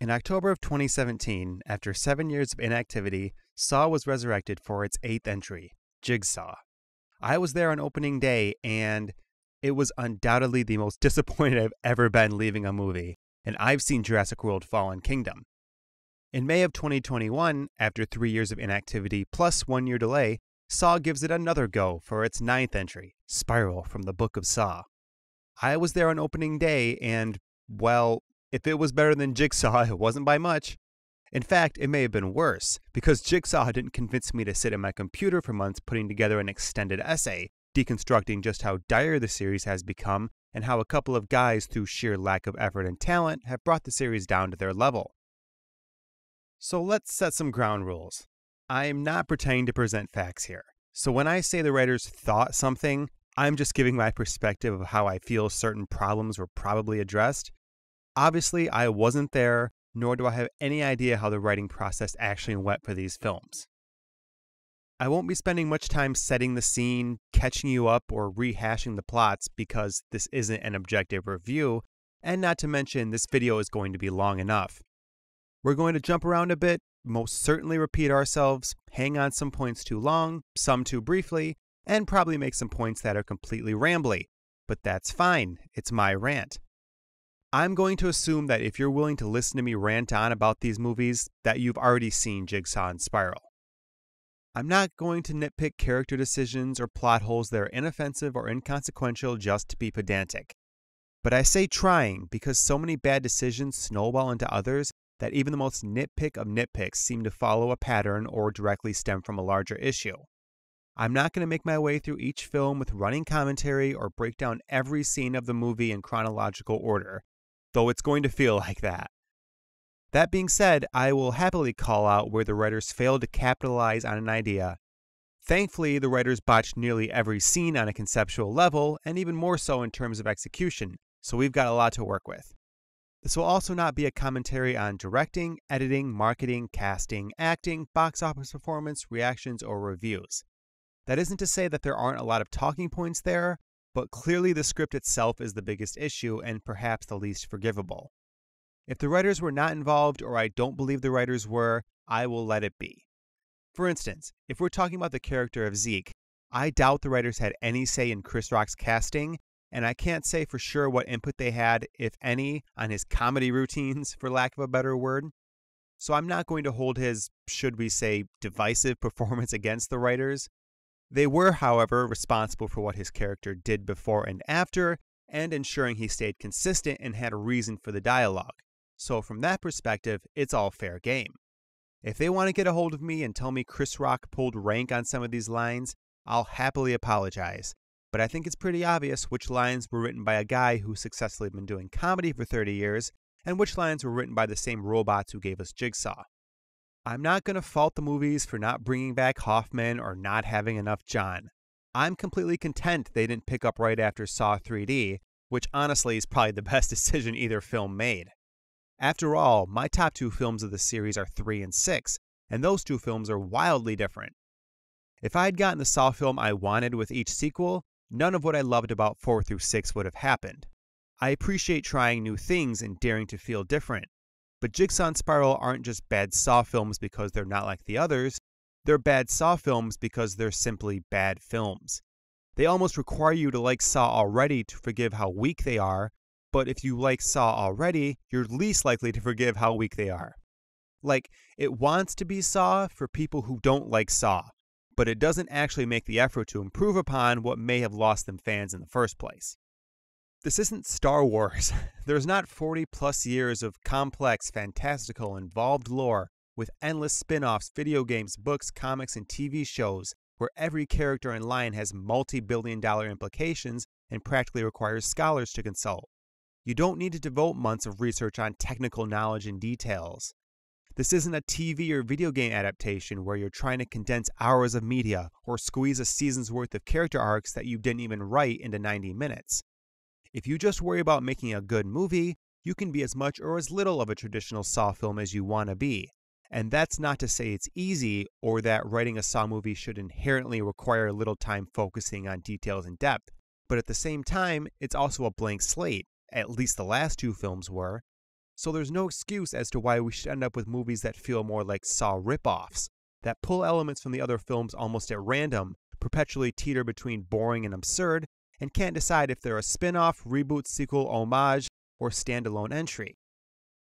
In October of 2017, after seven years of inactivity, Saw was resurrected for its eighth entry, Jigsaw. I was there on opening day, and it was undoubtedly the most disappointed I've ever been leaving a movie, and I've seen Jurassic World Fallen Kingdom. In May of 2021, after three years of inactivity plus one year delay, Saw gives it another go for its ninth entry, Spiral from the Book of Saw. I was there on opening day, and, well, if it was better than Jigsaw, it wasn't by much. In fact, it may have been worse, because Jigsaw didn't convince me to sit at my computer for months putting together an extended essay, deconstructing just how dire the series has become and how a couple of guys, through sheer lack of effort and talent, have brought the series down to their level. So let's set some ground rules. I am not pretending to present facts here. So when I say the writers thought something, I'm just giving my perspective of how I feel certain problems were probably addressed. Obviously, I wasn't there, nor do I have any idea how the writing process actually went for these films. I won't be spending much time setting the scene, catching you up, or rehashing the plots because this isn't an objective review, and not to mention this video is going to be long enough. We're going to jump around a bit, most certainly repeat ourselves, hang on some points too long, some too briefly, and probably make some points that are completely rambly. But that's fine, it's my rant. I'm going to assume that if you're willing to listen to me rant on about these movies, that you've already seen Jigsaw and Spiral. I'm not going to nitpick character decisions or plot holes that are inoffensive or inconsequential just to be pedantic. But I say trying because so many bad decisions snowball into others that even the most nitpick of nitpicks seem to follow a pattern or directly stem from a larger issue. I'm not going to make my way through each film with running commentary or break down every scene of the movie in chronological order, though it's going to feel like that. That being said, I will happily call out where the writers failed to capitalize on an idea. Thankfully, the writers botched nearly every scene on a conceptual level, and even more so in terms of execution, so we've got a lot to work with. This will also not be a commentary on directing, editing, marketing, casting, acting, box office performance, reactions, or reviews. That isn't to say that there aren't a lot of talking points there, but clearly the script itself is the biggest issue and perhaps the least forgivable. If the writers were not involved, or I don't believe the writers were, I will let it be. For instance, if we're talking about the character of Zeke, I doubt the writers had any say in Chris Rock's casting, and I can't say for sure what input they had, if any, on his comedy routines, for lack of a better word. So I'm not going to hold his, should we say, divisive performance against the writers. They were, however, responsible for what his character did before and after, and ensuring he stayed consistent and had a reason for the dialogue. So, from that perspective, it's all fair game. If they want to get a hold of me and tell me Chris Rock pulled rank on some of these lines, I'll happily apologize. But I think it's pretty obvious which lines were written by a guy who's successfully been doing comedy for 30 years, and which lines were written by the same robots who gave us Jigsaw. I'm not going to fault the movies for not bringing back Hoffman or not having enough John. I'm completely content they didn't pick up right after Saw 3D, which honestly is probably the best decision either film made. After all, my top two films of the series are 3 and 6, and those two films are wildly different. If I had gotten the Saw film I wanted with each sequel, none of what I loved about 4 through 6 would have happened. I appreciate trying new things and daring to feel different, but Jigsaw and Spiral aren't just bad Saw films because they're not like the others, they're bad Saw films because they're simply bad films. They almost require you to like Saw already to forgive how weak they are, but if you like Saw already, you're least likely to forgive how weak they are. Like, it wants to be Saw for people who don't like Saw, but it doesn't actually make the effort to improve upon what may have lost them fans in the first place. This isn't Star Wars. There's not 40 plus years of complex, fantastical, involved lore with endless spin offs, video games, books, comics, and TV shows where every character and line has multi billion dollar implications and practically requires scholars to consult. You don't need to devote months of research on technical knowledge and details. This isn't a TV or video game adaptation where you're trying to condense hours of media or squeeze a season's worth of character arcs that you didn't even write into 90 minutes. If you just worry about making a good movie, you can be as much or as little of a traditional Saw film as you want to be. And that's not to say it's easy or that writing a Saw movie should inherently require a little time focusing on details and depth. But at the same time, it's also a blank slate, at least the last two films were. So there's no excuse as to why we should end up with movies that feel more like Saw ripoffs, that pull elements from the other films almost at random, perpetually teeter between boring and absurd, and can't decide if they're a spin off, reboot, sequel, homage, or standalone entry.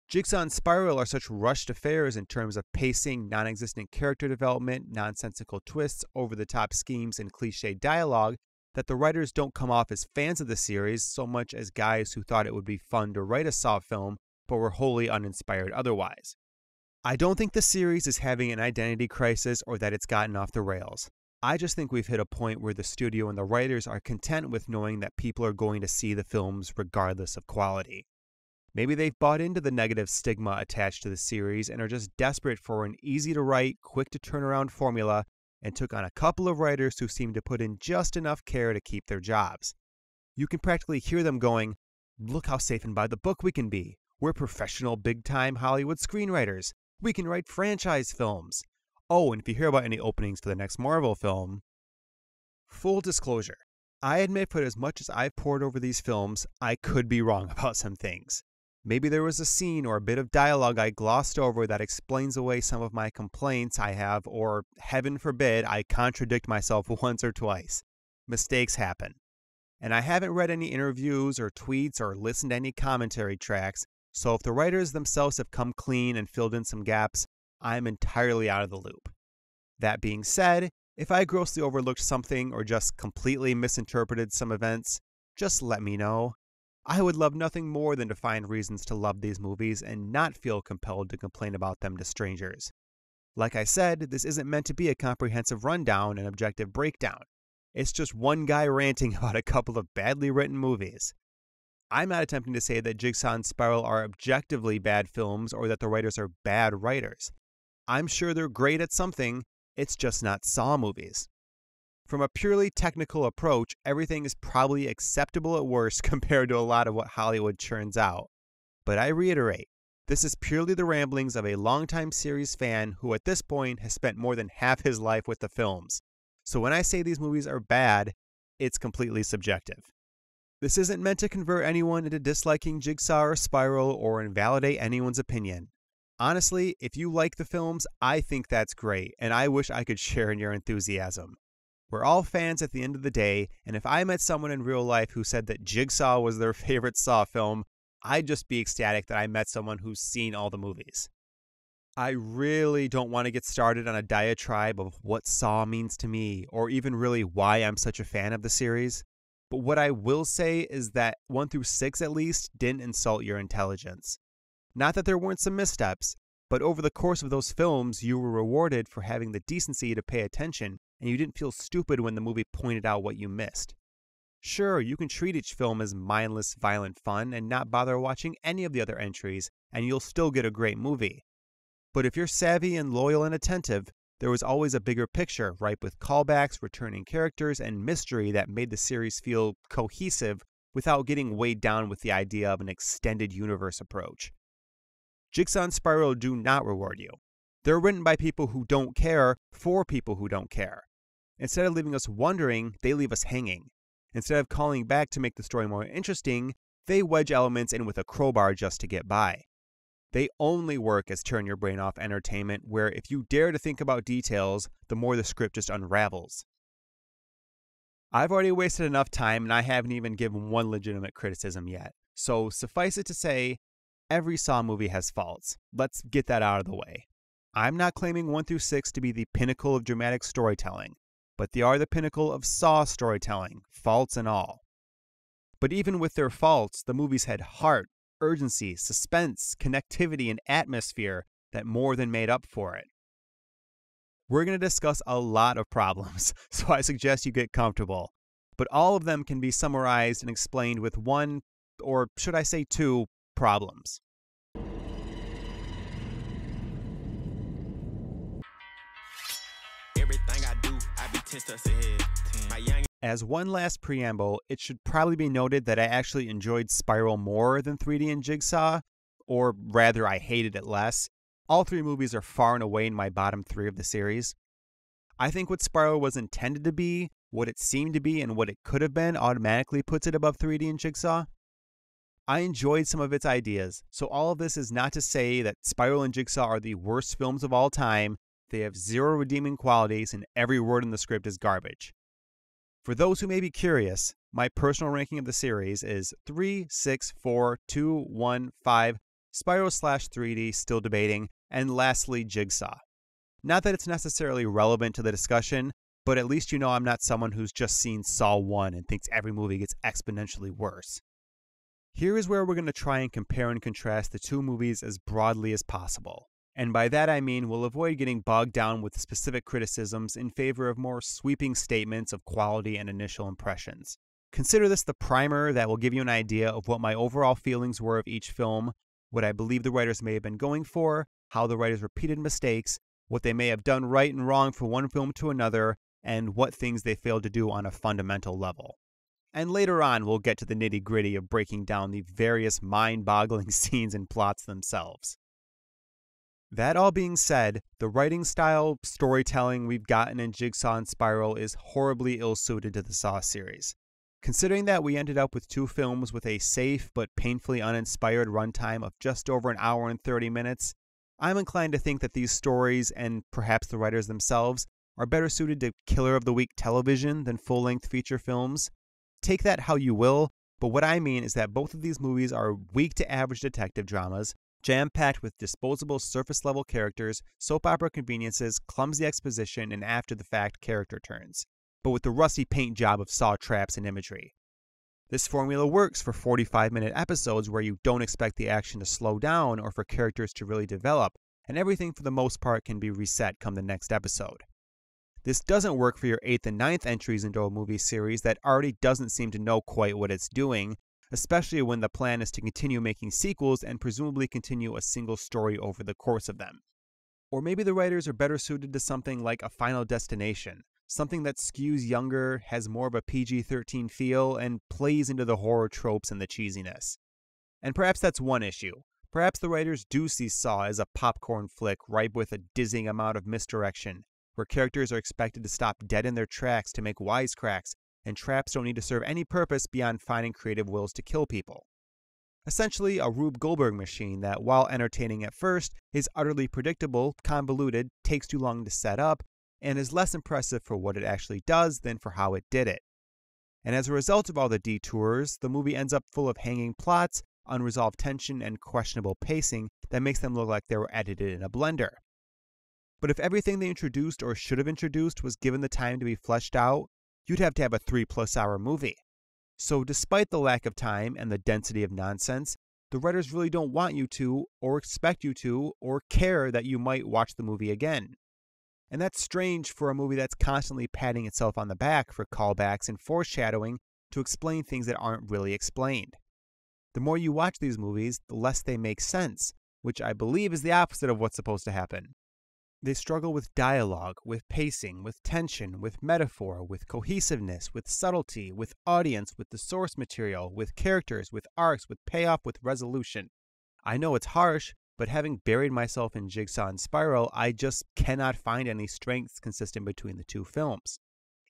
Jigsaw and Spiral are such rushed affairs in terms of pacing, non existent character development, nonsensical twists, over the top schemes, and cliche dialogue that the writers don't come off as fans of the series so much as guys who thought it would be fun to write a Saw film but were wholly uninspired otherwise. I don't think the series is having an identity crisis or that it's gotten off the rails. I just think we've hit a point where the studio and the writers are content with knowing that people are going to see the films regardless of quality. Maybe they've bought into the negative stigma attached to the series and are just desperate for an easy to write, quick to turn around formula and took on a couple of writers who seem to put in just enough care to keep their jobs. You can practically hear them going, Look how safe and by the book we can be. We're professional, big time Hollywood screenwriters. We can write franchise films. Oh, and if you hear about any openings for the next Marvel film, full disclosure I admit, for as much as I've poured over these films, I could be wrong about some things. Maybe there was a scene or a bit of dialogue I glossed over that explains away some of my complaints I have, or heaven forbid, I contradict myself once or twice. Mistakes happen. And I haven't read any interviews or tweets or listened to any commentary tracks, so if the writers themselves have come clean and filled in some gaps, I'm entirely out of the loop. That being said, if I grossly overlooked something or just completely misinterpreted some events, just let me know. I would love nothing more than to find reasons to love these movies and not feel compelled to complain about them to strangers. Like I said, this isn't meant to be a comprehensive rundown and objective breakdown. It's just one guy ranting about a couple of badly written movies. I'm not attempting to say that Jigsaw and Spiral are objectively bad films or that the writers are bad writers. I'm sure they're great at something, it's just not Saw movies. From a purely technical approach, everything is probably acceptable at worst compared to a lot of what Hollywood churns out. But I reiterate, this is purely the ramblings of a longtime series fan who at this point has spent more than half his life with the films. So when I say these movies are bad, it's completely subjective. This isn't meant to convert anyone into disliking Jigsaw or Spiral or invalidate anyone's opinion. Honestly, if you like the films, I think that's great, and I wish I could share in your enthusiasm. We're all fans at the end of the day, and if I met someone in real life who said that Jigsaw was their favorite Saw film, I'd just be ecstatic that I met someone who's seen all the movies. I really don't want to get started on a diatribe of what Saw means to me, or even really why I'm such a fan of the series. But what I will say is that 1 through 6 at least didn't insult your intelligence. Not that there weren't some missteps, but over the course of those films, you were rewarded for having the decency to pay attention and you didn't feel stupid when the movie pointed out what you missed. Sure, you can treat each film as mindless, violent fun and not bother watching any of the other entries, and you'll still get a great movie. But if you're savvy and loyal and attentive, there was always a bigger picture, ripe with callbacks, returning characters, and mystery that made the series feel cohesive without getting weighed down with the idea of an extended universe approach. Jigsaw and Spiral do not reward you. They're written by people who don't care for people who don't care. Instead of leaving us wondering, they leave us hanging. Instead of calling back to make the story more interesting, they wedge elements in with a crowbar just to get by. They only work as turn your brain off entertainment, where if you dare to think about details, the more the script just unravels. I've already wasted enough time and I haven't even given one legitimate criticism yet. So suffice it to say, every Saw movie has faults. Let's get that out of the way. I'm not claiming 1 through 6 to be the pinnacle of dramatic storytelling but they are the pinnacle of Saw storytelling, faults and all. But even with their faults, the movies had heart, urgency, suspense, connectivity, and atmosphere that more than made up for it. We're going to discuss a lot of problems, so I suggest you get comfortable. But all of them can be summarized and explained with one, or should I say two, problems. As one last preamble, it should probably be noted that I actually enjoyed Spiral more than 3D and Jigsaw, or rather, I hated it less. All three movies are far and away in my bottom three of the series. I think what Spiral was intended to be, what it seemed to be, and what it could have been automatically puts it above 3D and Jigsaw. I enjoyed some of its ideas, so all of this is not to say that Spiral and Jigsaw are the worst films of all time. They have zero redeeming qualities, and every word in the script is garbage. For those who may be curious, my personal ranking of the series is 3, 6, 4, 2, 1, 5, Spiral slash 3D, still debating, and lastly, Jigsaw. Not that it's necessarily relevant to the discussion, but at least you know I'm not someone who's just seen Saw 1 and thinks every movie gets exponentially worse. Here is where we're going to try and compare and contrast the two movies as broadly as possible. And by that I mean we'll avoid getting bogged down with specific criticisms in favor of more sweeping statements of quality and initial impressions. Consider this the primer that will give you an idea of what my overall feelings were of each film, what I believe the writers may have been going for, how the writers repeated mistakes, what they may have done right and wrong from one film to another, and what things they failed to do on a fundamental level. And later on, we'll get to the nitty gritty of breaking down the various mind boggling scenes and plots themselves. That all being said, the writing style, storytelling we've gotten in Jigsaw and Spiral is horribly ill suited to the Saw series. Considering that we ended up with two films with a safe but painfully uninspired runtime of just over an hour and 30 minutes, I'm inclined to think that these stories, and perhaps the writers themselves, are better suited to killer of the week television than full length feature films, Take that how you will, but what I mean is that both of these movies are weak to average detective dramas, jam packed with disposable surface level characters, soap opera conveniences, clumsy exposition, and after the fact character turns, but with the rusty paint job of saw traps and imagery. This formula works for 45 minute episodes where you don't expect the action to slow down or for characters to really develop, and everything for the most part can be reset come the next episode. This doesn't work for your 8th and ninth entries into a movie series that already doesn't seem to know quite what it's doing, especially when the plan is to continue making sequels and presumably continue a single story over the course of them. Or maybe the writers are better suited to something like a Final Destination, something that skews younger, has more of a PG 13 feel, and plays into the horror tropes and the cheesiness. And perhaps that's one issue. Perhaps the writers do see Saw as a popcorn flick ripe with a dizzying amount of misdirection, where characters are expected to stop dead in their tracks to make wisecracks, and traps don't need to serve any purpose beyond finding creative wills to kill people. Essentially, a Rube Goldberg machine that, while entertaining at first, is utterly predictable, convoluted, takes too long to set up, and is less impressive for what it actually does than for how it did it. And as a result of all the detours, the movie ends up full of hanging plots, unresolved tension, and questionable pacing that makes them look like they were edited in a blender. But if everything they introduced or should have introduced was given the time to be fleshed out, you'd have to have a three plus hour movie. So, despite the lack of time and the density of nonsense, the writers really don't want you to, or expect you to, or care that you might watch the movie again. And that's strange for a movie that's constantly patting itself on the back for callbacks and foreshadowing to explain things that aren't really explained. The more you watch these movies, the less they make sense, which I believe is the opposite of what's supposed to happen. They struggle with dialogue, with pacing, with tension, with metaphor, with cohesiveness, with subtlety, with audience, with the source material, with characters, with arcs, with payoff, with resolution. I know it's harsh, but having buried myself in Jigsaw and Spiral, I just cannot find any strengths consistent between the two films.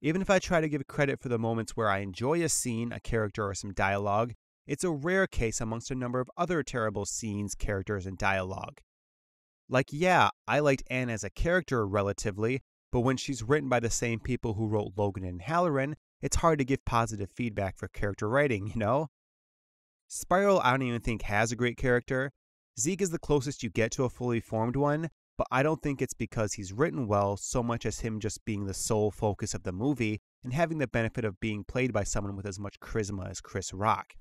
Even if I try to give credit for the moments where I enjoy a scene, a character, or some dialogue, it's a rare case amongst a number of other terrible scenes, characters, and dialogue. Like, yeah, I liked Anne as a character relatively, but when she's written by the same people who wrote Logan and Halloran, it's hard to give positive feedback for character writing, you know? Spiral, I don't even think has a great character. Zeke is the closest you get to a fully formed one, but I don't think it's because he's written well so much as him just being the sole focus of the movie and having the benefit of being played by someone with as much charisma as Chris Rock.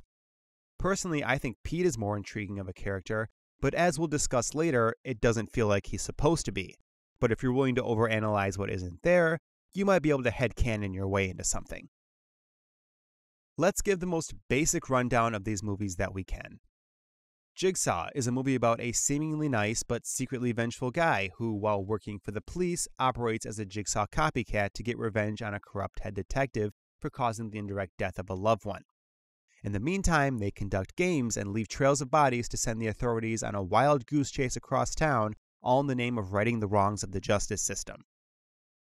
Personally, I think Pete is more intriguing of a character, but as we'll discuss later, it doesn't feel like he's supposed to be. But if you're willing to overanalyze what isn't there, you might be able to headcanon your way into something. Let's give the most basic rundown of these movies that we can. Jigsaw is a movie about a seemingly nice but secretly vengeful guy who, while working for the police, operates as a jigsaw copycat to get revenge on a corrupt head detective for causing the indirect death of a loved one. In the meantime, they conduct games and leave trails of bodies to send the authorities on a wild goose chase across town, all in the name of righting the wrongs of the justice system.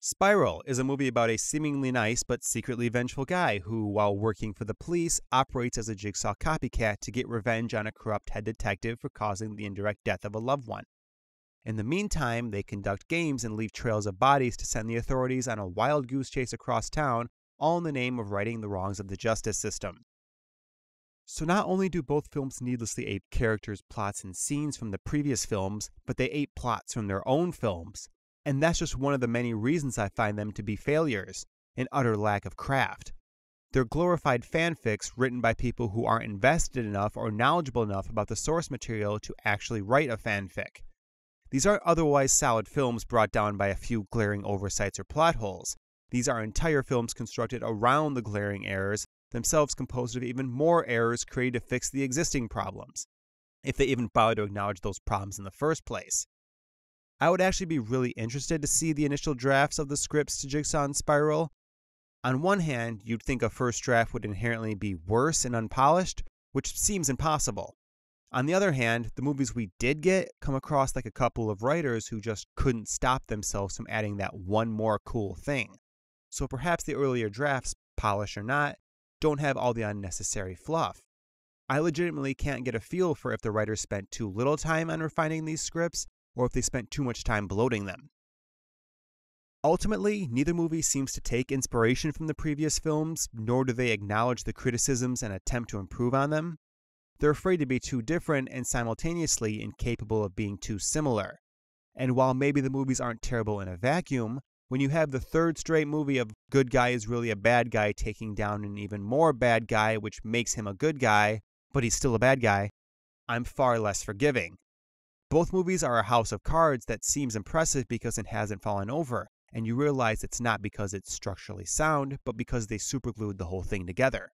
Spiral is a movie about a seemingly nice but secretly vengeful guy who, while working for the police, operates as a jigsaw copycat to get revenge on a corrupt head detective for causing the indirect death of a loved one. In the meantime, they conduct games and leave trails of bodies to send the authorities on a wild goose chase across town, all in the name of righting the wrongs of the justice system. So, not only do both films needlessly ape characters, plots, and scenes from the previous films, but they ape plots from their own films, and that's just one of the many reasons I find them to be failures an utter lack of craft. They're glorified fanfics written by people who aren't invested enough or knowledgeable enough about the source material to actually write a fanfic. These aren't otherwise solid films brought down by a few glaring oversights or plot holes. These are entire films constructed around the glaring errors, themselves composed of even more errors created to fix the existing problems, if they even bother to acknowledge those problems in the first place. I would actually be really interested to see the initial drafts of the scripts to Jigsaw and Spiral. On one hand, you'd think a first draft would inherently be worse and unpolished, which seems impossible. On the other hand, the movies we did get come across like a couple of writers who just couldn't stop themselves from adding that one more cool thing. So perhaps the earlier drafts, polish or not, don't have all the unnecessary fluff. I legitimately can't get a feel for if the writers spent too little time on refining these scripts or if they spent too much time bloating them. Ultimately, neither movie seems to take inspiration from the previous films, nor do they acknowledge the criticisms and attempt to improve on them. They're afraid to be too different and simultaneously incapable of being too similar. And while maybe the movies aren't terrible in a vacuum, when you have the third straight movie of good guy is really a bad guy taking down an even more bad guy, which makes him a good guy, but he's still a bad guy, I'm far less forgiving. Both movies are a house of cards that seems impressive because it hasn't fallen over, and you realize it's not because it's structurally sound, but because they superglued the whole thing together.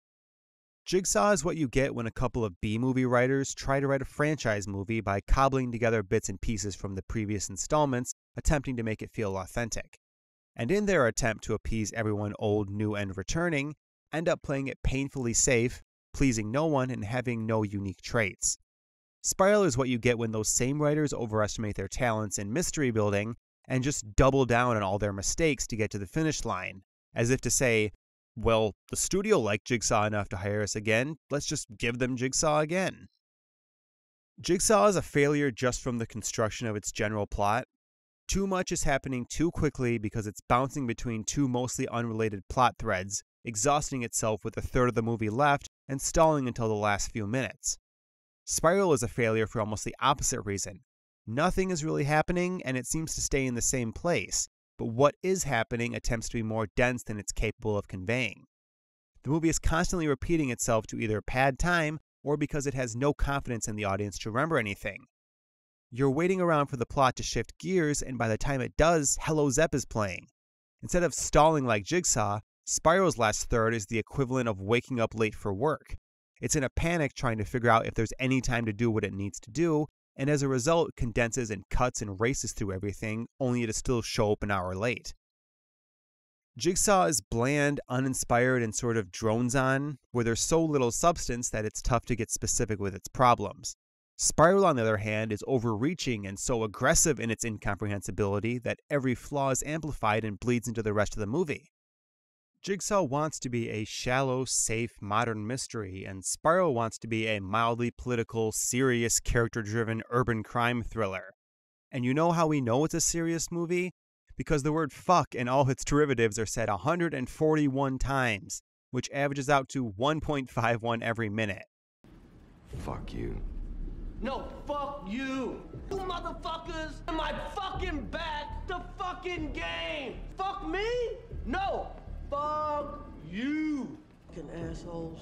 Jigsaw is what you get when a couple of B movie writers try to write a franchise movie by cobbling together bits and pieces from the previous installments, attempting to make it feel authentic. And in their attempt to appease everyone old, new, and returning, end up playing it painfully safe, pleasing no one, and having no unique traits. Spiral is what you get when those same writers overestimate their talents in mystery building and just double down on all their mistakes to get to the finish line, as if to say, well, the studio liked Jigsaw enough to hire us again, let's just give them Jigsaw again. Jigsaw is a failure just from the construction of its general plot. Too much is happening too quickly because it's bouncing between two mostly unrelated plot threads, exhausting itself with a third of the movie left and stalling until the last few minutes. Spiral is a failure for almost the opposite reason. Nothing is really happening, and it seems to stay in the same place, but what is happening attempts to be more dense than it's capable of conveying. The movie is constantly repeating itself to either pad time or because it has no confidence in the audience to remember anything. You're waiting around for the plot to shift gears, and by the time it does, Hello Zepp is playing. Instead of stalling like Jigsaw, Spiral's last third is the equivalent of waking up late for work. It's in a panic trying to figure out if there's any time to do what it needs to do, and as a result, condenses and cuts and races through everything, only to still show up an hour late. Jigsaw is bland, uninspired, and sort of drones on, where there's so little substance that it's tough to get specific with its problems. Spiral, on the other hand, is overreaching and so aggressive in its incomprehensibility that every flaw is amplified and bleeds into the rest of the movie. Jigsaw wants to be a shallow, safe, modern mystery, and Spiral wants to be a mildly political, serious, character driven urban crime thriller. And you know how we know it's a serious movie? Because the word fuck and all its derivatives are said 141 times, which averages out to 1.51 every minute. Fuck you. No, fuck you! You motherfuckers in my fucking back the fucking game! Fuck me? No! Fuck you! Fucking assholes.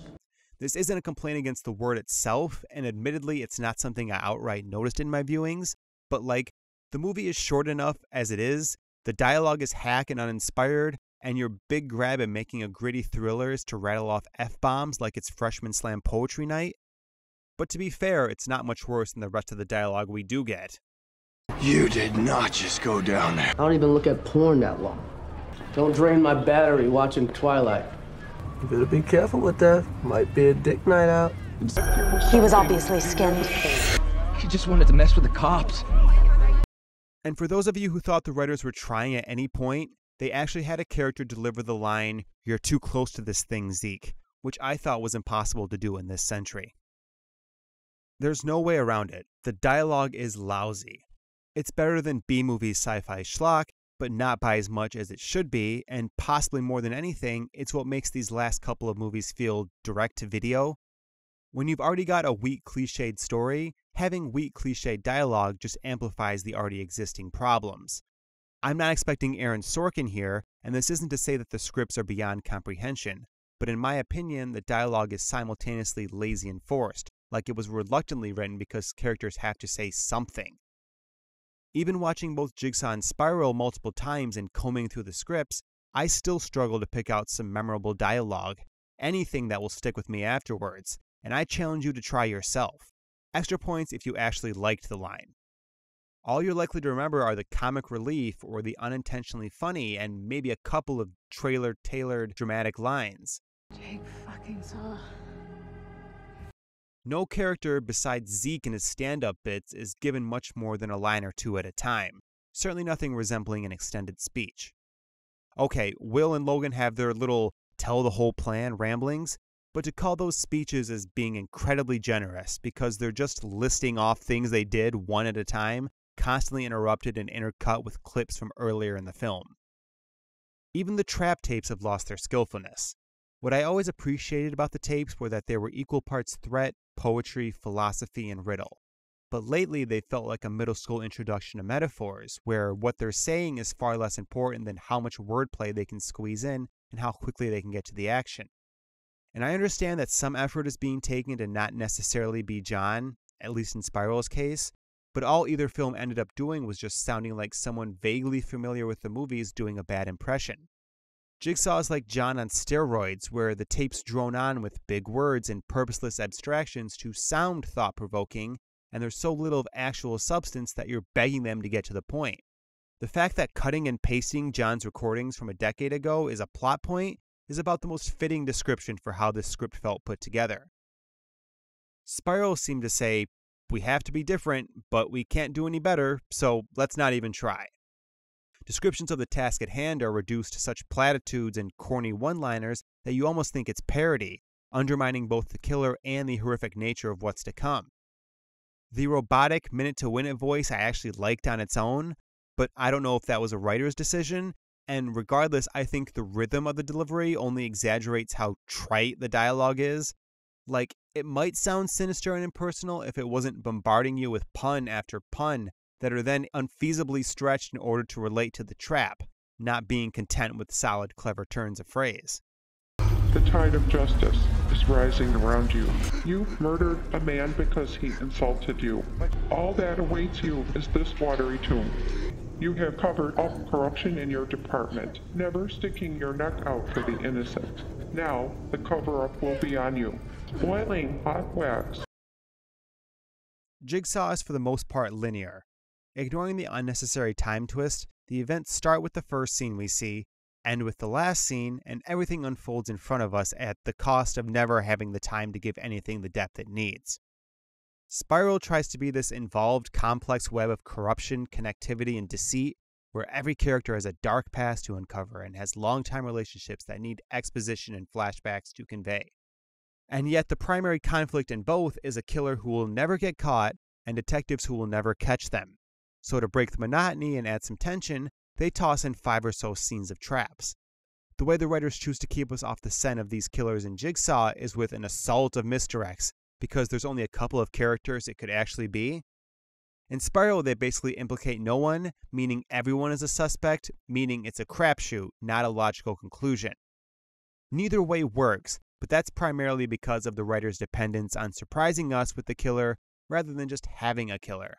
This isn't a complaint against the word itself, and admittedly, it's not something I outright noticed in my viewings, but like, the movie is short enough as it is, the dialogue is hack and uninspired, and your big grab at making a gritty thriller is to rattle off F bombs like it's freshman slam poetry night. But to be fair, it's not much worse than the rest of the dialogue we do get. You did not just go down there. I don't even look at porn that long. Don't drain my battery watching Twilight. You better be careful with that. Might be a dick night out. He was obviously skinned. He just wanted to mess with the cops. And for those of you who thought the writers were trying at any point, they actually had a character deliver the line, You're too close to this thing, Zeke, which I thought was impossible to do in this century. There's no way around it. The dialogue is lousy. It's better than B movie sci fi schlock, but not by as much as it should be, and possibly more than anything, it's what makes these last couple of movies feel direct to video. When you've already got a weak cliched story, having weak cliched dialogue just amplifies the already existing problems. I'm not expecting Aaron Sorkin here, and this isn't to say that the scripts are beyond comprehension, but in my opinion, the dialogue is simultaneously lazy and forced, like it was reluctantly written because characters have to say something. Even watching both Jigsaw and Spiral multiple times and combing through the scripts, I still struggle to pick out some memorable dialogue, anything that will stick with me afterwards, and I challenge you to try yourself. Extra points if you actually liked the line. All you're likely to remember are the comic relief or the unintentionally funny and maybe a couple of trailer tailored dramatic lines. Jake fucking saw. No character besides Zeke in his stand up bits is given much more than a line or two at a time, certainly nothing resembling an extended speech. Okay, Will and Logan have their little tell the whole plan ramblings, but to call those speeches as being incredibly generous because they're just listing off things they did one at a time, constantly interrupted and intercut with clips from earlier in the film. Even the trap tapes have lost their skillfulness. What I always appreciated about the tapes were that they were equal parts threat, poetry, philosophy, and riddle. But lately, they felt like a middle school introduction to metaphors, where what they're saying is far less important than how much wordplay they can squeeze in and how quickly they can get to the action. And I understand that some effort is being taken to not necessarily be John, at least in Spiral's case, but all either film ended up doing was just sounding like someone vaguely familiar with the movies doing a bad impression. Jigsaw is like John on steroids, where the tapes drone on with big words and purposeless abstractions to sound thought provoking, and there's so little of actual substance that you're begging them to get to the point. The fact that cutting and pasting John's recordings from a decade ago is a plot point is about the most fitting description for how this script felt put together. Spiral seemed to say, We have to be different, but we can't do any better, so let's not even try. Descriptions of the task at hand are reduced to such platitudes and corny one liners that you almost think it's parody, undermining both the killer and the horrific nature of what's to come. The robotic minute to win it voice I actually liked on its own, but I don't know if that was a writer's decision. And regardless, I think the rhythm of the delivery only exaggerates how trite the dialogue is. Like, it might sound sinister and impersonal if it wasn't bombarding you with pun after pun that are then unfeasibly stretched in order to relate to the trap, not being content with solid, clever turns of phrase. The tide of justice is rising around you. You murdered a man because he insulted you. All that awaits you is this watery tomb. You have covered up corruption in your department, never sticking your neck out for the innocent. Now, the cover up will be on you. Boiling hot wax. Jigsaw is for the most part linear, Ignoring the unnecessary time twist, the events start with the first scene we see, end with the last scene, and everything unfolds in front of us at the cost of never having the time to give anything the depth it needs. Spiral tries to be this involved, complex web of corruption, connectivity, and deceit, where every character has a dark past to uncover and has long-time relationships that need exposition and flashbacks to convey. And yet, the primary conflict in both is a killer who will never get caught and detectives who will never catch them. So, to break the monotony and add some tension, they toss in five or so scenes of traps. The way the writers choose to keep us off the scent of these killers in Jigsaw is with an assault of misdirects, because there's only a couple of characters it could actually be. In Spiral, they basically implicate no one, meaning everyone is a suspect, meaning it's a crapshoot, not a logical conclusion. Neither way works, but that's primarily because of the writer's dependence on surprising us with the killer rather than just having a killer.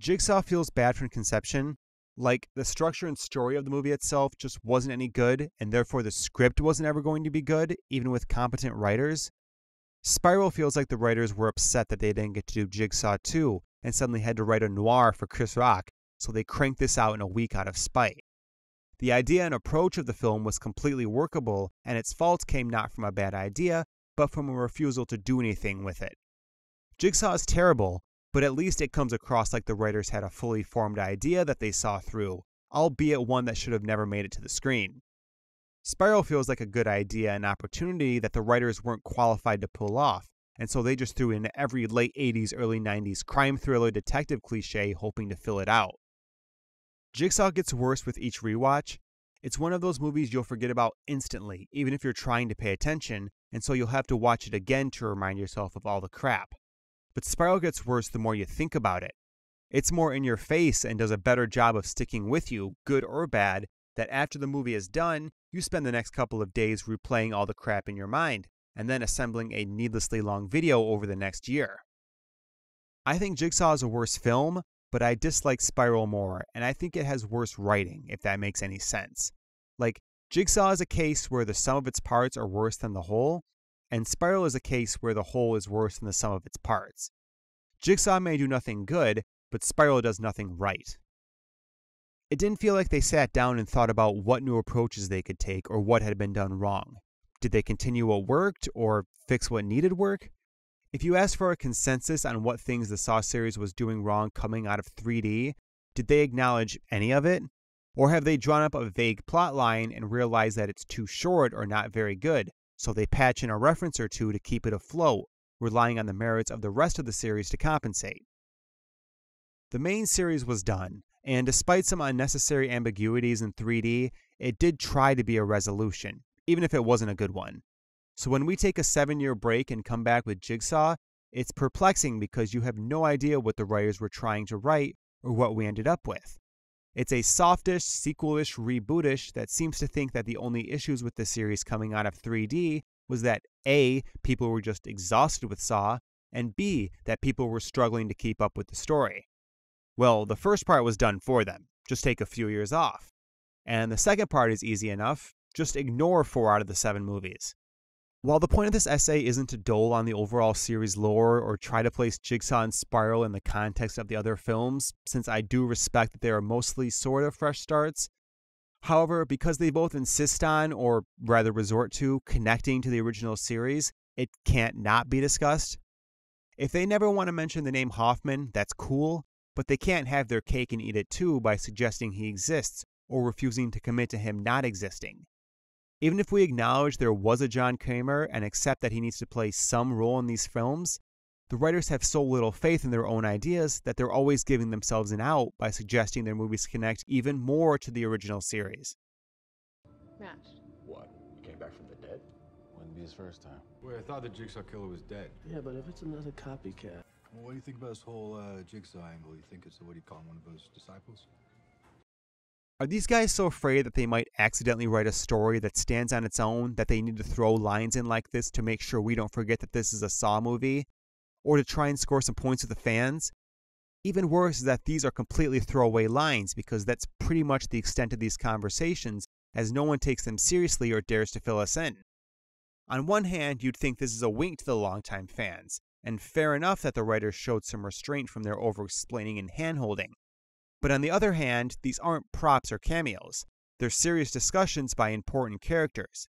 Jigsaw feels bad from conception. Like the structure and story of the movie itself just wasn't any good, and therefore the script wasn't ever going to be good, even with competent writers. Spiral feels like the writers were upset that they didn't get to do Jigsaw 2 and suddenly had to write a noir for Chris Rock, so they cranked this out in a week out of spite. The idea and approach of the film was completely workable, and its faults came not from a bad idea, but from a refusal to do anything with it. Jigsaw is terrible, but at least it comes across like the writers had a fully formed idea that they saw through, albeit one that should have never made it to the screen. Spiral feels like a good idea and opportunity that the writers weren't qualified to pull off, and so they just threw in every late 80s, early 90s crime thriller detective cliche hoping to fill it out. Jigsaw gets worse with each rewatch. It's one of those movies you'll forget about instantly, even if you're trying to pay attention, and so you'll have to watch it again to remind yourself of all the crap. But Spiral gets worse the more you think about it. It's more in your face and does a better job of sticking with you, good or bad, that after the movie is done, you spend the next couple of days replaying all the crap in your mind, and then assembling a needlessly long video over the next year. I think Jigsaw is a worse film, but I dislike Spiral more, and I think it has worse writing, if that makes any sense. Like, Jigsaw is a case where the sum of its parts are worse than the whole, and Spiral is a case where the whole is worse than the sum of its parts. Jigsaw may do nothing good, but Spiral does nothing right. It didn't feel like they sat down and thought about what new approaches they could take or what had been done wrong. Did they continue what worked or fix what needed work? If you ask for a consensus on what things the Saw series was doing wrong coming out of 3D, did they acknowledge any of it? Or have they drawn up a vague plot line and realized that it's too short or not very good, so they patch in a reference or two to keep it afloat, relying on the merits of the rest of the series to compensate? The main series was done, and despite some unnecessary ambiguities in 3D, it did try to be a resolution, even if it wasn't a good one. So when we take a seven year break and come back with Jigsaw, it's perplexing because you have no idea what the writers were trying to write or what we ended up with. It's a softish, sequelish, rebootish that seems to think that the only issues with the series coming out of 3D was that A, people were just exhausted with Saw, and B, that people were struggling to keep up with the story. Well, the first part was done for them. Just take a few years off. And the second part is easy enough. Just ignore four out of the seven movies. While the point of this essay isn't to dole on the overall series lore or try to place Jigsaw and Spiral in the context of the other films, since I do respect that they are mostly sort of fresh starts, however, because they both insist on, or rather resort to, connecting to the original series, it can't not be discussed. If they never want to mention the name Hoffman, that's cool, but they can't have their cake and eat it too by suggesting he exists or refusing to commit to him not existing. Even if we acknowledge there was a John Kramer and accept that he needs to play some role in these films, the writers have so little faith in their own ideas that they're always giving themselves an out by suggesting their movies connect even more to the original series. Matched. What? He came back from the dead? Wouldn't be his first time. Wait, I thought the Jigsaw Killer was dead. Yeah, but if it's another copycat. Well, what do you think about this whole uh, jigsaw angle? You think it's what do you call him, one of those disciples? Are these guys so afraid that they might accidentally write a story that stands on its own that they need to throw lines in like this to make sure we don't forget that this is a Saw movie? Or to try and score some points with the fans? Even worse is that these are completely throwaway lines because that's pretty much the extent of these conversations, as no one takes them seriously or dares to fill us in. On one hand, you'd think this is a wink to the longtime fans, and fair enough that the writers showed some restraint from their over explaining and hand holding. But on the other hand, these aren't props or cameos, they're serious discussions by important characters.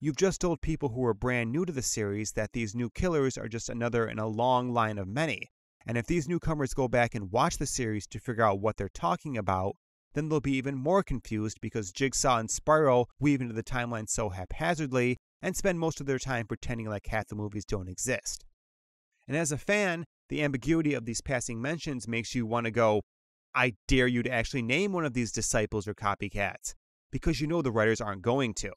You've just told people who are brand new to the series that these new killers are just another in a long line of many, and if these newcomers go back and watch the series to figure out what they're talking about, then they'll be even more confused because Jigsaw and Spiral weave into the timeline so haphazardly and spend most of their time pretending like half the movies don't exist. And as a fan, the ambiguity of these passing mentions makes you want to go, I dare you to actually name one of these disciples or copycats, because you know the writers aren't going to.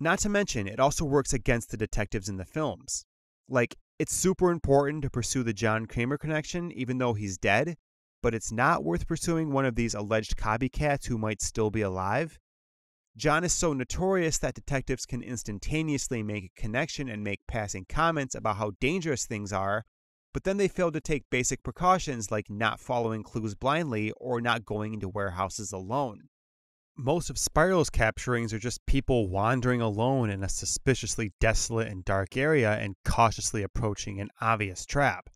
Not to mention, it also works against the detectives in the films. Like, it's super important to pursue the John Kramer connection, even though he's dead, but it's not worth pursuing one of these alleged copycats who might still be alive. John is so notorious that detectives can instantaneously make a connection and make passing comments about how dangerous things are, but then they fail to take basic precautions like not following clues blindly or not going into warehouses alone. Most of Spiral's capturings are just people wandering alone in a suspiciously desolate and dark area and cautiously approaching an obvious trap.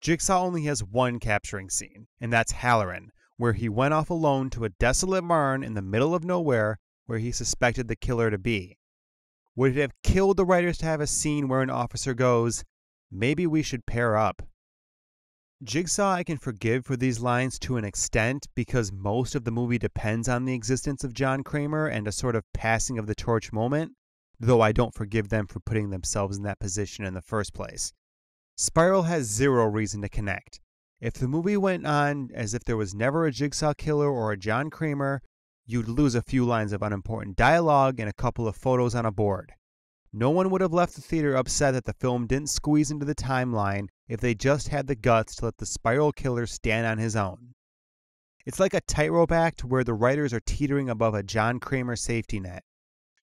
Jigsaw only has one capturing scene, and that's Halloran, where he went off alone to a desolate barn in the middle of nowhere where he suspected the killer to be. Would it have killed the writers to have a scene where an officer goes, Maybe we should pair up? Jigsaw I can forgive for these lines to an extent because most of the movie depends on the existence of John Kramer and a sort of passing of the torch moment, though I don't forgive them for putting themselves in that position in the first place. Spiral has zero reason to connect. If the movie went on as if there was never a Jigsaw killer or a John Kramer, you'd lose a few lines of unimportant dialogue and a couple of photos on a board. No one would have left the theater upset that the film didn't squeeze into the timeline if they just had the guts to let the spiral killer stand on his own. It's like a tightrope act where the writers are teetering above a John Kramer safety net.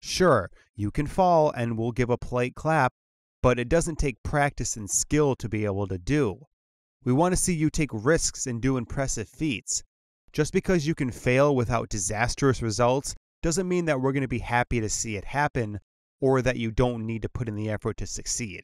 Sure, you can fall and we'll give a polite clap, but it doesn't take practice and skill to be able to do. We want to see you take risks and do impressive feats. Just because you can fail without disastrous results doesn't mean that we're going to be happy to see it happen or that you don't need to put in the effort to succeed.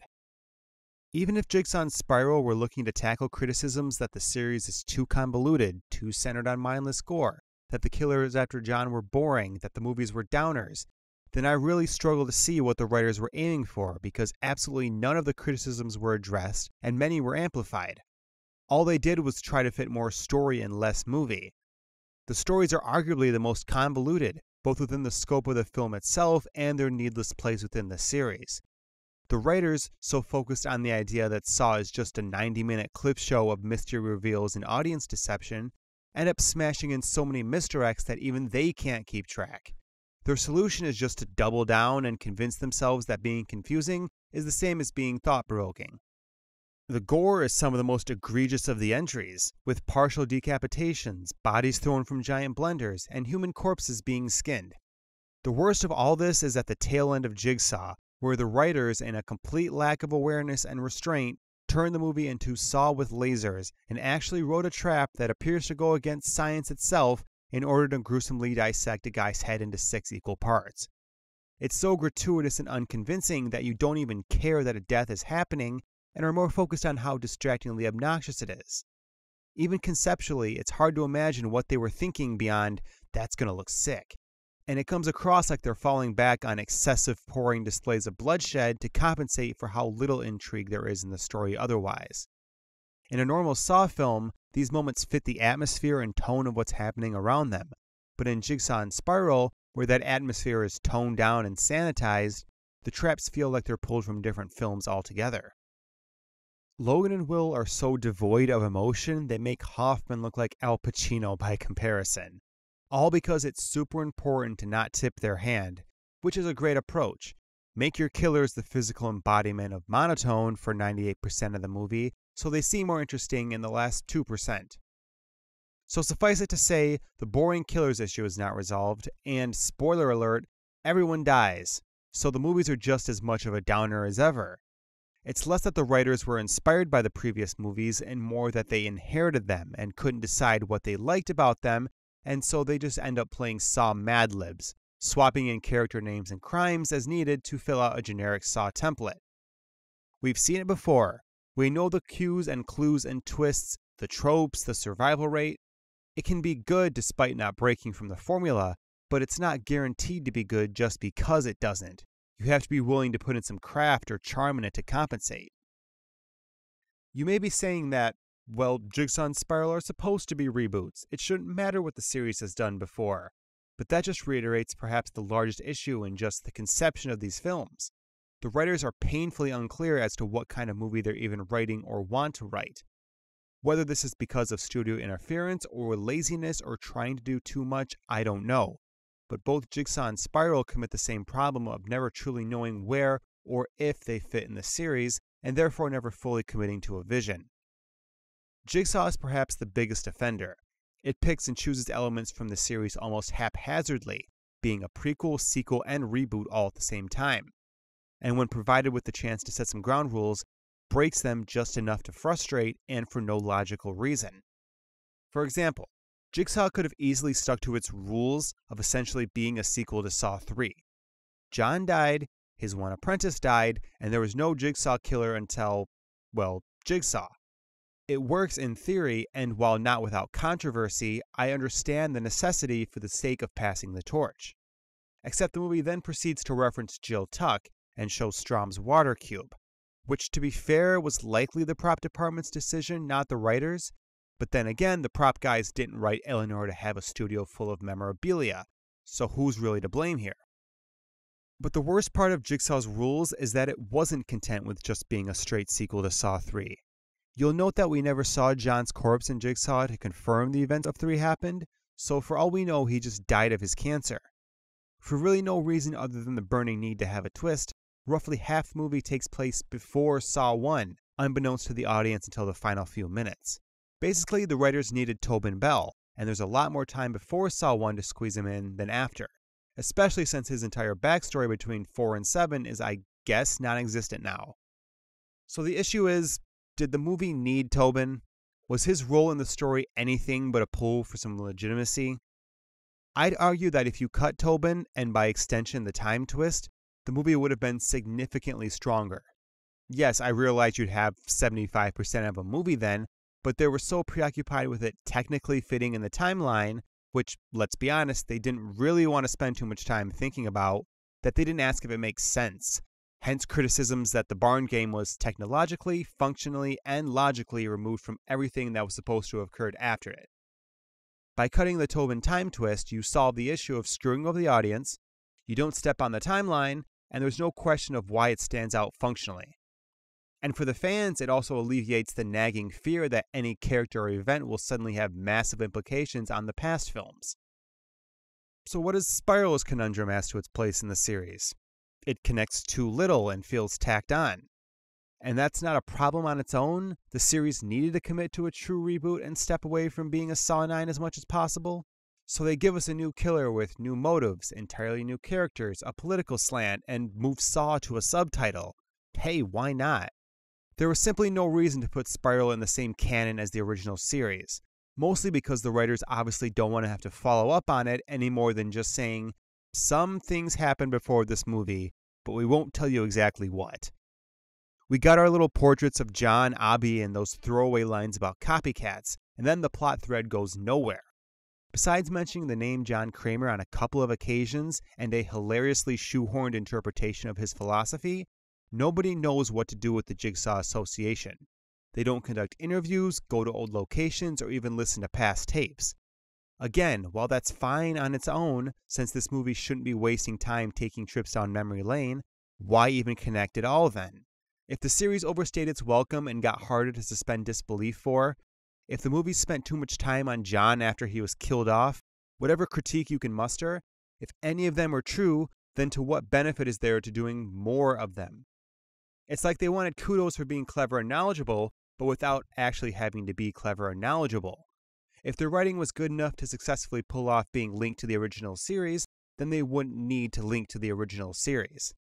Even if Jigsaw and Spiral were looking to tackle criticisms that the series is too convoluted, too centered on mindless gore, that the killers after John were boring, that the movies were downers, then I really struggle to see what the writers were aiming for because absolutely none of the criticisms were addressed and many were amplified. All they did was try to fit more story and less movie. The stories are arguably the most convoluted, both within the scope of the film itself and their needless place within the series. The writers, so focused on the idea that Saw is just a 90 minute clip show of mystery reveals and audience deception, end up smashing in so many misdirects that even they can't keep track. Their solution is just to double down and convince themselves that being confusing is the same as being thought provoking. The gore is some of the most egregious of the entries, with partial decapitations, bodies thrown from giant blenders, and human corpses being skinned. The worst of all this is at the tail end of Jigsaw, where the writers, in a complete lack of awareness and restraint, turned the movie into Saw with lasers and actually wrote a trap that appears to go against science itself in order to gruesomely dissect a guy's head into six equal parts. It's so gratuitous and unconvincing that you don't even care that a death is happening and are more focused on how distractingly obnoxious it is. Even conceptually, it's hard to imagine what they were thinking beyond, that's gonna look sick. And it comes across like they're falling back on excessive pouring displays of bloodshed to compensate for how little intrigue there is in the story otherwise. In a normal Saw film, these moments fit the atmosphere and tone of what's happening around them. But in Jigsaw and Spiral, where that atmosphere is toned down and sanitized, the traps feel like they're pulled from different films altogether. Logan and Will are so devoid of emotion they make Hoffman look like Al Pacino by comparison. All because it's super important to not tip their hand, which is a great approach. Make your killers the physical embodiment of monotone for 98% of the movie, so they seem more interesting in the last 2%. So suffice it to say, the boring killers issue is not resolved, and spoiler alert, everyone dies. So the movies are just as much of a downer as ever. It's less that the writers were inspired by the previous movies and more that they inherited them and couldn't decide what they liked about them, and so they just end up playing Saw Mad Libs, swapping in character names and crimes as needed to fill out a generic Saw template. We've seen it before. We know the cues and clues and twists, the tropes, the survival rate. It can be good despite not breaking from the formula, but it's not guaranteed to be good just because it doesn't. You have to be willing to put in some craft or charm in it to compensate. You may be saying that, well, Jigsaw and Spiral are supposed to be reboots. It shouldn't matter what the series has done before. But that just reiterates perhaps the largest issue in just the conception of these films. The writers are painfully unclear as to what kind of movie they're even writing or want to write. Whether this is because of studio interference or laziness or trying to do too much, I don't know but both Jigsaw and Spiral commit the same problem of never truly knowing where or if they fit in the series, and therefore never fully committing to a vision. Jigsaw is perhaps the biggest offender. It picks and chooses elements from the series almost haphazardly, being a prequel, sequel, and reboot all at the same time. And when provided with the chance to set some ground rules, breaks them just enough to frustrate and for no logical reason. For example, Jigsaw could have easily stuck to its rules of essentially being a sequel to Saw 3. John died, his one apprentice died, and there was no Jigsaw killer until, well, Jigsaw. It works in theory, and while not without controversy, I understand the necessity for the sake of passing the torch. Except the movie then proceeds to reference Jill Tuck and show Strahm's water cube. which, to be fair, was likely the prop department's decision, not the writers. But then again, the prop guys didn't write Eleanor to have a studio full of memorabilia, so who's really to blame here? But the worst part of Jigsaw's rules is that it wasn't content with just being a straight sequel to Saw 3. You'll note that we never saw John's corpse in Jigsaw to confirm the events of 3 happened, so for all we know, he just died of his cancer. For really no reason other than the burning need to have a twist, roughly half the movie takes place before Saw 1, unbeknownst to the audience until the final few minutes. Basically, the writers needed Tobin Bell, and there's a lot more time before Saw 1 to squeeze him in than after especially since his entire backstory between 4 and 7 is, I guess, non existent now. So the issue is did the movie need Tobin? Was his role in the story anything but a pull for some legitimacy? I'd argue that if you cut Tobin, and by extension the time twist, the movie would have been significantly stronger. Yes, I realize you'd have 75% of a movie then, but they were so preoccupied with it technically fitting in the timeline which, let's be honest, they didn't really want to spend too much time thinking about, that they didn't ask if it makes sense. Hence, criticisms that the Barn game was technologically, functionally, and logically removed from everything that was supposed to have occurred after it. By cutting the Tobin time twist, you solve the issue of screwing over the audience, you don't step on the timeline, and there's no question of why it stands out functionally. And for the fans, it also alleviates the nagging fear that any character or event will suddenly have massive implications on the past films. So, what is Spiral's conundrum as to its place in the series? It connects too little and feels tacked on. And that's not a problem on its own. The series needed to commit to a true reboot and step away from being a Saw 9 as much as possible. So they give us a new killer with new motives, entirely new characters, a political slant, and move Saw to a subtitle. Hey, why not? There was simply no reason to put Spiral in the same canon as the original series, mostly because the writers obviously don't want to have to follow up on it any more than just saying, some things happened before this movie, but we won't tell you exactly what. We got our little portraits of John, Abby, and those throwaway lines about copycats, and then the plot thread goes nowhere. Besides mentioning the name John Kramer on a couple of occasions and a hilariously shoehorned interpretation of his philosophy, Nobody knows what to do with the Jigsaw Association. They don't conduct interviews, go to old locations, or even listen to past tapes. Again, while that's fine on its own, since this movie shouldn't be wasting time taking trips down memory lane, why even connect at all then? If the series overstayed its welcome and got harder to suspend disbelief for, if the movie spent too much time on John after he was killed off, whatever critique you can muster, if any of them are true, then to what benefit is there to doing more of them? It's like they wanted kudos for being clever and knowledgeable, but without actually having to be clever and knowledgeable. If their writing was good enough to successfully pull off being linked to the original series, then they wouldn't need to link to the original series.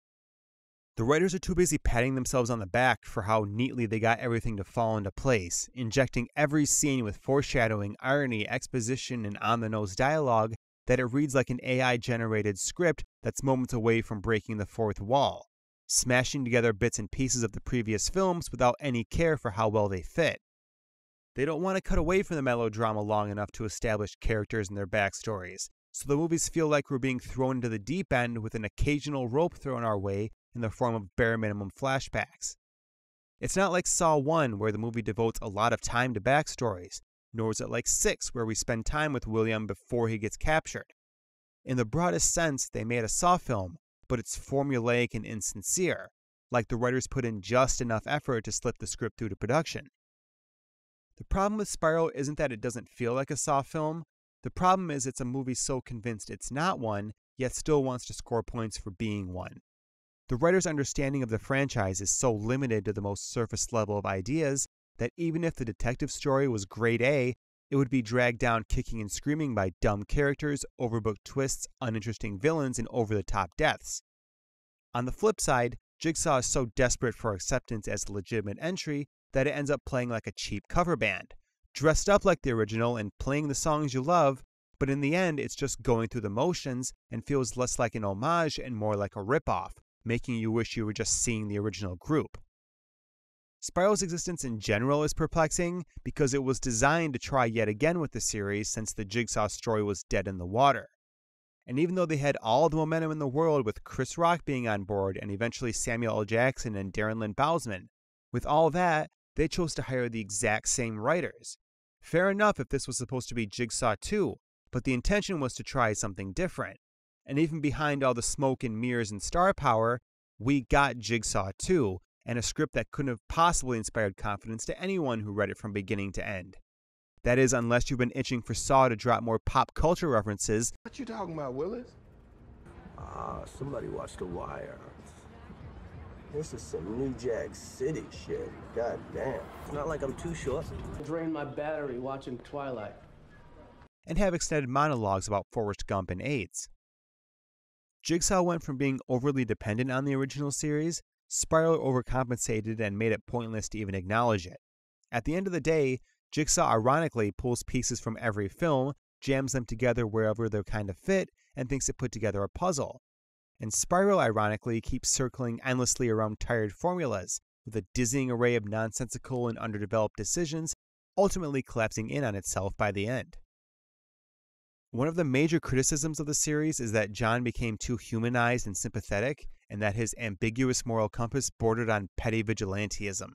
The writers are too busy patting themselves on the back for how neatly they got everything to fall into place, injecting every scene with foreshadowing, irony, exposition, and on the nose dialogue that it reads like an AI generated script that's moments away from breaking the fourth wall smashing together bits and pieces of the previous films without any care for how well they fit. They don't want to cut away from the melodrama long enough to establish characters and their backstories, so the movies feel like we're being thrown into the deep end with an occasional rope thrown our way in the form of bare minimum flashbacks. It's not like Saw 1, where the movie devotes a lot of time to backstories, nor is it like 6, where we spend time with William before he gets captured. In the broadest sense, they made a Saw film, but it's formulaic and insincere, like the writers put in just enough effort to slip the script through to production. The problem with Spiral isn't that it doesn't feel like a Saw film. The problem is it's a movie so convinced it's not one, yet still wants to score points for being one. The writer's understanding of the franchise is so limited to the most surface level of ideas that even if the detective story was grade A, it would be dragged down kicking and screaming by dumb characters, overbooked twists, uninteresting villains, and over the top deaths. On the flip side, Jigsaw is so desperate for acceptance as a legitimate entry that it ends up playing like a cheap cover band, dressed up like the original and playing the songs you love, but in the end it's just going through the motions and feels less like an homage and more like a ripoff, making you wish you were just seeing the original group. Spiral's existence in general is perplexing because it was designed to try yet again with the series since the Jigsaw story was dead in the water. And even though they had all the momentum in the world with Chris Rock being on board and eventually Samuel L. Jackson and Darren Lynn Bousman, With all that, they chose to hire the exact same writers. Fair enough if this was supposed to be Jigsaw 2, but the intention was to try something different. And even behind all the smoke and mirrors and star power, we got Jigsaw 2, and a script that couldn't have possibly inspired confidence to anyone who read it from beginning to end. That is, unless you've been itching for Saw to drop more pop culture references. What you talking about, Willis? Ah, somebody watched The Wire. This is some New Jack City shit. God damn. It's not like I'm too short. Drain my battery watching Twilight. And have extended monologues about Forrest Gump and AIDS. Jigsaw went from being overly dependent on the original series, Spiral overcompensated and made it pointless to even acknowledge it. At the end of the day, Jigsaw ironically pulls pieces from every film, jams them together wherever they're kind of fit, and thinks it put together a puzzle. And Spiral, ironically, keeps circling endlessly around tired formulas, with a dizzying array of nonsensical and underdeveloped decisions, ultimately collapsing in on itself by the end. One of the major criticisms of the series is that John became too humanized and sympathetic, and that his ambiguous moral compass bordered on petty vigilantism.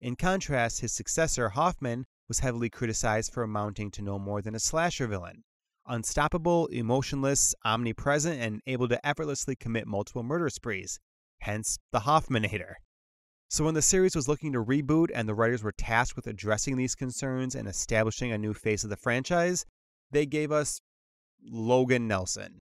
In contrast, his successor, Hoffman, was heavily criticized for amounting to no more than a slasher villain unstoppable, emotionless, omnipresent, and able to effortlessly commit multiple murder sprees, hence the Hoffmanator. So, when the series was looking to reboot and the writers were tasked with addressing these concerns and establishing a new face of the franchise, they gave us Logan Nelson.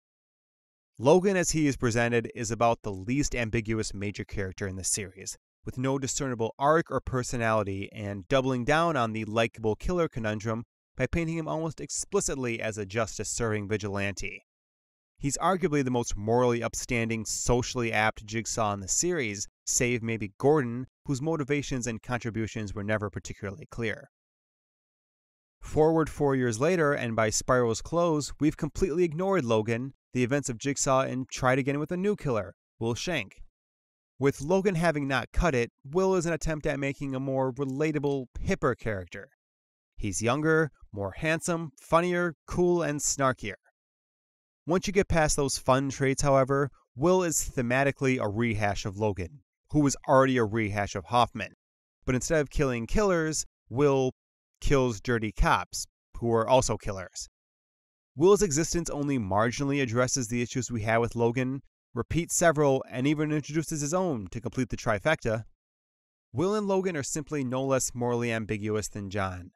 Logan, as he is presented, is about the least ambiguous major character in the series, with no discernible arc or personality, and doubling down on the likable killer conundrum by painting him almost explicitly as a justice serving vigilante. He's arguably the most morally upstanding, socially apt jigsaw in the series, save maybe Gordon, whose motivations and contributions were never particularly clear. Forward four years later, and by Spiral's close, we've completely ignored Logan, the events of Jigsaw, and tried again with a new killer, Will Schenk. With Logan having not cut it, Will is an attempt at making a more relatable, hipper character. He's younger, more handsome, funnier, cool, and snarkier. Once you get past those fun traits, however, Will is thematically a rehash of Logan, who was already a rehash of Hoffman. But instead of killing killers, Will kills dirty cops, who are also killers. Will's existence only marginally addresses the issues we have with Logan, repeats several, and even introduces his own to complete the trifecta. Will and Logan are simply no less morally ambiguous than John.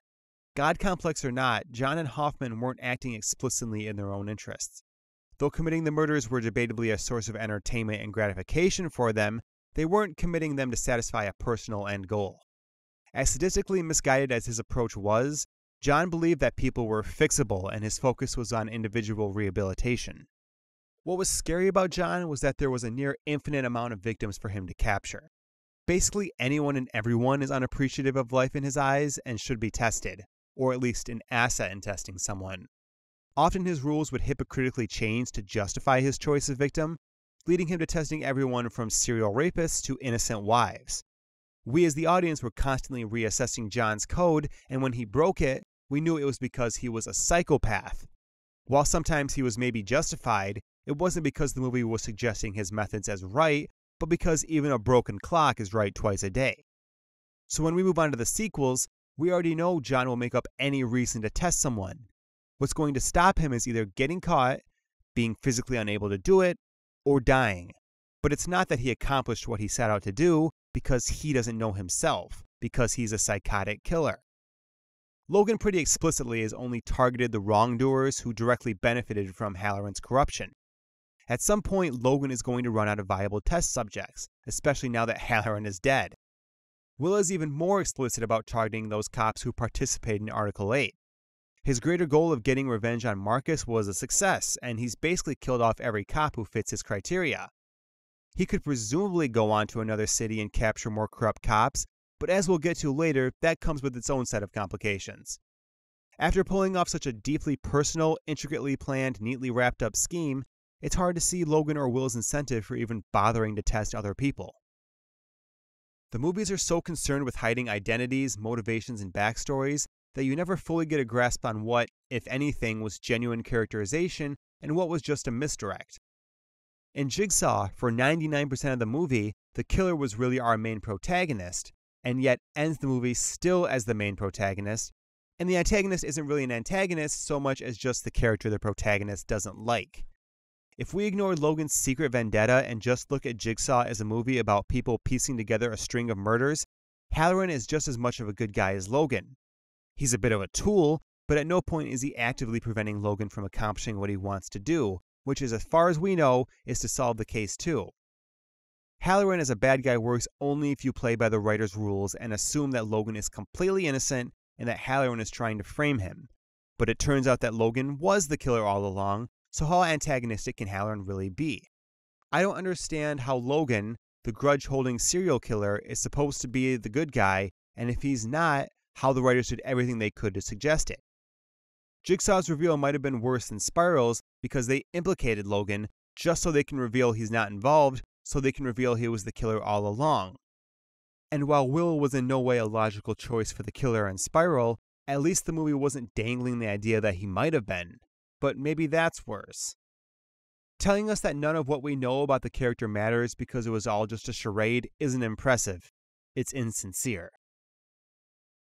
God complex or not, John and Hoffman weren't acting explicitly in their own interests. Though committing the murders were debatably a source of entertainment and gratification for them, they weren't committing them to satisfy a personal end goal. As sadistically misguided as his approach was, John believed that people were fixable and his focus was on individual rehabilitation. What was scary about John was that there was a near infinite amount of victims for him to capture. Basically, anyone and everyone is unappreciative of life in his eyes and should be tested, or at least an asset in testing someone. Often his rules would hypocritically change to justify his choice of victim, leading him to testing everyone from serial rapists to innocent wives. We as the audience were constantly reassessing John's code, and when he broke it, we knew it was because he was a psychopath. While sometimes he was maybe justified, it wasn't because the movie was suggesting his methods as right, but because even a broken clock is right twice a day. So when we move on to the sequels, we already know John will make up any reason to test someone. What's going to stop him is either getting caught, being physically unable to do it, or dying. But it's not that he accomplished what he set out to do, because he doesn't know himself, because he's a psychotic killer. Logan pretty explicitly has only targeted the wrongdoers who directly benefited from Halloran's corruption. At some point, Logan is going to run out of viable test subjects, especially now that Halloran is dead. Will is even more explicit about targeting those cops who participated in Article 8. His greater goal of getting revenge on Marcus was a success, and he's basically killed off every cop who fits his criteria. He could presumably go on to another city and capture more corrupt cops, but as we'll get to later, that comes with its own set of complications. After pulling off such a deeply personal, intricately planned, neatly wrapped up scheme, it's hard to see Logan or Will's incentive for even bothering to test other people. The movies are so concerned with hiding identities, motivations, and backstories that you never fully get a grasp on what, if anything, was genuine characterization and what was just a misdirect. In Jigsaw, for 99% of the movie, the killer was really our main protagonist, and yet ends the movie still as the main protagonist. And the antagonist isn't really an antagonist so much as just the character the protagonist doesn't like. If we ignore Logan's secret vendetta and just look at Jigsaw as a movie about people piecing together a string of murders, Halloran is just as much of a good guy as Logan. He's a bit of a tool, but at no point is he actively preventing Logan from accomplishing what he wants to do, which is, as far as we know, is to solve the case too. Halloran as a bad guy works only if you play by the writer's rules and assume that Logan is completely innocent and that Halloran is trying to frame him. But it turns out that Logan was the killer all along, so how antagonistic can Halloran really be? I don't understand how Logan, the grudge holding serial killer, is supposed to be the good guy, and if he's not, how the writers did everything they could to suggest it. Jigsaw's reveal might have been worse than Spiral's because they implicated Logan just so they can reveal he's not involved so they can reveal he was the killer all along. And while Will was in no way a logical choice for the killer in Spiral, at least the movie wasn't dangling the idea that he might have been. But maybe that's worse. Telling us that none of what we know about the character matters because it was all just a charade isn't impressive. It's insincere.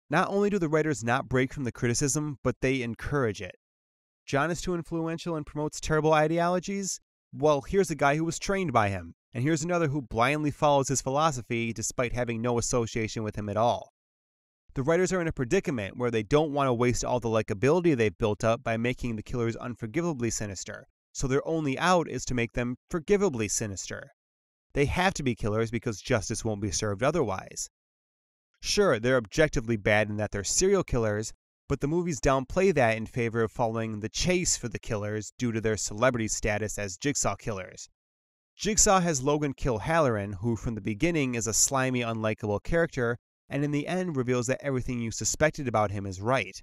Not only do the writers not break from the criticism, but they encourage it. John is too influential and promotes terrible ideologies? Well, here's a guy who was trained by him. And here's another who blindly follows his philosophy despite having no association with him at all. The writers are in a predicament where they don't want to waste all the likability they've built up by making the killers unforgivably sinister, so their only out is to make them forgivably sinister. They have to be killers because justice won't be served otherwise. Sure, they're objectively bad in that they're serial killers, but the movies downplay that in favor of following the chase for the killers due to their celebrity status as jigsaw killers. Jigsaw has Logan kill Halloran, who from the beginning is a slimy, unlikable character, and in the end reveals that everything you suspected about him is right.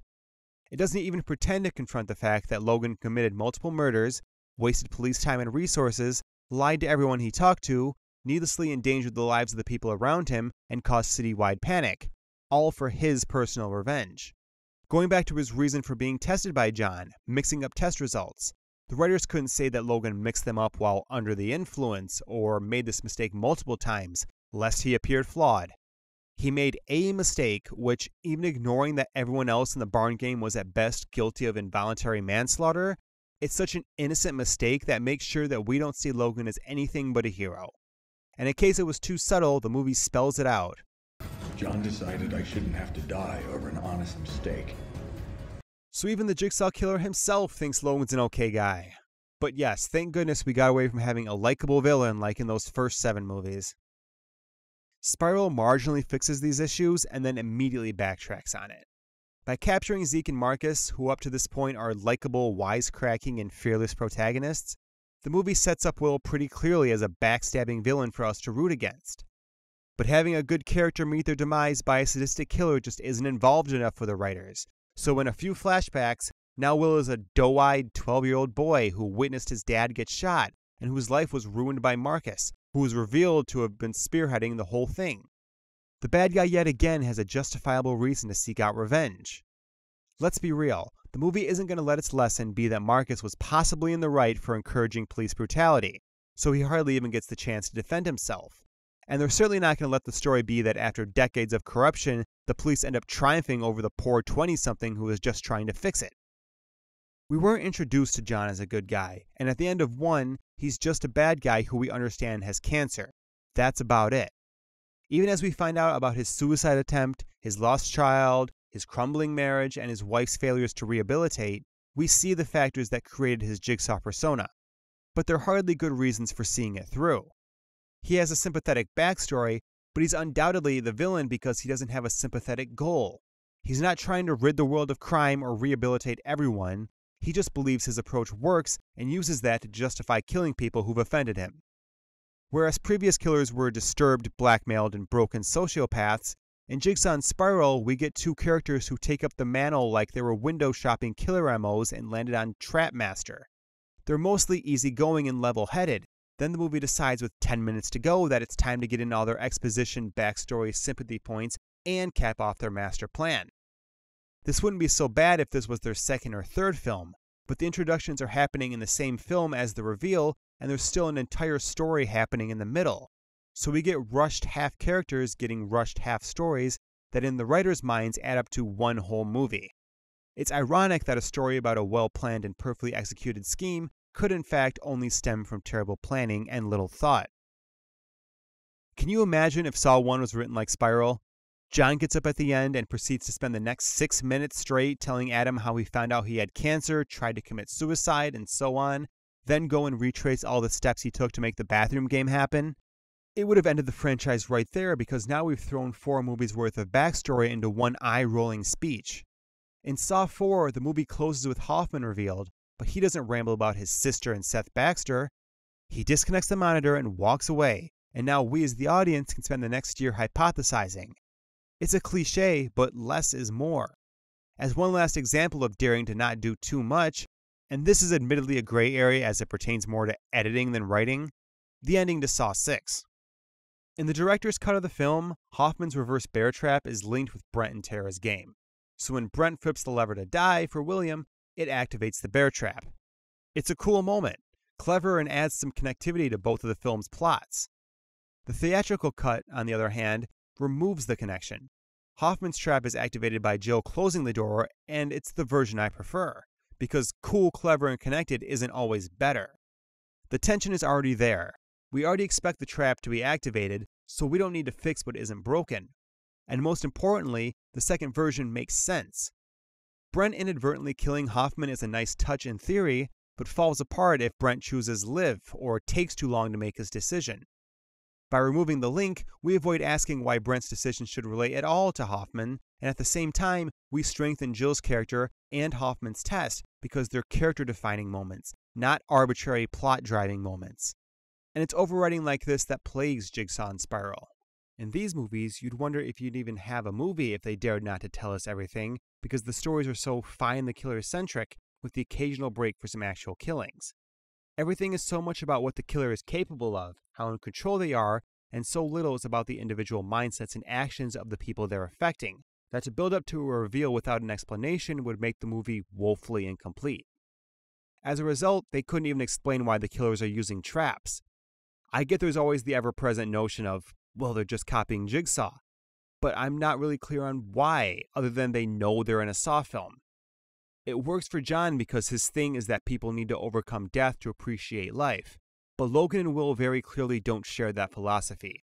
It doesn't even pretend to confront the fact that Logan committed multiple murders, wasted police time and resources, lied to everyone he talked to, needlessly endangered the lives of the people around him, and caused citywide panic, all for his personal revenge. Going back to his reason for being tested by John, mixing up test results, the writers couldn't say that Logan mixed them up while under the influence or made this mistake multiple times, lest he appeared flawed. He made a mistake, which, even ignoring that everyone else in the barn game was at best guilty of involuntary manslaughter, it's such an innocent mistake that makes sure that we don't see Logan as anything but a hero. And in case it was too subtle, the movie spells it out. John decided I shouldn't have to die over an honest mistake. So even the Jigsaw Killer himself thinks Logan's an okay guy. But yes, thank goodness we got away from having a likable villain like in those first seven movies. Spiral marginally fixes these issues and then immediately backtracks on it. By capturing Zeke and Marcus, who up to this point are likable, wisecracking, and fearless protagonists, the movie sets up Will pretty clearly as a backstabbing villain for us to root against. But having a good character meet their demise by a sadistic killer just isn't involved enough for the writers, so, in a few flashbacks, now Will is a doe eyed 12 year old boy who witnessed his dad get shot and whose life was ruined by Marcus, who was revealed to have been spearheading the whole thing. The bad guy yet again has a justifiable reason to seek out revenge. Let's be real, the movie isn't going to let its lesson be that Marcus was possibly in the right for encouraging police brutality, so he hardly even gets the chance to defend himself. And they're certainly not going to let the story be that after decades of corruption, the police end up triumphing over the poor 20 something who is just trying to fix it. We weren't introduced to John as a good guy, and at the end of one, he's just a bad guy who we understand has cancer. That's about it. Even as we find out about his suicide attempt, his lost child, his crumbling marriage, and his wife's failures to rehabilitate, we see the factors that created his jigsaw persona. But they're hardly good reasons for seeing it through. He has a sympathetic backstory, but he's undoubtedly the villain because he doesn't have a sympathetic goal. He's not trying to rid the world of crime or rehabilitate everyone. He just believes his approach works and uses that to justify killing people who've offended him. Whereas previous killers were disturbed, blackmailed, and broken sociopaths, in Jigsaw's Spiral, we get two characters who take up the mantle like they were window shopping killer MOs and landed on Trapmaster. They're mostly easygoing and level headed, then the movie decides with 10 minutes to go that it's time to get in all their exposition, backstory, sympathy points, and cap off their master plan. This wouldn't be so bad if this was their second or third film, but the introductions are happening in the same film as the reveal, and there's still an entire story happening in the middle. So we get rushed half characters getting rushed half stories that in the writer's minds add up to one whole movie. It's ironic that a story about a well planned and perfectly executed scheme could in fact only stem from terrible planning and little thought. Can you imagine if Saw 1 was written like Spiral? John gets up at the end and proceeds to spend the next six minutes straight telling Adam how he found out he had cancer, tried to commit suicide, and so on, then go and retrace all the steps he took to make the bathroom game happen. It would have ended the franchise right there because now we've thrown four movies worth of backstory into one eye rolling speech. In Saw 4, the movie closes with Hoffman revealed, but he doesn't ramble about his sister and Seth Baxter. He disconnects the monitor and walks away, and now we as the audience can spend the next year hypothesizing. It's a cliche, but less is more. As one last example of daring to not do too much, and this is admittedly a gray area as it pertains more to editing than writing, the ending to Saw 6. In the director's cut of the film, Hoffman's reverse bear trap is linked with Brent and Tara's game. So when Brent flips the lever to die for William, it activates the bear trap. It's a cool moment, clever, and adds some connectivity to both of the film's plots. The theatrical cut, on the other hand, removes the connection. Hoffman's trap is activated by Jill closing the door, and it's the version I prefer, because cool, clever, and connected isn't always better. The tension is already there. We already expect the trap to be activated, so we don't need to fix what isn't broken. And most importantly, the second version makes sense. Brent inadvertently killing Hoffman is a nice touch in theory, but falls apart if Brent chooses live or takes too long to make his decision. By removing the link, we avoid asking why Brent's decision should relate at all to Hoffman, and at the same time, we strengthen Jill's character and Hoffman's test because they're character defining moments, not arbitrary plot driving moments. And it's overwriting like this that plagues Jigsaw and Spiral. In these movies, you'd wonder if you'd even have a movie if they dared not to tell us everything, because the stories are so find the killer centric, with the occasional break for some actual killings. Everything is so much about what the killer is capable of, how in control they are, and so little is about the individual mindsets and actions of the people they're affecting, that to build up to a reveal without an explanation would make the movie woefully incomplete. As a result, they couldn't even explain why the killers are using traps. I get there's always the ever present notion of, well, they're just copying Jigsaw, but I'm not really clear on why, other than they know they're in a Saw film. It works for John because his thing is that people need to overcome death to appreciate life, but Logan and Will very clearly don't share that philosophy.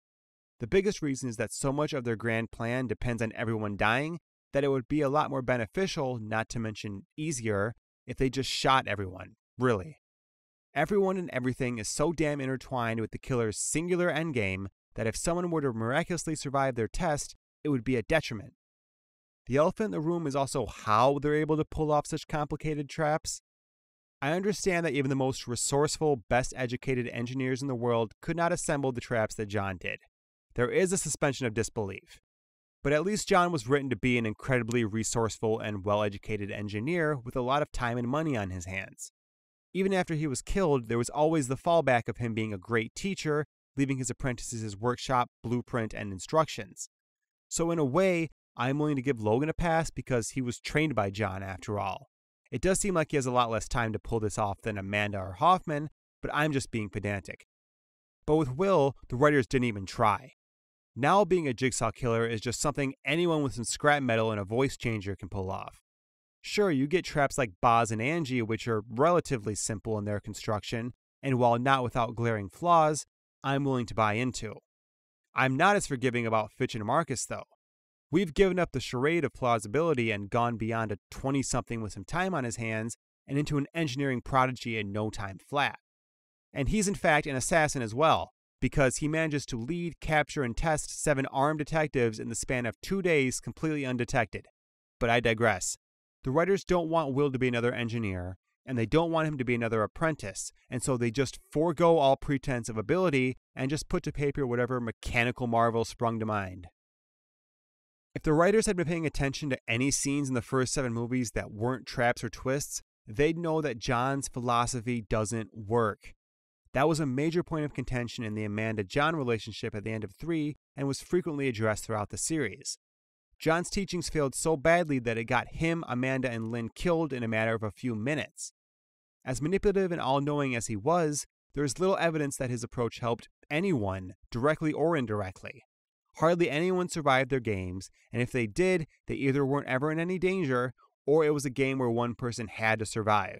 The biggest reason is that so much of their grand plan depends on everyone dying that it would be a lot more beneficial, not to mention easier, if they just shot everyone, really. Everyone and everything is so damn intertwined with the killer's singular endgame that if someone were to miraculously survive their test, it would be a detriment. The elephant in the room is also how they're able to pull off such complicated traps. I understand that even the most resourceful, best educated engineers in the world could not assemble the traps that John did. There is a suspension of disbelief. But at least John was written to be an incredibly resourceful and well educated engineer with a lot of time and money on his hands. Even after he was killed, there was always the fallback of him being a great teacher, leaving his apprentices his workshop, blueprint, and instructions. So, in a way, I'm willing to give Logan a pass because he was trained by John after all. It does seem like he has a lot less time to pull this off than Amanda or Hoffman, but I'm just being pedantic. But with Will, the writers didn't even try. Now being a jigsaw killer is just something anyone with some scrap metal and a voice changer can pull off. Sure, you get traps like Boz and Angie, which are relatively simple in their construction, and while not without glaring flaws, I'm willing to buy into. I'm not as forgiving about Fitch and Marcus, though. We've given up the charade of plausibility and gone beyond a 20 something with some time on his hands and into an engineering prodigy in no time flat. And he's in fact an assassin as well, because he manages to lead, capture, and test seven armed detectives in the span of two days completely undetected. But I digress. The writers don't want Will to be another engineer, and they don't want him to be another apprentice, and so they just forego all pretense of ability and just put to paper whatever mechanical marvel sprung to mind. If the writers had been paying attention to any scenes in the first seven movies that weren't traps or twists, they'd know that John's philosophy doesn't work. That was a major point of contention in the Amanda John relationship at the end of 3 and was frequently addressed throughout the series. John's teachings failed so badly that it got him, Amanda, and Lynn killed in a matter of a few minutes. As manipulative and all knowing as he was, there is little evidence that his approach helped anyone, directly or indirectly. Hardly anyone survived their games, and if they did, they either weren't ever in any danger, or it was a game where one person had to survive.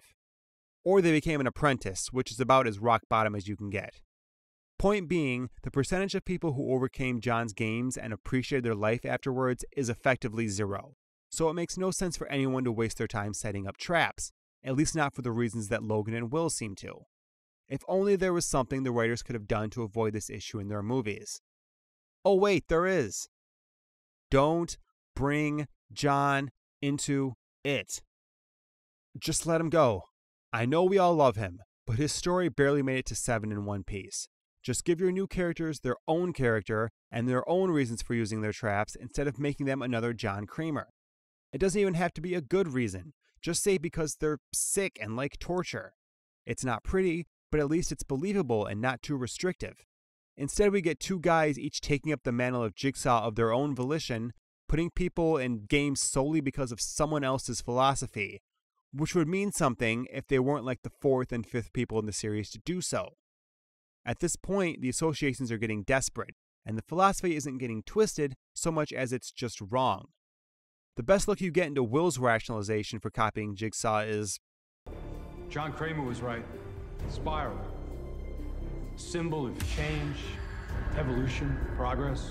Or they became an apprentice, which is about as rock bottom as you can get. Point being, the percentage of people who overcame John's games and appreciated their life afterwards is effectively zero. So it makes no sense for anyone to waste their time setting up traps, at least not for the reasons that Logan and Will seem to. If only there was something the writers could have done to avoid this issue in their movies. Oh, wait, there is. Don't bring John into it. Just let him go. I know we all love him, but his story barely made it to seven in one piece. Just give your new characters their own character and their own reasons for using their traps instead of making them another John Kramer. It doesn't even have to be a good reason. Just say because they're sick and like torture. It's not pretty, but at least it's believable and not too restrictive. Instead, we get two guys each taking up the mantle of Jigsaw of their own volition, putting people in games solely because of someone else's philosophy, which would mean something if they weren't like the fourth and fifth people in the series to do so. At this point, the associations are getting desperate, and the philosophy isn't getting twisted so much as it's just wrong. The best look you get into Will's rationalization for copying Jigsaw is John Kramer was right. Spiral. Symbol of change, evolution, progress.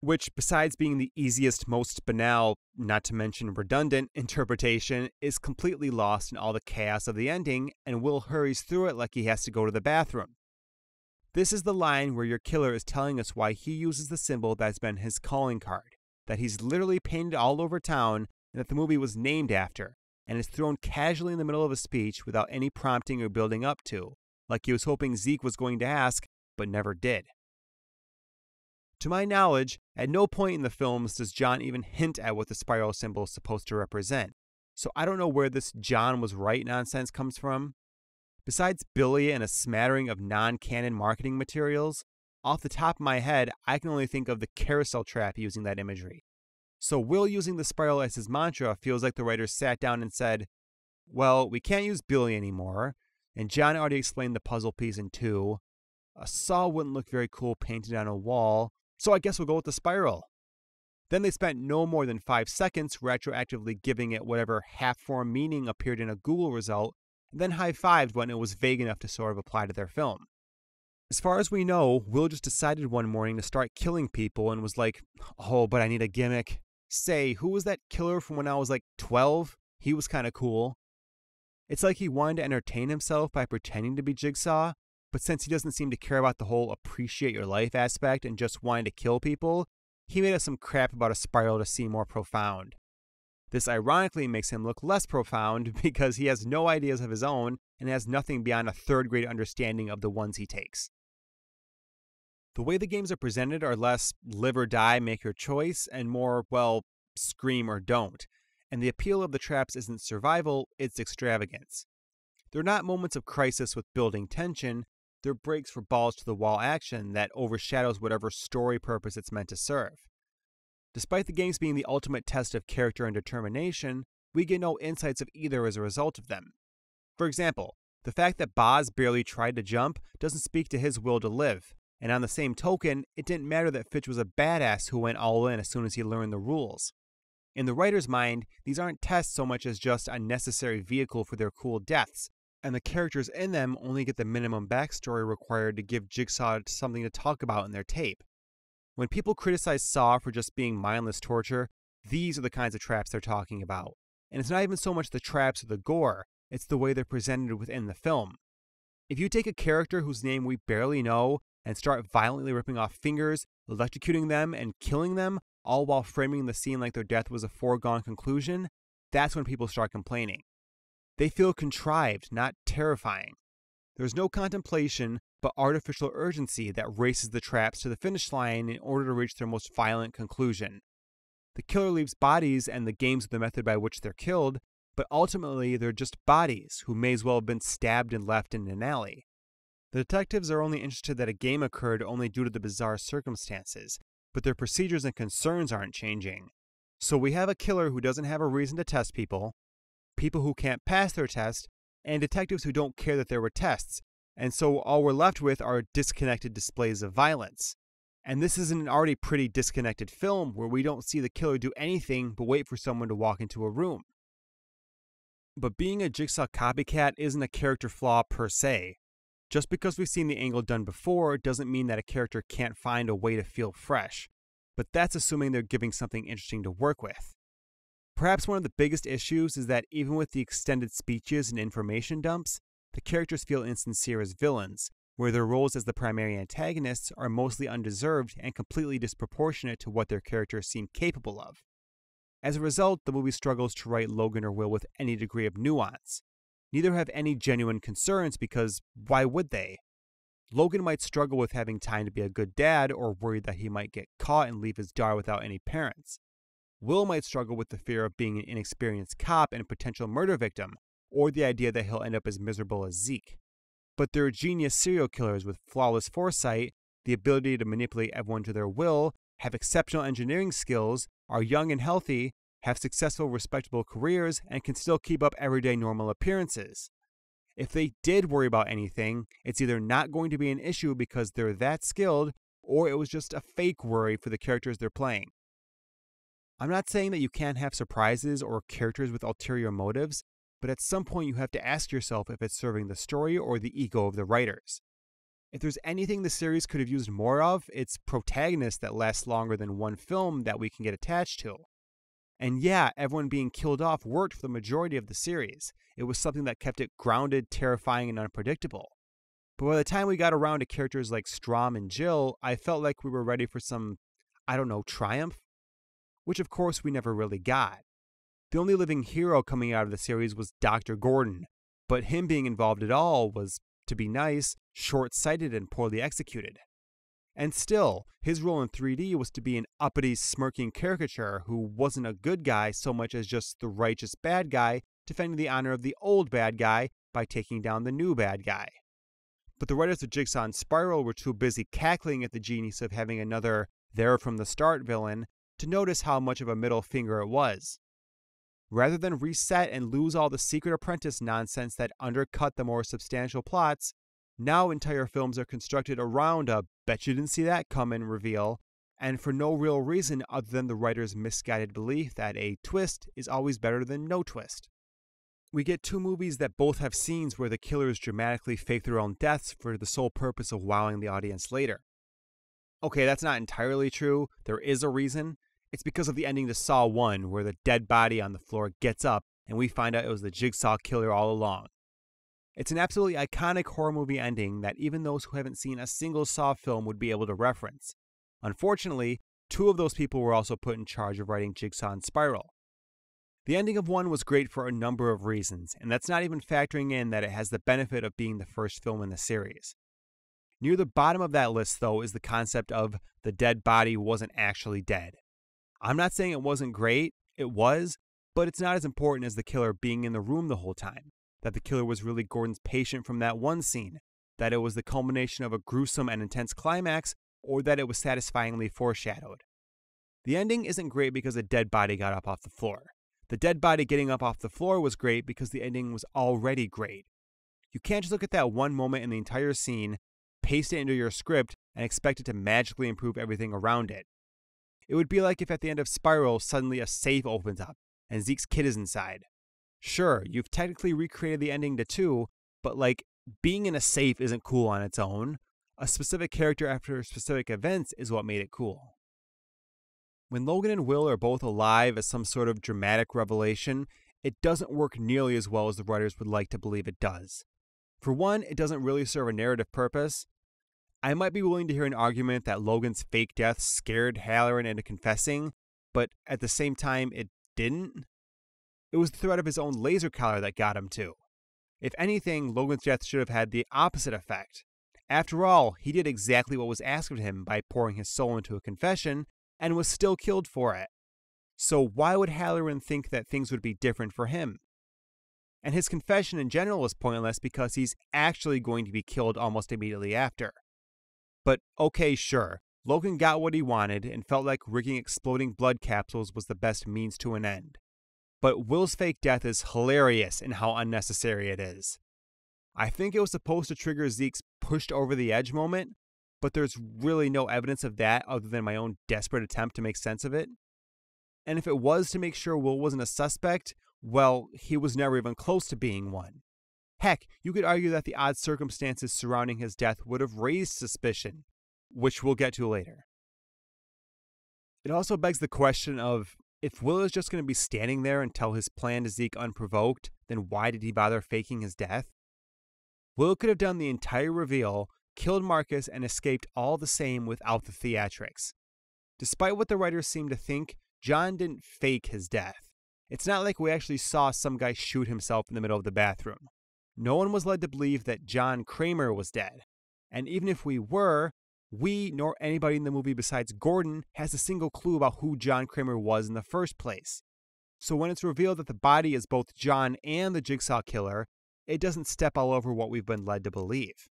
which, besides being the easiest, most banal, not to mention redundant, interpretation, is completely lost in all the chaos of the ending, and Will hurries through it like he has to go to the bathroom. This is the line where your killer is telling us why he uses the symbol that's been his calling card, that he's literally painted all over town, and that the movie was named after, and is thrown casually in the middle of a speech without any prompting or building up to, like he was hoping Zeke was going to ask, but never did. To my knowledge, at no point in the films does John even hint at what the spiral symbol is supposed to represent, so I don't know where this John was right nonsense comes from. Besides Billy and a smattering of non canon marketing materials, off the top of my head, I can only think of the carousel trap using that imagery. So, Will using the spiral as his mantra feels like the writers sat down and said, Well, we can't use Billy anymore, and John already explained the puzzle piece in two. A saw wouldn't look very cool painted on a wall, so I guess we'll go with the spiral. Then they spent no more than five seconds retroactively giving it whatever half form meaning appeared in a Google result, then high fived when it was vague enough to sort of apply to their film. As far as we know, Will just decided one morning to start killing people and was like, oh, but I need a gimmick. Say, who was that killer from when I was like 12? He was kind of cool. It's like he wanted to entertain himself by pretending to be Jigsaw, but since he doesn't seem to care about the whole appreciate your life aspect and just wanting to kill people, he made up some crap about a spiral to seem more profound. This ironically makes him look less profound because he has no ideas of his own and has nothing beyond a third grade understanding of the ones he takes. The way the games are presented are less live or die, make your choice, and more, well, scream or don't. And the appeal of the traps isn't survival, it's extravagance. They're not moments of crisis with building tension, they're breaks for balls to the wall action that overshadows whatever story purpose it's meant to serve. Despite the games being the ultimate test of character and determination, we get no insights of either as a result of them. For example, the fact that Boz barely tried to jump doesn't speak to his will to live, and on the same token, it didn't matter that Fitch was a badass who went all in as soon as he learned the rules. In the writer's mind, these aren't tests so much as just a necessary vehicle for their cool deaths, and the characters in them only get the minimum backstory required to give Jigsaw something to talk about in their tape. When people criticize Saw for just being mindless torture, these are the kinds of traps they're talking about. And it's not even so much the traps or the gore, it's the way they're presented within the film. If you take a character whose name we barely know and start violently ripping off fingers, electrocuting them, and killing them, all while framing the scene like their death was a foregone conclusion, that's when people start complaining. They feel contrived, not terrifying. There's no contemplation, but artificial urgency that races the traps to the finish line in order to reach their most violent conclusion. The killer leaves bodies and the games of the method by which they're killed, but ultimately they're just bodies who may as well have been stabbed and left in an alley. The detectives are only interested that a game occurred only due to the bizarre circumstances, but their procedures and concerns aren't changing. So we have a killer who doesn't have a reason to test people, people who can't pass their test, and detectives who don't care that there were tests, And so all we're left with are disconnected displays of violence. And this is an already pretty disconnected film where we don't see the killer do anything but wait for someone to walk into a room. But being a Jigsaw copycat isn't a character flaw per se. Just because we've seen the angle done before doesn't mean that a character can't find a way to feel fresh, but that's assuming they're giving something interesting to work with. Perhaps one of the biggest issues is that even with the extended speeches and information dumps, the characters feel insincere as villains, where their roles as the primary antagonists are mostly undeserved and completely disproportionate to what their characters seem capable of. As a result, the movie struggles to write Logan or Will with any degree of nuance. Neither have any genuine concerns because why would they? Logan might struggle with having time to be a good dad or worried that he might get caught and leave his daughter without any parents. Will might struggle with the fear of being an inexperienced cop and a potential murder victim, or the idea that he'll end up as miserable as Zeke but they're genius serial killers with flawless foresight, the ability to manipulate everyone to their will, have exceptional engineering skills, are young and healthy, have successful, respectable careers, and can still keep up everyday normal appearances. If they did worry about anything, it's either not going to be an issue because they're that skilled, or it was just a fake worry for the characters they're playing. I'm not saying that you can't have surprises or characters with ulterior motives, but at some point you have to ask yourself if it's serving the story or the ego of the writers. If there's anything the series could have used more of, it's protagonists that last longer than one film that we can get attached to. And yeah, everyone being killed off worked for the majority of the series. It was something that kept it grounded, terrifying, and unpredictable. But by the time we got around to characters like Strahm and Jill, I felt like we were ready for some, I don't know, triumph? Which of course we never really got. The only living hero coming out of the series was Dr. Gordon, but him being involved at all was, to be nice, short sighted and poorly executed. And still, his role in 3D was to be an uppity, smirking caricature who wasn't a good guy so much as just the righteous bad guy defending the honor of the old bad guy by taking down the new bad guy. But the writers of Jigsaw and Spiral were too busy cackling at the genius of having another there from the start villain to notice how much of a middle finger it was. Rather than reset and lose all the Secret Apprentice nonsense that undercut the more substantial plots, now entire films are constructed around a bet you didn't see that coming reveal, and for no real reason other than the writer's misguided belief that a twist is always better than no twist. We get two movies that both have scenes where the killers dramatically fake their own deaths for the sole purpose of wowing the audience later. Okay, that's not entirely true. There is a reason, it's because of the ending to Saw 1, where the dead body on the floor gets up and we find out it was the Jigsaw killer all along. It's an absolutely iconic horror movie ending that even those who haven't seen a single Saw film would be able to reference. Unfortunately, two of those people were also put in charge of writing Jigsaw and Spiral. The ending of one was great for a number of reasons, and that's not even factoring in that it has the benefit of being the first film in the series. Near the bottom of that list, though, is the concept of the dead body wasn't actually dead. I'm not saying it wasn't great, it was, but it's not as important as the killer being in the room the whole time. That the killer was really Gordon's patient from that one scene, that it was the culmination of a gruesome and intense climax, or that it was satisfyingly foreshadowed. The ending isn't great because a dead body got up off the floor. The dead body getting up off the floor was great because the ending was already great. You can't just look at that one moment in the entire scene, paste it into your script, and expect it to magically improve everything around it. It would be like if at the end of Spiral, suddenly a safe opens up and Zeke's kid is inside. Sure, you've technically recreated the ending to 2, but like being in a safe isn't cool on its own. A specific character after specific events is what made it cool. When Logan and Will are both alive as some sort of dramatic revelation, it doesn't work nearly as well as the writers would like to believe it does. For one, it doesn't really serve a narrative purpose, I might be willing to hear an argument that Logan's fake death scared Halloran into confessing, but at the same time, it didn't. It was the threat of his own laser collar that got him too. If anything, Logan's death should have had the opposite effect. After all, he did exactly what was asked of him by pouring his soul into a confession and was still killed for it. So why would Halloran think that things would be different for him? And his confession in general is pointless because he's actually going to be killed almost immediately after. But okay, sure. Logan got what he wanted and felt like rigging exploding blood capsules was the best means to an end. But Will's fake death is hilarious in how unnecessary it is. I think it was supposed to trigger Zeke's pushed over the edge moment, but there's really no evidence of that other than my own desperate attempt to make sense of it. And if it was to make sure Will wasn't a suspect, well, he was never even close to being one. Heck, you could argue that the odd circumstances surrounding his death would have raised suspicion, which we'll get to later. It also begs the question of if Will is just going to be standing there and tell his plan to Zeke unprovoked, then why did he bother faking his death? Will could have done the entire reveal, killed Marcus, and escaped all the same without the theatrics. Despite what the writers seem to think, John didn't fake his death. It's not like we actually saw some guy shoot himself in the middle of the bathroom. No one was led to believe that John Kramer was dead. And even if we were, we nor anybody in the movie besides Gordon has a single clue about who John Kramer was in the first place. So when it's revealed that the body is both John and the Jigsaw killer, it doesn't step all over what we've been led to believe.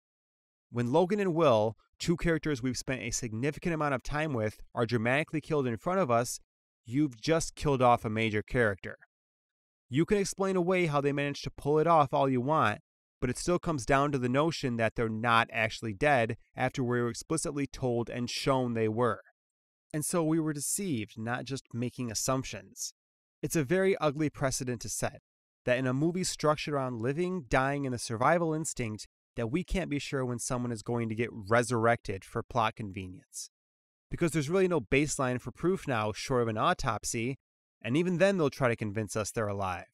When Logan and Will, two characters we've spent a significant amount of time with, are dramatically killed in front of us, you've just killed off a major character. You can explain away how they managed to pull it off all you want, but it still comes down to the notion that they're not actually dead after we were explicitly told and shown they were. And so we were deceived, not just making assumptions. It's a very ugly precedent to set that in a movie structured around living, dying, and the survival instinct, that we can't be sure when someone is going to get resurrected for plot convenience because there's really no baseline for proof now short of an autopsy, and even then they'll try to convince us they're alive.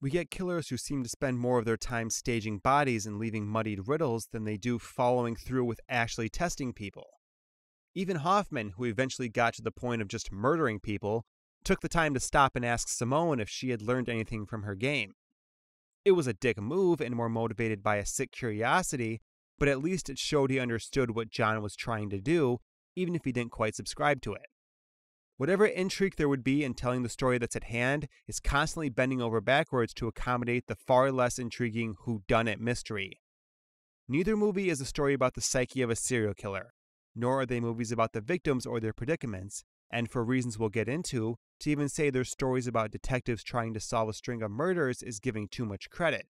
We get killers who seem to spend more of their time staging bodies and leaving muddied riddles than they do following through with actually testing people. Even Hoffman, who eventually got to the point of just murdering people, took the time to stop and ask Simone if she had learned anything from her game. It was a dick move and more motivated by a sick curiosity but at least it showed he understood what John was trying to do, even if he didn't quite subscribe to it. Whatever intrigue there would be in telling the story that's at hand is constantly bending over backwards to accommodate the far less intriguing whodunit mystery. Neither movie is a story about the psyche of a serial killer, nor are they movies about the victims or their predicaments, and for reasons we'll get into, to even say they're stories about detectives trying to solve a string of murders is giving too much credit.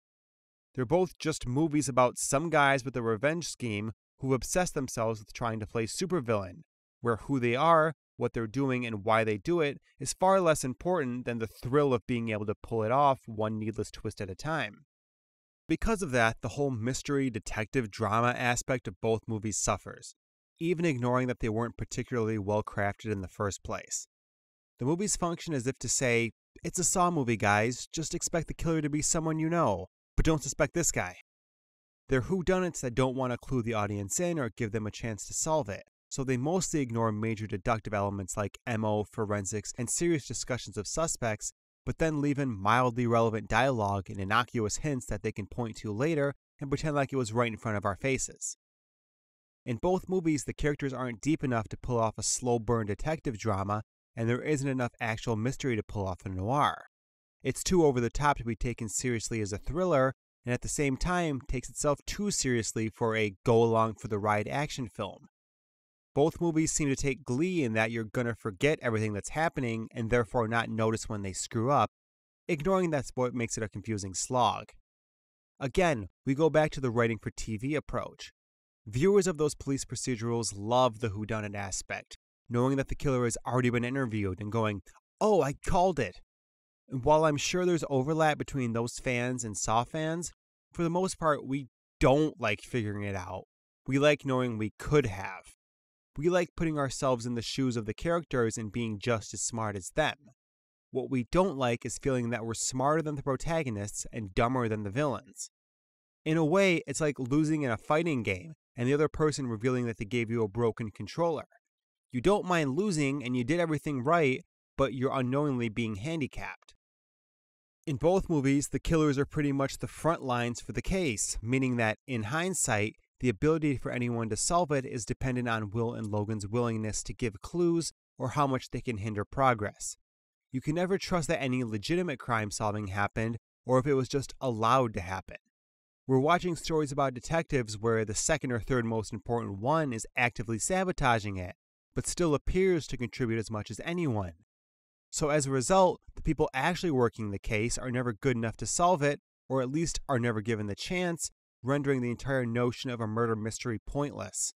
They're both just movies about some guys with a revenge scheme who obsess themselves with trying to play supervillain, where who they are, what they're doing, and why they do it is far less important than the thrill of being able to pull it off one needless twist at a time. Because of that, the whole mystery detective drama aspect of both movies suffers, even ignoring that they weren't particularly well crafted in the first place. The movies function as if to say, it's a Saw movie, guys, just expect the killer to be someone you know, but don't suspect this guy. They're whodunits that don't want to clue the audience in or give them a chance to solve it, so they mostly ignore major deductive elements like MO, forensics, and serious discussions of suspects, but then leave in mildly relevant dialogue and innocuous hints that they can point to later and pretend like it was right in front of our faces. In both movies, the characters aren't deep enough to pull off a slow burn detective drama, and there isn't enough actual mystery to pull off a noir. It's too over the top to be taken seriously as a thriller, and at the same time takes itself too seriously for a go along for the ride action film. Both movies seem to take glee in that you're gonna forget everything that's happening and therefore not notice when they screw up, ignoring that's what makes it a confusing slog. Again, we go back to the writing for TV approach. Viewers of those police procedurals love the whodunit aspect, knowing that the killer has already been interviewed and going, Oh, I called it And while I'm sure there's overlap between those fans and Saw fans, for the most part, we don't like figuring it out. We like knowing we could have. We like putting ourselves in the shoes of the characters and being just as smart as them. What we don't like is feeling that we're smarter than the protagonists and dumber than the villains. In a way, it's like losing in a fighting game and the other person revealing that they gave you a broken controller. You don't mind losing and you did everything right, but you're unknowingly being handicapped. In both movies, the killers are pretty much the front lines for the case, meaning that, in hindsight, the ability for anyone to solve it is dependent on Will and Logan's willingness to give clues or how much they can hinder progress. You can never trust that any legitimate crime solving happened or if it was just allowed to happen. We're watching stories about detectives where the second or third most important one is actively sabotaging it, but still appears to contribute as much as anyone. So as a result, the people actually working the case are never good enough to solve it, or at least are never given the chance, rendering the entire notion of a murder mystery pointless.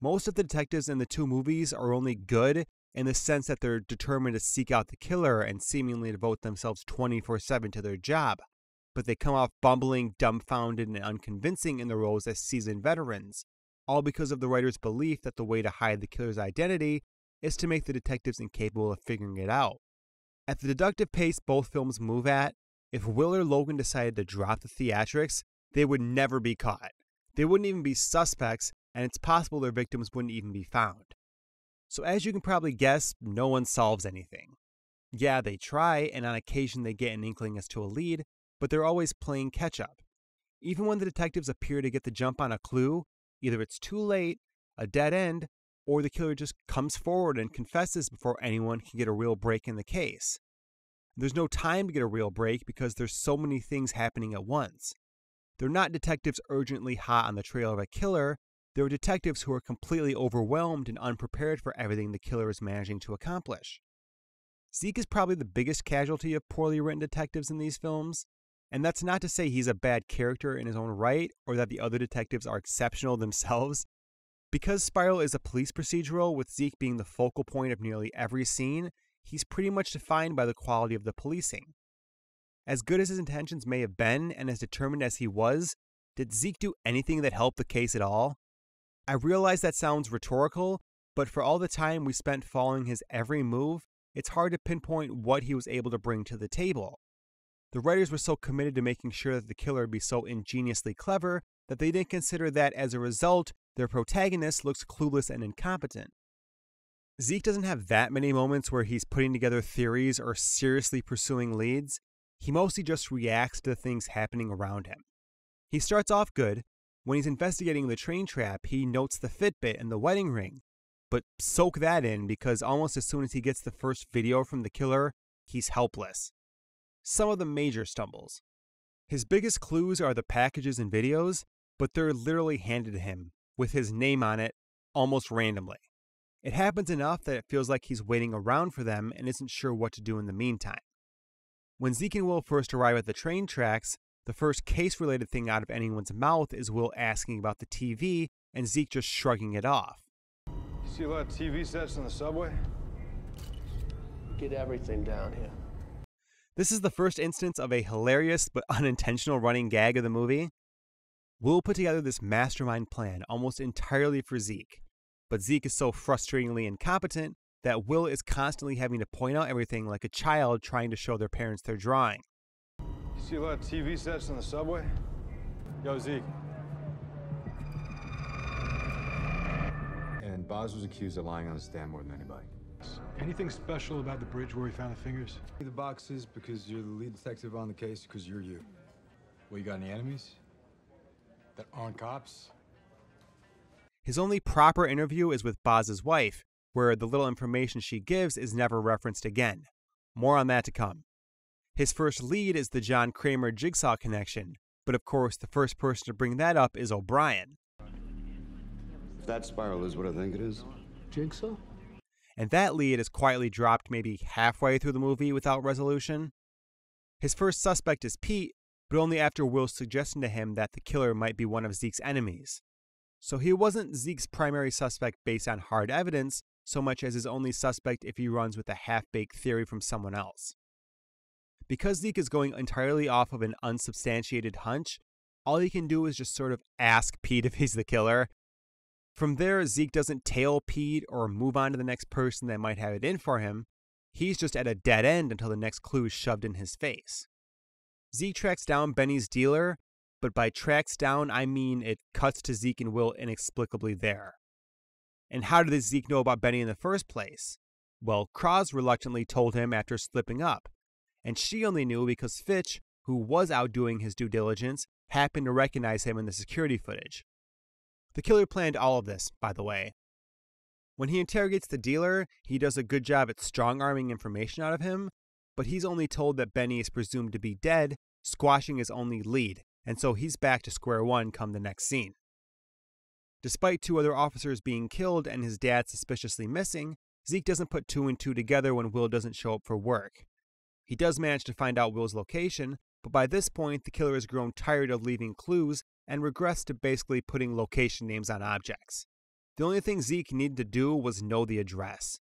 Most of the detectives in the two movies are only good in the sense that they're determined to seek out the killer and seemingly devote themselves 24 7 to their job, but they come off bumbling, dumbfounded, and unconvincing in their roles as seasoned veterans, all because of the writer's belief that the way to hide the killer's identity is to make the detectives incapable of figuring it out. At the deductive pace both films move at, if Will or Logan decided to drop the theatrics, they would never be caught. They wouldn't even be suspects, and it's possible their victims wouldn't even be found. So, as you can probably guess, no one solves anything. Yeah, they try, and on occasion they get an inkling as to a lead, but they're always playing catch up. Even when the detectives appear to get the jump on a clue, either it's too late, a dead end, or the killer just comes forward and confesses before anyone can get a real break in the case. There's no time to get a real break because there's so many things happening at once. They're not detectives urgently hot on the trail of a killer, they're detectives who are completely overwhelmed and unprepared for everything the killer is managing to accomplish. Zeke is probably the biggest casualty of poorly written detectives in these films, and that's not to say he's a bad character in his own right or that the other detectives are exceptional themselves. Because Spiral is a police procedural, with Zeke being the focal point of nearly every scene, he's pretty much defined by the quality of the policing. As good as his intentions may have been, and as determined as he was, did Zeke do anything that helped the case at all? I realize that sounds rhetorical, but for all the time we spent following his every move, it's hard to pinpoint what he was able to bring to the table. The writers were so committed to making sure that the killer be so ingeniously clever that they didn't consider that as a result, their protagonist looks clueless and incompetent. Zeke doesn't have that many moments where he's putting together theories or seriously pursuing leads. He mostly just reacts to the things happening around him. He starts off good. When he's investigating the train trap, he notes the Fitbit and the wedding ring. But soak that in because almost as soon as he gets the first video from the killer, he's helpless. Some of the major stumbles. His biggest clues are the packages and videos, but they're literally handed to him with his name on it almost randomly. It happens enough that it feels like he's waiting around for them and isn't sure what to do in the meantime. When Zeke and Will first arrive at the train tracks, the first case related thing out of anyone's mouth is Will asking about the TV and Zeke just shrugging it off. You see a lot of TV sets in the subway? Get everything down here. This is the first instance of a hilarious but unintentional running gag of the movie. Will put together this mastermind plan almost entirely for Zeke, but Zeke is so frustratingly incompetent that Will is constantly having to point out everything like a child trying to show their parents their drawing. You see a lot of TV sets in the subway? Yo, Zeke. And Boz was accused of lying on the stand more than anybody. Anything special about the bridge where we found the fingers? The boxes because you're the lead detective on the case because you're you. Well, you got any enemies? That aren't cops? His only proper interview is with Boz's wife, where the little information she gives is never referenced again. More on that to come. His first lead is the John Kramer Jigsaw connection, but of course, the first person to bring that up is O'Brien. If that spiral is what I think it is. Jigsaw? And that lead is quietly dropped maybe halfway through the movie without resolution. His first suspect is Pete, but only after Will's suggestion to him that the killer might be one of Zeke's enemies. So he wasn't Zeke's primary suspect based on hard evidence, so much as his only suspect if he runs with a half baked theory from someone else. Because Zeke is going entirely off of an unsubstantiated hunch, all he can do is just sort of ask Pete if he's the killer. From there, Zeke doesn't tail Pete or move on to the next person that might have it in for him. He's just at a dead end until the next clue is shoved in his face. Zeke tracks down Benny's dealer, but by tracks down, I mean it cuts to Zeke and Will inexplicably there. And how did Zeke know about Benny in the first place? Well, Cross reluctantly told him after slipping up, and she only knew because Fitch, who was out doing his due diligence, happened to recognize him in the security footage. The killer planned all of this, by the way. When he interrogates the dealer, he does a good job at strong arming information out of him, but he's only told that Benny is presumed to be dead, squashing his only lead, and so he's back to square one come the next scene. Despite two other officers being killed and his dad suspiciously missing, Zeke doesn't put two and two together when Will doesn't show up for work. He does manage to find out Will's location, but by this point, the killer has grown tired of leaving clues and regressed to basically putting location names on objects. The only thing Zeke needed to do was know the address.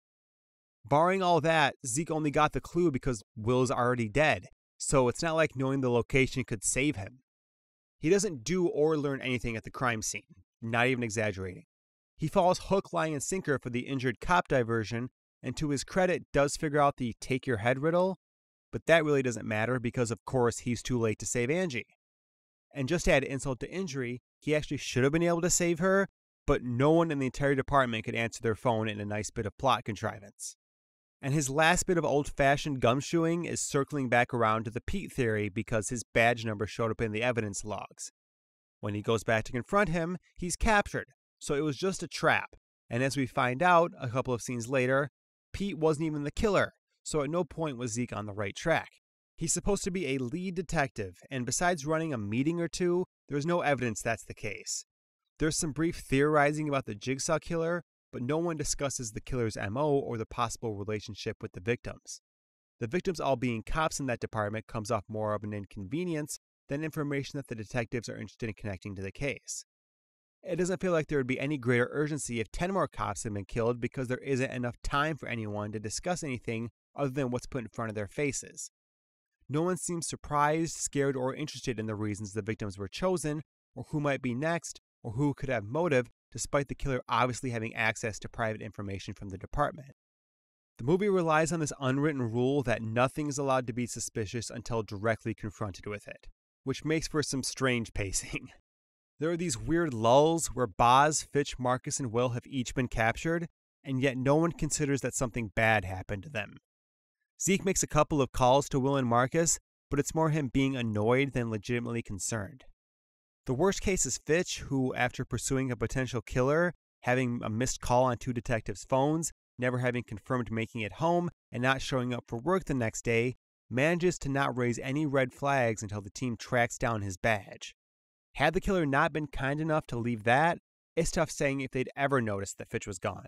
Barring all that, Zeke only got the clue because Will's already dead, so it's not like knowing the location could save him. He doesn't do or learn anything at the crime scene, not even exaggerating. He falls hook, line, and sinker for the injured cop diversion, and to his credit, does figure out the take your head riddle, but that really doesn't matter because, of course, he's too late to save Angie. And just to add insult to injury, he actually should have been able to save her, but no one in the entire department could answer their phone in a nice bit of plot contrivance. And his last bit of old fashioned gumshoeing is circling back around to the Pete theory because his badge number showed up in the evidence logs. When he goes back to confront him, he's captured, so it was just a trap. And as we find out a couple of scenes later, Pete wasn't even the killer, so at no point was Zeke on the right track. He's supposed to be a lead detective, and besides running a meeting or two, there's no evidence that's the case. There's some brief theorizing about the jigsaw killer, but no one discusses the killer's MO or the possible relationship with the victims. The victims all being cops in that department comes off more of an inconvenience than information that the detectives are interested in connecting to the case. It doesn't feel like there would be any greater urgency if 10 more cops had been killed because there isn't enough time for anyone to discuss anything other than what's put in front of their faces. No one seems surprised, scared, or interested in the reasons the victims were chosen, or who might be next, or who could have motive, despite the killer obviously having access to private information from the department. The movie relies on this unwritten rule that nothing is allowed to be suspicious until directly confronted with it, which makes for some strange pacing. There are these weird lulls where Boz, Fitch, Marcus, and Will have each been captured, and yet no one considers that something bad happened to them. Zeke makes a couple of calls to Will and Marcus, but it's more him being annoyed than legitimately concerned. The worst case is Fitch, who, after pursuing a potential killer, having a missed call on two detectives' phones, never having confirmed making it home, and not showing up for work the next day, manages to not raise any red flags until the team tracks down his badge. Had the killer not been kind enough to leave that, it's tough saying if they'd ever noticed that Fitch was gone.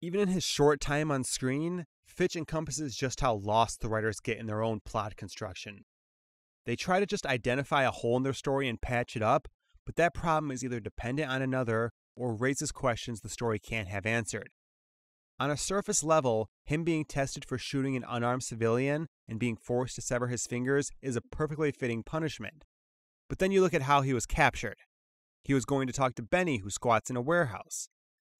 Even in his short time on screen, Fitch encompasses just how lost the writers get in their own plot construction. They try to just identify a hole in their story and patch it up, but that problem is either dependent on another or raises questions the story can't have answered. On a surface level, him being tested for shooting an unarmed civilian and being forced to sever his fingers is a perfectly fitting punishment. But then you look at how he was captured. He was going to talk to Benny, who squats in a warehouse.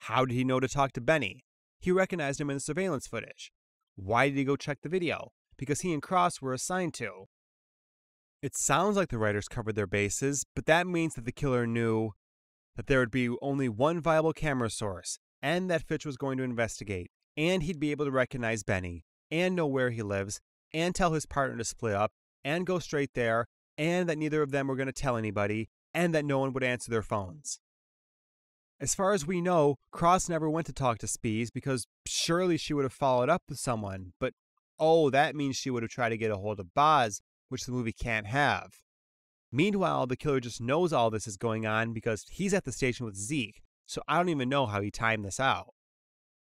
How did he know to talk to Benny? He recognized him in the surveillance footage. Why did he go check the video? Because he and Cross were assigned to. It sounds like the writers covered their bases, but that means that the killer knew that there would be only one viable camera source, and that Fitch was going to investigate, and he'd be able to recognize Benny, and know where he lives, and tell his partner to split up, and go straight there, and that neither of them were going to tell anybody, and that no one would answer their phones. As far as we know, Cross never went to talk to Spees because surely she would have followed up with someone, but oh, that means she would have tried to get a hold of Boz, which the movie can't have. Meanwhile, the killer just knows all this is going on because he's at the station with Zeke, so I don't even know how he timed this out.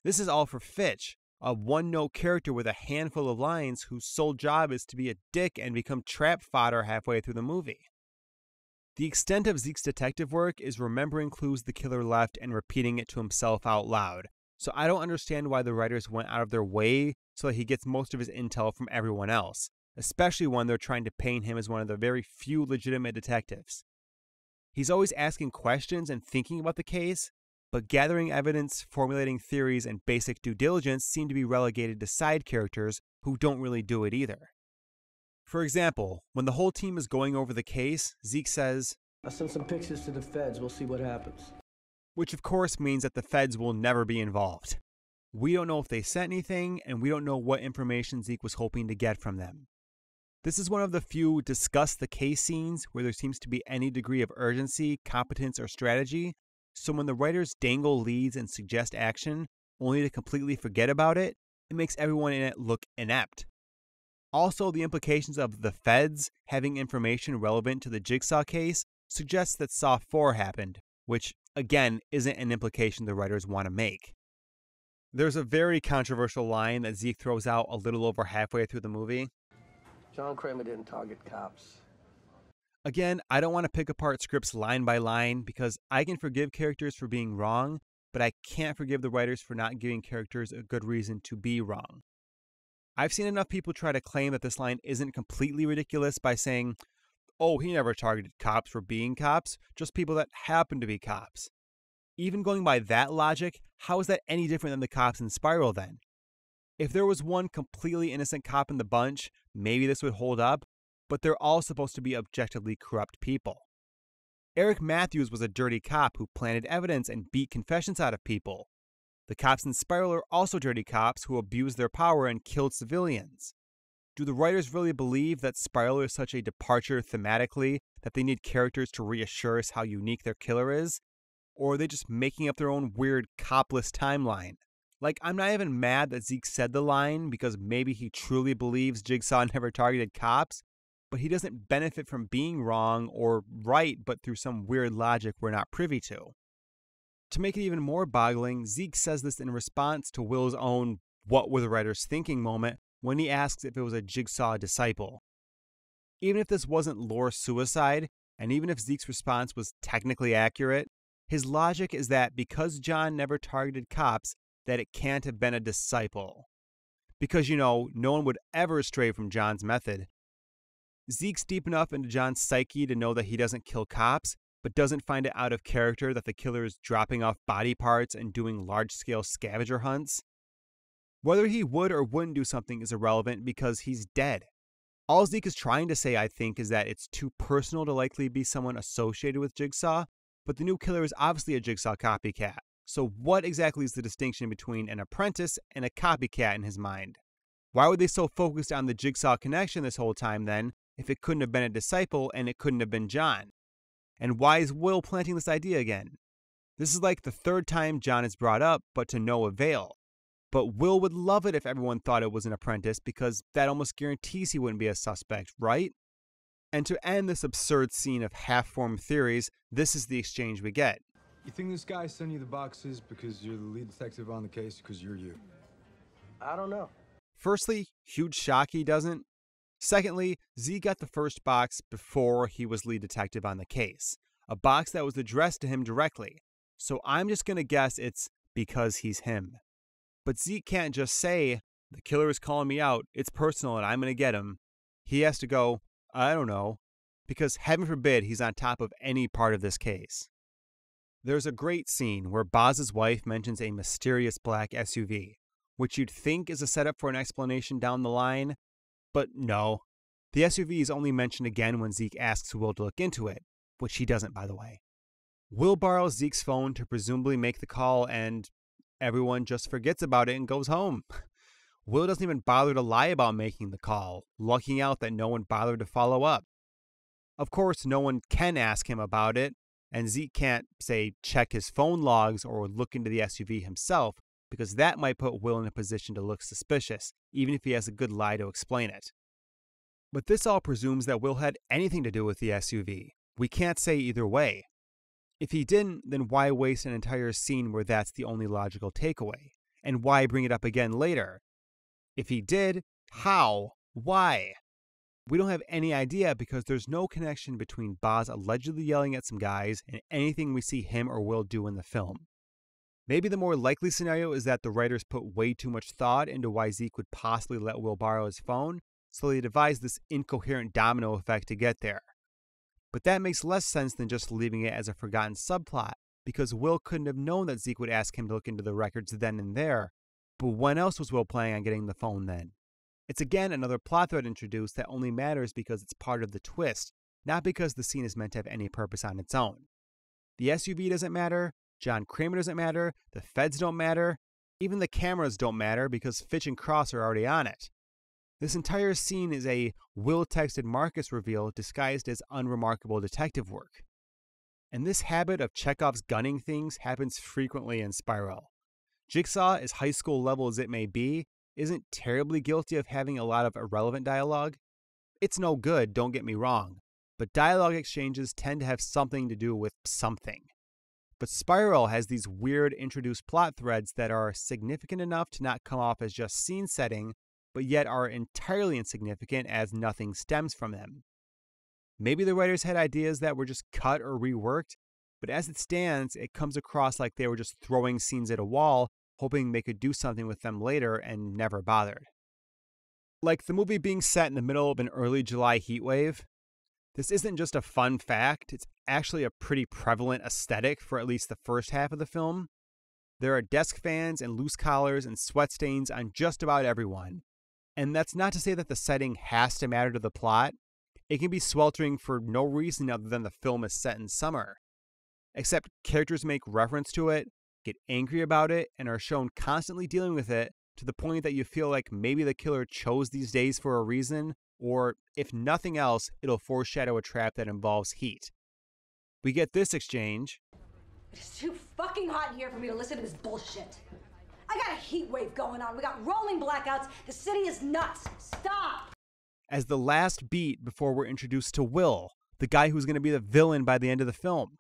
This is all for Fitch, a one note character with a handful of lines whose sole job is to be a dick and become trap fodder halfway through the movie. The extent of Zeke's detective work is remembering clues the killer left and repeating it to himself out loud, so I don't understand why the writers went out of their way so that he gets most of his intel from everyone else, especially when they're trying to paint him as one of the very few legitimate detectives. He's always asking questions and thinking about the case, but gathering evidence, formulating theories, and basic due diligence seem to be relegated to side characters who don't really do it either. For example, when the whole team is going over the case, Zeke says, I'll send some pictures to the feds, we'll see what happens. Which of course means that the feds will never be involved. We don't know if they sent anything, and we don't know what information Zeke was hoping to get from them. This is one of the few discuss the case scenes where there seems to be any degree of urgency, competence, or strategy. So when the writers dangle leads and suggest action, only to completely forget about it, it makes everyone in it look inept. Also, the implications of the feds having information relevant to the Jigsaw case suggests that Saw 4 happened, which, again, isn't an implication the writers want to make. There's a very controversial line that Zeke throws out a little over halfway through the movie. Kramer didn't target cops. Again, I don't want to pick apart scripts line by line because I can forgive characters for being wrong, but I can't forgive the writers for not giving characters a good reason to be wrong. I've seen enough people try to claim that this line isn't completely ridiculous by saying, oh, he never targeted cops for being cops, just people that happen to be cops. Even going by that logic, how is that any different than the cops in Spiral then? If there was one completely innocent cop in the bunch, maybe this would hold up, but they're all supposed to be objectively corrupt people. Eric Matthews was a dirty cop who planted evidence and beat confessions out of people. The cops in Spiral are also dirty cops who abused their power and killed civilians. Do the writers really believe that Spiral is such a departure thematically that they need characters to reassure us how unique their killer is? Or are they just making up their own weird copless timeline? Like, I'm not even mad that Zeke said the line because maybe he truly believes Jigsaw never targeted cops, but he doesn't benefit from being wrong or right, but through some weird logic we're not privy to. To make it even more boggling, Zeke says this in response to Will's own what were the writers thinking moment when he asks if it was a Jigsaw disciple. Even if this wasn't lore suicide, and even if Zeke's response was technically accurate, his logic is that because John never targeted cops, that it can't have been a disciple. Because, you know, no one would ever stray from John's method. Zeke's deep enough into John's psyche to know that he doesn't kill cops, but doesn't find it out of character that the killer is dropping off body parts and doing large scale scavenger hunts. Whether he would or wouldn't do something is irrelevant because he's dead. All Zeke is trying to say, I think, is that it's too personal to likely be someone associated with Jigsaw, but the new killer is obviously a Jigsaw copycat. So, what exactly is the distinction between an apprentice and a copycat in his mind? Why were they so focused on the Jigsaw connection this whole time then, if it couldn't have been a disciple and it couldn't have been John? And why is Will planting this idea again? This is like the third time John is brought up, but to no avail. But Will would love it if everyone thought it was an apprentice because that almost guarantees he wouldn't be a suspect, right? And to end this absurd scene of half formed theories, this is the exchange we get. You think this guy sent you the boxes because you're the lead detective on the case because you're you? I don't know. Firstly, huge shock he doesn't. Secondly, Z got the first box before he was lead detective on the case, a box that was addressed to him directly. So I'm just going to guess it's because he's him. But Zeke can't just say, the killer is calling me out, it's personal and I'm going to get him. He has to go, I don't know, because heaven forbid he's on top of any part of this case. There's a great scene where Boz's wife mentions a mysterious black SUV, which you'd think is a setup for an explanation down the line, but no. The SUV is only mentioned again when Zeke asks Will to look into it, which he doesn't, by the way. Will borrows Zeke's phone to presumably make the call, and everyone just forgets about it and goes home. Will doesn't even bother to lie about making the call, lucking out that no one bothered to follow up. Of course, no one can ask him about it, and Zeke can't, say, check his phone logs or look into the SUV himself because that might put Will in a position to look suspicious, even if he has a good lie to explain it. But this all presumes that Will had anything to do with the SUV. We can't say either way. If he didn't, then why waste an entire scene where that's the only logical takeaway? And why bring it up again later? If he did, how? Why? We don't have any idea because there's no connection between Boz allegedly yelling at some guys and anything we see him or Will do in the film. Maybe the more likely scenario is that the writers put way too much thought into why Zeke would possibly let Will borrow his phone, so they devised this incoherent domino effect to get there. But that makes less sense than just leaving it as a forgotten subplot, because Will couldn't have known that Zeke would ask him to look into the records then and there. But when else was Will planning on getting the phone then? It's again another plot thread introduced that only matters because it's part of the twist, not because the scene is meant to have any purpose on its own. The SUV doesn't matter, John Kramer doesn't matter, the feds don't matter, even the cameras don't matter because Fitch and Cross are already on it. This entire scene is a Will texted Marcus reveal disguised as unremarkable detective work. And this habit of Chekhov's gunning things happens frequently in Spiral. Jigsaw, as high school level as it may be, isn't terribly guilty of having a lot of irrelevant dialogue. It's no good, don't get me wrong, but dialogue exchanges tend to have something to do with something. But Spiral has these weird introduced plot threads that are significant enough to not come off as just scene setting, but yet are entirely insignificant as nothing stems from them. Maybe the writers had ideas that were just cut or reworked, but as it stands, it comes across like they were just throwing scenes at a wall, hoping they could do something with them later and never bothered. Like the movie being set in the middle of an early July heat wave, this isn't just a fun fact, it's actually a pretty prevalent aesthetic for at least the first half of the film. There are desk fans and loose collars and sweat stains on just about everyone. And that's not to say that the setting has to matter to the plot. It can be sweltering for no reason other than the film is set in summer. Except characters make reference to it, get angry about it, and are shown constantly dealing with it to the point that you feel like maybe the killer chose these days for a reason, or if nothing else, it'll foreshadow a trap that involves heat. We get this exchange. It's too fucking hot in here for me to listen to this bullshit. I got a heat wave going on. We got rolling blackouts. The city is nuts. Stop! As the last beat before we're introduced to Will, the guy who's going to be the villain by the end of the film.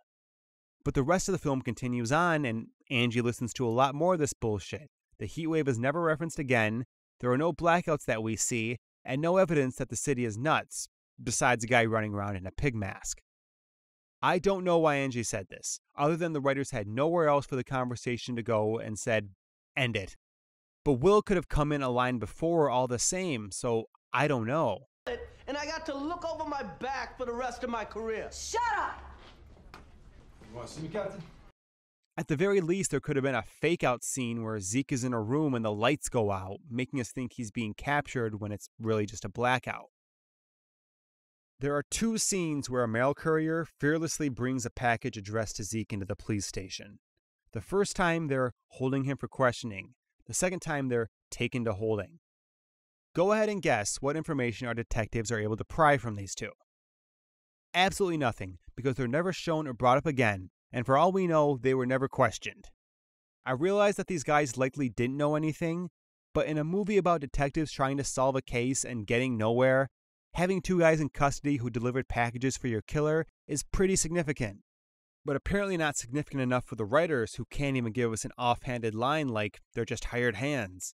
But the rest of the film continues on, and Angie listens to a lot more of this bullshit. The heat wave is never referenced again. There are no blackouts that we see, and no evidence that the city is nuts, besides a guy running around in a pig mask. I don't know why Angie said this, other than the writers had nowhere else for the conversation to go and said, end it. But Will could have come in a line before all the same, so I don't know. And I got to look over my back for the rest of my career. Shut up! You want to see me, Captain? At the very least, there could have been a fake out scene where Zeke is in a room and the lights go out, making us think he's being captured when it's really just a blackout. There are two scenes where a mail courier fearlessly brings a package addressed to Zeke into the police station. The first time, they're holding him for questioning. The second time, they're taken to holding. Go ahead and guess what information our detectives are able to pry from these two. Absolutely nothing, because they're never shown or brought up again, and for all we know, they were never questioned. I realize that these guys likely didn't know anything, but in a movie about detectives trying to solve a case and getting nowhere, having two guys in custody who delivered packages for your killer is pretty significant. But apparently not significant enough for the writers who can't even give us an offhanded line like they're just hired hands.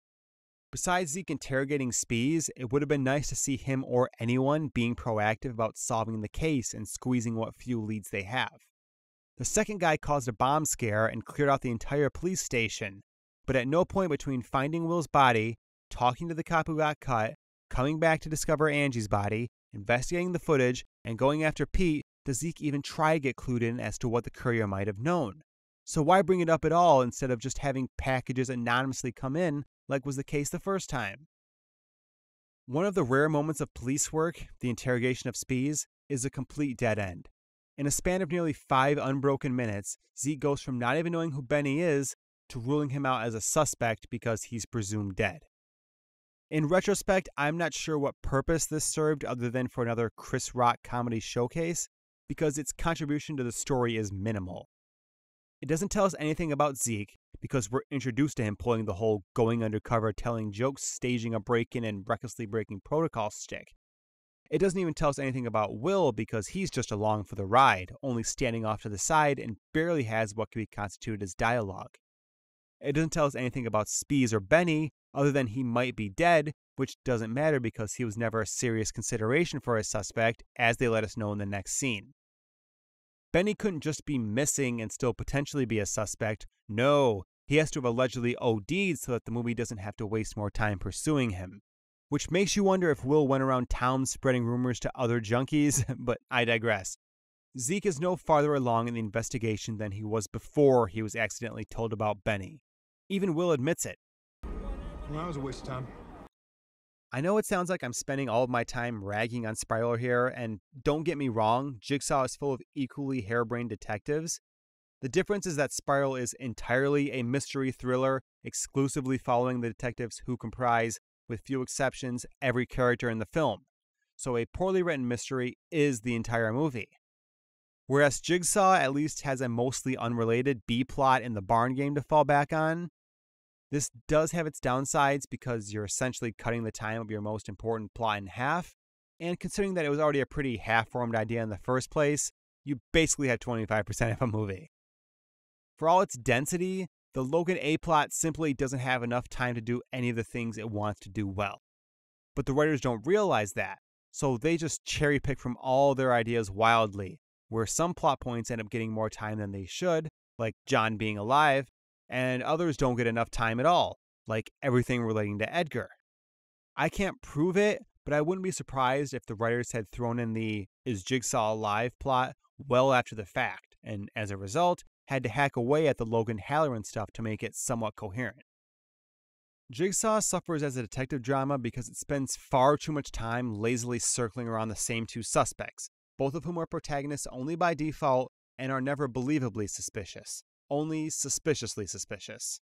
Besides Zeke interrogating Spees, it would have been nice to see him or anyone being proactive about solving the case and squeezing what few leads they have. The second guy caused a bomb scare and cleared out the entire police station, but at no point between finding Will's body, talking to the cop who got cut, coming back to discover Angie's body, investigating the footage, and going after Pete, does Zeke even try to get clued in as to what the courier might have known. So why bring it up at all instead of just having packages anonymously come in, like was the case the first time? One of the rare moments of police work, the interrogation of Spees, is a complete dead end. In a span of nearly five unbroken minutes, Zeke goes from not even knowing who Benny is to ruling him out as a suspect because he's presumed dead. In retrospect, I'm not sure what purpose this served other than for another Chris Rock comedy showcase, because its contribution to the story is minimal. It doesn't tell us anything about Zeke, because we're introduced to him pulling the whole going undercover, telling jokes, staging a break in, and recklessly breaking protocol stick. It doesn't even tell us anything about Will because he's just along for the ride, only standing off to the side and barely has what could be constituted as dialogue. It doesn't tell us anything about Spees or Benny, other than he might be dead, which doesn't matter because he was never a serious consideration for a suspect, as they let us know in the next scene. Benny couldn't just be missing and still potentially be a suspect. No, he has to have allegedly OD'd so that the movie doesn't have to waste more time pursuing him which makes you wonder if Will went around town spreading rumors to other junkies, but I digress. Zeke is no farther along in the investigation than he was before he was accidentally told about Benny. Even Will admits it. Well, that was a waste of time. I know it sounds like I'm spending all of my time ragging on Spiral here, and don't get me wrong, Jigsaw is full of equally harebrained detectives. The difference is that Spiral is entirely a mystery thriller, exclusively following the detectives who comprise with few exceptions, every character in the film. So a poorly written mystery is the entire movie. Whereas Jigsaw at least has a mostly unrelated B plot in the barn game to fall back on, this does have its downsides because you're essentially cutting the time of your most important plot in half, and considering that it was already a pretty half formed idea in the first place, you basically have 25% of a movie. For all its density, the Logan A plot simply doesn't have enough time to do any of the things it wants to do well. But the writers don't realize that, so they just cherry pick from all their ideas wildly, where some plot points end up getting more time than they should, like John being alive, and others don't get enough time at all, like everything relating to Edgar. I can't prove it, but I wouldn't be surprised if the writers had thrown in the is Jigsaw alive plot well after the fact, and as a result, had to hack away at the Logan Halloran stuff to make it somewhat coherent. Jigsaw suffers as a detective drama because it spends far too much time lazily circling around the same two suspects, both of whom are protagonists only by default and are never believably suspicious, only suspiciously suspicious.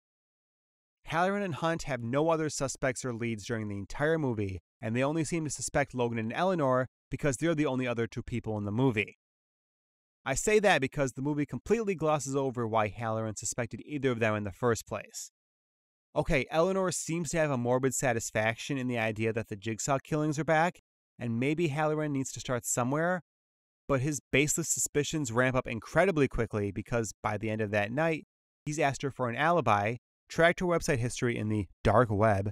Halloran and Hunt have no other suspects or leads during the entire movie, and they only seem to suspect Logan and Eleanor because they're the only other two people in the movie. I say that because the movie completely glosses over why Halloran suspected either of them in the first place. Okay, Eleanor seems to have a morbid satisfaction in the idea that the jigsaw killings are back, and maybe Halloran needs to start somewhere, but his baseless suspicions ramp up incredibly quickly because by the end of that night, he's asked her for an alibi, tracked her website history in the dark web,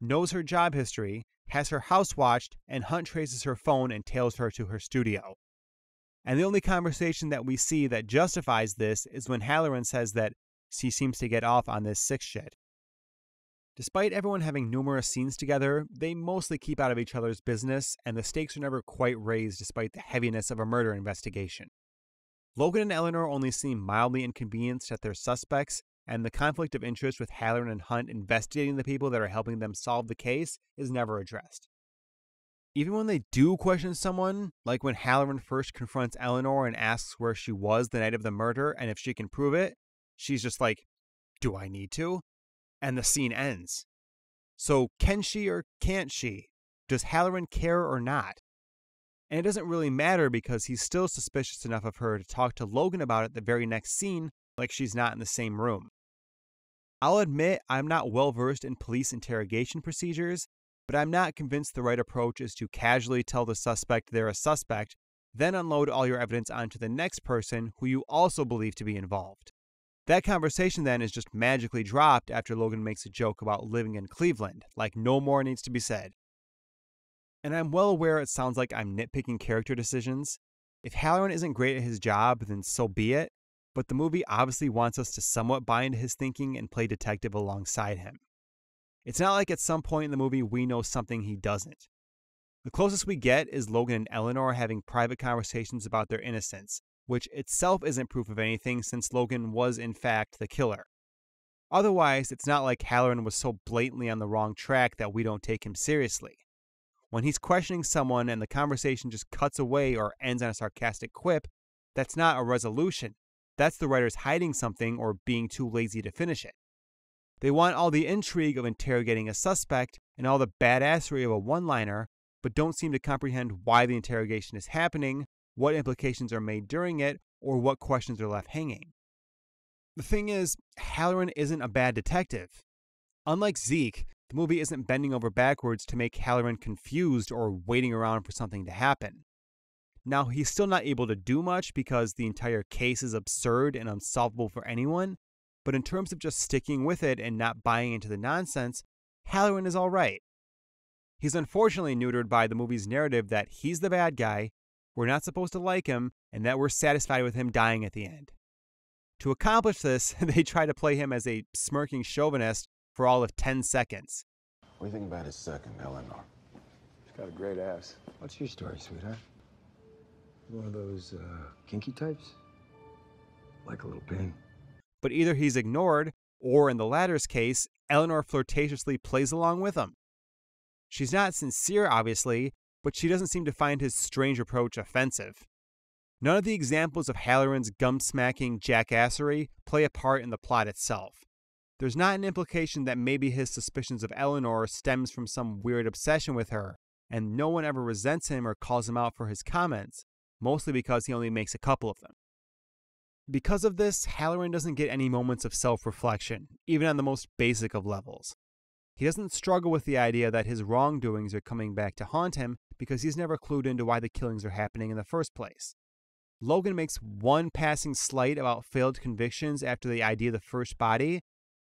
knows her job history, has her house watched, and Hunt traces her phone and tails her to her studio. And the only conversation that we see that justifies this is when Halloran says that she seems to get off on this sick shit. Despite everyone having numerous scenes together, they mostly keep out of each other's business, and the stakes are never quite raised despite the heaviness of a murder investigation. Logan and Eleanor only seem mildly inconvenienced at their suspects, and the conflict of interest with Halloran and Hunt investigating the people that are helping them solve the case is never addressed. Even when they do question someone, like when Halloran first confronts Eleanor and asks where she was the night of the murder and if she can prove it, she's just like, Do I need to? And the scene ends. So, can she or can't she? Does Halloran care or not? And it doesn't really matter because he's still suspicious enough of her to talk to Logan about it the very next scene, like she's not in the same room. I'll admit I'm not well versed in police interrogation procedures, but I'm not convinced the right approach is to casually tell the suspect they're a suspect, then unload all your evidence onto the next person who you also believe to be involved. That conversation then is just magically dropped after Logan makes a joke about living in Cleveland, like no more needs to be said. And I'm well aware it sounds like I'm nitpicking character decisions. If Halloran isn't great at his job, then so be it, but the movie obviously wants us to somewhat buy into his thinking and play detective alongside him. It's not like at some point in the movie we know something he doesn't. The closest we get is Logan and Eleanor having private conversations about their innocence, which itself isn't proof of anything since Logan was in fact the killer. Otherwise, it's not like Halloran was so blatantly on the wrong track that we don't take him seriously. When he's questioning someone and the conversation just cuts away or ends on a sarcastic quip, that's not a resolution. That's the writers hiding something or being too lazy to finish it. They want all the intrigue of interrogating a suspect and all the badassery of a one liner, but don't seem to comprehend why the interrogation is happening, what implications are made during it, or what questions are left hanging. The thing is, Halloran isn't a bad detective. Unlike Zeke, the movie isn't bending over backwards to make Halloran confused or waiting around for something to happen. Now, he's still not able to do much because the entire case is absurd and unsolvable for anyone, but in terms of just sticking with it and not buying into the nonsense, Halloran is alright. He's unfortunately neutered by the movie's narrative that he's the bad guy, we're not supposed to like him, and that we're satisfied with him dying at the end. To accomplish this, they try to play him as a smirking chauvinist for all of 10 seconds. What do you think about his second, Eleanor? She's got a great ass. What's your story, sweetheart? One of those uh, kinky types? Like a little pin? But either he's ignored, or in the latter's case, Eleanor flirtatiously plays along with him. She's not sincere, obviously, but she doesn't seem to find his strange approach offensive. None of the examples of Halloran's gum smacking jackassery play a part in the plot itself. There's not an implication that maybe his suspicions of Eleanor stems from some weird obsession with her, and no one ever resents him or calls him out for his comments, mostly because he only makes a couple of them. Because of this, Halloran doesn't get any moments of self reflection, even on the most basic of levels. He doesn't struggle with the idea that his wrongdoings are coming back to haunt him because he's never clued into why the killings are happening in the first place. Logan makes one passing slight about failed convictions after the idea of the first body,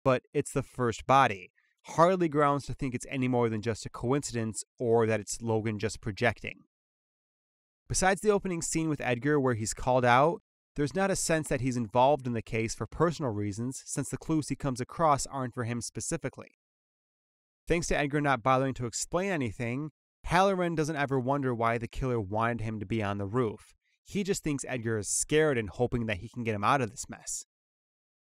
but it's the first body, hardly grounds to think it's any more than just a coincidence or that it's Logan just projecting. Besides the opening scene with Edgar where he's called out, there's not a sense that he's involved in the case for personal reasons, since the clues he comes across aren't for him specifically. Thanks to Edgar not bothering to explain anything, Halloran doesn't ever wonder why the killer wanted him to be on the roof. He just thinks Edgar is scared and hoping that he can get him out of this mess.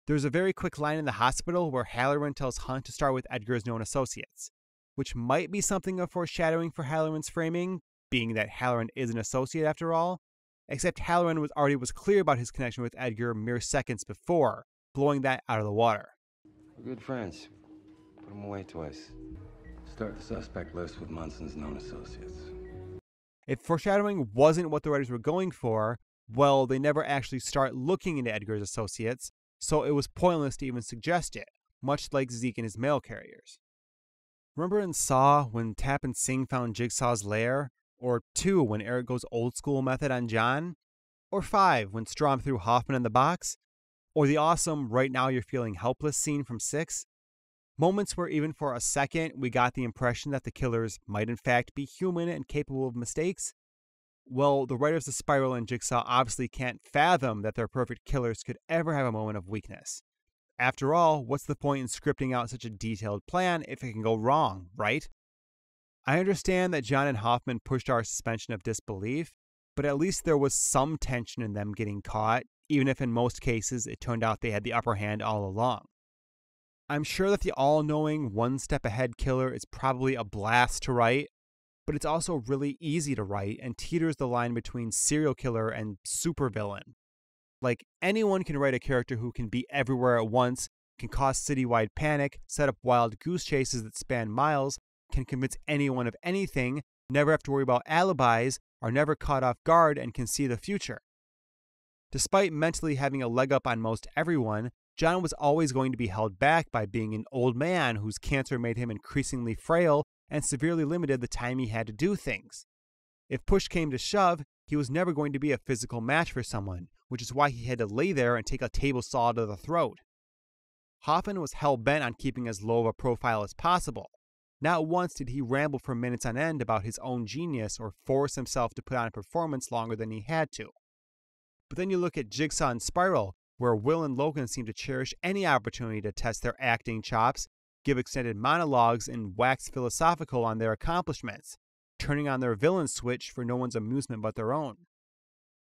There's a very quick line in the hospital where Halloran tells Hunt to start with Edgar's known associates, which might be something of foreshadowing for Halloran's framing, being that Halloran is an associate after all, except Halloran was already was clear about his connection with Edgar mere seconds before, blowing that out of the water. We're good friends. Put him away twice. Start the suspect list with Munson's known associates. If foreshadowing wasn't what the writers were going for, well, they never actually start looking into Edgar's associates, so it was pointless to even suggest it, much like Zeke and his mail carriers. Remember in Saw when Tapp and Sing found Jigsaw's lair? Or 2 when Eric goes old school method on John? Or 5 when Strahm threw Hoffman in the box? Or the awesome right now you're feeling helpless scene from 6? Moments where even for a second we got the impression that the killers might in fact be human and capable of mistakes? Well, the writers of Spiral and Jigsaw obviously can't fathom that their perfect killers could ever have a moment of weakness. After all, what's the point in scripting out such a detailed plan if it can go wrong, right? I understand that John and Hoffman pushed our suspension of disbelief, but at least there was some tension in them getting caught, even if in most cases it turned out they had the upper hand all along. I'm sure that the all knowing, one step ahead killer is probably a blast to write, but it's also really easy to write and teeters the line between serial killer and supervillain. Like, anyone can write a character who can be everywhere at once, can cause citywide panic, set up wild goose chases that span miles, can convince anyone of anything, never have to worry about alibis, are never caught off guard, and can see the future. Despite mentally having a leg up on most everyone, John was always going to be held back by being an old man whose cancer made him increasingly frail and severely limited the time he had to do things. If push came to shove, he was never going to be a physical match for someone, which is why he had to lay there and take a table saw to the throat. Hoffman was hell bent on keeping as low of a profile as possible, not once did he ramble for minutes on end about his own genius or force himself to put on a performance longer than he had to. But then you look at Jigsaw and Spiral, where Will and Logan seem to cherish any opportunity to test their acting chops, give extended monologues, and wax philosophical on their accomplishments, turning on their villain switch for no one's amusement but their own.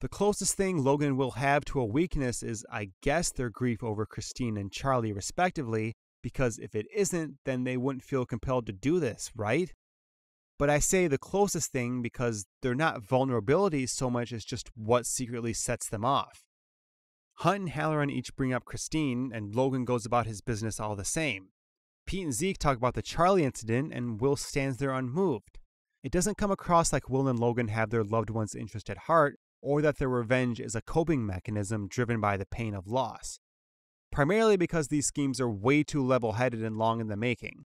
The closest thing Logan will have to a weakness is, I guess, their grief over Christine and Charlie, respectively, because if it isn't, then they wouldn't feel compelled to do this, right? But I say the closest thing because they're not vulnerabilities so much as just what secretly sets them off. Hunt and Halloran each bring up Christine, and Logan goes about his business all the same. Pete and Zeke talk about the Charlie incident, and Will stands there unmoved. It doesn't come across like Will and Logan have their loved one's interest at heart, or that their revenge is a coping mechanism driven by the pain of loss primarily because these schemes are way too level headed and long in the making.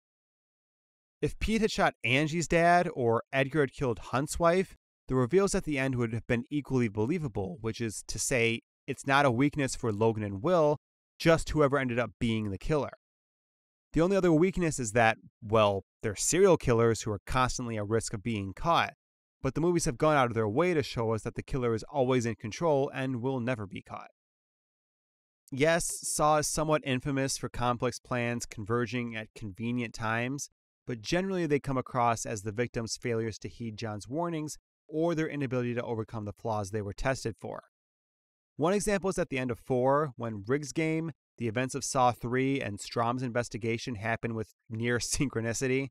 If Pete had shot Angie's dad or Edgar had killed Hunt's wife, the reveals at the end would have been equally believable, which is to say, it's not a weakness for Logan and Will, just whoever ended up being the killer. The only other weakness is that, well, they're serial killers who are constantly at risk of being caught, but the movies have gone out of their way to show us that the killer is always in control and will never be caught. Yes, Saw is somewhat infamous for complex plans converging at convenient times, but generally they come across as the victim's failures to heed John's warnings or their inability to overcome the flaws they were tested for. One example is at the end of 4, when Riggs' game, the events of Saw 3, and Strahm's investigation happen with near synchronicity.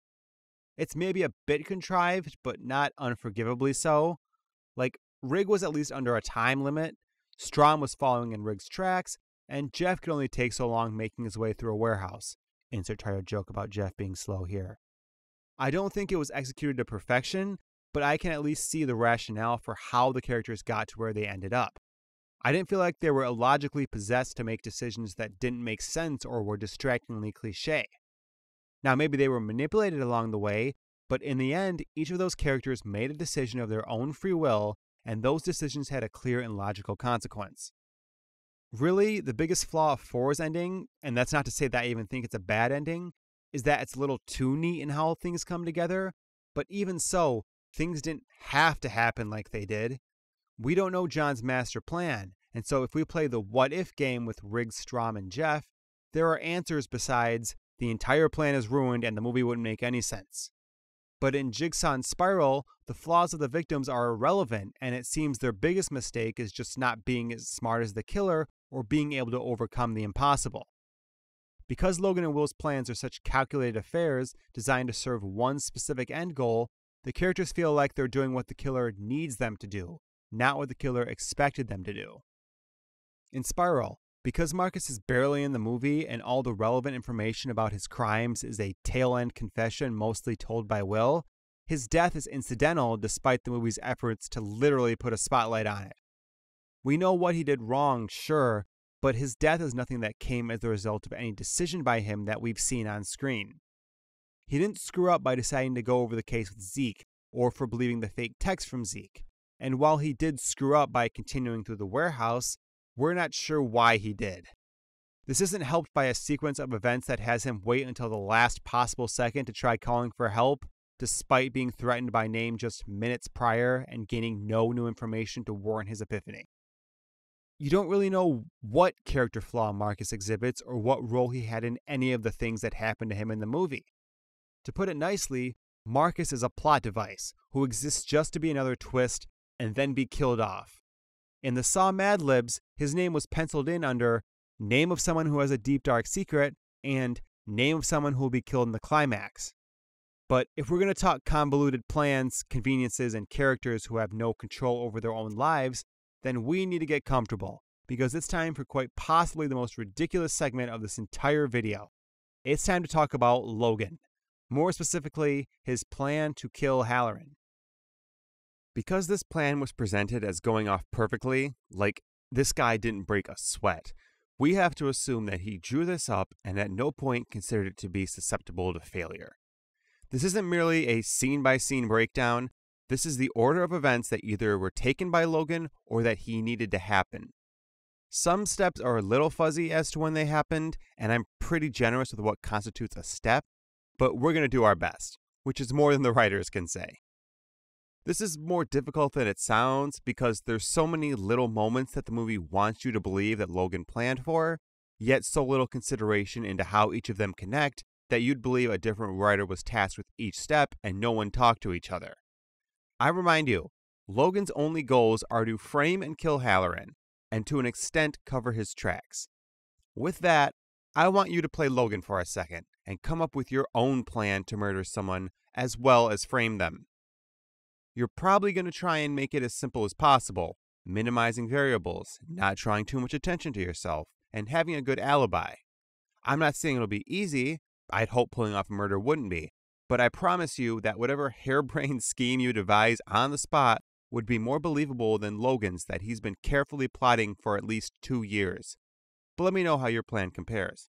It's maybe a bit contrived, but not unforgivably so. Like, Riggs was at least under a time limit, Strahm was following in Riggs' tracks, and Jeff could only take so long making his way through a warehouse. Insert tired joke about Jeff being slow here. I don't think it was executed to perfection, but I can at least see the rationale for how the characters got to where they ended up. I didn't feel like they were illogically possessed to make decisions that didn't make sense or were distractingly cliche. Now, maybe they were manipulated along the way, but in the end, each of those characters made a decision of their own free will, and those decisions had a clear and logical consequence. Really, the biggest flaw of 4's ending, and that's not to say that I even think it's a bad ending, is that it's a little too neat in how things come together, but even so, things didn't have to happen like they did. We don't know John's master plan, and so if we play the what if game with Riggs, Strahm, and Jeff, there are answers besides the entire plan is ruined and the movie wouldn't make any sense. But in Jigsaw and Spiral, the flaws of the victims are irrelevant, and it seems their biggest mistake is just not being as smart as the killer or being able to overcome the impossible. Because Logan and Will's plans are such calculated affairs designed to serve one specific end goal, the characters feel like they're doing what the killer needs them to do, not what the killer expected them to do. In Spiral, because Marcus is barely in the movie and all the relevant information about his crimes is a tail end confession mostly told by Will, his death is incidental despite the movie's efforts to literally put a spotlight on it. We know what he did wrong, sure, but his death is nothing that came as the result of any decision by him that we've seen on screen. He didn't screw up by deciding to go over the case with Zeke or for believing the fake text from Zeke. And while he did screw up by continuing through the warehouse, we're not sure why he did. This isn't helped by a sequence of events that has him wait until the last possible second to try calling for help, despite being threatened by name just minutes prior and gaining no new information to warrant his epiphany. You don't really know what character flaw Marcus exhibits or what role he had in any of the things that happened to him in the movie. To put it nicely, Marcus is a plot device who exists just to be another twist and then be killed off. In the Saw Mad Libs, his name was penciled in under name of someone who has a deep dark secret and name of someone who will be killed in the climax. But if we're going to talk convoluted plans, conveniences, and characters who have no control over their own lives, then we need to get comfortable because it's time for quite possibly the most ridiculous segment of this entire video. It's time to talk about Logan. More specifically, his plan to kill Halloran. Because this plan was presented as going off perfectly, like this guy didn't break a sweat, we have to assume that he drew this up and at no point considered it to be susceptible to failure. This isn't merely a scene by scene breakdown, this is the order of events that either were taken by Logan or that he needed to happen. Some steps are a little fuzzy as to when they happened, and I'm pretty generous with what constitutes a step, but we're going to do our best, which is more than the writers can say. This is more difficult than it sounds because there's so many little moments that the movie wants you to believe that Logan planned for, yet so little consideration into how each of them connect that you'd believe a different writer was tasked with each step and no one talked to each other. I remind you, Logan's only goals are to frame and kill Halloran, and to an extent cover his tracks. With that, I want you to play Logan for a second and come up with your own plan to murder someone as well as frame them. You're probably going to try and make it as simple as possible, minimizing variables, not drawing too much attention to yourself, and having a good alibi. I'm not saying it'll be easy, I'd hope pulling off a murder wouldn't be, but I promise you that whatever harebrained scheme you devise on the spot would be more believable than Logan's that he's been carefully plotting for at least two years. But let me know how your plan compares.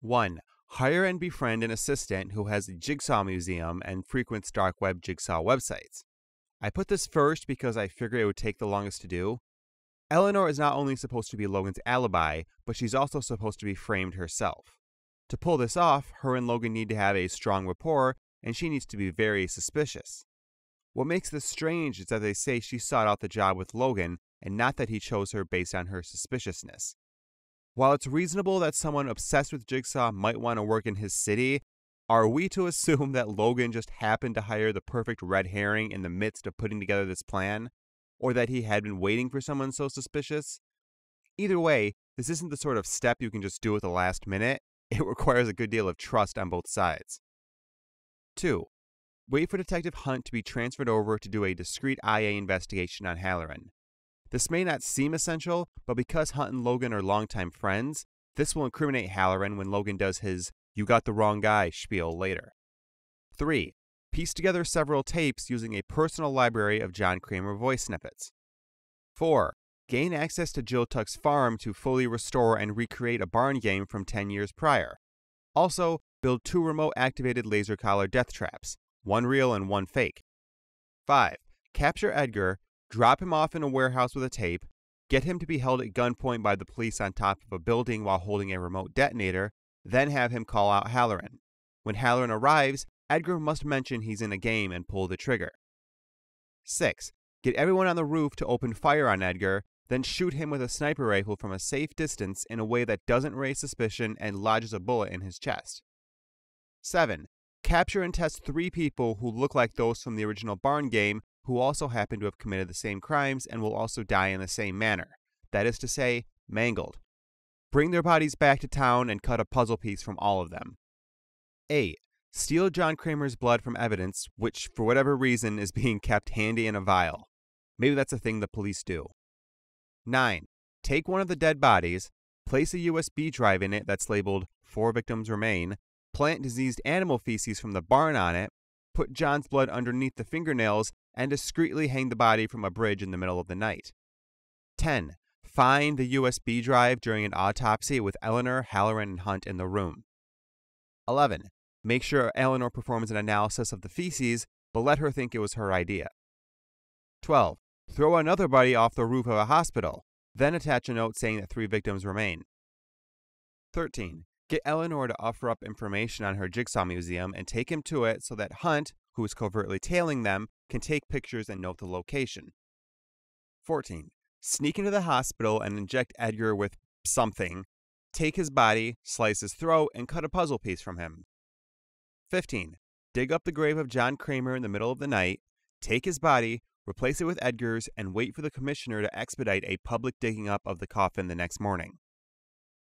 1. Hire and befriend an assistant who has a jigsaw museum and frequents dark web jigsaw websites. I put this first because I figured it would take the longest to do. Eleanor is not only supposed to be Logan's alibi, but she's also supposed to be framed herself. To pull this off, her and Logan need to have a strong rapport, and she needs to be very suspicious. What makes this strange is that they say she sought out the job with Logan, and not that he chose her based on her suspiciousness. While it's reasonable that someone obsessed with Jigsaw might want to work in his city, are we to assume that Logan just happened to hire the perfect red herring in the midst of putting together this plan? Or that he had been waiting for someone so suspicious? Either way, this isn't the sort of step you can just do at the last minute. It requires a good deal of trust on both sides. 2. Wait for Detective Hunt to be transferred over to do a discreet IA investigation on Halloran. This may not seem essential, but because Hunt and Logan are longtime friends, this will incriminate Halloran when Logan does his you got the wrong guy spiel later. 3. Piece together several tapes using a personal library of John Kramer voice snippets. 4. Gain access to Jill Tuck's farm to fully restore and recreate a barn game from 10 years prior. Also, build two remote activated laser collar death traps, one real and one fake. 5. Capture Edgar, drop him off in a warehouse with a tape, get him to be held at gunpoint by the police on top of a building while holding a remote detonator, then have him call out Halloran. When Halloran arrives, Edgar must mention he's in a game and pull the trigger. 6. Get everyone on the roof to open fire on Edgar, then shoot him with a sniper rifle from a safe distance in a way that doesn't raise suspicion and lodges a bullet in his chest. 7. Capture and test three people who look like those from the original Barn game who also happen to have committed the same crimes and will also die in the same manner. That is to say, mangled. Bring their bodies back to town and cut a puzzle piece from all of them. 8. Steal John Kramer's blood from evidence, which, for whatever reason, is being kept handy in a vial. Maybe that's a thing the police do. 9. Take one of the dead bodies, place a USB drive in it that's labeled Four Victims Remain, plant diseased animal feces from the barn on it, put John's blood underneath the fingernails, and discreetly hang the body from a bridge in the middle of the night. 10. Find the USB drive during an autopsy with Eleanor, Halloran, and Hunt in the room. 11. Make sure Eleanor performs an analysis of the feces, but let her think it was her idea. 12. Throw another body off the roof of a hospital, then attach a note saying that three victims remain. 13. Get Eleanor to offer up information on her jigsaw museum and take him to it so that Hunt, who is covertly tailing them, can take pictures and note the location. 14. Sneak into the hospital and inject Edgar with something. Take his body, slice his throat, and cut a puzzle piece from him. 15. Dig up the grave of John Kramer in the middle of the night, take his body, replace it with Edgar's, and wait for the commissioner to expedite a public digging up of the coffin the next morning.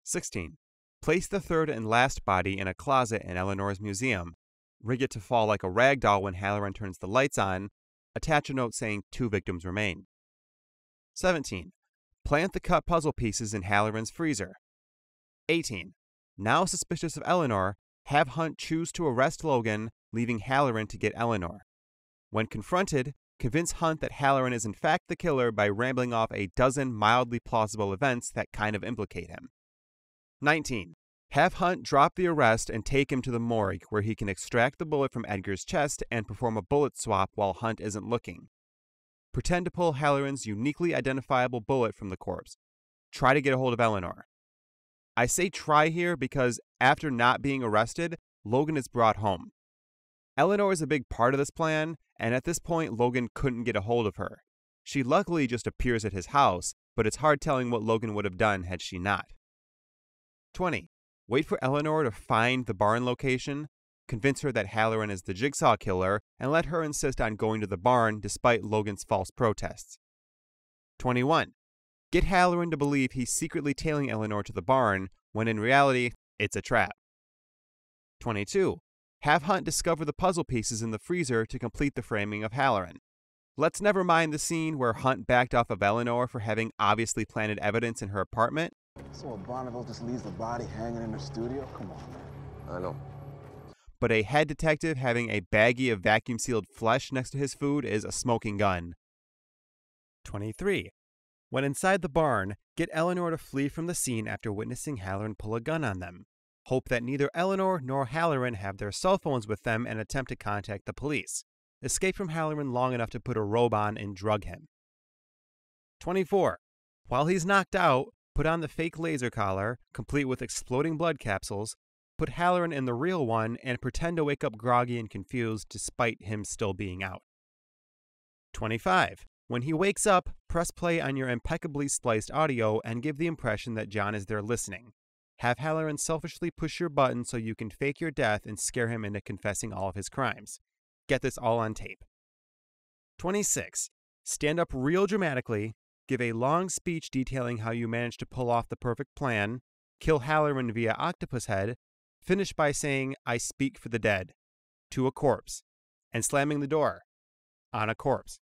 16. Place the third and last body in a closet in Eleanor's museum. Rig it to fall like a rag doll when Halloran turns the lights on. Attach a note saying two victims remain. 17. Plant the cut puzzle pieces in Halloran's freezer. 18. Now suspicious of Eleanor, have Hunt choose to arrest Logan, leaving Halloran to get Eleanor. When confronted, convince Hunt that Halloran is in fact the killer by rambling off a dozen mildly plausible events that kind of implicate him. 19. Have Hunt drop the arrest and take him to the morgue where he can extract the bullet from Edgar's chest and perform a bullet swap while Hunt isn't looking. Pretend to pull Halloran's uniquely identifiable bullet from the corpse. Try to get a hold of Eleanor. I say try here because after not being arrested, Logan is brought home. Eleanor is a big part of this plan, and at this point, Logan couldn't get a hold of her. She luckily just appears at his house, but it's hard telling what Logan would have done had she not. 20. Wait for Eleanor to find the barn location, convince her that Halloran is the jigsaw killer, and let her insist on going to the barn despite Logan's false protests. 21. Get Halloran to believe he's secretly tailing Eleanor to the barn, when in reality, it's a trap. 22. Have Hunt discover the puzzle pieces in the freezer to complete the framing of Halloran. Let's never mind the scene where Hunt backed off of Eleanor for having obviously planted evidence in her apartment. So a Bonneville just leaves the body hanging in her studio? Come on, man. I know. But a head detective having a baggie of vacuum sealed flesh next to his food is a smoking gun. 23. When inside the barn, get Eleanor to flee from the scene after witnessing Halloran pull a gun on them. Hope that neither Eleanor nor Halloran have their cell phones with them and attempt to contact the police. Escape from Halloran long enough to put a robe on and drug him. 24. While he's knocked out, put on the fake laser collar, complete with exploding blood capsules, put Halloran in the real one, and pretend to wake up groggy and confused despite him still being out. 25. When he wakes up, press play on your impeccably spliced audio and give the impression that John is there listening. Have Halloran selfishly push your button so you can fake your death and scare him into confessing all of his crimes. Get this all on tape. 26. Stand up real dramatically, give a long speech detailing how you managed to pull off the perfect plan, kill Halloran via octopus head, finish by saying, I speak for the dead, to a corpse, and slamming the door on a corpse.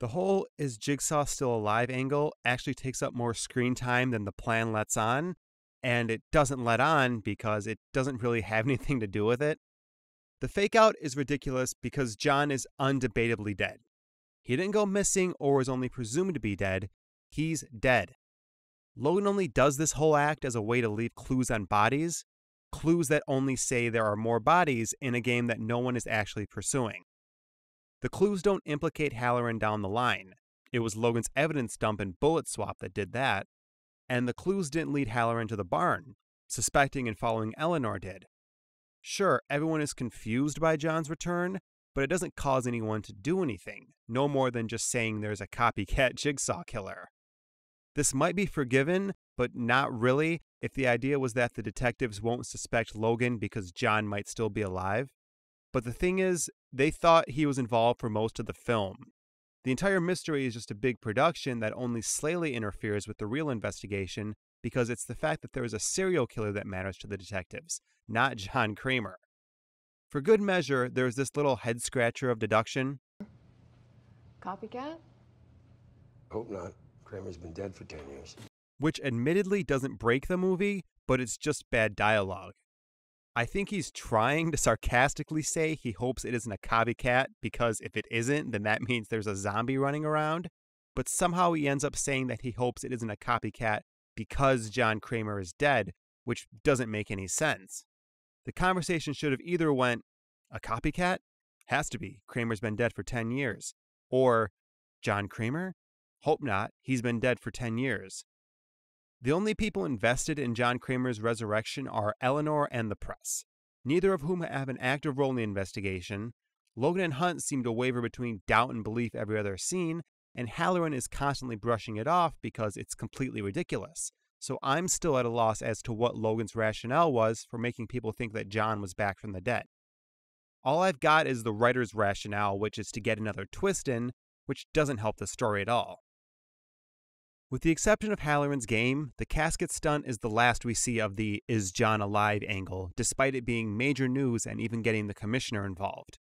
The whole is Jigsaw still alive angle actually takes up more screen time than the plan lets on, and it doesn't let on because it doesn't really have anything to do with it. The fake out is ridiculous because John is undebatably dead. He didn't go missing or was only presumed to be dead. He's dead. Logan only does this whole act as a way to leave clues on bodies, clues that only say there are more bodies in a game that no one is actually pursuing. The clues don't implicate Halloran down the line. It was Logan's evidence dump and bullet swap that did that. And the clues didn't lead Halloran to the barn. Suspecting and following Eleanor did. Sure, everyone is confused by John's return, but it doesn't cause anyone to do anything, no more than just saying there's a copycat jigsaw killer. This might be forgiven, but not really if the idea was that the detectives won't suspect Logan because John might still be alive. But the thing is, they thought he was involved for most of the film. The entire mystery is just a big production that only slightly interferes with the real investigation because it's the fact that there is a serial killer that matters to the detectives, not John Kramer. For good measure, there's this little head scratcher of deduction. Copycat? Hope not. Kramer's been dead for 10 years. Which admittedly doesn't break the movie, but it's just bad dialogue. I think he's trying to sarcastically say he hopes it isn't a copycat because if it isn't, then that means there's a zombie running around. But somehow he ends up saying that he hopes it isn't a copycat because John Kramer is dead, which doesn't make any sense. The conversation should have either went, a copycat? Has to be. Kramer's been dead for 10 years. Or, John Kramer? Hope not. He's been dead for 10 years. The only people invested in John Kramer's resurrection are Eleanor and the press, neither of whom have an active role in the investigation. Logan and Hunt seem to waver between doubt and belief every other scene, and Halloran is constantly brushing it off because it's completely ridiculous. So I'm still at a loss as to what Logan's rationale was for making people think that John was back from the dead. All I've got is the writer's rationale, which is to get another twist in, which doesn't help the story at all. With the exception of Halloran's game, the casket stunt is the last we see of the Is John Alive angle, despite it being major news and even getting the commissioner involved.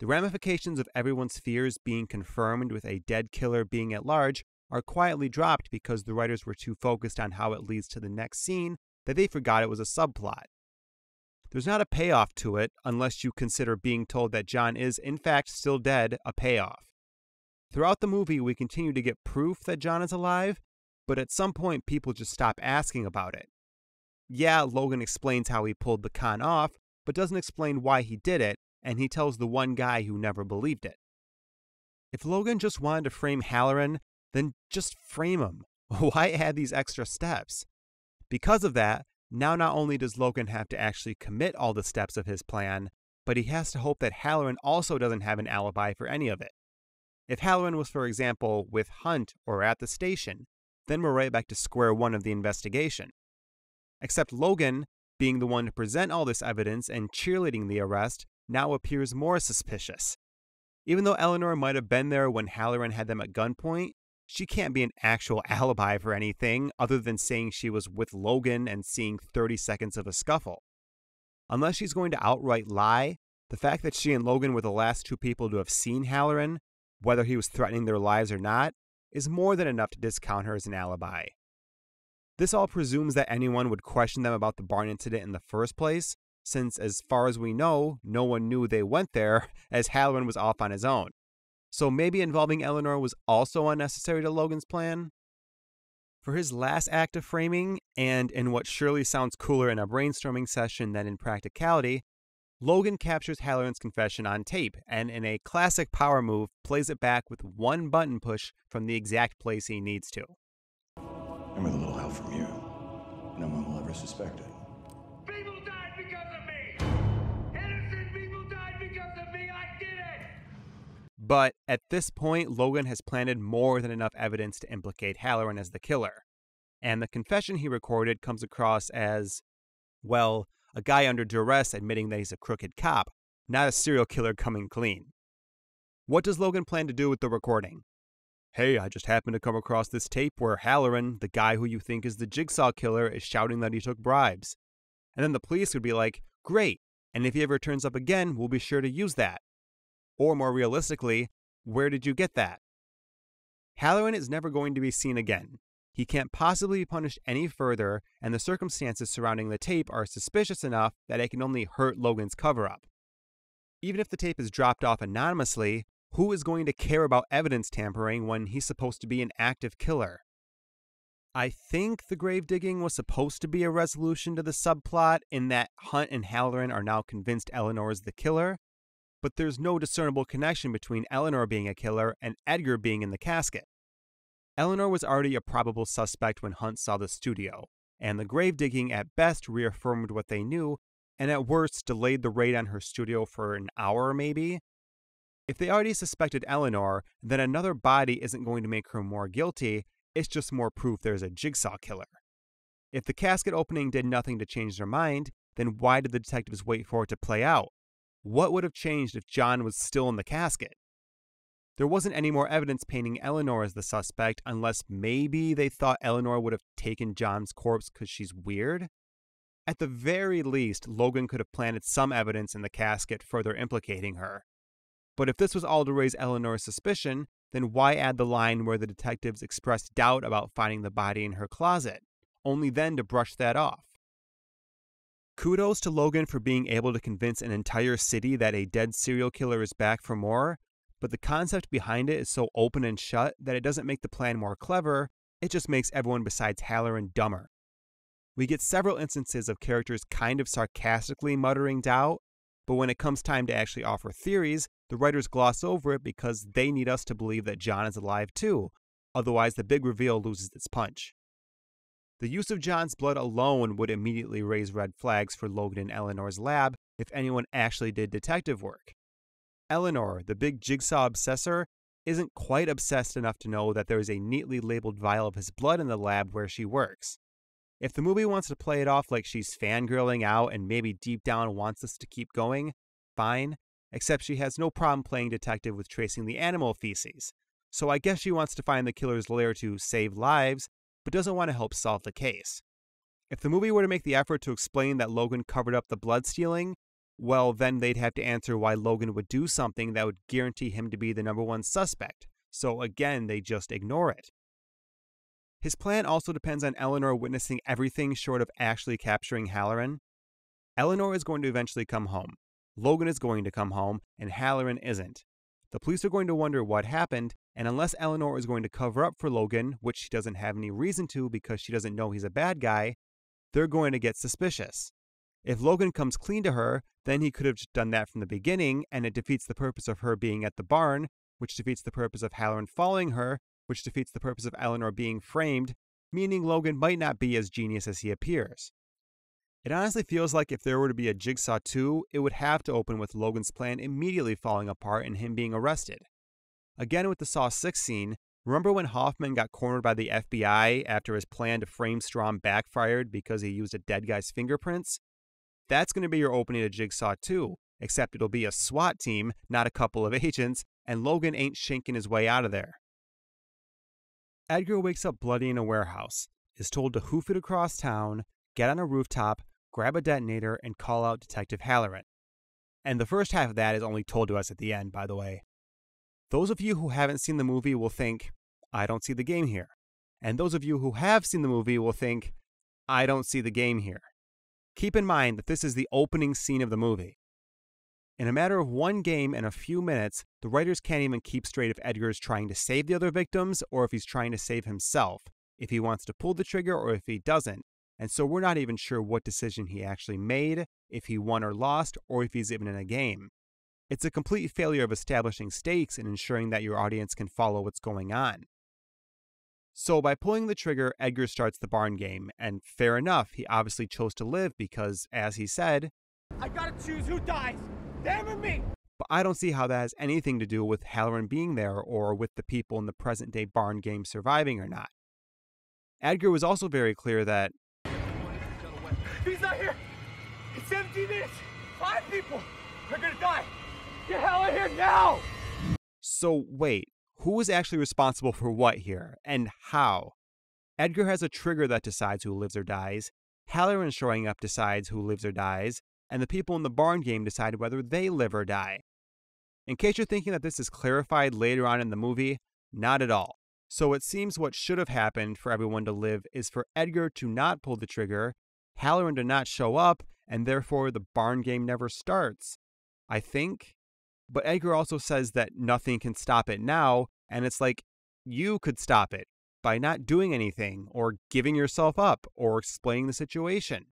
The ramifications of everyone's fears being confirmed with a dead killer being at large are quietly dropped because the writers were too focused on how it leads to the next scene that they forgot it was a subplot. There's not a payoff to it unless you consider being told that John is, in fact, still dead a payoff. Throughout the movie, we continue to get proof that John is alive, but at some point, people just stop asking about it. Yeah, Logan explains how he pulled the con off, but doesn't explain why he did it, and he tells the one guy who never believed it. If Logan just wanted to frame Halloran, then just frame him. Why add these extra steps? Because of that, now not only does Logan have to actually commit all the steps of his plan, but he has to hope that Halloran also doesn't have an alibi for any of it. If Halloran was, for example, with Hunt or at the station, then we're right back to square one of the investigation. Except Logan, being the one to present all this evidence and cheerleading the arrest, now appears more suspicious. Even though Eleanor might have been there when Halloran had them at gunpoint, she can't be an actual alibi for anything other than saying she was with Logan and seeing 30 seconds of a scuffle. Unless she's going to outright lie, the fact that she and Logan were the last two people to have seen Halloran whether he was threatening their lives or not, is more than enough to discount her as an alibi. This all presumes that anyone would question them about the barn incident in the first place, since, as far as we know, no one knew they went there, as Halloran was off on his own. So maybe involving Eleanor was also unnecessary to Logan's plan? For his last act of framing, and in what surely sounds cooler in a brainstorming session than in practicality, Logan captures Halloran's confession on tape and, in a classic power move, plays it back with one button push from the exact place he needs to. And with a little help from you, no one will ever suspect it. People died because of me! Innocent people died because of me! I did it! But at this point, Logan has planted more than enough evidence to implicate Halloran as the killer. And the confession he recorded comes across as, well, a guy under duress admitting that he's a crooked cop, not a serial killer coming clean. What does Logan plan to do with the recording? Hey, I just happened to come across this tape where Halloran, the guy who you think is the jigsaw killer, is shouting that he took bribes. And then the police would be like, great, and if he ever turns up again, we'll be sure to use that. Or more realistically, where did you get that? Halloran is never going to be seen again, he can't possibly be punished any further, and the circumstances surrounding the tape are suspicious enough that it can only hurt Logan's cover up. Even if the tape is dropped off anonymously, who is going to care about evidence tampering when he's supposed to be an active killer? I think the grave digging was supposed to be a resolution to the subplot in that Hunt and Halloran are now convinced Eleanor is the killer, but there's no discernible connection between Eleanor being a killer and Edgar being in the casket. Eleanor was already a probable suspect when Hunt saw the studio, and the grave digging at best reaffirmed what they knew, and at worst delayed the raid on her studio for an hour maybe. If they already suspected Eleanor, then another body isn't going to make her more guilty, it's just more proof there's a jigsaw killer. If the casket opening did nothing to change their mind, then why did the detectives wait for it to play out? What would have changed if John was still in the casket? There wasn't any more evidence painting Eleanor as the suspect unless maybe they thought Eleanor would have taken John's corpse because she's weird. At the very least, Logan could have planted some evidence in the casket further implicating her. But if this was all to raise Eleanor's suspicion, then why add the line where the detectives expressed doubt about finding the body in her closet, only then to brush that off? Kudos to Logan for being able to convince an entire city that a dead serial killer is back for more, but the concept behind it is so open and shut that it doesn't make the plan more clever, it just makes everyone besides Halloran dumber. We get several instances of characters kind of sarcastically muttering doubt, but when it comes time to actually offer theories, the writers gloss over it because they need us to believe that John is alive too, otherwise, the big reveal loses its punch. The use of John's blood alone would immediately raise red flags for Logan and Eleanor's lab if anyone actually did detective work. Eleanor, the big jigsaw obsessor, isn't quite obsessed enough to know that there is a neatly labeled vial of his blood in the lab where she works. If the movie wants to play it off like she's fangirling out and maybe deep down wants us to keep going, fine, except she has no problem playing detective with tracing the animal feces. So I guess she wants to find the killer's lair to save lives, but doesn't want to help solve the case. If the movie were to make the effort to explain that Logan covered up the blood stealing, well, then they'd have to answer why Logan would do something that would guarantee him to be the number one suspect. So again, they just ignore it. His plan also depends on Eleanor witnessing everything short of actually capturing Halloran. Eleanor is going to eventually come home. Logan is going to come home, and Halloran isn't. The police are going to wonder what happened, and unless Eleanor is going to cover up for Logan, which she doesn't have any reason to because she doesn't know he's a bad guy, they're going to get suspicious. If Logan comes clean to her, then he could have just done that from the beginning, and it defeats the purpose of her being at the barn, which defeats the purpose of Halloran following her, which defeats the purpose of Eleanor being framed, meaning Logan might not be as genius as he appears. It honestly feels like if there were to be a Jigsaw 2, it would have to open with Logan's plan immediately falling apart and him being arrested. Again, with the Saw 6 scene, remember when Hoffman got cornered by the FBI after his plan to frame Strahm backfired because he used a dead guy's fingerprints? That's going to be your opening to Jigsaw 2, except it'll be a SWAT team, not a couple of agents, and Logan ain't shinking his way out of there. Edgar wakes up bloody in a warehouse, is told to hoof it across town, get on a rooftop, grab a detonator, and call out Detective Halloran. And the first half of that is only told to us at the end, by the way. Those of you who haven't seen the movie will think, I don't see the game here. And those of you who have seen the movie will think, I don't see the game here. Keep in mind that this is the opening scene of the movie. In a matter of one game and a few minutes, the writers can't even keep straight if Edgar is trying to save the other victims or if he's trying to save himself, if he wants to pull the trigger or if he doesn't. And so we're not even sure what decision he actually made, if he won or lost, or if he's even in a game. It's a complete failure of establishing stakes and ensuring that your audience can follow what's going on. So, by pulling the trigger, Edgar starts the barn game, and fair enough, he obviously chose to live because, as he said, I gotta choose who dies, them or me. But I don't see how that has anything to do with Halloran being there or with the people in the present day barn game surviving or not. Edgar was also very clear that He's not here. In 17 minutes, five people are gonna die. Get hell out of here now! So, wait, who is actually responsible for what here, and how? Edgar has a trigger that decides who lives or dies, Halloran showing up decides who lives or dies, and the people in the barn game decide whether they live or die. In case you're thinking that this is clarified later on in the movie, not at all. So it seems what should have happened for everyone to live is for Edgar to not pull the trigger, Halloran to not show up, and therefore the barn game never starts. I think. But Edgar also says that nothing can stop it now, and it's like you could stop it by not doing anything, or giving yourself up, or explaining the situation.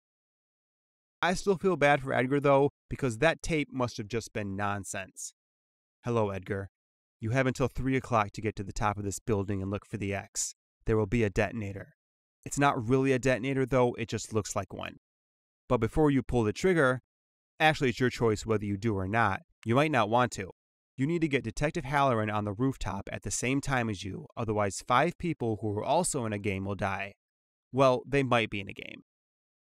I still feel bad for Edgar though, because that tape must have just been nonsense. Hello, Edgar. You have until 3 o'clock to get to the top of this building and look for the X. There will be a detonator. It's not really a detonator though, it just looks like one. But before you pull the trigger, Actually, it's your choice whether you do or not. You might not want to. You need to get Detective Halloran on the rooftop at the same time as you, otherwise, five people who are also in a game will die. Well, they might be in a game.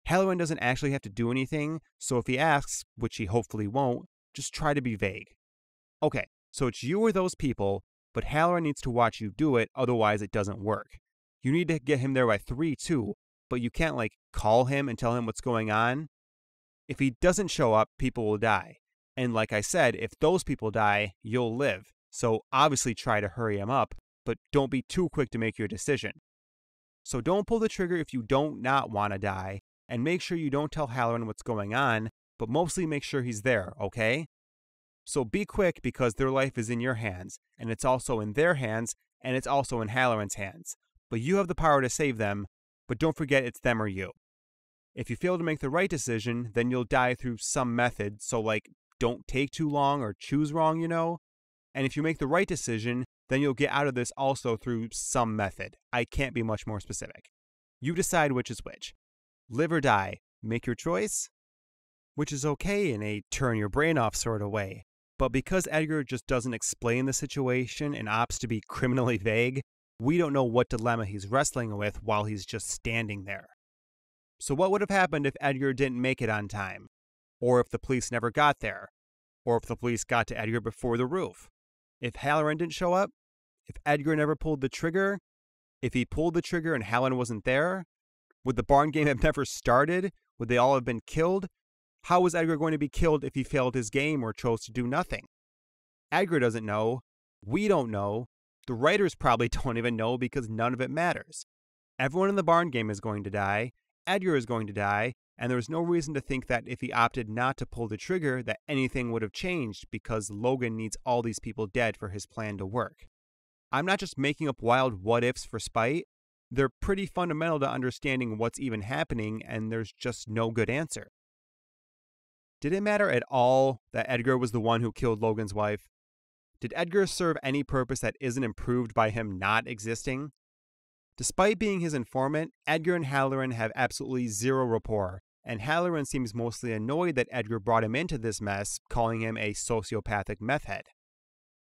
Halloran doesn't actually have to do anything, so if he asks, which he hopefully won't, just try to be vague. Okay, so it's you or those people, but Halloran needs to watch you do it, otherwise, it doesn't work. You need to get him there by 3 too, but you can't like call him and tell him what's going on. If he doesn't show up, people will die. And like I said, if those people die, you'll live. So obviously try to hurry him up, but don't be too quick to make your decision. So don't pull the trigger if you don't not want to die, and make sure you don't tell Halloran what's going on, but mostly make sure he's there, okay? So be quick because their life is in your hands, and it's also in their hands, and it's also in Halloran's hands. But you have the power to save them, but don't forget it's them or you. If you fail to make the right decision, then you'll die through some method, so like don't take too long or choose wrong, you know? And if you make the right decision, then you'll get out of this also through some method. I can't be much more specific. You decide which is which. Live or die, make your choice, which is okay in a turn your brain off sort of way. But because Edgar just doesn't explain the situation and opts to be criminally vague, we don't know what dilemma he's wrestling with while he's just standing there. So, what would have happened if Edgar didn't make it on time? Or if the police never got there? Or if the police got to Edgar before the roof? If Halloran didn't show up? If Edgar never pulled the trigger? If he pulled the trigger and Halloran wasn't there? Would the barn game have never started? Would they all have been killed? How was Edgar going to be killed if he failed his game or chose to do nothing? Edgar doesn't know. We don't know. The writers probably don't even know because none of it matters. Everyone in the barn game is going to die. Edgar is going to die. And there is no reason to think that if he opted not to pull the trigger, that anything would have changed because Logan needs all these people dead for his plan to work. I'm not just making up wild what ifs for spite they're pretty fundamental to understanding what's even happening, and there's just no good answer. Did it matter at all that Edgar was the one who killed Logan's wife? Did Edgar serve any purpose that isn't improved by him not existing? Despite being his informant, Edgar and Halloran have absolutely zero rapport, and Halloran seems mostly annoyed that Edgar brought him into this mess, calling him a sociopathic meth head.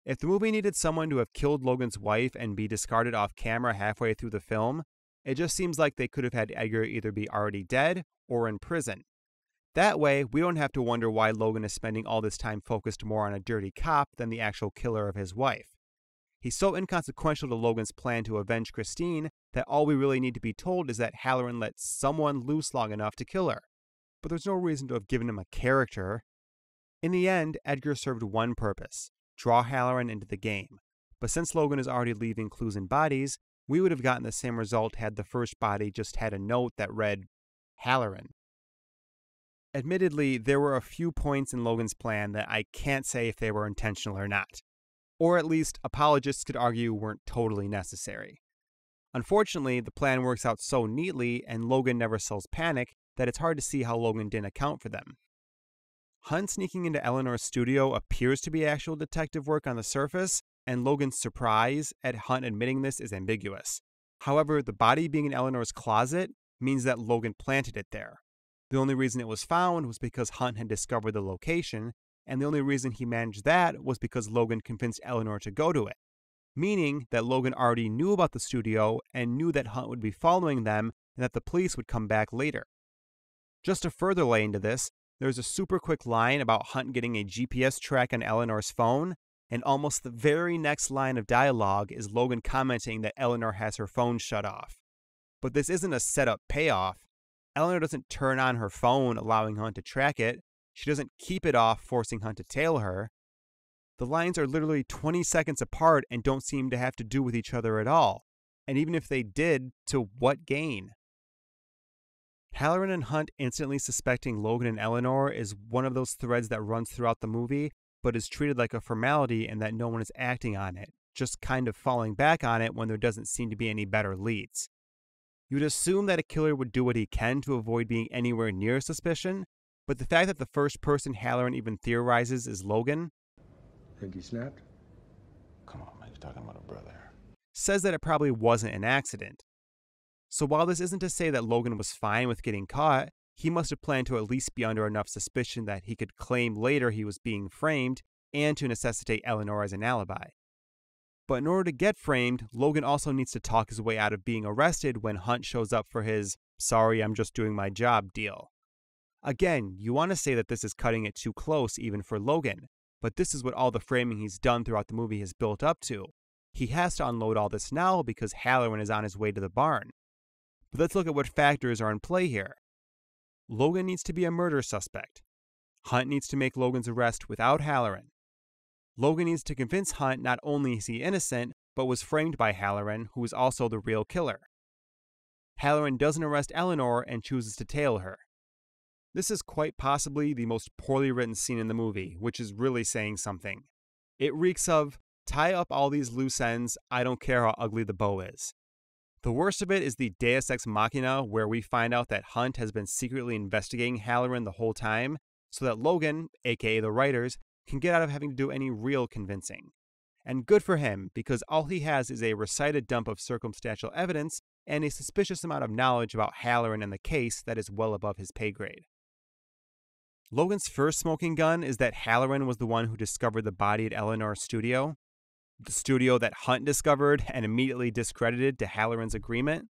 If the movie needed someone to have killed Logan's wife and be discarded off camera halfway through the film, it just seems like they could have had Edgar either be already dead or in prison. That way, we don't have to wonder why Logan is spending all this time focused more on a dirty cop than the actual killer of his wife. He's so inconsequential to Logan's plan to avenge Christine that all we really need to be told is that Halloran let someone loose long enough to kill her. But there's no reason to have given him a character. In the end, Edgar served one purpose draw Halloran into the game. But since Logan is already leaving clues and bodies, we would have gotten the same result had the first body just had a note that read Halloran. Admittedly, there were a few points in Logan's plan that I can't say if they were intentional or not, or at least apologists could argue weren't totally necessary. Unfortunately, the plan works out so neatly and Logan never sells panic that it's hard to see how Logan didn't account for them. Hunt sneaking into Eleanor's studio appears to be actual detective work on the surface, and Logan's surprise at Hunt admitting this is ambiguous. However, the body being in Eleanor's closet means that Logan planted it there. The only reason it was found was because Hunt had discovered the location, and the only reason he managed that was because Logan convinced Eleanor to go to it. Meaning that Logan already knew about the studio and knew that Hunt would be following them and that the police would come back later. Just to further lay into this, there's a super quick line about Hunt getting a GPS track on Eleanor's phone, and almost the very next line of dialogue is Logan commenting that Eleanor has her phone shut off. But this isn't a setup payoff. Eleanor doesn't turn on her phone, allowing Hunt to track it. She doesn't keep it off, forcing Hunt to tail her. The lines are literally 20 seconds apart and don't seem to have to do with each other at all. And even if they did, to what gain? Halloran and Hunt instantly suspecting Logan and Eleanor is one of those threads that runs throughout the movie, but is treated like a formality and that no one is acting on it, just kind of falling back on it when there doesn't seem to be any better leads. You'd assume that a killer would do what he can to avoid being anywhere near suspicion, but the fact that the first person Halloran even theorizes is Logan. Think he snapped? Come on, man, you're talking about a brother. Says that it probably wasn't an accident. So while this isn't to say that Logan was fine with getting caught, he must have planned to at least be under enough suspicion that he could claim later he was being framed and to necessitate Eleanor as an alibi. But in order to get framed, Logan also needs to talk his way out of being arrested when Hunt shows up for his sorry, I'm just doing my job deal. Again, you want to say that this is cutting it too close even for Logan, but this is what all the framing he's done throughout the movie has built up to. He has to unload all this now because Halloran is on his way to the barn. But let's look at what factors are in play here. Logan needs to be a murder suspect. Hunt needs to make Logan's arrest without Halloran. Logan needs to convince Hunt not only is he innocent, but was framed by Halloran, who is also the real killer. Halloran doesn't arrest Eleanor and chooses to tail her. This is quite possibly the most poorly written scene in the movie, which is really saying something. It reeks of tie up all these loose ends, I don't care how ugly the bow is. The worst of it is the Deus Ex Machina, where we find out that Hunt has been secretly investigating Halloran the whole time, so that Logan, aka the writers, can get out of having to do any real convincing. And good for him, because all he has is a recited dump of circumstantial evidence and a suspicious amount of knowledge about Halloran and the case that is well above his pay grade. Logan's first smoking gun is that Halloran was the one who discovered the body at Eleanor's studio, the studio that Hunt discovered and immediately discredited to Halloran's agreement.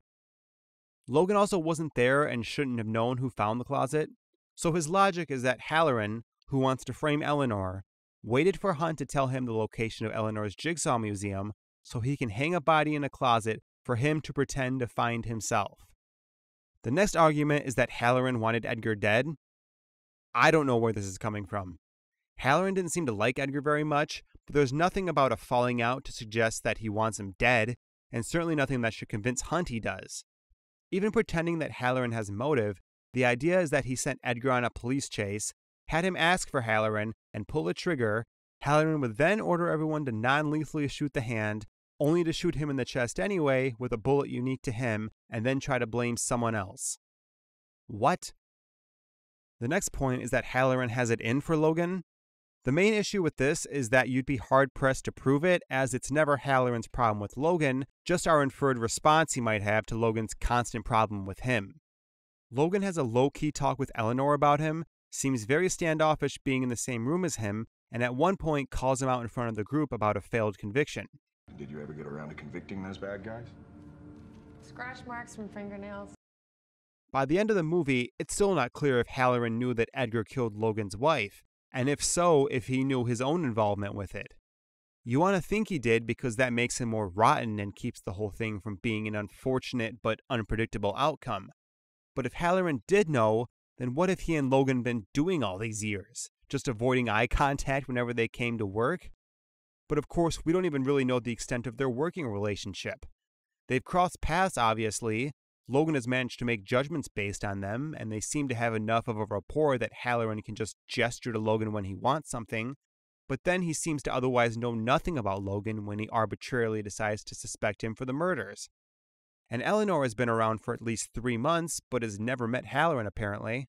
Logan also wasn't there and shouldn't have known who found the closet, so his logic is that Halloran, who wants to frame Eleanor, waited for Hunt to tell him the location of Eleanor's jigsaw museum so he can hang a body in a closet for him to pretend to find himself. The next argument is that Halloran wanted Edgar dead. I don't know where this is coming from. Halloran didn't seem to like Edgar very much, but there's nothing about a falling out to suggest that he wants him dead, and certainly nothing that should convince Hunt he does. Even pretending that Halloran has motive, the idea is that he sent Edgar on a police chase had him ask for Halloran and pull the trigger, Halloran would then order everyone to non lethally shoot the hand, only to shoot him in the chest anyway with a bullet unique to him, and then try to blame someone else. What? The next point is that Halloran has it in for Logan. The main issue with this is that you'd be hard pressed to prove it, as it's never Halloran's problem with Logan, just our inferred response he might have to Logan's constant problem with him. Logan has a low key talk with Eleanor about him, seems very standoffish being in the same room as him, and at one point calls him out in front of the group about a failed conviction. Did you ever get around to convicting those bad guys? Scratch marks from fingernails. By the end of the movie, it's still not clear if Halloran knew that Edgar killed Logan's wife, and if so, if he knew his own involvement with it. You want to think he did because that makes him more rotten and keeps the whole thing from being an unfortunate but unpredictable outcome. But if Halloran did know, then what if he and Logan been doing all these years? Just avoiding eye contact whenever they came to work? But of course, we don't even really know the extent of their working relationship. They've crossed paths, obviously. Logan has managed to make judgments based on them, and they seem to have enough of a rapport that Halloran can just gesture to Logan when he wants something. But then he seems to otherwise know nothing about Logan when he arbitrarily decides to suspect him for the murders. And Eleanor has been around for at least three months, but has never met Halloran apparently.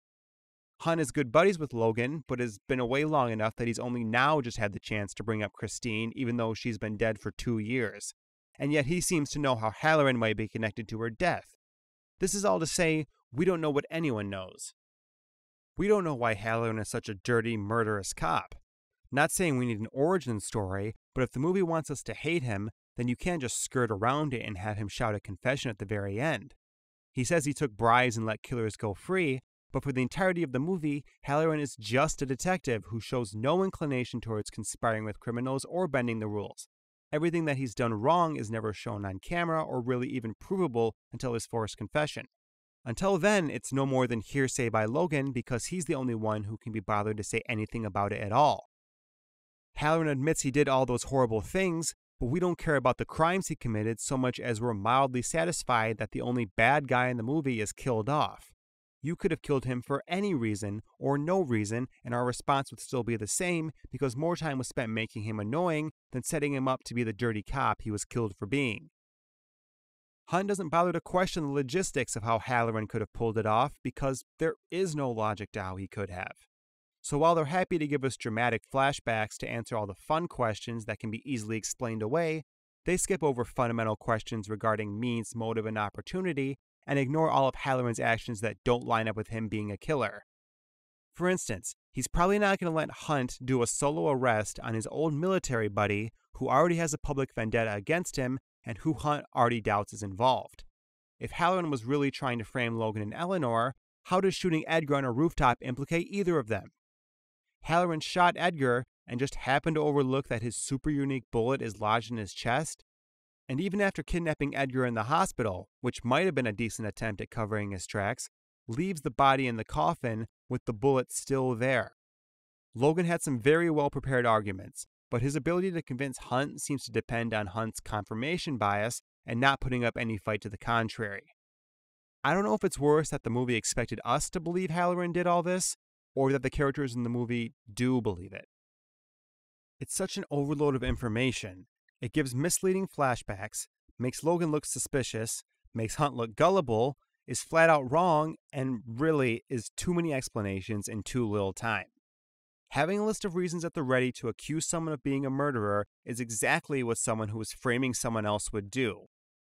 Hunt is good buddies with Logan, but has been away long enough that he's only now just had the chance to bring up Christine, even though she's been dead for two years. And yet he seems to know how Halloran might be connected to her death. This is all to say, we don't know what anyone knows. We don't know why Halloran is such a dirty, murderous cop. Not saying we need an origin story, but if the movie wants us to hate him, then you can't just skirt around it and have him shout a confession at the very end. He says he took bribes and let killers go free, but for the entirety of the movie, Halloran is just a detective who shows no inclination towards conspiring with criminals or bending the rules. Everything that he's done wrong is never shown on camera or really even provable until his forced confession. Until then, it's no more than hearsay by Logan because he's the only one who can be bothered to say anything about it at all. Halloran admits he did all those horrible things, but we don't care about the crimes he committed so much as we're mildly satisfied that the only bad guy in the movie is killed off. You could have killed him for any reason or no reason, and our response would still be the same because more time was spent making him annoying than setting him up to be the dirty cop he was killed for being. Hunt doesn't bother to question the logistics of how Halloran could have pulled it off because there is no logic to how he could have. So while they're happy to give us dramatic flashbacks to answer all the fun questions that can be easily explained away, they skip over fundamental questions regarding means, motive, and opportunity and ignore all of Halloran's actions that don't line up with him being a killer. For instance, he's probably not going to let Hunt do a solo arrest on his old military buddy who already has a public vendetta against him and who Hunt already doubts is involved. If Halloran was really trying to frame Logan and Eleanor, how does shooting Edgar on a rooftop implicate either of them? Halloran shot Edgar and just happened to overlook that his super unique bullet is lodged in his chest? And even after kidnapping Edgar in the hospital, which might have been a decent attempt at covering his tracks, leaves the body in the coffin with the bullet still there. Logan had some very well prepared arguments, but his ability to convince Hunt seems to depend on Hunt's confirmation bias and not putting up any fight to the contrary. I don't know if it's worse that the movie expected us to believe Halloran did all this, or that the characters in the movie do believe it. It's such an overload of information. It gives misleading flashbacks, makes Logan look suspicious, makes Hunt look gullible, is flat out wrong, and really is too many explanations in too little time. Having a list of reasons at the ready to accuse someone of being a murderer is exactly what someone who is framing someone else would do,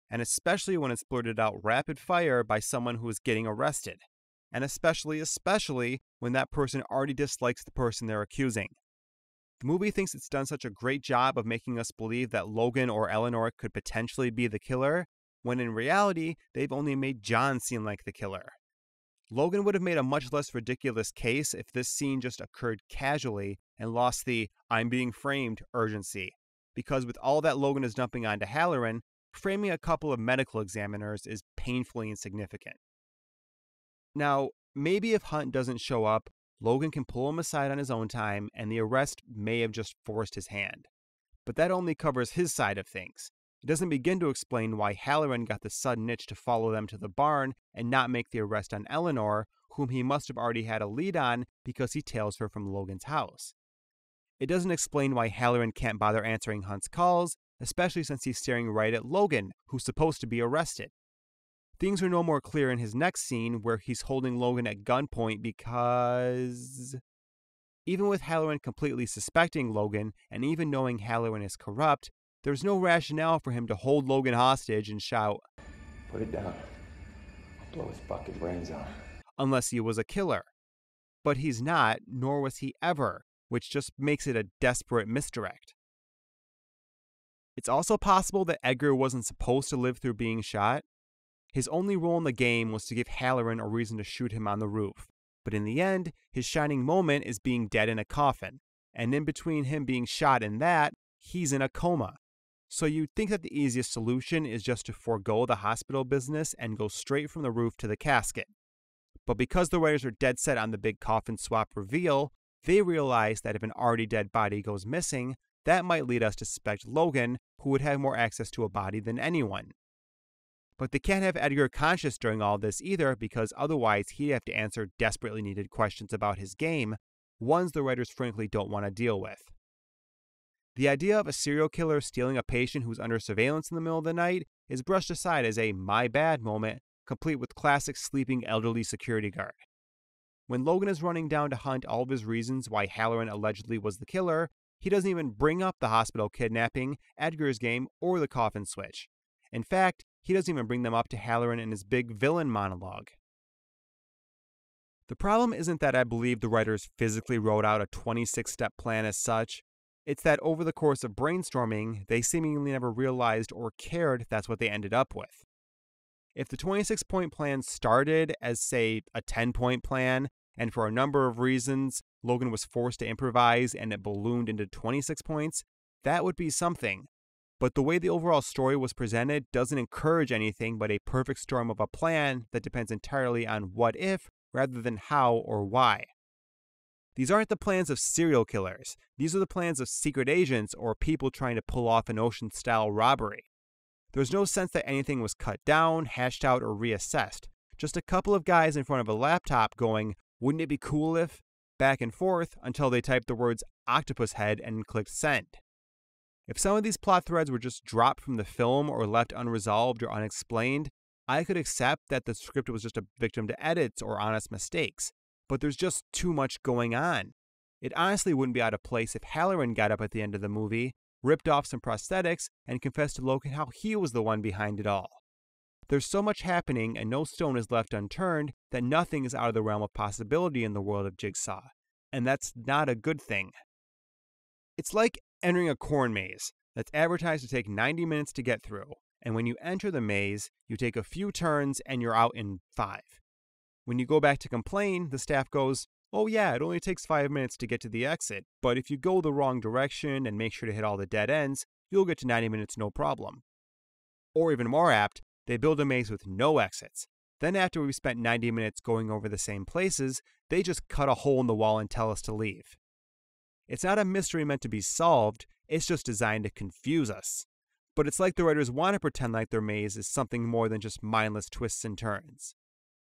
and especially when it's blurted out rapid fire by someone who is getting arrested, and especially, especially when that person already dislikes the person they're accusing. The movie thinks it's done such a great job of making us believe that Logan or Eleanor could potentially be the killer, when in reality, they've only made John seem like the killer. Logan would have made a much less ridiculous case if this scene just occurred casually and lost the I'm being framed urgency. Because with all that Logan is dumping onto Halloran, framing a couple of medical examiners is painfully insignificant. Now, maybe if Hunt doesn't show up, Logan can pull him aside on his own time and the arrest may have just forced his hand. But that only covers his side of things. It doesn't begin to explain why Halloran got the sudden itch to follow them to the barn and not make the arrest on Eleanor, whom he must have already had a lead on because he tails her from Logan's house. It doesn't explain why Halloran can't bother answering Hunt's calls, especially since he's staring right at Logan, who's supposed to be arrested. Things are no more clear in his next scene where he's holding Logan at gunpoint because. Even with Halloran completely suspecting Logan and even knowing Halloran is corrupt, there's no rationale for him to hold Logan hostage and shout, Put it down. I'll blow his fucking brains out. unless he was a killer. But he's not, nor was he ever, which just makes it a desperate misdirect. It's also possible that Edgar wasn't supposed to live through being shot. His only role in the game was to give Halloran a reason to shoot him on the roof, but in the end, his shining moment is being dead in a coffin, and in between him being shot and that, he's in a coma. So you'd think that the easiest solution is just to forego the hospital business and go straight from the roof to the casket. But because the writers are dead set on the big coffin swap reveal, they realize that if an already dead body goes missing, that might lead us to suspect Logan, who would have more access to a body than anyone. But they can't have Edgar conscious during all this either, because otherwise he'd have to answer desperately needed questions about his game, ones the writers frankly don't want to deal with. The idea of a serial killer stealing a patient who's under surveillance in the middle of the night is brushed aside as a my bad moment, complete with classic sleeping elderly security guard. When Logan is running down to hunt all of his reasons why Halloran allegedly was the killer, he doesn't even bring up the hospital kidnapping, Edgar's game, or the coffin switch. In fact, he doesn't even bring them up to Halloran in his big villain monologue. The problem isn't that I believe the writers physically wrote out a 26 step plan as such. It's that over the course of brainstorming, they seemingly never realized or cared that's what they ended up with. If the 26 point plan started as, say, a 10 point plan, and for a number of reasons, Logan was forced to improvise and it ballooned into 26 points, that would be something. But the way the overall story was presented doesn't encourage anything but a perfect storm of a plan that depends entirely on what if rather than how or why. These aren't the plans of serial killers. These are the plans of secret agents or people trying to pull off an ocean style robbery. There's no sense that anything was cut down, hashed out, or reassessed. Just a couple of guys in front of a laptop going, wouldn't it be cool if? back and forth until they typed the words octopus head and clicked send. If some of these plot threads were just dropped from the film or left unresolved or unexplained, I could accept that the script was just a victim to edits or honest mistakes. But there's just too much going on. It honestly wouldn't be out of place if Halloran got up at the end of the movie, ripped off some prosthetics, and confessed to Logan how he was the one behind it all. There's so much happening and no stone is left unturned that nothing is out of the realm of possibility in the world of Jigsaw, and that's not a good thing. It's like entering a corn maze that's advertised to take 90 minutes to get through, and when you enter the maze, you take a few turns and you're out in five. When you go back to complain, the staff goes, Oh, yeah, it only takes five minutes to get to the exit, but if you go the wrong direction and make sure to hit all the dead ends, you'll get to 90 minutes no problem. Or even more apt, they build a maze with no exits. Then, after we've spent 90 minutes going over the same places, they just cut a hole in the wall and tell us to leave. It's not a mystery meant to be solved, it's just designed to confuse us. But it's like the writers want to pretend like their maze is something more than just mindless twists and turns.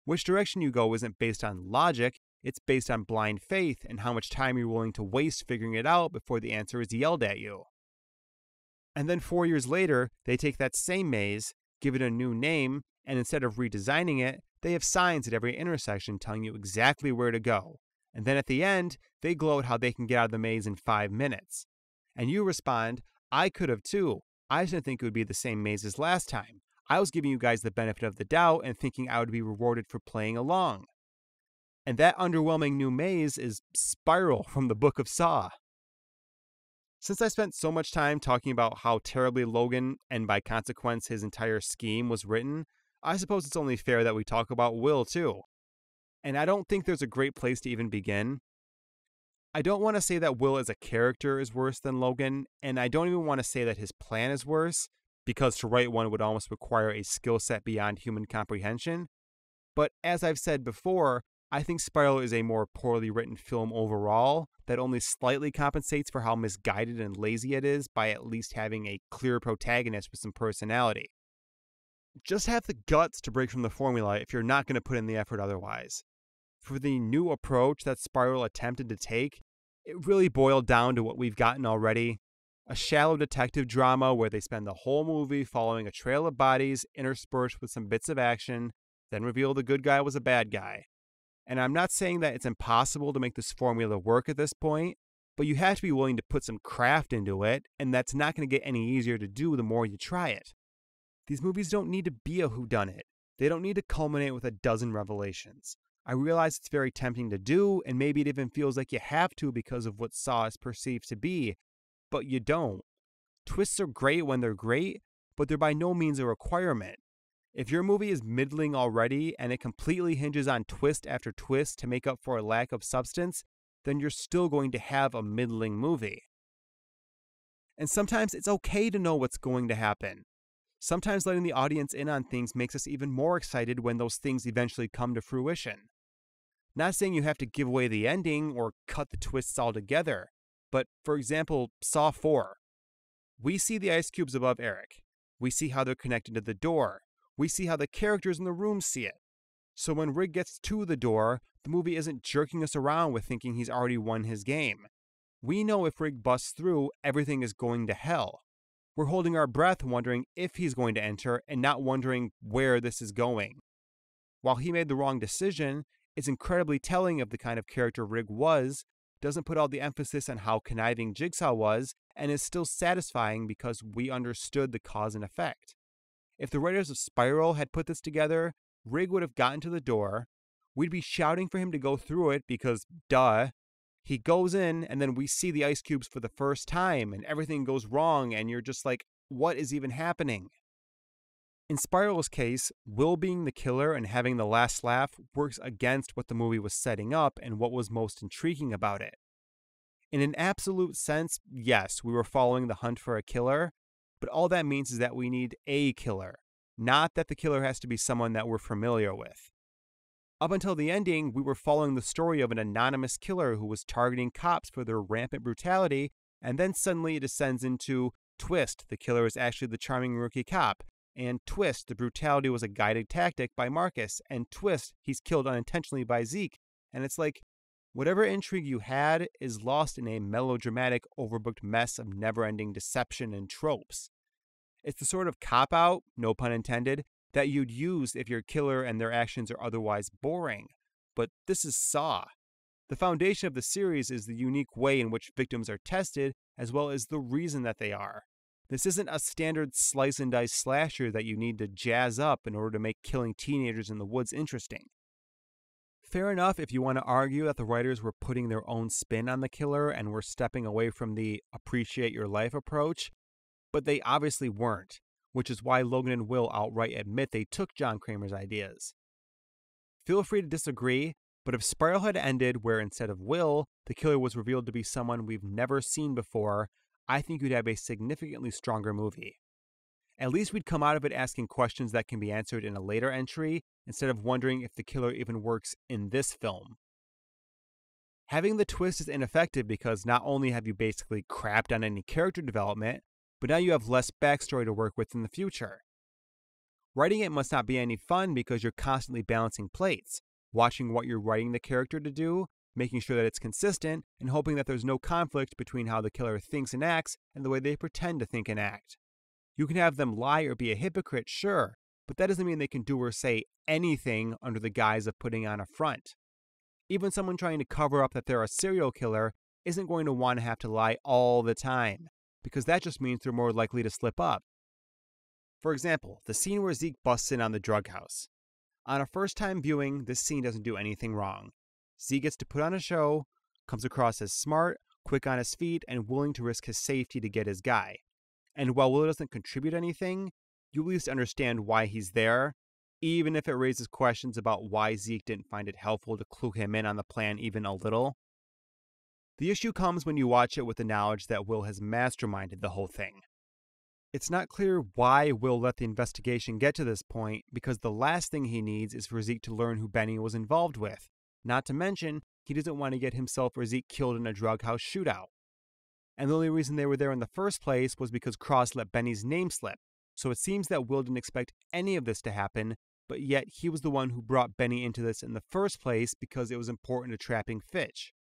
Which direction you go isn't based on logic, it's based on blind faith and how much time you're willing to waste figuring it out before the answer is yelled at you. And then four years later, they take that same maze, give it a new name, and instead of redesigning it, they have signs at every intersection telling you exactly where to go. And then at the end, they gloat how they can get out of the maze in five minutes. And you respond, I could have too. I didn't think it would be the same maze as last time. I was giving you guys the benefit of the doubt and thinking I would be rewarded for playing along. And that underwhelming new maze is Spiral from the Book of Saw. Since I spent so much time talking about how terribly Logan, and by consequence his entire scheme, was written, I suppose it's only fair that we talk about Will too. And I don't think there's a great place to even begin. I don't want to say that Will as a character is worse than Logan, and I don't even want to say that his plan is worse, because to write one would almost require a skill set beyond human comprehension. But as I've said before, I think Spiral is a more poorly written film overall that only slightly compensates for how misguided and lazy it is by at least having a clear protagonist with some personality. Just have the guts to break from the formula if you're not going to put in the effort otherwise. For the new approach that Spiral attempted to take, it really boiled down to what we've gotten already a shallow detective drama where they spend the whole movie following a trail of bodies interspersed with some bits of action, then reveal the good guy was a bad guy. And I'm not saying that it's impossible to make this formula work at this point, but you have to be willing to put some craft into it, and that's not going to get any easier to do the more you try it. These movies don't need to be a whodunit. They don't need to culminate with a dozen revelations. I realize it's very tempting to do, and maybe it even feels like you have to because of what Saw is perceived to be, but you don't. Twists are great when they're great, but they're by no means a requirement. If your movie is middling already and it completely hinges on twist after twist to make up for a lack of substance, then you're still going to have a middling movie. And sometimes it's okay to know what's going to happen. Sometimes letting the audience in on things makes us even more excited when those things eventually come to fruition. Not saying you have to give away the ending or cut the twists altogether, but for example, Saw 4. We see the ice cubes above Eric. We see how they're connected to the door. We see how the characters in the room see it. So when Rigg gets to the door, the movie isn't jerking us around with thinking he's already won his game. We know if Rigg busts through, everything is going to hell. We're holding our breath wondering if he's going to enter and not wondering where this is going. While he made the wrong decision, it's incredibly telling of the kind of character Rigg was, doesn't put all the emphasis on how conniving Jigsaw was, and is still satisfying because we understood the cause and effect. If the writers of Spiral had put this together, Rigg would have gotten to the door. We'd be shouting for him to go through it because, duh. He goes in, and then we see the ice cubes for the first time, and everything goes wrong, and you're just like, what is even happening? In Spiral's case, Will being the killer and having the last laugh works against what the movie was setting up and what was most intriguing about it. In an absolute sense, yes, we were following the hunt for a killer, but all that means is that we need a killer, not that the killer has to be someone that we're familiar with. Up until the ending, we were following the story of an anonymous killer who was targeting cops for their rampant brutality, and then suddenly it descends into twist, the killer is actually the charming rookie cop, and twist, the brutality was a guided tactic by Marcus, and twist, he's killed unintentionally by Zeke. And it's like, whatever intrigue you had is lost in a melodramatic, overbooked mess of never ending deception and tropes. It's the sort of cop out, no pun intended, that you'd use if your killer and their actions are otherwise boring. But this is Saw. The foundation of the series is the unique way in which victims are tested, as well as the reason that they are. This isn't a standard slice and dice slasher that you need to jazz up in order to make killing teenagers in the woods interesting. Fair enough if you want to argue that the writers were putting their own spin on the killer and were stepping away from the appreciate your life approach, but they obviously weren't, which is why Logan and Will outright admit they took John Kramer's ideas. Feel free to disagree, but if Spiral had ended where instead of Will, the killer was revealed to be someone we've never seen before, I think you'd have a significantly stronger movie. At least we'd come out of it asking questions that can be answered in a later entry instead of wondering if the killer even works in this film. Having the twist is ineffective because not only have you basically crapped on any character development, but now you have less backstory to work with in the future. Writing it must not be any fun because you're constantly balancing plates, watching what you're writing the character to do, making sure that it's consistent, and hoping that there's no conflict between how the killer thinks and acts and the way they pretend to think and act. You can have them lie or be a hypocrite, sure, but that doesn't mean they can do or say anything under the guise of putting on a front. Even someone trying to cover up that they're a serial killer isn't going to want to have to lie all the time, because that just means they're more likely to slip up. For example, the scene where Zeke busts in on the drug house. On a first time viewing, this scene doesn't do anything wrong. Zeke gets to put on a show, comes across as smart, quick on his feet, and willing to risk his safety to get his guy. And while Will doesn't contribute anything, you at least understand why he's there, even if it raises questions about why Zeke didn't find it helpful to clue him in on the plan even a little. The issue comes when you watch it with the knowledge that Will has masterminded the whole thing. It's not clear why Will let the investigation get to this point because the last thing he needs is for Zeke to learn who Benny was involved with. Not to mention, he doesn't want to get himself or Zeke killed in a drug house shootout. And the only reason they were there in the first place was because Cross let Benny's name slip, so it seems that Will didn't expect any of this to happen, but yet he was the one who brought Benny into this in the first place because it was important to trapping Fitch.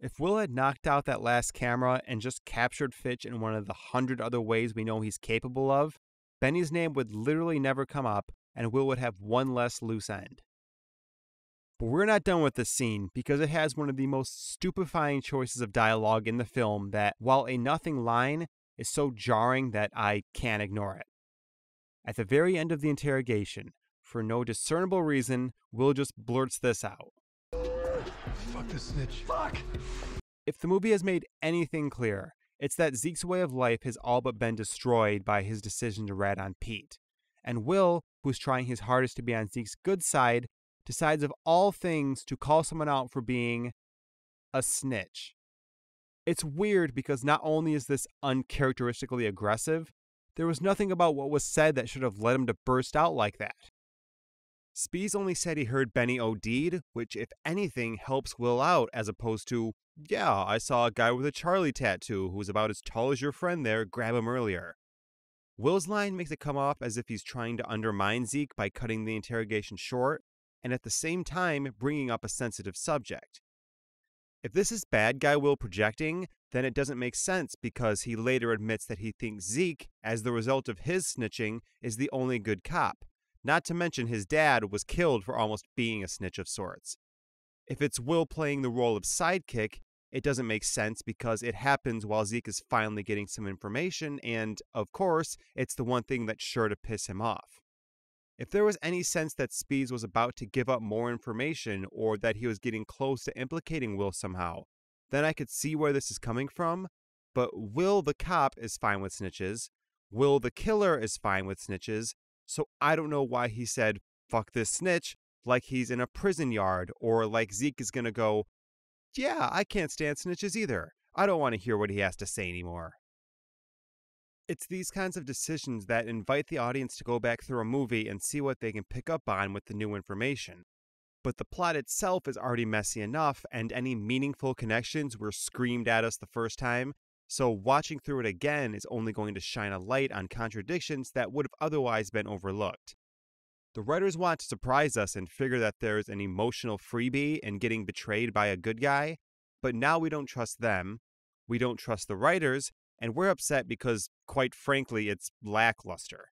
If Will had knocked out that last camera and just captured Fitch in one of the hundred other ways we know he's capable of, Benny's name would literally never come up and Will would have one less loose end. But we're not done with this scene because it has one of the most stupefying choices of dialogue in the film that, while a nothing line, is so jarring that I can't ignore it. At the very end of the interrogation, for no discernible reason, Will just blurts this out. Fuck the snitch. Fuck! If the movie has made anything clear, it's that Zeke's way of life has all but been destroyed by his decision to rat on Pete. And Will, who's trying his hardest to be on Zeke's good side, decides of all things to call someone out for being a snitch. It's weird because not only is this uncharacteristically aggressive, there was nothing about what was said that should have led him to burst out like that. Spees only said he heard Benny OD'd, which, if anything, helps Will out as opposed to, yeah, I saw a guy with a Charlie tattoo who was about as tall as your friend there grab him earlier. Will's line makes it come off as if he's trying to undermine Zeke by cutting the interrogation short, and at the same time bringing up a sensitive subject. If this is bad guy Will projecting, then it doesn't make sense because he later admits that he thinks Zeke, as the result of his snitching, is the only good cop. Not to mention his dad was killed for almost being a snitch of sorts. If it's Will playing the role of sidekick, it doesn't make sense because it happens while Zeke is finally getting some information, and, of course, it's the one thing that's sure to piss him off. If there was any sense that Spees was about to give up more information or that he was getting close to implicating Will somehow, then I could see where this is coming from. But Will the cop is fine with snitches. Will the killer is fine with snitches. So I don't know why he said, fuck this snitch, like he's in a prison yard, or like Zeke is gonna go, yeah, I can't stand snitches either. I don't want to hear what he has to say anymore. It's these kinds of decisions that invite the audience to go back through a movie and see what they can pick up on with the new information. But the plot itself is already messy enough, and any meaningful connections were screamed at us the first time, so watching through it again is only going to shine a light on contradictions that would have otherwise been overlooked. The writers want to surprise us and figure that there's an emotional freebie in getting betrayed by a good guy, but now we don't trust them, we don't trust the writers, and we're upset because, quite frankly, it's lackluster.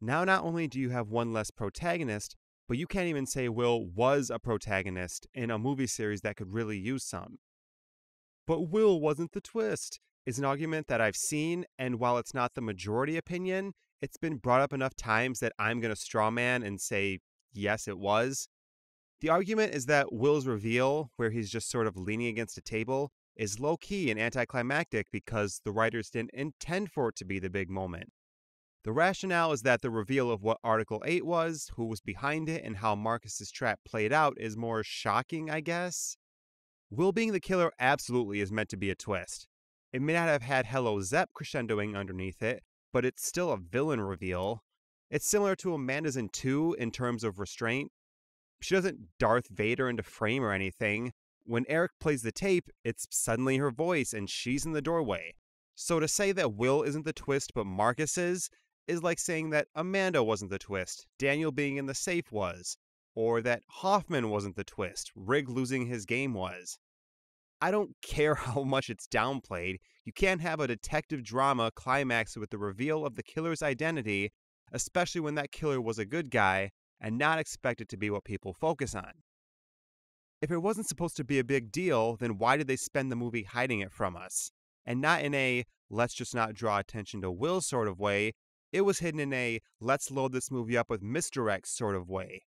Now, not only do you have one less protagonist, but you can't even say Will was a protagonist in a movie series that could really use some. But Will wasn't the twist. is an argument that I've seen, and while it's not the majority opinion, it's been brought up enough times that I'm going to straw man and say, yes, it was. The argument is that Will's reveal, where he's just sort of leaning against a table, is low key and anticlimactic because the writers didn't intend for it to be the big moment. The rationale is that the reveal of what Article 8 was, who was behind it, and how Marcus's trap played out is more shocking, I guess. Will being the killer absolutely is meant to be a twist. It may not have had Hello Zepp crescendoing underneath it, but it's still a villain reveal. It's similar to Amanda's in 2 in terms of restraint. She doesn't Darth Vader into frame or anything. When Eric plays the tape, it's suddenly her voice and she's in the doorway. So to say that Will isn't the twist but Marcus is, is like saying that Amanda wasn't the twist, Daniel being in the safe was, or that Hoffman wasn't the twist, Rigg losing his game was. I don't care how much it's downplayed, you can't have a detective drama climax with the reveal of the killer's identity, especially when that killer was a good guy, and not expect it to be what people focus on. If it wasn't supposed to be a big deal, then why did they spend the movie hiding it from us? And not in a let's just not draw attention to Will sort of way, it was hidden in a let's load this movie up with misdirects sort of way.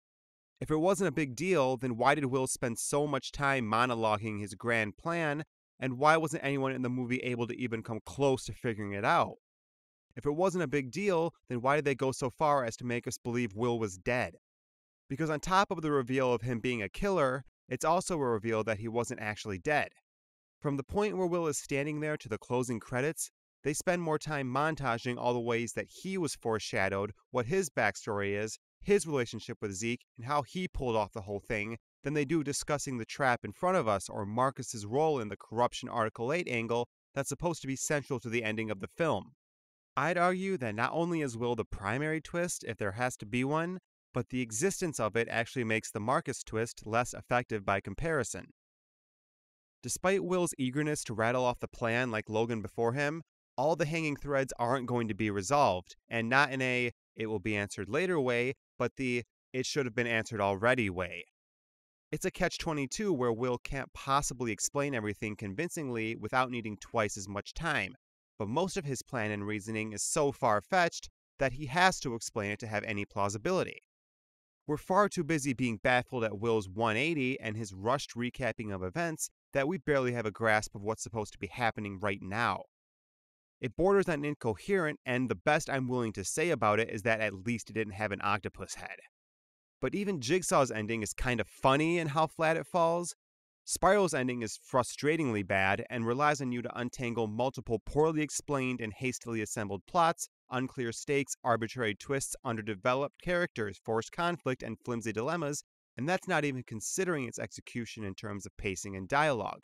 If it wasn't a big deal, then why did Will spend so much time monologuing his grand plan, and why wasn't anyone in the movie able to even come close to figuring it out? If it wasn't a big deal, then why did they go so far as to make us believe Will was dead? Because on top of the reveal of him being a killer, it's also a reveal that he wasn't actually dead. From the point where Will is standing there to the closing credits, they spend more time montaging all the ways that he was foreshadowed, what his backstory is, his relationship with Zeke, and how he pulled off the whole thing, than they do discussing the trap in front of us or Marcus's role in the corruption Article 8 angle that's supposed to be central to the ending of the film. I'd argue that not only is Will the primary twist, if there has to be one, but the existence of it actually makes the Marcus twist less effective by comparison. Despite Will's eagerness to rattle off the plan like Logan before him, all the hanging threads aren't going to be resolved, and not in a it will be answered later way, but the it should have been answered already way. It's a catch 22 where Will can't possibly explain everything convincingly without needing twice as much time, but most of his plan and reasoning is so far fetched that he has to explain it to have any plausibility. We're far too busy being baffled at Will's 180 and his rushed recapping of events that we barely have a grasp of what's supposed to be happening right now. It borders on incoherent, and the best I'm willing to say about it is that at least it didn't have an octopus head. But even Jigsaw's ending is kind of funny in how flat it falls. Spiral's ending is frustratingly bad and relies on you to untangle multiple poorly explained and hastily assembled plots, unclear stakes, arbitrary twists, underdeveloped characters, forced conflict, and flimsy dilemmas, and that's not even considering its execution in terms of pacing and dialogue.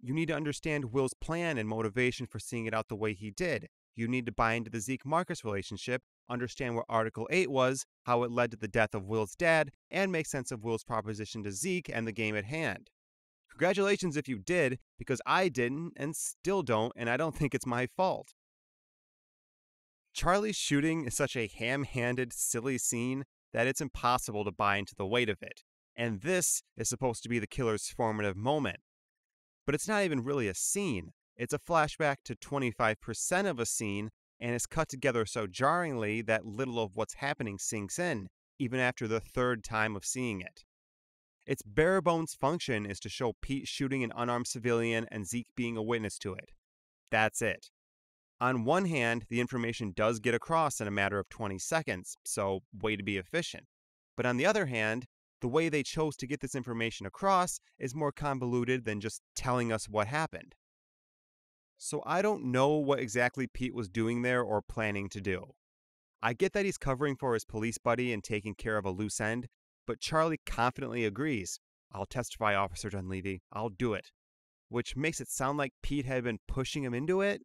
You need to understand Will's plan and motivation for seeing it out the way he did. You need to buy into the Zeke Marcus relationship, understand what Article 8 was, how it led to the death of Will's dad, and make sense of Will's proposition to Zeke and the game at hand. Congratulations if you did, because I didn't and still don't, and I don't think it's my fault. Charlie's shooting is such a ham handed, silly scene that it's impossible to buy into the weight of it. And this is supposed to be the killer's formative moment but it's not even really a scene. It's a flashback to 25% of a scene, and it's cut together so jarringly that little of what's happening sinks in, even after the third time of seeing it. Its bare bones function is to show Pete shooting an unarmed civilian and Zeke being a witness to it. That's it. On one hand, the information does get across in a matter of 20 seconds, so way to be efficient. But on the other hand, the way they chose to get this information across is more convoluted than just telling us what happened. So I don't know what exactly Pete was doing there or planning to do. I get that he's covering for his police buddy and taking care of a loose end, but Charlie confidently agrees. I'll testify, Officer Dunleavy. I'll do it. Which makes it sound like Pete had been pushing him into it.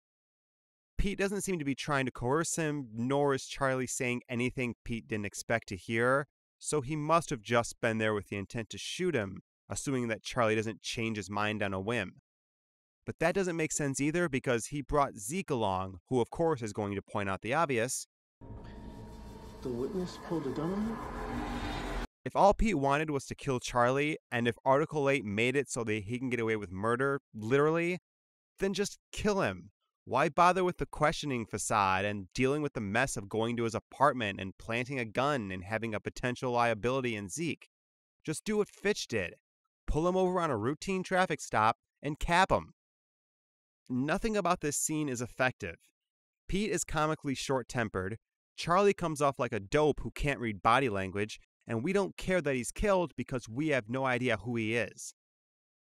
Pete doesn't seem to be trying to coerce him, nor is Charlie saying anything Pete didn't expect to hear so he must have just been there with the intent to shoot him, assuming that Charlie doesn't change his mind on a whim. But that doesn't make sense either because he brought Zeke along, who of course is going to point out the obvious. The witness pulled a gun on you? If all Pete wanted was to kill Charlie, and if Article 8 made it so that he can get away with murder, literally, then just kill him. Why bother with the questioning facade and dealing with the mess of going to his apartment and planting a gun and having a potential liability in Zeke? Just do what Fitch did pull him over on a routine traffic stop and cap him. Nothing about this scene is effective. Pete is comically short tempered, Charlie comes off like a dope who can't read body language, and we don't care that he's killed because we have no idea who he is.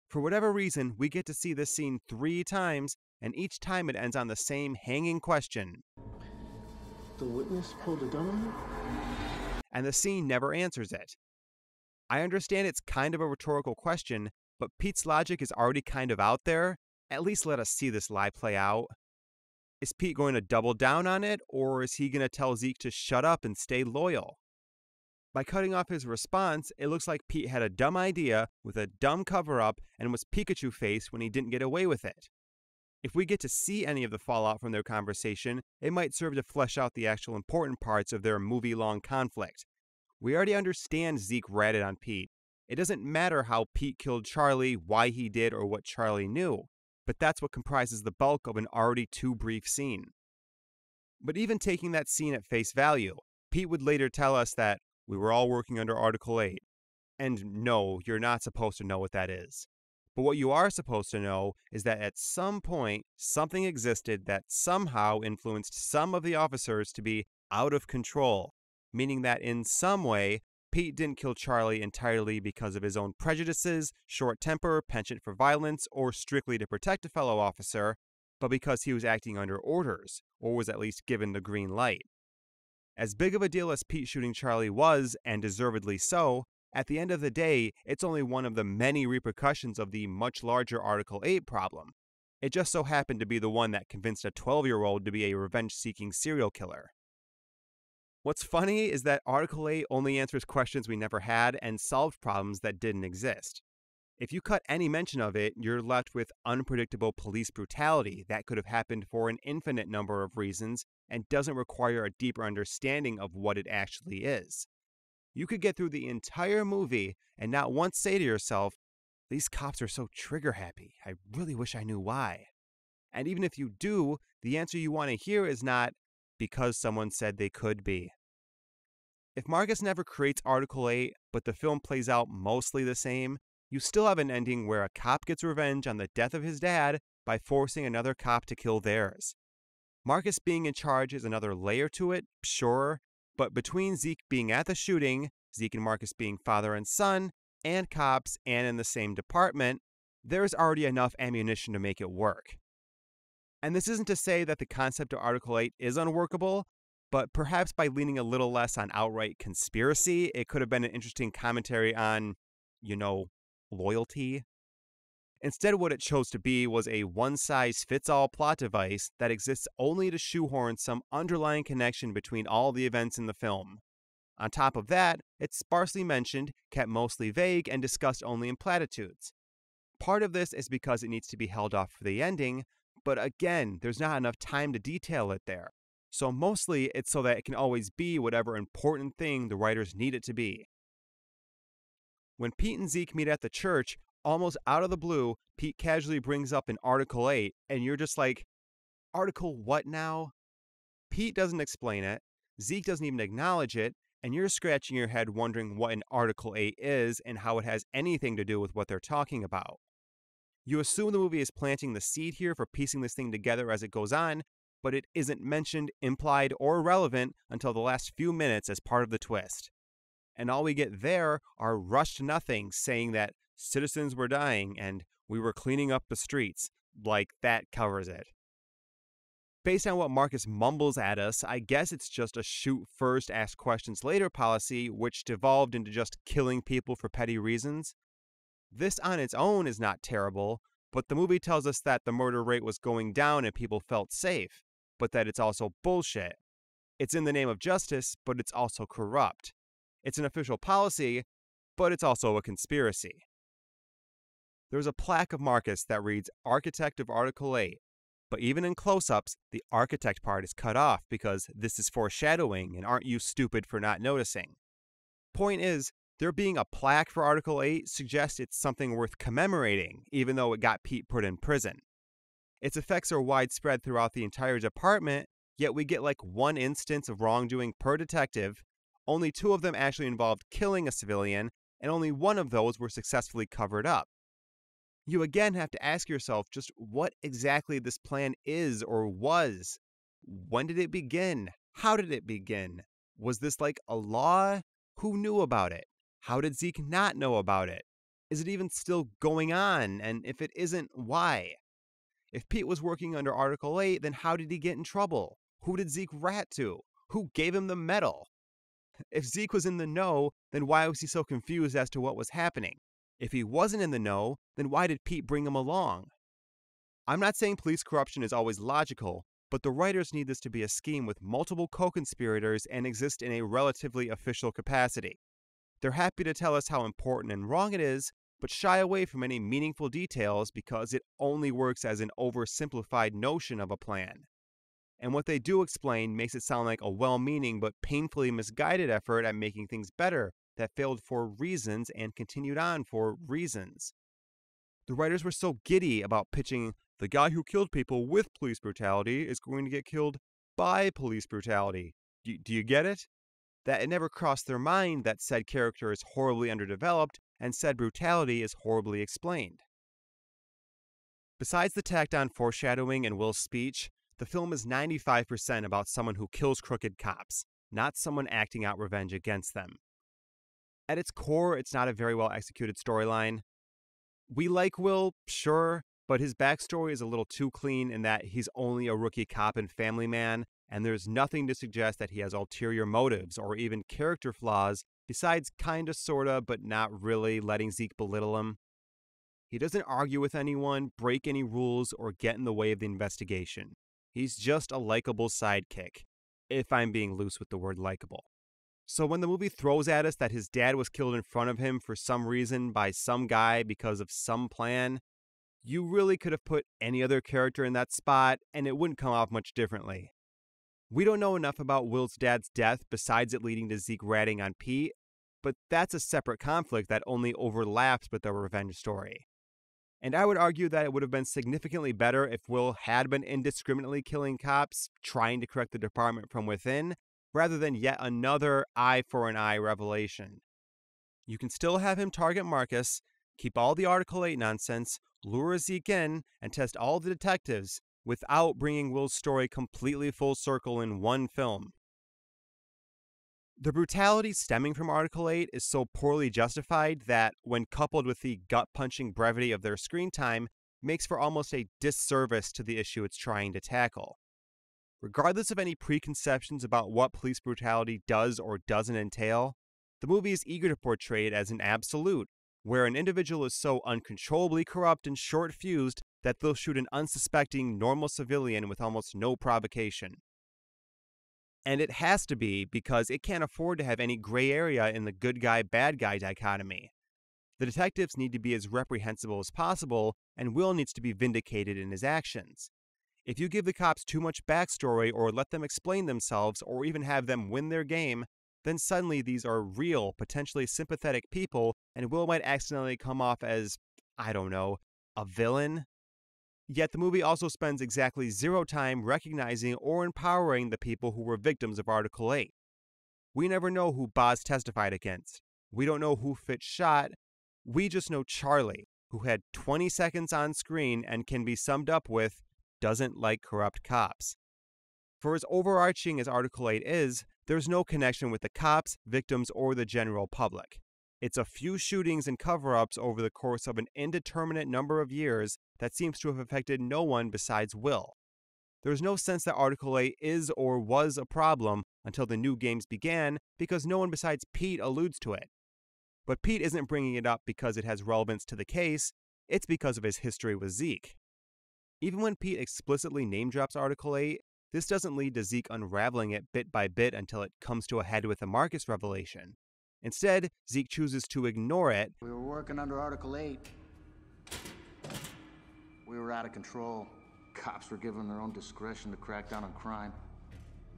For whatever reason, we get to see this scene three times, and each time it ends on the same hanging question. The witness pulled a gun on you? And the scene never answers it. I understand it's kind of a rhetorical question, but Pete's logic is already kind of out there. At least let us see this lie play out. Is Pete going to double down on it, or is he going to tell Zeke to shut up and stay loyal? By cutting off his response, it looks like Pete had a dumb idea with a dumb cover up and was Pikachu face when he didn't get away with it. If we get to see any of the fallout from their conversation, it might serve to flesh out the actual important parts of their movie long conflict. We already understand Zeke ratted on Pete. It doesn't matter how Pete killed Charlie, why he did, or what Charlie knew but that's what comprises the bulk of an already too brief scene. But even taking that scene at face value, Pete would later tell us that we were all working under Article 8. And no, you're not supposed to know what that is. But what you are supposed to know is that at some point, something existed that somehow influenced some of the officers to be out of control, meaning that in some way, Pete didn't kill Charlie entirely because of his own prejudices, short temper, penchant for violence, or strictly to protect a fellow officer, but because he was acting under orders, or was at least given the green light. As big of a deal as Pete shooting Charlie was, and deservedly so, at the end of the day, it's only one of the many repercussions of the much larger Article 8 problem. It just so happened to be the one that convinced a 12 year old to be a revenge seeking serial killer. What's funny is that Article 8 only answers questions we never had and solved problems that didn't exist. If you cut any mention of it, you're left with unpredictable police brutality that could have happened for an infinite number of reasons and doesn't require a deeper understanding of what it actually is. You could get through the entire movie and not once say to yourself, These cops are so trigger happy. I really wish I knew why. And even if you do, the answer you want to hear is not, because someone said they could be. If Marcus never creates Article 8, but the film plays out mostly the same, you still have an ending where a cop gets revenge on the death of his dad by forcing another cop to kill theirs. Marcus being in charge is another layer to it, sure, but between Zeke being at the shooting, Zeke and Marcus being father and son, and cops and in the same department, there's already enough ammunition to make it work. And this isn't to say that the concept of Article 8 is unworkable, but perhaps by leaning a little less on outright conspiracy, it could have been an interesting commentary on, you know, loyalty. Instead, what it chose to be was a one size fits all plot device that exists only to shoehorn some underlying connection between all the events in the film. On top of that, it's sparsely mentioned, kept mostly vague, and discussed only in platitudes. Part of this is because it needs to be held off for the ending, but again, there's not enough time to detail it there. So mostly it's so that it can always be whatever important thing the writers need it to be. When Pete and Zeke meet at the church, almost out of the blue, Pete casually brings up an Article 8, and you're just like, Article what now? Pete doesn't explain it, Zeke doesn't even acknowledge it, and you're scratching your head wondering what an Article 8 is and how it has anything to do with what they're talking about. You assume the movie is planting the seed here for piecing this thing together as it goes on, but it isn't mentioned, implied, or relevant until the last few minutes as part of the twist. And all we get there are rushed nothings saying that citizens were dying and we were cleaning up the streets, like that covers it. Based on what Marcus mumbles at us, I guess it's just a shoot first, ask questions later policy, which devolved into just killing people for petty reasons. This on its own is not terrible, but the movie tells us that the murder rate was going down and people felt safe, but that it's also bullshit. It's in the name of justice, but it's also corrupt. It's an official policy, but it's also a conspiracy. There's a plaque of Marcus that reads Architect of Article 8, but even in close ups, the architect part is cut off because this is foreshadowing and aren't you stupid for not noticing? Point is, there being a plaque for Article 8 suggests it's something worth commemorating, even though it got Pete put in prison. Its effects are widespread throughout the entire department, yet we get like one instance of wrongdoing per detective. Only two of them actually involved killing a civilian, and only one of those were successfully covered up. You again have to ask yourself just what exactly this plan is or was. When did it begin? How did it begin? Was this like a law? Who knew about it? How did Zeke not know about it? Is it even still going on? And if it isn't, why? If Pete was working under Article 8, then how did he get in trouble? Who did Zeke rat to? Who gave him the medal? If Zeke was in the know, then why was he so confused as to what was happening? If he wasn't in the know, then why did Pete bring him along? I'm not saying police corruption is always logical, but the writers need this to be a scheme with multiple co conspirators and exist in a relatively official capacity. They're happy to tell us how important and wrong it is, but shy away from any meaningful details because it only works as an oversimplified notion of a plan. And what they do explain makes it sound like a well meaning but painfully misguided effort at making things better that failed for reasons and continued on for reasons. The writers were so giddy about pitching the guy who killed people with police brutality is going to get killed by police brutality. Do, do you get it? That it never crossed their mind that said character is horribly underdeveloped and said brutality is horribly explained. Besides the tacked on foreshadowing in Will's speech, the film is 95% about someone who kills crooked cops, not someone acting out revenge against them. At its core, it's not a very well executed storyline. We like Will, sure, but his backstory is a little too clean in that he's only a rookie cop and family man, and there's nothing to suggest that he has ulterior motives or even character flaws besides kinda sorta, but not really letting Zeke belittle him. He doesn't argue with anyone, break any rules, or get in the way of the investigation. He's just a likable sidekick, if I'm being loose with the word likable. So when the movie throws at us that his dad was killed in front of him for some reason by some guy because of some plan, you really could have put any other character in that spot and it wouldn't come off much differently. We don't know enough about Will's dad's death besides it leading to Zeke ratting on Pete, but that's a separate conflict that only overlaps with the revenge story. And I would argue that it would have been significantly better if Will had been indiscriminately killing cops, trying to correct the department from within, rather than yet another eye for an eye revelation. You can still have him target Marcus, keep all the Article 8 nonsense, lure Zeke in, and test all the detectives without bringing Will's story completely full circle in one film. The brutality stemming from Article 8 is so poorly justified that, when coupled with the gut punching brevity of their screen time, makes for almost a disservice to the issue it's trying to tackle. Regardless of any preconceptions about what police brutality does or doesn't entail, the movie is eager to portray it as an absolute, where an individual is so uncontrollably corrupt and short fused that they'll shoot an unsuspecting normal civilian with almost no provocation. And it has to be because it can't afford to have any gray area in the good guy, bad guy dichotomy. The detectives need to be as reprehensible as possible, and Will needs to be vindicated in his actions. If you give the cops too much backstory or let them explain themselves or even have them win their game, then suddenly these are real, potentially sympathetic people, and Will might accidentally come off as, I don't know, a villain Yet the movie also spends exactly zero time recognizing or empowering the people who were victims of Article 8. We never know who Boz testified against. We don't know who Fitch shot. We just know Charlie, who had 20 seconds on screen and can be summed up with doesn't like corrupt cops. For as overarching as Article 8 is, there's no connection with the cops, victims, or the general public. It's a few shootings and cover ups over the course of an indeterminate number of years that seems to have affected no one besides Will. There is no sense that Article 8 is or was a problem until the new games began because no one besides Pete alludes to it. But Pete isn't bringing it up because it has relevance to the case, it's because of his history with Zeke. Even when Pete explicitly name drops Article 8, this doesn't lead to Zeke unraveling it bit by bit until it comes to a head with the Marcus revelation. Instead, Zeke chooses to ignore it. We were working under Article 8. We were out of control. Cops were given their own discretion to crack down on crime.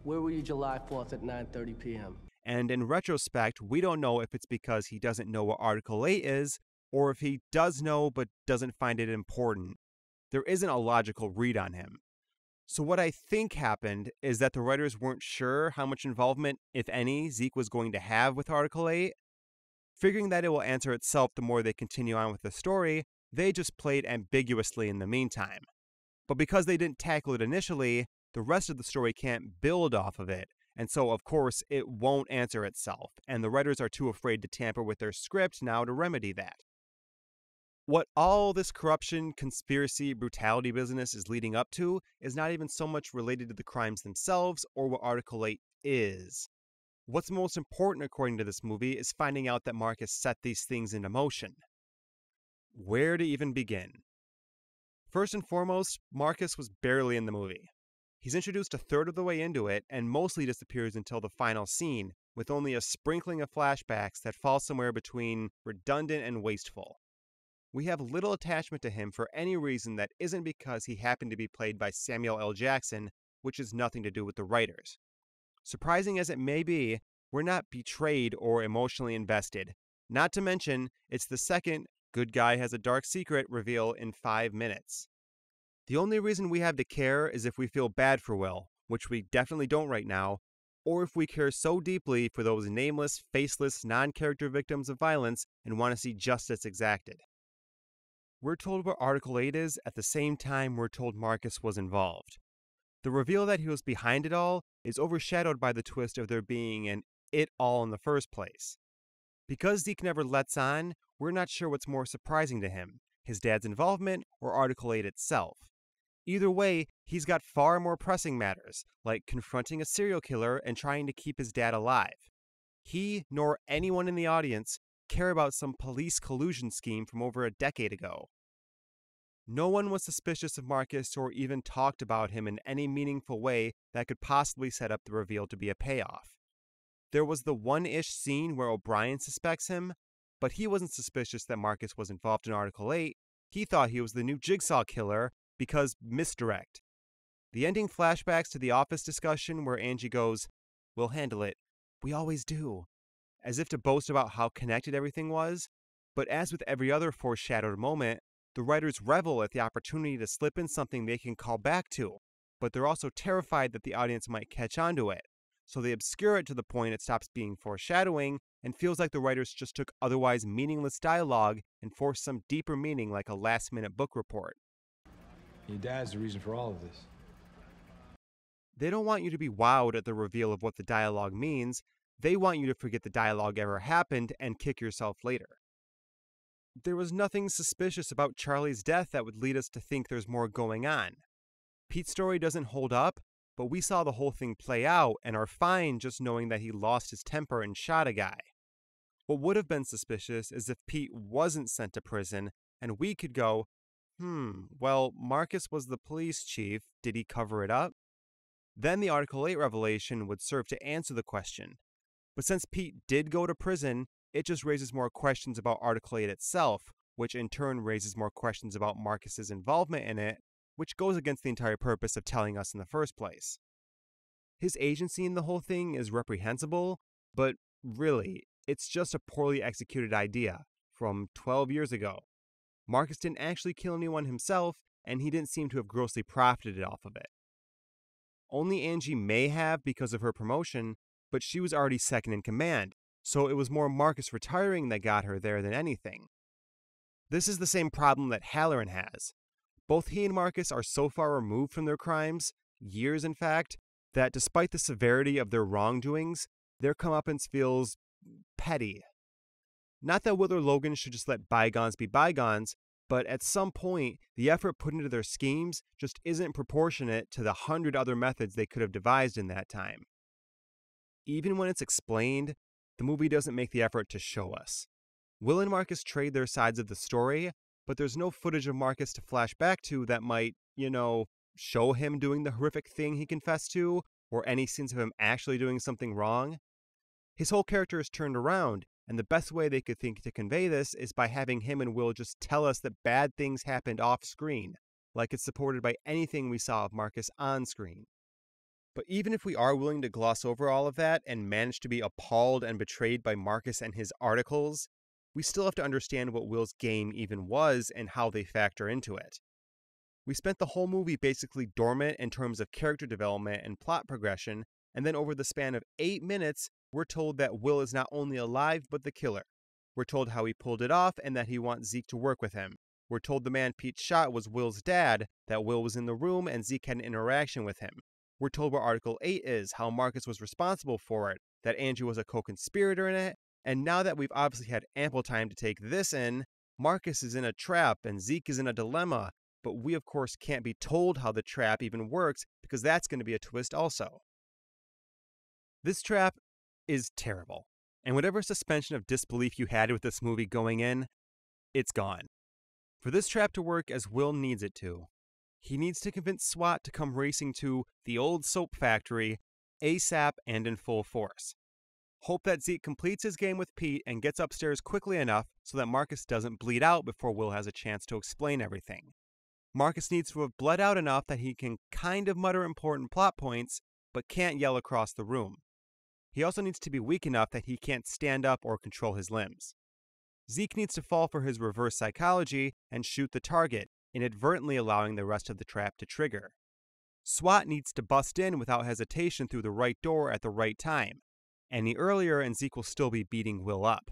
Where were you July 4th at 9:30 p.m.? And in retrospect, we don't know if it's because he doesn't know what Article 8 is, or if he does know but doesn't find it important. There isn't a logical read on him. So, what I think happened is that the writers weren't sure how much involvement, if any, Zeke was going to have with Article 8. Figuring that it will answer itself the more they continue on with the story, they just played ambiguously in the meantime. But because they didn't tackle it initially, the rest of the story can't build off of it, and so, of course, it won't answer itself, and the writers are too afraid to tamper with their script now to remedy that. What all this corruption, conspiracy, brutality business is leading up to is not even so much related to the crimes themselves or what Article 8 is. What's most important, according to this movie, is finding out that Marcus set these things into motion. Where to even begin? First and foremost, Marcus was barely in the movie. He's introduced a third of the way into it and mostly disappears until the final scene, with only a sprinkling of flashbacks that fall somewhere between redundant and wasteful. We have little attachment to him for any reason that isn't because he happened to be played by Samuel L. Jackson, which has nothing to do with the writers. Surprising as it may be, we're not betrayed or emotionally invested. Not to mention, it's the second good guy has a dark secret reveal in five minutes. The only reason we have to care is if we feel bad for Will, which we definitely don't right now, or if we care so deeply for those nameless, faceless, non character victims of violence and want to see justice exacted. We're told what Article 8 is at the same time we're told Marcus was involved. The reveal that he was behind it all is overshadowed by the twist of there being an it all in the first place. Because Zeke never lets on, we're not sure what's more surprising to him his dad's involvement or Article 8 itself. Either way, he's got far more pressing matters, like confronting a serial killer and trying to keep his dad alive. He, nor anyone in the audience, care about some police collusion scheme from over a decade ago. No one was suspicious of Marcus or even talked about him in any meaningful way that could possibly set up the reveal to be a payoff. There was the one ish scene where O'Brien suspects him, but he wasn't suspicious that Marcus was involved in Article 8. He thought he was the new Jigsaw killer because misdirect. The ending flashbacks to the office discussion where Angie goes, We'll handle it. We always do. As if to boast about how connected everything was. But as with every other foreshadowed moment, the writers revel at the opportunity to slip in something they can call back to, but they're also terrified that the audience might catch on to it. So they obscure it to the point it stops being foreshadowing and feels like the writers just took otherwise meaningless dialogue and forced some deeper meaning like a last minute book report. Your dad's the reason for all of this. They don't want you to be wowed at the reveal of what the dialogue means. They want you to forget the dialogue ever happened and kick yourself later. There was nothing suspicious about Charlie's death that would lead us to think there's more going on. Pete's story doesn't hold up, but we saw the whole thing play out and are fine just knowing that he lost his temper and shot a guy. What would have been suspicious is if Pete wasn't sent to prison and we could go, Hmm, well, Marcus was the police chief. Did he cover it up? Then the Article 8 revelation would serve to answer the question. But since Pete did go to prison, it just raises more questions about Article 8 itself, which in turn raises more questions about Marcus's involvement in it, which goes against the entire purpose of telling us in the first place. His agency in the whole thing is reprehensible, but really, it's just a poorly executed idea from 12 years ago. Marcus didn't actually kill anyone himself, and he didn't seem to have grossly profited off of it. Only Angie may have because of her promotion, but she was already second in command, so it was more Marcus retiring that got her there than anything. This is the same problem that Halloran has. Both he and Marcus are so far removed from their crimes, years in fact, that despite the severity of their wrongdoings, their comeuppance feels petty not that Will or Logan should just let bygones be bygones, but at some point, the effort put into their schemes just isn't proportionate to the hundred other methods they could have devised in that time. Even when it's explained, the movie doesn't make the effort to show us. Will and Marcus trade their sides of the story, but there's no footage of Marcus to flash back to that might, you know, show him doing the horrific thing he confessed to, or any scenes of him actually doing something wrong. His whole character is turned around, and the best way they could think to convey this is by having him and Will just tell us that bad things happened off screen, like it's supported by anything we saw of Marcus on screen. But even if we are willing to gloss over all of that and manage to be appalled and betrayed by Marcus and his articles, we still have to understand what Will's game even was and how they factor into it. We spent the whole movie basically dormant in terms of character development and plot progression, and then over the span of eight minutes, we're told that Will is not only alive, but the killer. We're told how he pulled it off and that he wants Zeke to work with him. We're told the man Pete shot was Will's dad, that Will was in the room and Zeke had an interaction with him. We're told what Article 8 is, how Marcus was responsible for it, that Andrew was a co conspirator in it, and now that we've obviously had ample time to take this in, Marcus is in a trap and Zeke is in a dilemma, but we of course can't be told how the trap even works because that's going to be a twist also. This trap is terrible, and whatever suspension of disbelief you had with this movie going in, it's gone. For this trap to work as Will needs it to, he needs to convince SWAT to come racing to the old soap factory ASAP and in full force. Hope that Zeke completes his game with Pete and gets upstairs quickly enough so that Marcus doesn't bleed out before Will has a chance to explain everything. Marcus needs to have bled out enough that he can kind of mutter important plot points, but can't yell across the room. He also needs to be weak enough that he can't stand up or control his limbs. Zeke needs to fall for his reverse psychology and shoot the target, inadvertently allowing the rest of the trap to trigger. SWAT needs to bust in without hesitation through the right door at the right time. Any earlier, and Zeke will still be beating Will up.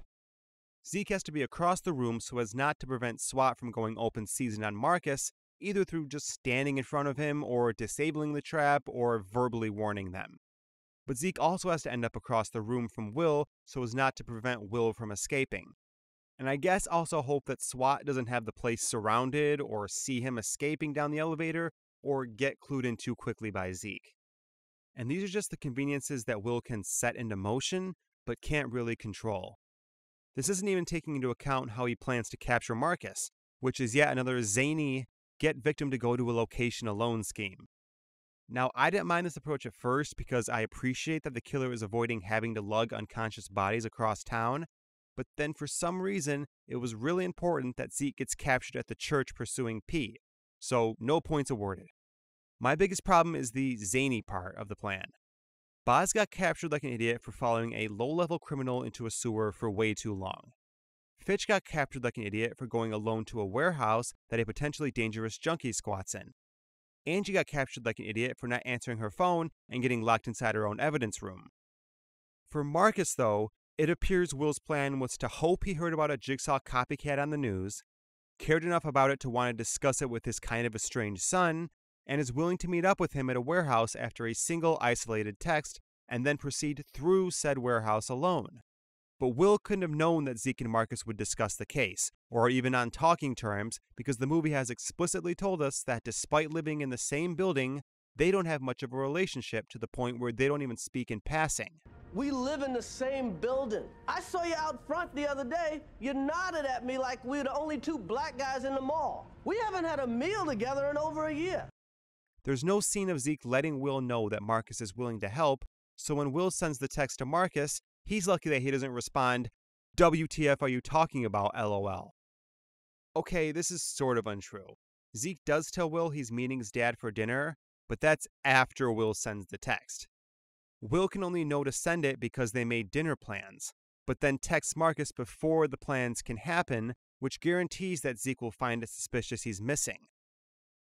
Zeke has to be across the room so as not to prevent SWAT from going open season on Marcus, either through just standing in front of him, or disabling the trap, or verbally warning them. But Zeke also has to end up across the room from Will so as not to prevent Will from escaping. And I guess also hope that SWAT doesn't have the place surrounded or see him escaping down the elevator or get clued in too quickly by Zeke. And these are just the conveniences that Will can set into motion but can't really control. This isn't even taking into account how he plans to capture Marcus, which is yet another zany get victim to go to a location alone scheme. Now, I didn't mind this approach at first because I appreciate that the killer is avoiding having to lug unconscious bodies across town, but then for some reason, it was really important that Zeke gets captured at the church pursuing P, so no points awarded. My biggest problem is the zany part of the plan. Boz got captured like an idiot for following a low level criminal into a sewer for way too long. Fitch got captured like an idiot for going alone to a warehouse that a potentially dangerous junkie squats in. Angie got captured like an idiot for not answering her phone and getting locked inside her own evidence room. For Marcus, though, it appears Will's plan was to hope he heard about a jigsaw copycat on the news, cared enough about it to want to discuss it with his kind of estranged son, and is willing to meet up with him at a warehouse after a single isolated text and then proceed through said warehouse alone. But Will couldn't have known that Zeke and Marcus would discuss the case, or even on talking terms, because the movie has explicitly told us that despite living in the same building, they don't have much of a relationship to the point where they don't even speak in passing. We live in the same building. I saw you out front the other day. You nodded at me like we are the only two black guys in the mall. We haven't had a meal together in over a year. There's no scene of Zeke letting Will know that Marcus is willing to help, so when Will sends the text to Marcus, he's lucky that he doesn't respond, WTF are you talking about, lol. Okay, this is sort of untrue. Zeke does tell Will he's meeting his dad for dinner, but that's after Will sends the text. Will can only know to send it because they made dinner plans, but then texts Marcus before the plans can happen, which guarantees that Zeke will find it suspicious he's missing.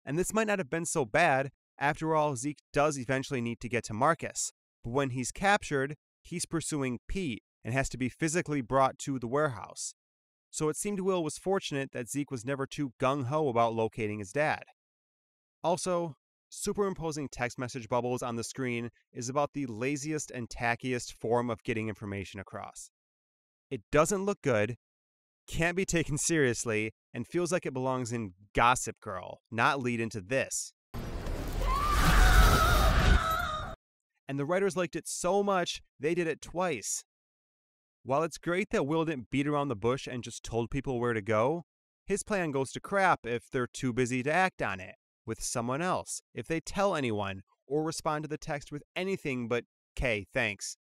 And this might not have been so bad. After all, Zeke does eventually need to get to Marcus, but when he's captured, he's pursuing Pete and has to be physically brought to the warehouse. So it seemed Will was fortunate that Zeke was never too gung ho about locating his dad. Also, superimposing text message bubbles on the screen is about the laziest and tackiest form of getting information across. It doesn't look good, can't be taken seriously, and feels like it belongs in Gossip Girl, not lead into this. And the writers liked it so much, they did it twice. While it's great that Will didn't beat around the bush and just told people where to go, his plan goes to crap if they're too busy to act on it with someone else, if they tell anyone, or respond to the text with anything but, K, thanks.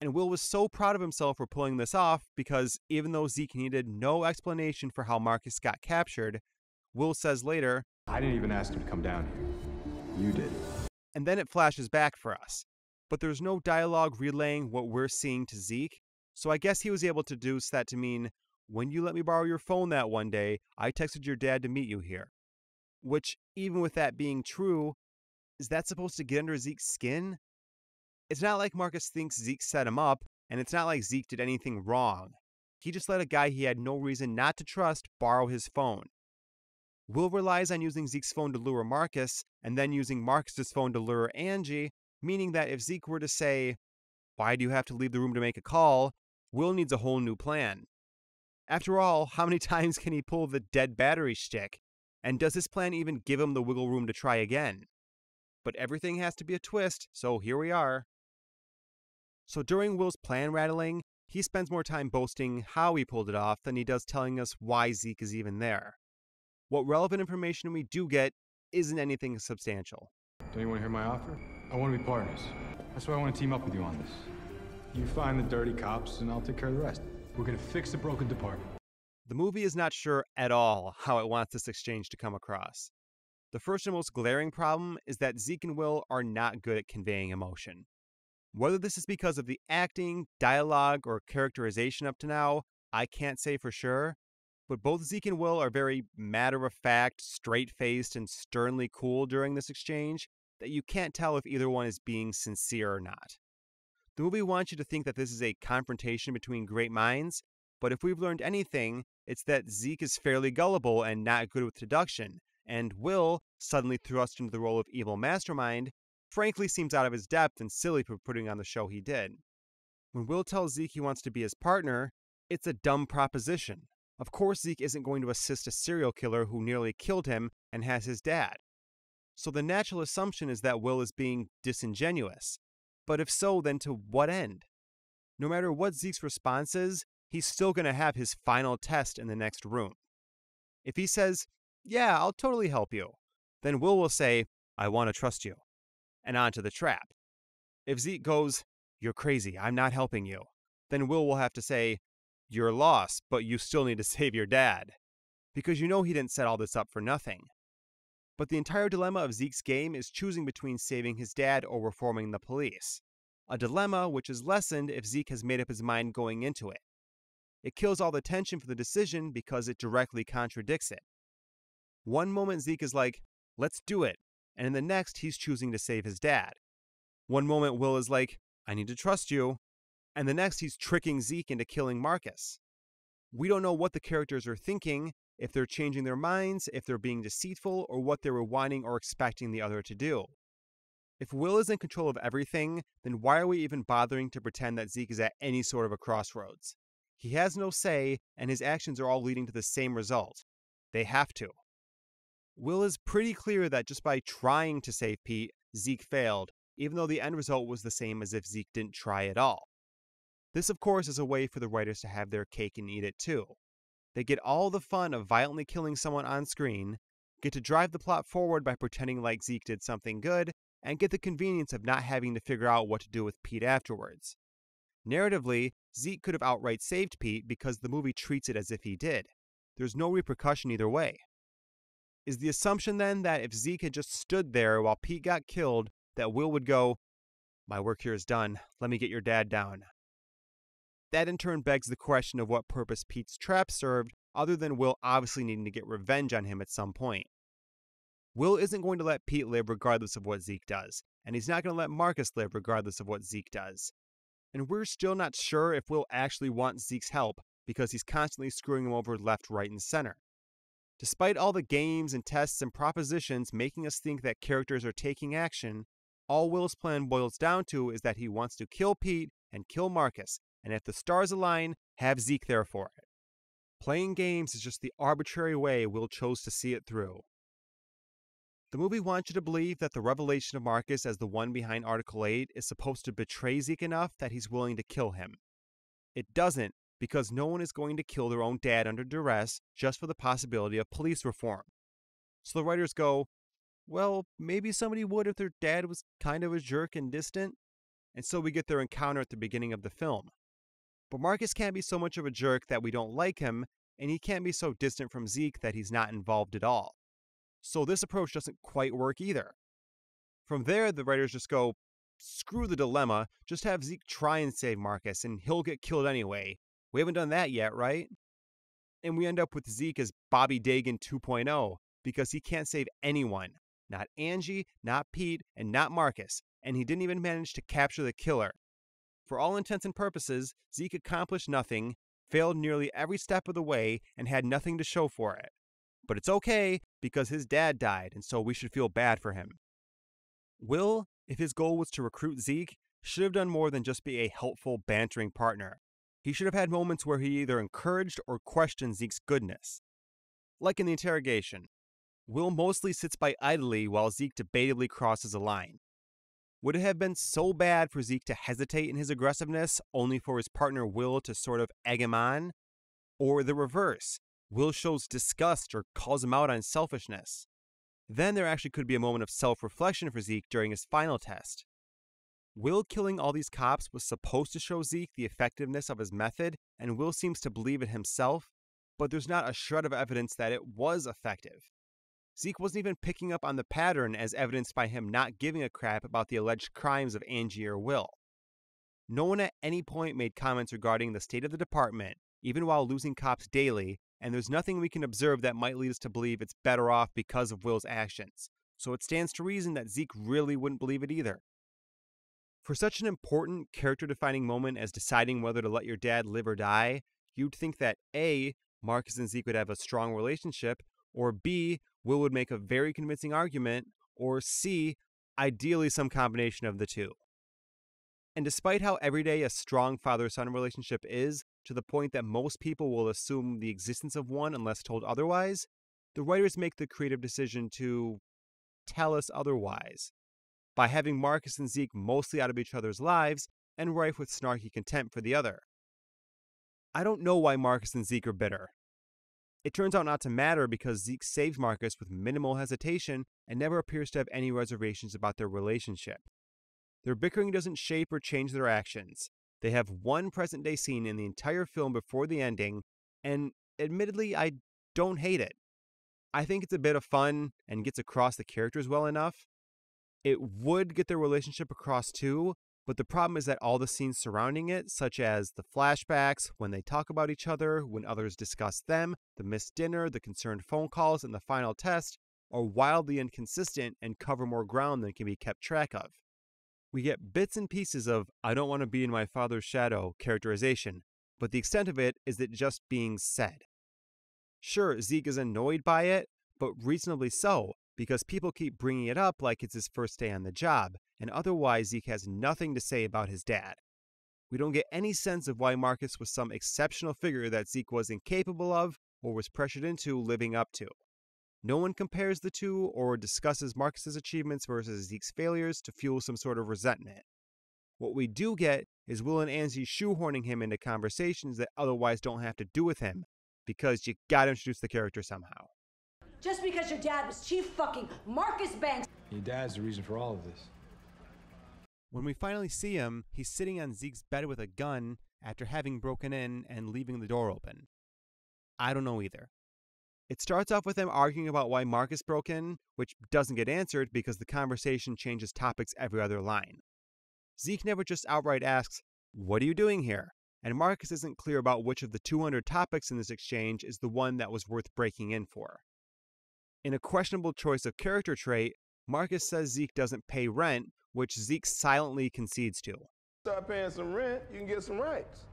And Will was so proud of himself for pulling this off because even though Zeke needed no explanation for how Marcus got captured, Will says later, I didn't even ask him to come down here. You did. And then it flashes back for us. But there's no dialogue relaying what we're seeing to Zeke, so I guess he was able to deduce that to mean, when you let me borrow your phone that one day, I texted your dad to meet you here. Which, even with that being true, is that supposed to get under Zeke's skin? It's not like Marcus thinks Zeke set him up, and it's not like Zeke did anything wrong. He just let a guy he had no reason not to trust borrow his phone. Will relies on using Zeke's phone to lure Marcus, and then using Marcus's phone to lure Angie, meaning that if Zeke were to say, Why do you have to leave the room to make a call? Will needs a whole new plan. After all, how many times can he pull the dead battery shtick? And does this plan even give him the wiggle room to try again? But everything has to be a twist, so here we are. So during Will's plan rattling, he spends more time boasting how he pulled it off than he does telling us why Zeke is even there. What relevant information we do get isn't anything substantial. Don't you want to hear my offer? I want to be partners. That's why I want to team up with you on this. You find the dirty cops, and I'll take care of the rest. We're gonna fix the broken department. The movie is not sure at all how it wants this exchange to come across. The first and most glaring problem is that Zeke and Will are not good at conveying emotion. Whether this is because of the acting, dialogue, or characterization up to now, I can't say for sure, but both Zeke and Will are very matter of fact, straight faced, and sternly cool during this exchange that you can't tell if either one is being sincere or not. The movie wants you to think that this is a confrontation between great minds, but if we've learned anything, it's that Zeke is fairly gullible and not good with deduction, and Will, suddenly thrust into the role of evil mastermind, frankly seems out of his depth and silly for putting on the show he did. When Will tells Zeke he wants to be his partner, it's a dumb proposition. Of course, Zeke isn't going to assist a serial killer who nearly killed him and has his dad. So the natural assumption is that Will is being disingenuous. But if so, then to what end? No matter what Zeke's response is, he's still going to have his final test in the next room. If he says, Yeah, I'll totally help you, then Will will say, I want to trust you, and on to the trap. If Zeke goes, You're crazy, I'm not helping you, then Will will have to say, You're lost, but you still need to save your dad. Because you know he didn't set all this up for nothing. But the entire dilemma of Zeke's game is choosing between saving his dad or reforming the police. A dilemma which is lessened if Zeke has made up his mind going into it. It kills all the tension for the decision because it directly contradicts it. One moment Zeke is like, let's do it, and in the next he's choosing to save his dad. One moment Will is like, I need to trust you, and the next he's tricking Zeke into killing Marcus. We don't know what the characters are thinking, if they're changing their minds, if they're being deceitful, or what they were wanting or expecting the other to do. If Will is in control of everything, then why are we even bothering to pretend that Zeke is at any sort of a crossroads? He has no say, and his actions are all leading to the same result. They have to. Will is pretty clear that just by trying to save Pete, Zeke failed, even though the end result was the same as if Zeke didn't try at all. This, of course, is a way for the writers to have their cake and eat it too. They get all the fun of violently killing someone on screen, get to drive the plot forward by pretending like Zeke did something good, and get the convenience of not having to figure out what to do with Pete afterwards. Narratively, Zeke could have outright saved Pete because the movie treats it as if he did. There's no repercussion either way. Is the assumption then that if Zeke had just stood there while Pete got killed, that Will would go, My work here is done, let me get your dad down? That in turn begs the question of what purpose Pete's trap served, other than Will obviously needing to get revenge on him at some point. Will isn't going to let Pete live regardless of what Zeke does, and he's not going to let Marcus live regardless of what Zeke does. And we're still not sure if we'll actually want Zeke's help because he's constantly screwing him over left, right, and center. Despite all the games and tests and propositions making us think that characters are taking action, all Will's plan boils down to is that he wants to kill Pete and kill Marcus, and if the stars align, have Zeke there for it. Playing games is just the arbitrary way Will chose to see it through. The movie wants you to believe that the revelation of Marcus as the one behind Article 8 is supposed to betray Zeke enough that he's willing to kill him. It doesn't, because no one is going to kill their own dad under duress just for the possibility of police reform. So the writers go, well, maybe somebody would if their dad was kind of a jerk and distant. And so we get their encounter at the beginning of the film. But Marcus can't be so much of a jerk that we don't like him, and he can't be so distant from Zeke that he's not involved at all. So this approach doesn't quite work either. From there, the writers just go, screw the dilemma, just have Zeke try and save Marcus, and he'll get killed anyway. We haven't done that yet, right? And we end up with Zeke as Bobby Dagen 2.0, because he can't save anyone. Not Angie, not Pete, and not Marcus, and he didn't even manage to capture the killer. For all intents and purposes, Zeke accomplished nothing, failed nearly every step of the way, and had nothing to show for it. But it's okay because his dad died, and so we should feel bad for him. Will, if his goal was to recruit Zeke, should have done more than just be a helpful, bantering partner. He should have had moments where he either encouraged or questioned Zeke's goodness. Like in the interrogation, Will mostly sits by idly while Zeke debatably crosses a line. Would it have been so bad for Zeke to hesitate in his aggressiveness, only for his partner Will to sort of egg him on? Or the reverse, Will shows disgust or calls him out on selfishness? Then there actually could be a moment of self reflection for Zeke during his final test. Will killing all these cops was supposed to show Zeke the effectiveness of his method, and Will seems to believe it himself, but there's not a shred of evidence that it was effective. Zeke wasn't even picking up on the pattern as evidenced by him not giving a crap about the alleged crimes of Angie or Will. No one at any point made comments regarding the state of the department, even while losing cops daily, and there's nothing we can observe that might lead us to believe it's better off because of Will's actions. So it stands to reason that Zeke really wouldn't believe it either. For such an important character defining moment as deciding whether to let your dad live or die, you'd think that A, Marcus and Zeke would have a strong relationship, or B, Will would make a very convincing argument, or C, ideally some combination of the two. And despite how everyday a strong father son relationship is, to the point that most people will assume the existence of one unless told otherwise, the writers make the creative decision to tell us otherwise. By having Marcus and Zeke mostly out of each other's lives and rife with snarky contempt for the other. I don't know why Marcus and Zeke are bitter. It turns out not to matter because Zeke saves Marcus with minimal hesitation and never appears to have any reservations about their relationship. Their bickering doesn't shape or change their actions. They have one present day scene in the entire film before the ending, and admittedly, I don't hate it. I think it's a bit of fun and gets across the characters well enough. It would get their relationship across too, but the problem is that all the scenes surrounding it, such as the flashbacks, when they talk about each other, when others discuss them, the missed dinner, the concerned phone calls, and the final test, are wildly inconsistent and cover more ground than can be kept track of. We get bits and pieces of I don't want to be in my father's shadow characterization, but the extent of it is it just being said. Sure, Zeke is annoyed by it, but reasonably so, because people keep bringing it up like it's his first day on the job, and otherwise Zeke has nothing to say about his dad. We don't get any sense of why Marcus was some exceptional figure that Zeke was incapable of or was pressured into living up to. No one compares the two or discusses Marcus's achievements versus Zeke's failures to fuel some sort of resentment. What we do get is Will and Angie shoehorning him into conversations that otherwise don't have to do with him, because you gotta introduce the character somehow. Just because your dad was Chief fucking Marcus Banks. Your dad's the reason for all of this. When we finally see him, he's sitting on Zeke's bed with a gun after having broken in and leaving the door open. I don't know either. It starts off with them arguing about why Marcus broke in, which doesn't get answered because the conversation changes topics every other line. Zeke never just outright asks, What are you doing here? And Marcus isn't clear about which of the 200 topics in this exchange is the one that was worth breaking in for. In a questionable choice of character trait, Marcus says Zeke doesn't pay rent, which Zeke silently concedes to. Start paying some rent, you can get some rights.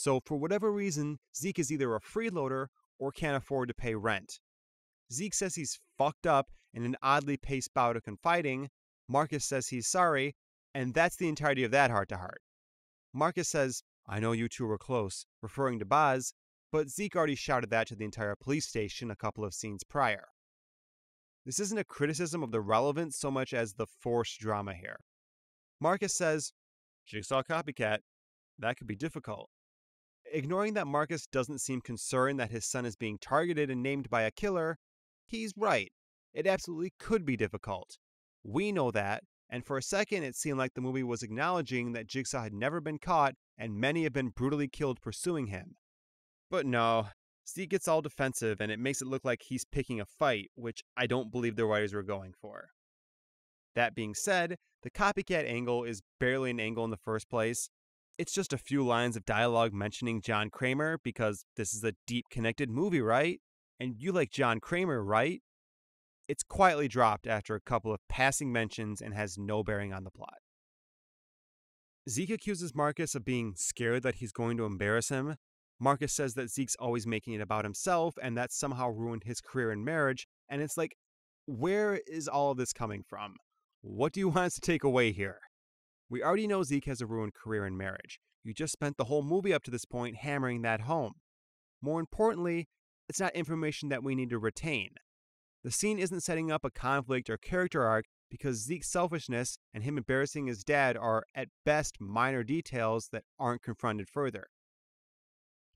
So, for whatever reason, Zeke is either a freeloader or can't afford to pay rent. Zeke says he's fucked up in an oddly paced bout of confiding. Marcus says he's sorry, and that's the entirety of that heart to heart. Marcus says, I know you two were close, referring to Boz, but Zeke already shouted that to the entire police station a couple of scenes prior. This isn't a criticism of the relevance so much as the forced drama here. Marcus says, Jigsaw copycat. That could be difficult. Ignoring that Marcus doesn't seem concerned that his son is being targeted and named by a killer, he's right. It absolutely could be difficult. We know that, and for a second it seemed like the movie was acknowledging that Jigsaw had never been caught and many have been brutally killed pursuing him. But no, Zeke gets all defensive and it makes it look like he's picking a fight, which I don't believe the writers were going for. That being said, the copycat angle is barely an angle in the first place. It's just a few lines of dialogue mentioning John Kramer because this is a deep connected movie, right? And you like John Kramer, right? It's quietly dropped after a couple of passing mentions and has no bearing on the plot. Zeke accuses Marcus of being scared that he's going to embarrass him. Marcus says that Zeke's always making it about himself and that somehow ruined his career and marriage. And it's like, where is all of this coming from? What do you want us to take away here? We already know Zeke has a ruined career and marriage. You just spent the whole movie up to this point hammering that home. More importantly, it's not information that we need to retain. The scene isn't setting up a conflict or character arc because Zeke's selfishness and him embarrassing his dad are, at best, minor details that aren't confronted further.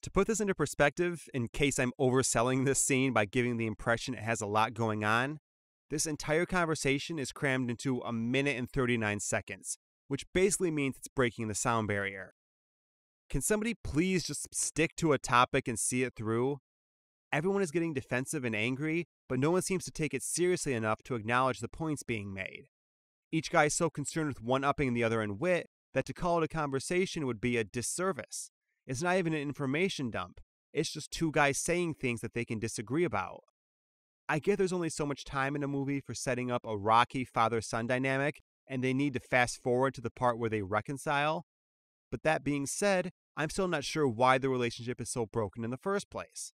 To put this into perspective, in case I'm overselling this scene by giving the impression it has a lot going on, this entire conversation is crammed into a minute and 39 seconds, which basically means it's breaking the sound barrier. Can somebody please just stick to a topic and see it through? Everyone is getting defensive and angry, but no one seems to take it seriously enough to acknowledge the points being made. Each guy is so concerned with one upping the other in wit that to call it a conversation would be a disservice. It's not even an information dump, it's just two guys saying things that they can disagree about. I get there's only so much time in a movie for setting up a rocky father son dynamic, and they need to fast forward to the part where they reconcile. But that being said, I'm still not sure why the relationship is so broken in the first place.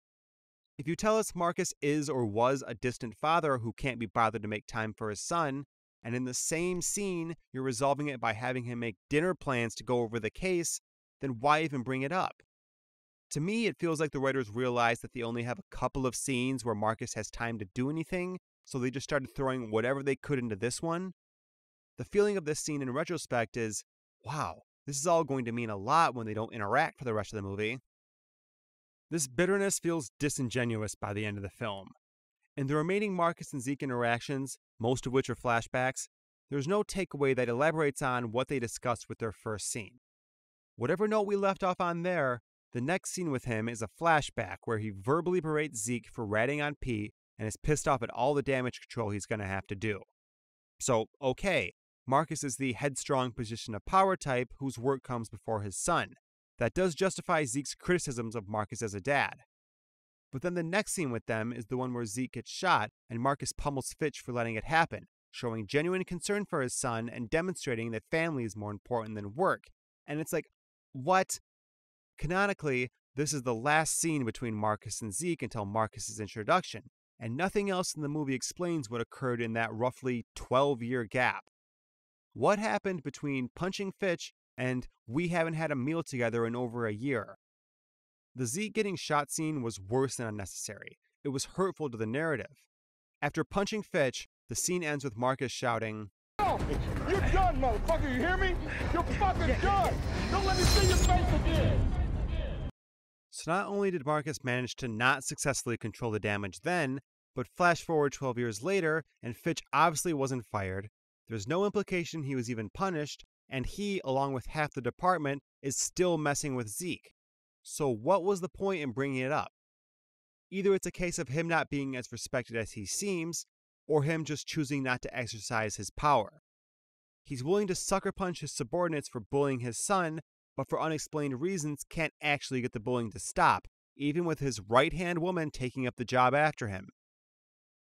If you tell us Marcus is or was a distant father who can't be bothered to make time for his son, and in the same scene you're resolving it by having him make dinner plans to go over the case, then why even bring it up? To me, it feels like the writers realized that they only have a couple of scenes where Marcus has time to do anything, so they just started throwing whatever they could into this one. The feeling of this scene in retrospect is wow, this is all going to mean a lot when they don't interact for the rest of the movie. This bitterness feels disingenuous by the end of the film. In the remaining Marcus and Zeke interactions, most of which are flashbacks, there's no takeaway that elaborates on what they discussed with their first scene. Whatever note we left off on there, the next scene with him is a flashback where he verbally berates Zeke for ratting on Pete and is pissed off at all the damage control he's going to have to do. So, okay, Marcus is the headstrong position of power type whose work comes before his son. That does justify Zeke's criticisms of Marcus as a dad. But then the next scene with them is the one where Zeke gets shot and Marcus pummels Fitch for letting it happen, showing genuine concern for his son and demonstrating that family is more important than work. And it's like, what? Canonically, this is the last scene between Marcus and Zeke until Marcus's introduction, and nothing else in the movie explains what occurred in that roughly 12 year gap. What happened between punching Fitch and we haven't had a meal together in over a year? The Zeke getting shot scene was worse than unnecessary. It was hurtful to the narrative. After punching Fitch, the scene ends with Marcus shouting, You're done, motherfucker. You hear me? You're fucking done. Don't let me see your face again. So not only did Marcus manage to not successfully control the damage then, but flash forward 12 years later, and Fitch obviously wasn't fired. There's no implication he was even punished, and he, along with half the department, is still messing with Zeke. So what was the point in bringing it up? Either it's a case of him not being as respected as he seems, or him just choosing not to exercise his power. He's willing to sucker punch his subordinates for bullying his son, but for unexplained reasons can't actually get the bullying to stop, even with his right hand woman taking up the job after him.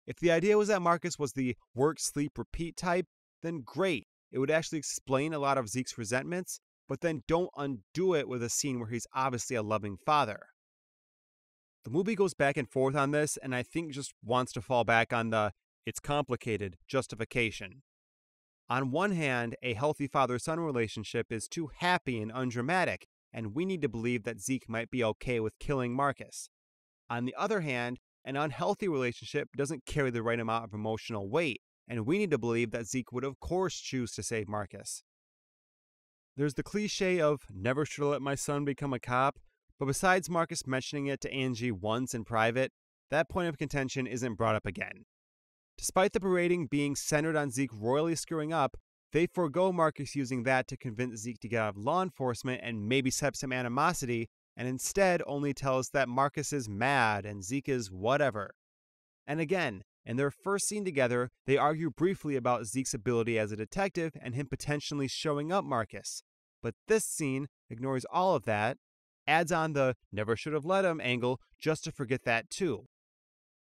If the idea was that Marcus was the work, sleep, repeat type, then great. It would actually explain a lot of Zeke's resentments, but then don't undo it with a scene where he's obviously a loving father. The movie goes back and forth on this, and I think just wants to fall back on the it's complicated justification. On one hand, a healthy father son relationship is too happy and undramatic, and we need to believe that Zeke might be okay with killing Marcus. On the other hand, an unhealthy relationship doesn't carry the right amount of emotional weight, and we need to believe that Zeke would, of course, choose to save Marcus. There's the cliche of never should have let my son become a cop, but besides Marcus mentioning it to Angie once in private, that point of contention isn't brought up again. Despite the berating being centered on Zeke royally screwing up, they forego Marcus using that to convince Zeke to get out of law enforcement and maybe set up some animosity, and instead only tell us that Marcus is mad and Zeke is whatever. And again, in their first scene together, they argue briefly about Zeke's ability as a detective and him potentially showing up Marcus. But this scene, ignores all of that, adds on the never should have let him angle just to forget that too.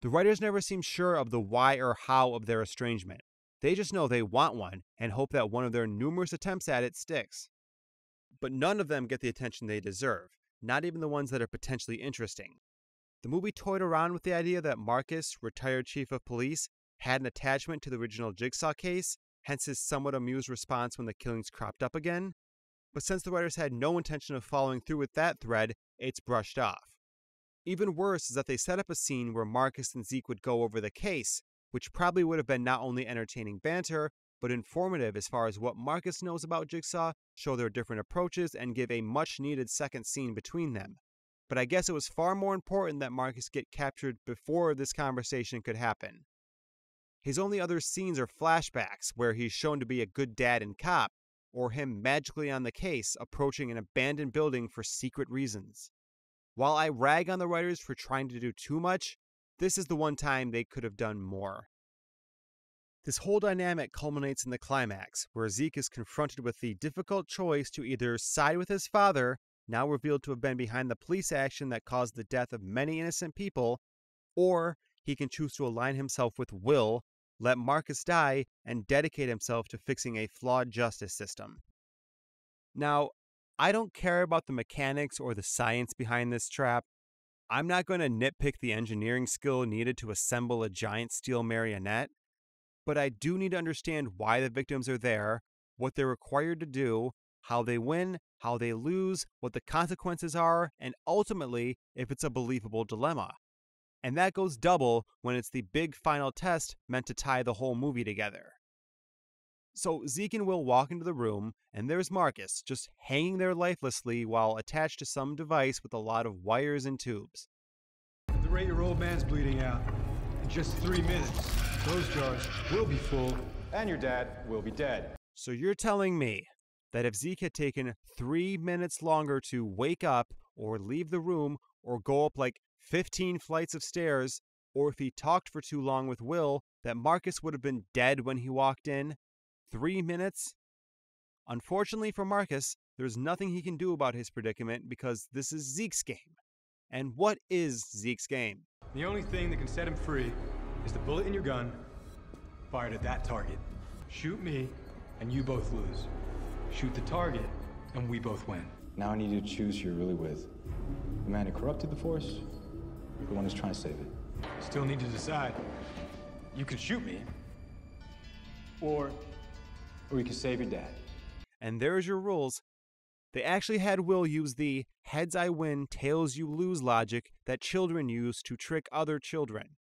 The writers never seem sure of the why or how of their estrangement. They just know they want one and hope that one of their numerous attempts at it sticks. But none of them get the attention they deserve, not even the ones that are potentially interesting. The movie toyed around with the idea that Marcus, retired chief of police, had an attachment to the original Jigsaw case, hence his somewhat amused response when the killings cropped up again. But since the writers had no intention of following through with that thread, it's brushed off. Even worse is that they set up a scene where Marcus and Zeke would go over the case, which probably would have been not only entertaining banter, but informative as far as what Marcus knows about Jigsaw, show their different approaches, and give a much needed second scene between them. But I guess it was far more important that Marcus get captured before this conversation could happen. His only other scenes are flashbacks, where he's shown to be a good dad and cop, or him magically on the case, approaching an abandoned building for secret reasons. While I rag on the writers for trying to do too much, this is the one time they could have done more. This whole dynamic culminates in the climax, where Zeke is confronted with the difficult choice to either side with his father, now revealed to have been behind the police action that caused the death of many innocent people, or he can choose to align himself with Will, let Marcus die, and dedicate himself to fixing a flawed justice system. Now, I don't care about the mechanics or the science behind this trap. I'm not going to nitpick the engineering skill needed to assemble a giant steel marionette, but I do need to understand why the victims are there, what they're required to do, how they win, how they lose, what the consequences are, and ultimately if it's a believable dilemma. And that goes double when it's the big final test meant to tie the whole movie together. So Zeke and Will walk into the room, and there's Marcus just hanging there lifelessly while attached to some device with a lot of wires and tubes. At the rate your old man's bleeding out, in just three minutes, those jars will be full, and your dad will be dead. So you're telling me that if Zeke had taken three minutes longer to wake up, or leave the room, or go up like 15 flights of stairs, or if he talked for too long with Will, that Marcus would have been dead when he walked in? Three minutes? Unfortunately for Marcus, there's nothing he can do about his predicament because this is Zeke's game. And what is Zeke's game? The only thing that can set him free is the bullet in your gun fired at that target. Shoot me, and you both lose. Shoot the target, and we both win. Now I need you to choose who you're really with. The man who corrupted the Force, or the one who's trying to save it. Still need to decide. You can shoot me, or or you can save your dad. And there's your rules. They actually had Will use the heads I win, tails you lose logic that children use to trick other children.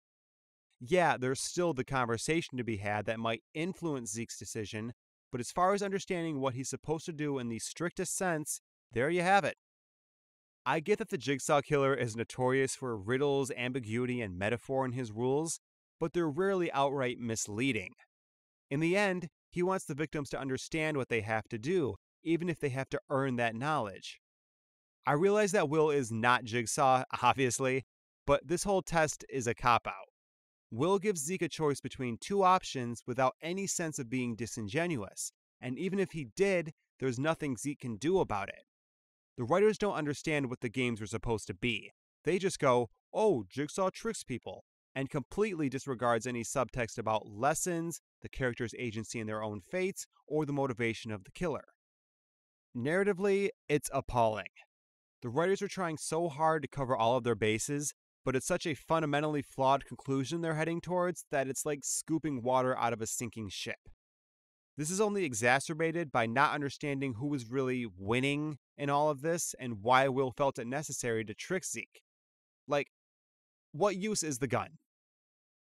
Yeah, there's still the conversation to be had that might influence Zeke's decision, but as far as understanding what he's supposed to do in the strictest sense, there you have it. I get that the Jigsaw Killer is notorious for riddles, ambiguity, and metaphor in his rules, but they're rarely outright misleading. In the end, he wants the victims to understand what they have to do, even if they have to earn that knowledge. I realize that Will is not Jigsaw, obviously, but this whole test is a cop out. Will gives Zeke a choice between two options without any sense of being disingenuous, and even if he did, there's nothing Zeke can do about it. The writers don't understand what the games were supposed to be. They just go, oh, Jigsaw tricks people, and completely disregards any subtext about lessons, the character's agency in their own fates, or the motivation of the killer. Narratively, it's appalling. The writers are trying so hard to cover all of their bases, but it's such a fundamentally flawed conclusion they're heading towards that it's like scooping water out of a sinking ship. This is only exacerbated by not understanding who was really winning in all of this and why Will felt it necessary to trick Zeke. Like, what use is the gun?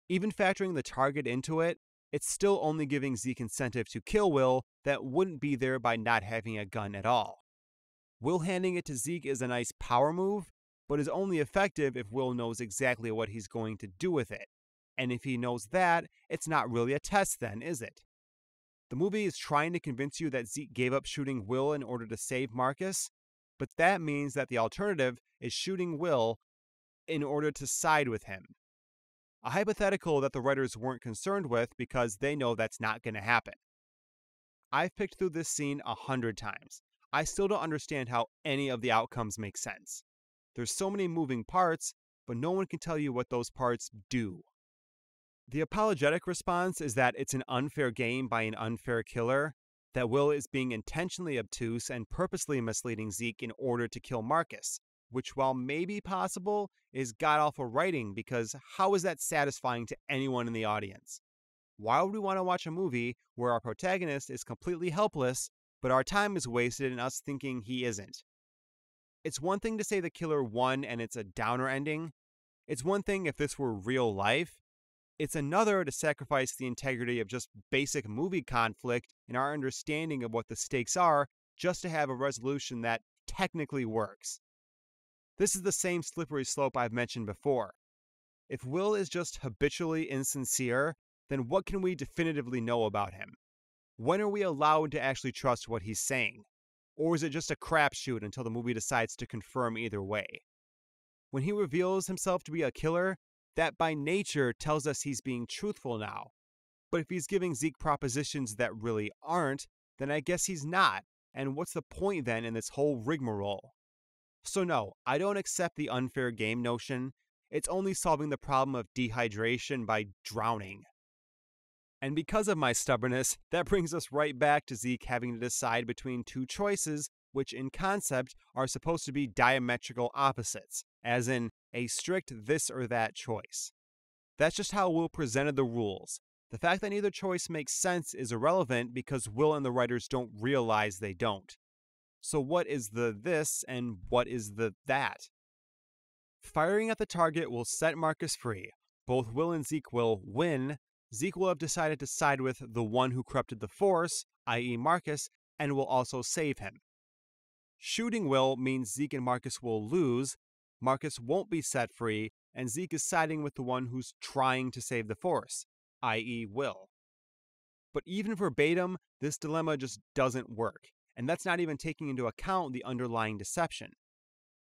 Even factoring the target into it, it's still only giving Zeke incentive to kill Will that wouldn't be there by not having a gun at all. Will handing it to Zeke is a nice power move, but is only effective if Will knows exactly what he's going to do with it. And if he knows that, it's not really a test then, is it? The movie is trying to convince you that Zeke gave up shooting Will in order to save Marcus, but that means that the alternative is shooting Will in order to side with him. A hypothetical that the writers weren't concerned with because they know that's not going to happen. I've picked through this scene a hundred times. I still don't understand how any of the outcomes make sense. There's so many moving parts, but no one can tell you what those parts do. The apologetic response is that it's an unfair game by an unfair killer, that Will is being intentionally obtuse and purposely misleading Zeke in order to kill Marcus, which, while maybe possible, is god awful writing because how is that satisfying to anyone in the audience? Why would we want to watch a movie where our protagonist is completely helpless, but our time is wasted in us thinking he isn't? It's one thing to say the killer won and it's a downer ending. It's one thing if this were real life. It's another to sacrifice the integrity of just basic movie conflict and our understanding of what the stakes are just to have a resolution that technically works. This is the same slippery slope I've mentioned before. If Will is just habitually insincere, then what can we definitively know about him? When are we allowed to actually trust what he's saying? Or is it just a crapshoot until the movie decides to confirm either way? When he reveals himself to be a killer, that by nature tells us he's being truthful now. But if he's giving Zeke propositions that really aren't, then I guess he's not. And what's the point then in this whole rigmarole? So, no, I don't accept the unfair game notion. It's only solving the problem of dehydration by drowning. And because of my stubbornness, that brings us right back to Zeke having to decide between two choices, which in concept are supposed to be diametrical opposites, as in a strict this or that choice. That's just how Will presented the rules. The fact that neither choice makes sense is irrelevant because Will and the writers don't realize they don't. So, what is the this and what is the that? Firing at the target will set Marcus free. Both Will and Zeke will win. Zeke will have decided to side with the one who corrupted the Force, i.e., Marcus, and will also save him. Shooting Will means Zeke and Marcus will lose. Marcus won't be set free, and Zeke is siding with the one who's trying to save the Force, i.e., Will. But even verbatim, this dilemma just doesn't work, and that's not even taking into account the underlying deception.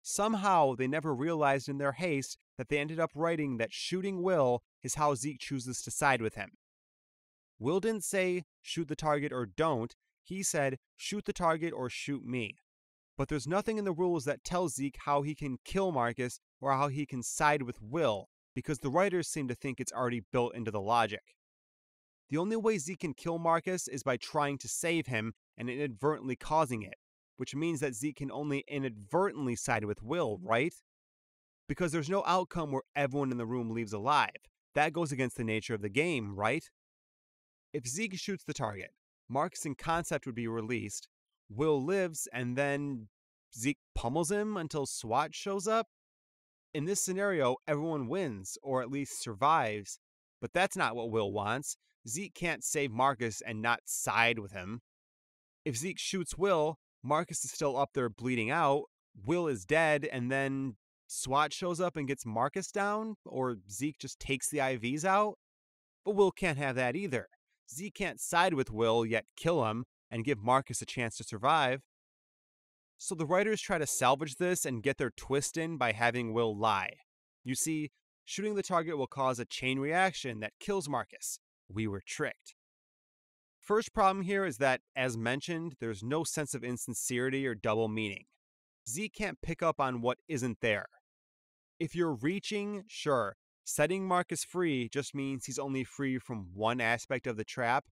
Somehow, they never realized in their haste that they ended up writing that shooting Will is how Zeke chooses to side with him. Will didn't say, shoot the target or don't, he said, shoot the target or shoot me. But there's nothing in the rules that tells Zeke how he can kill Marcus or how he can side with Will, because the writers seem to think it's already built into the logic. The only way Zeke can kill Marcus is by trying to save him and inadvertently causing it, which means that Zeke can only inadvertently side with Will, mm-hmm. right? Because there's no outcome where everyone in the room leaves alive. That goes against the nature of the game, right? If Zeke shoots the target, Marcus in concept would be released, Will lives, and then Zeke pummels him until SWAT shows up? In this scenario, everyone wins, or at least survives, but that's not what Will wants. Zeke can't save Marcus and not side with him. If Zeke shoots Will, Marcus is still up there bleeding out, Will is dead, and then SWAT shows up and gets Marcus down, or Zeke just takes the IVs out. But Will can't have that either. Zeke can't side with Will yet kill him and give Marcus a chance to survive. So the writers try to salvage this and get their twist in by having Will lie. You see, shooting the target will cause a chain reaction that kills Marcus. We were tricked. First problem here is that, as mentioned, there's no sense of insincerity or double meaning. Zeke can't pick up on what isn't there. If you're reaching, sure, setting Marcus free just means he's only free from one aspect of the trap.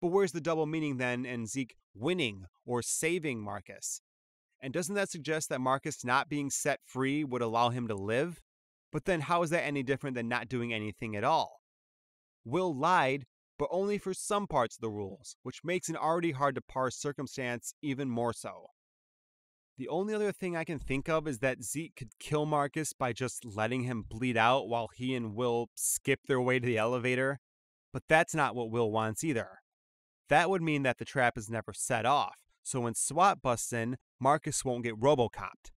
But where's the double meaning then in Zeke winning or saving Marcus? And doesn't that suggest that Marcus not being set free would allow him to live? But then how is that any different than not doing anything at all? Will lied, but only for some parts of the rules, which makes an already hard to parse circumstance even more so. The only other thing I can think of is that Zeke could kill Marcus by just letting him bleed out while he and Will skip their way to the elevator. But that's not what Will wants either. That would mean that the trap is never set off, so when SWAT busts in, Marcus won't get robocopped.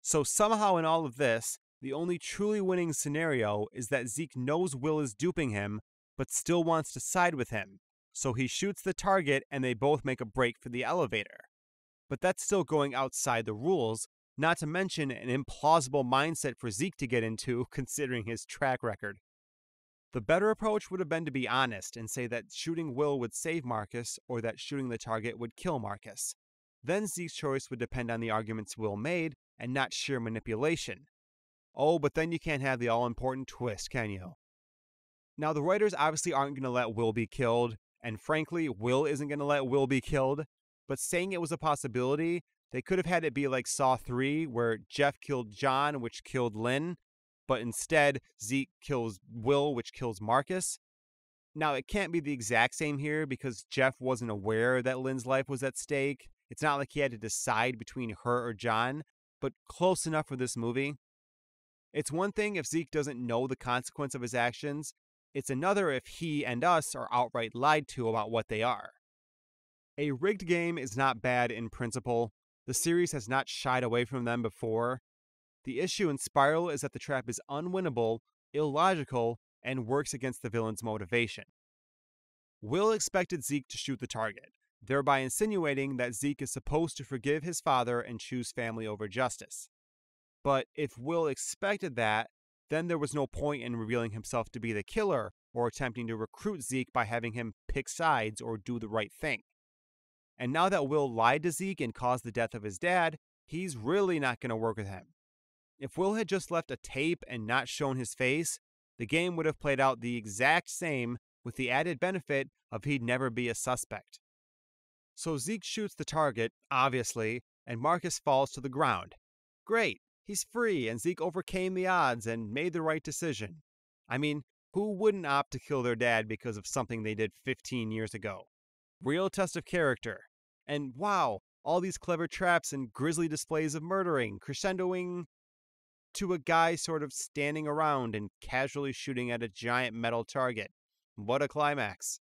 So somehow in all of this, the only truly winning scenario is that Zeke knows Will is duping him, but still wants to side with him. So he shoots the target and they both make a break for the elevator. But that's still going outside the rules, not to mention an implausible mindset for Zeke to get into considering his track record. The better approach would have been to be honest and say that shooting Will would save Marcus or that shooting the target would kill Marcus. then Zeke's choice would depend on the arguments Will made and not sheer manipulation. Oh, but then you can't have the all important twist, can you? Now, the writers obviously aren't going to let Will be killed, and frankly, Will isn't going to let Will be killed, but saying it was a possibility, they could have had it be like Saw 3, where Jeff killed John, which killed Lynn, but instead Zeke kills Will, which kills Marcus. Now, it can't be the exact same here because Jeff wasn't aware that Lynn's life was at stake. It's not like he had to decide between her or John, but close enough for this movie. It's one thing if Zeke doesn't know the consequence of his actions, it's another if he and us are outright lied to about what they are. A rigged game is not bad in principle. The series has not shied away from them before. The issue in Spiral is that the trap is unwinnable, illogical, and works against the villain's motivation. Will expected Zeke to shoot the target, thereby insinuating that Zeke is supposed to forgive his father and choose family over justice. But if Will expected that, then there was no point in revealing himself to be the killer or attempting to recruit Zeke by having him pick sides or do the right thing. And now that Will lied to Zeke and caused the death of his dad, he's really not going to work with him. If Will had just left a tape and not shown his face, the game would have played out the exact same with the added benefit of he'd never be a suspect. So Zeke shoots the target, obviously, and Marcus falls to the ground. Great, he's free, and Zeke overcame the odds and made the right decision. I mean, who wouldn't opt to kill their dad because of something they did 15 years ago? Real test of character. And wow, all these clever traps and grisly displays of murdering, crescendoing to a guy sort of standing around and casually shooting at a giant metal target. What a climax.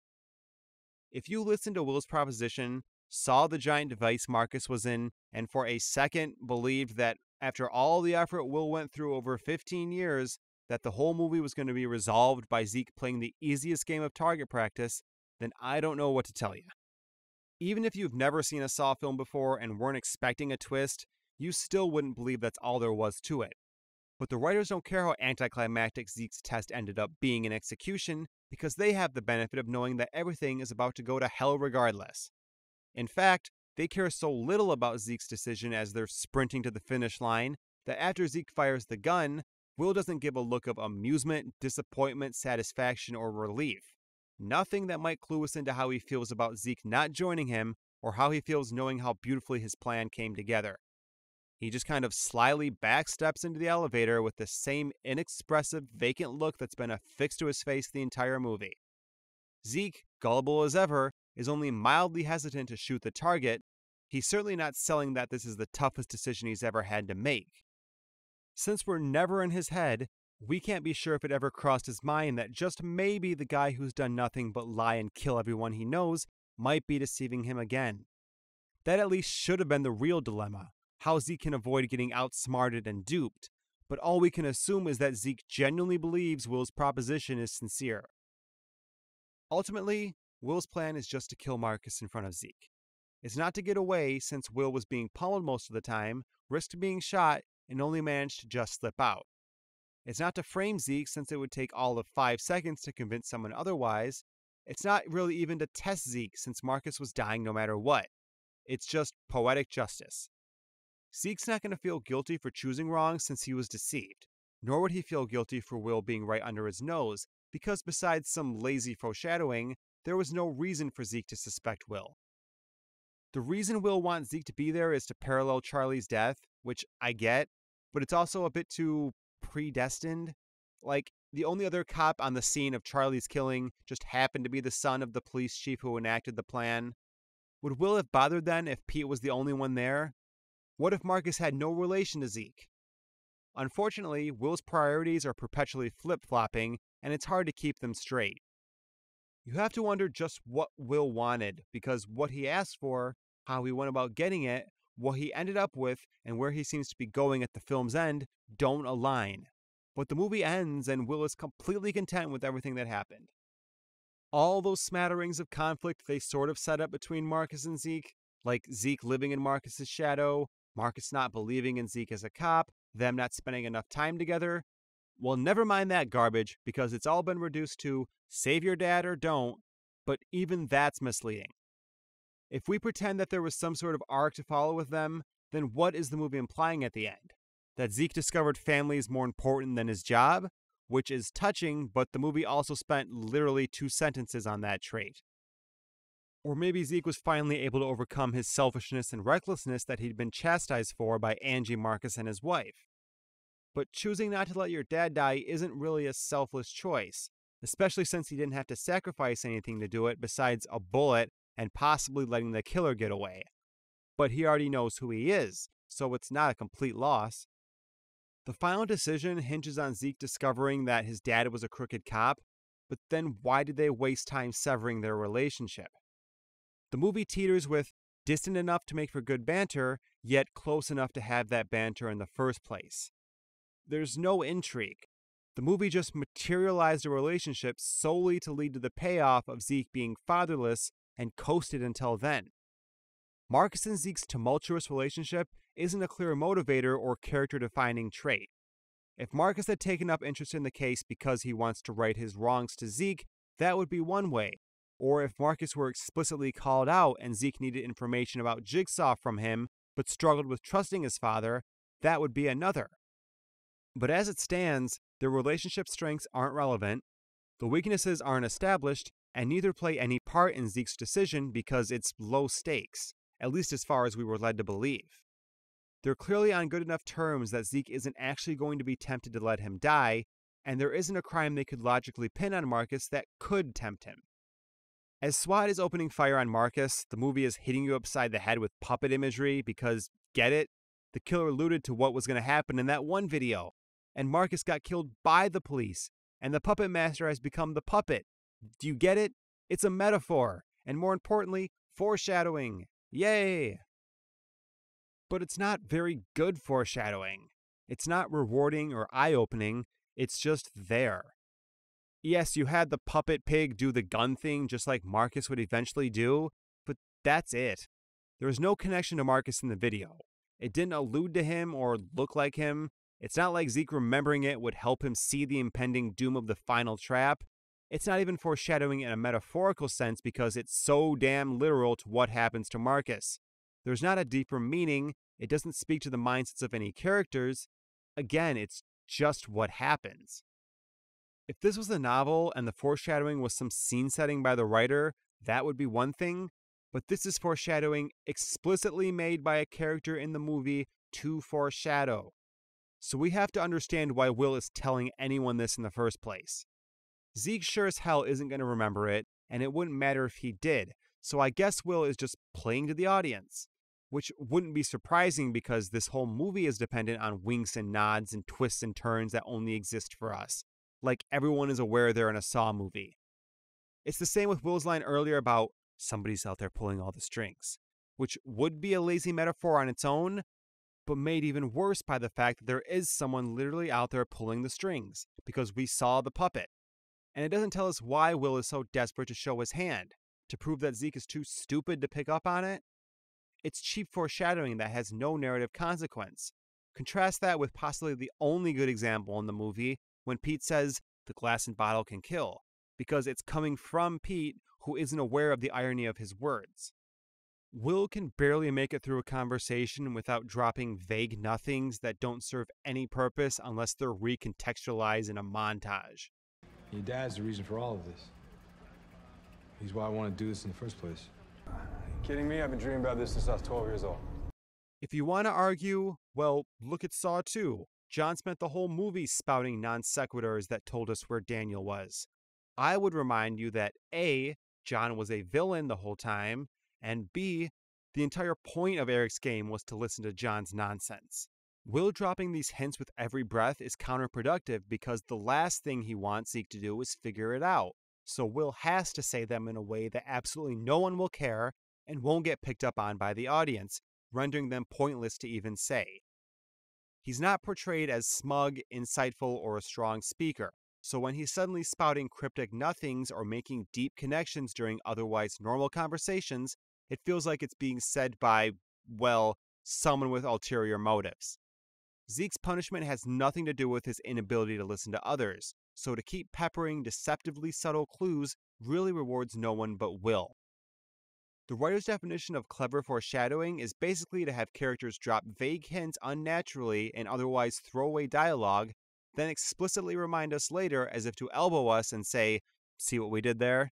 If you listened to Will's proposition, saw the giant device Marcus was in, and for a second believed that after all the effort Will went through over 15 years, that the whole movie was going to be resolved by Zeke playing the easiest game of target practice, then I don't know what to tell you. Even if you've never seen a Saw film before and weren't expecting a twist, you still wouldn't believe that's all there was to it. But the writers don't care how anticlimactic Zeke's test ended up being in execution because they have the benefit of knowing that everything is about to go to hell regardless. In fact, they care so little about Zeke's decision as they're sprinting to the finish line that after Zeke fires the gun, Will doesn't give a look of amusement, disappointment, satisfaction, or relief. Nothing that might clue us into how he feels about Zeke not joining him or how he feels knowing how beautifully his plan came together. He just kind of slyly backsteps into the elevator with the same inexpressive, vacant look that's been affixed to his face the entire movie. Zeke, gullible as ever, is only mildly hesitant to shoot the target. He's certainly not selling that this is the toughest decision he's ever had to make. Since we're never in his head, we can't be sure if it ever crossed his mind that just maybe the guy who's done nothing but lie and kill everyone he knows might be deceiving him again. That at least should have been the real dilemma how Zeke can avoid getting outsmarted and duped, but all we can assume is that Zeke genuinely believes Will's proposition is sincere. Ultimately, Will's plan is just to kill Marcus in front of Zeke. It's not to get away since Will was being pummeled most of the time, risked being shot, and only managed to just slip out. It's not to frame Zeke since it would take all of five seconds to convince someone otherwise. It's not really even to test Zeke since Marcus was dying no matter what. It's just poetic justice. Zeke's not going to feel guilty for choosing wrong since he was deceived, nor would he feel guilty for Will being right under his nose, because besides some lazy foreshadowing, there was no reason for Zeke to suspect Will. The reason Will wants Zeke to be there is to parallel Charlie's death, which I get, but it's also a bit too predestined. Like, the only other cop on the scene of Charlie's killing just happened to be the son of the police chief who enacted the plan. Would Will have bothered then if Pete was the only one there? What if Marcus had no relation to Zeke? Unfortunately, Will's priorities are perpetually flip flopping, and it's hard to keep them straight. You have to wonder just what Will wanted, because what he asked for, how he went about getting it, what he ended up with, and where he seems to be going at the film's end don't align. But the movie ends, and Will is completely content with everything that happened. All those smatterings of conflict they sort of set up between Marcus and Zeke, like Zeke living in Marcus's shadow, Marcus not believing in Zeke as a cop, them not spending enough time together. Well, never mind that garbage because it's all been reduced to save your dad or don't, but even that's misleading. If we pretend that there was some sort of arc to follow with them, then what is the movie implying at the end? That Zeke discovered family is more important than his job? Which is touching, but the movie also spent literally two sentences on that trait. Or maybe Zeke was finally able to overcome his selfishness and recklessness that he'd been chastised for by Angie Marcus and his wife. But choosing not to let your dad die isn't really a selfless choice, especially since he didn't have to sacrifice anything to do it besides a bullet and possibly letting the killer get away. But he already knows who he is, so it's not a complete loss. The final decision hinges on Zeke discovering that his dad was a crooked cop, but then why did they waste time severing their relationship? The movie teeters with distant enough to make for good banter, yet close enough to have that banter in the first place. There's no intrigue. The movie just materialized a relationship solely to lead to the payoff of Zeke being fatherless and coasted until then. Marcus and Zeke's tumultuous relationship isn't a clear motivator or character defining trait. If Marcus had taken up interest in the case because he wants to right his wrongs to Zeke, that would be one way. Or if Marcus were explicitly called out and Zeke needed information about Jigsaw from him but struggled with trusting his father, that would be another. But as it stands, their relationship strengths aren't relevant, the weaknesses aren't established, and neither play any part in Zeke's decision because it's low stakes, at least as far as we were led to believe. They're clearly on good enough terms that Zeke isn't actually going to be tempted to let him die, and there isn't a crime they could logically pin on Marcus that could tempt him. As SWAT is opening fire on Marcus, the movie is hitting you upside the head with puppet imagery because, get it? The killer alluded to what was going to happen in that one video, and Marcus got killed by the police, and the puppet master has become the puppet, do you get it? It's a metaphor, and more importantly, foreshadowing. Yay! But it's not very good foreshadowing. It's not rewarding or eye opening, it's just there. Yes, you had the puppet pig do the gun thing just like Marcus would eventually do, but that's it. There was no connection to Marcus in the video. It didn't allude to him or look like him. It's not like Zeke remembering it would help him see the impending doom of the final trap. It's not even foreshadowing in a metaphorical sense because it's so damn literal to what happens to Marcus. There's not a deeper meaning, it doesn't speak to the mindsets of any characters. Again, it's just what happens. If this was a novel and the foreshadowing was some scene setting by the writer, that would be one thing, but this is foreshadowing explicitly made by a character in the movie to foreshadow. So we have to understand why Will is telling anyone this in the first place. Zeke sure as hell isn't going to remember it, and it wouldn't matter if he did, so I guess Will is just playing to the audience. Which wouldn't be surprising because this whole movie is dependent on winks and nods and twists and turns that only exist for us. Like everyone is aware they're in a Saw movie. It's the same with Will's line earlier about somebody's out there pulling all the strings, which would be a lazy metaphor on its own, but made even worse by the fact that there is someone literally out there pulling the strings because we saw the puppet. And it doesn't tell us why Will is so desperate to show his hand, to prove that Zeke is too stupid to pick up on it. It's cheap foreshadowing that has no narrative consequence. Contrast that with possibly the only good example in the movie when Pete says, the glass and bottle can kill, because it's coming from Pete, who isn't aware of the irony of his words. Will can barely make it through a conversation without dropping vague nothings that don't serve any purpose unless they're recontextualized in a montage. Your dad's the reason for all of this. He's why I want to do this in the first place. Kidding me? I've been dreaming about this since I was 12 years old. If you want to argue, well, look at Saw 2. John spent the whole movie spouting non sequiturs that told us where Daniel was. I would remind you that A, John was a villain the whole time, and B, the entire point of Eric's game was to listen to John's nonsense. Will dropping these hints with every breath is counterproductive because the last thing he wants Zeke to do is figure it out. So Will has to say them in a way that absolutely no one will care and won't get picked up on by the audience, rendering them pointless to even say. He's not portrayed as smug, insightful, or a strong speaker, so when he's suddenly spouting cryptic nothings or making deep connections during otherwise normal conversations, it feels like it's being said by, well, someone with ulterior motives. Zeke's punishment has nothing to do with his inability to listen to others, so to keep peppering deceptively subtle clues really rewards no one but Will. The writer's definition of clever foreshadowing is basically to have characters drop vague hints unnaturally and otherwise throwaway dialogue, then explicitly remind us later as if to elbow us and say, See what we did there?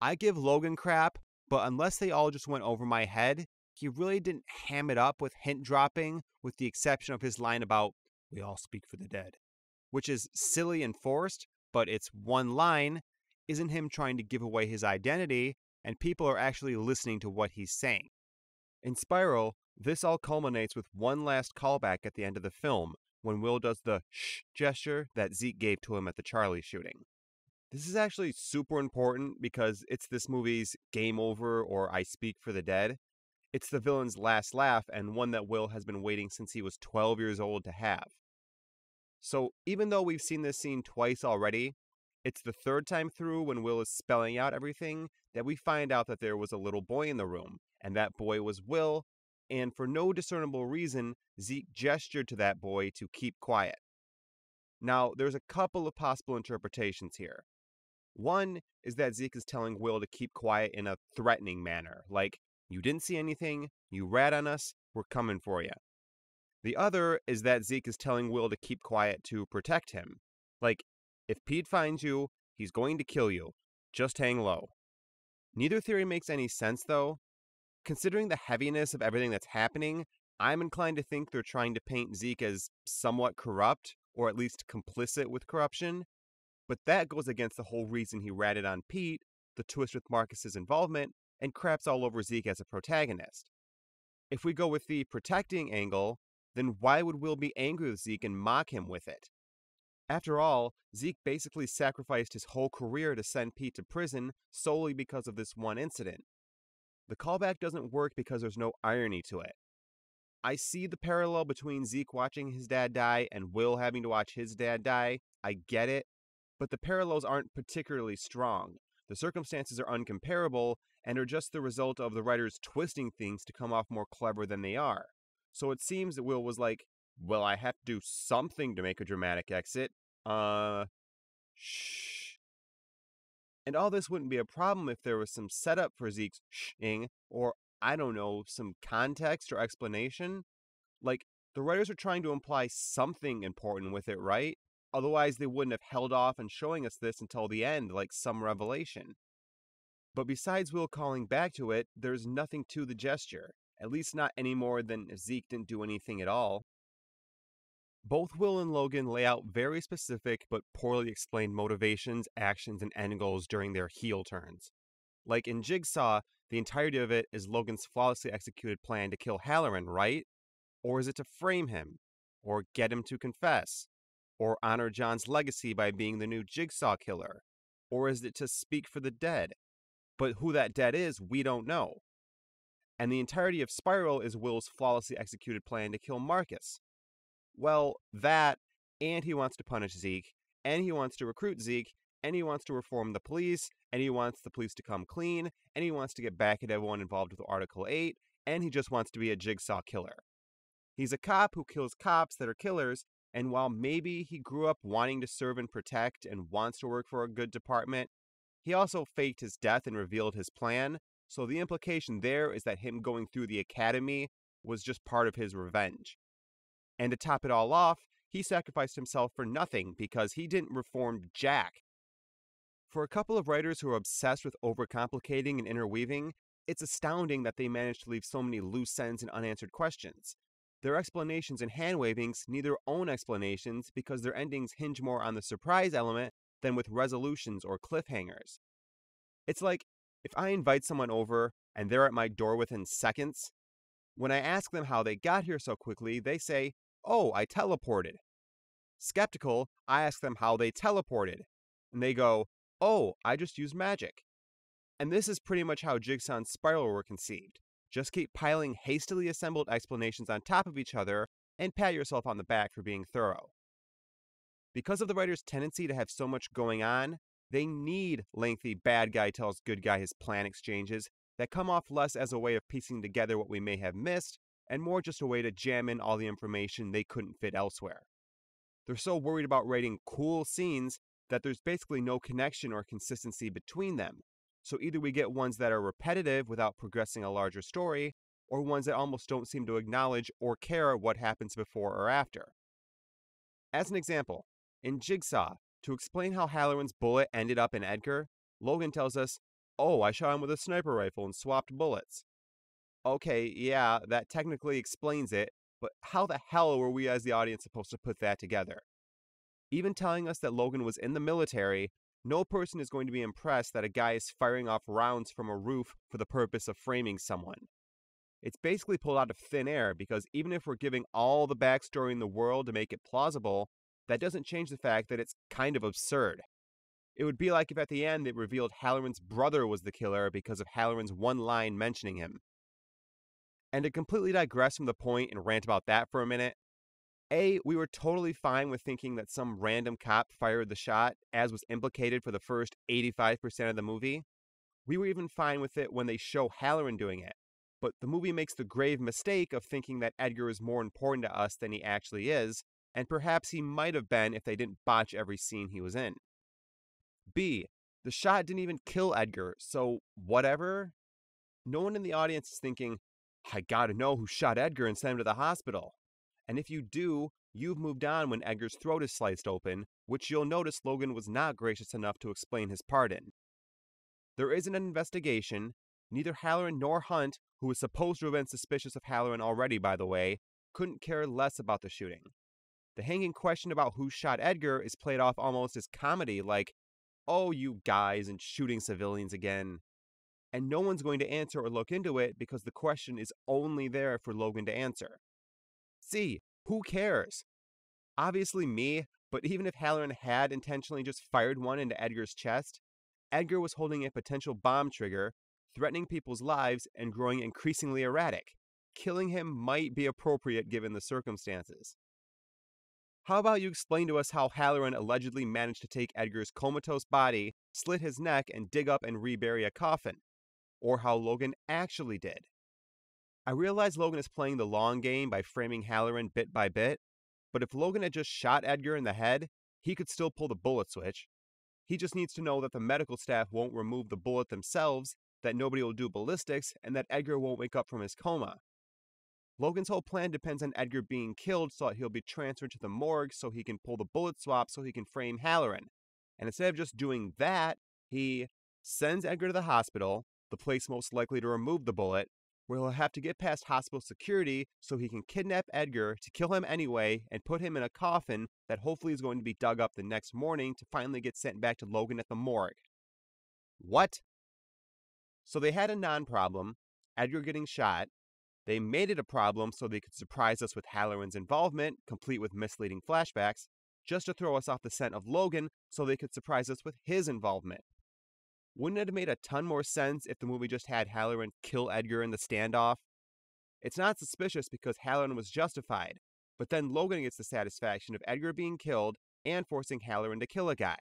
I give Logan crap, but unless they all just went over my head, he really didn't ham it up with hint dropping, with the exception of his line about, We all speak for the dead, which is silly and forced, but it's one line, isn't him trying to give away his identity, and people are actually listening to what he's saying. In Spiral, this all culminates with one last callback at the end of the film when Will does the shh gesture that Zeke gave to him at the Charlie shooting. This is actually super important because it's this movie's game over or I speak for the dead. It's the villain's last laugh and one that Will has been waiting since he was 12 years old to have. So, even though we've seen this scene twice already, it's the third time through when Will is spelling out everything that we find out that there was a little boy in the room, and that boy was Will, and for no discernible reason, Zeke gestured to that boy to keep quiet. Now, there's a couple of possible interpretations here. One is that Zeke is telling Will to keep quiet in a threatening manner, like, you didn't see anything, you rat on us, we're coming for you. The other is that Zeke is telling Will to keep quiet to protect him. Like, if Pete finds you, he's going to kill you. Just hang low. Neither theory makes any sense, though. Considering the heaviness of everything that's happening, I'm inclined to think they're trying to paint Zeke as somewhat corrupt, or at least complicit with corruption. But that goes against the whole reason he ratted on Pete, the twist with Marcus's involvement, and craps all over Zeke as a protagonist. If we go with the protecting angle, then why would Will be angry with Zeke and mock him with it? After all, Zeke basically sacrificed his whole career to send Pete to prison solely because of this one incident. The callback doesn't work because there's no irony to it. I see the parallel between Zeke watching his dad die and Will having to watch his dad die. I get it. But the parallels aren't particularly strong. The circumstances are uncomparable and are just the result of the writers twisting things to come off more clever than they are. So it seems that Will was like, well, I have to do something to make a dramatic exit. Uh, shh. And all this wouldn't be a problem if there was some setup for Zeke's shing, or I don't know, some context or explanation. Like, the writers are trying to imply something important with it, right? Otherwise, they wouldn't have held off on showing us this until the end, like some revelation. But besides Will calling back to it, there's nothing to the gesture, at least not any more than if Zeke didn't do anything at all. Both Will and Logan lay out very specific but poorly explained motivations, actions, and end goals during their heel turns. Like in Jigsaw, the entirety of it is Logan's flawlessly executed plan to kill Halloran, right? Or is it to frame him? Or get him to confess? Or honor John's legacy by being the new Jigsaw killer? Or is it to speak for the dead? But who that dead is, we don't know. And the entirety of Spiral is Will's flawlessly executed plan to kill Marcus. Well, that, and he wants to punish Zeke, and he wants to recruit Zeke, and he wants to reform the police, and he wants the police to come clean, and he wants to get back at everyone involved with Article 8, and he just wants to be a jigsaw killer. He's a cop who kills cops that are killers, and while maybe he grew up wanting to serve and protect and wants to work for a good department, he also faked his death and revealed his plan, so the implication there is that him going through the academy was just part of his revenge. And to top it all off, he sacrificed himself for nothing because he didn't reform Jack. For a couple of writers who are obsessed with overcomplicating and interweaving, it's astounding that they managed to leave so many loose ends and unanswered questions. Their explanations and hand wavings need their own explanations because their endings hinge more on the surprise element than with resolutions or cliffhangers. It's like if I invite someone over and they're at my door within seconds, when I ask them how they got here so quickly, they say, Oh, I teleported. Skeptical, I ask them how they teleported. And they go, Oh, I just used magic. And this is pretty much how Jigsaw and Spiral were conceived. Just keep piling hastily assembled explanations on top of each other and pat yourself on the back for being thorough. Because of the writer's tendency to have so much going on, they need lengthy bad guy tells good guy his plan exchanges that come off less as a way of piecing together what we may have missed and more just a way to jam in all the information they couldn't fit elsewhere. They're so worried about writing cool scenes that there's basically no connection or consistency between them. So either we get ones that are repetitive without progressing a larger story, or ones that almost don't seem to acknowledge or care what happens before or after. As an example, in Jigsaw, to explain how Halloran's bullet ended up in Edgar, Logan tells us, Oh, I shot him with a sniper rifle and swapped bullets. Okay, yeah, that technically explains it, but how the hell were we as the audience supposed to put that together? Even telling us that Logan was in the military, no person is going to be impressed that a guy is firing off rounds from a roof for the purpose of framing someone. It's basically pulled out of thin air because even if we're giving all the backstory in the world to make it plausible, that doesn't change the fact that it's kind of absurd. It would be like if at the end it revealed Halloran's brother was the killer because of Halloran's one line mentioning him. And to completely digress from the point and rant about that for a minute, A, we were totally fine with thinking that some random cop fired the shot, as was implicated for the first 85% of the movie. We were even fine with it when they show Halloran doing it. But the movie makes the grave mistake of thinking that Edgar is more important to us than he actually is, and perhaps he might have been if they didn't botch every scene he was in. B. The shot didn't even kill Edgar, so whatever. No one in the audience is thinking, I gotta know who shot Edgar and sent him to the hospital. And if you do, you've moved on when Edgar's throat is sliced open, which you'll notice Logan was not gracious enough to explain his part in. There isn't an investigation. Neither Halloran nor Hunt, who was supposed to have been suspicious of Halloran already, by the way, couldn't care less about the shooting. The hanging question about who shot Edgar is played off almost as comedy, like, oh, you guys and shooting civilians again. And no one's going to answer or look into it because the question is only there for Logan to answer. See, who cares? Obviously me, but even if Halloran had intentionally just fired one into Edgar's chest, Edgar was holding a potential bomb trigger, threatening people's lives and growing increasingly erratic. Killing him might be appropriate given the circumstances. How about you explain to us how Halloran allegedly managed to take Edgar's comatose body, slit his neck, and dig up and rebury a coffin? Or how Logan actually did? I realize Logan is playing the long game by framing Halloran bit by bit, but if Logan had just shot Edgar in the head, he could still pull the bullet switch. He just needs to know that the medical staff won't remove the bullet themselves, that nobody will do ballistics, and that Edgar won't wake up from his coma. Logan's whole plan depends on Edgar being killed so that he'll be transferred to the morgue so he can pull the bullet swap so he can frame Halloran. And instead of just doing that, he sends Edgar to the hospital, the place most likely to remove the bullet, where he'll have to get past hospital security so he can kidnap Edgar to kill him anyway and put him in a coffin that hopefully is going to be dug up the next morning to finally get sent back to Logan at the morgue. What? So they had a non problem, Edgar getting shot, they made it a problem so they could surprise us with Halloran's involvement, complete with misleading flashbacks, just to throw us off the scent of Logan so they could surprise us with his involvement. Wouldn't it have made a ton more sense if the movie just had Halloran kill Edgar in the standoff? It's not suspicious because Halloran was justified, but then Logan gets the satisfaction of Edgar being killed and forcing Halloran to kill a guy.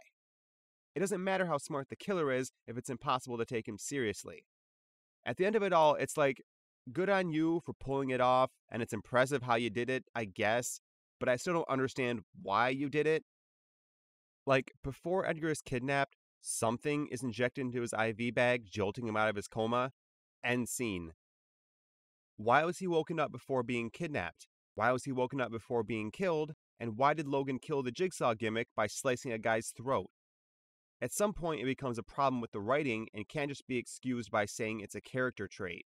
It doesn't matter how smart the killer is if it's impossible to take him seriously. At the end of it all, it's like good on you for pulling it off, and it's impressive how you did it, I guess, but I still don't understand why you did it. Like, before Edgar is kidnapped, something is injected into his IV bag, jolting him out of his coma. End scene. Why was he woken up before being kidnapped? Why was he woken up before being killed? And why did Logan kill the jigsaw gimmick by slicing a guy's throat? At some point, it becomes a problem with the writing and can't just be excused by saying it's a character trait.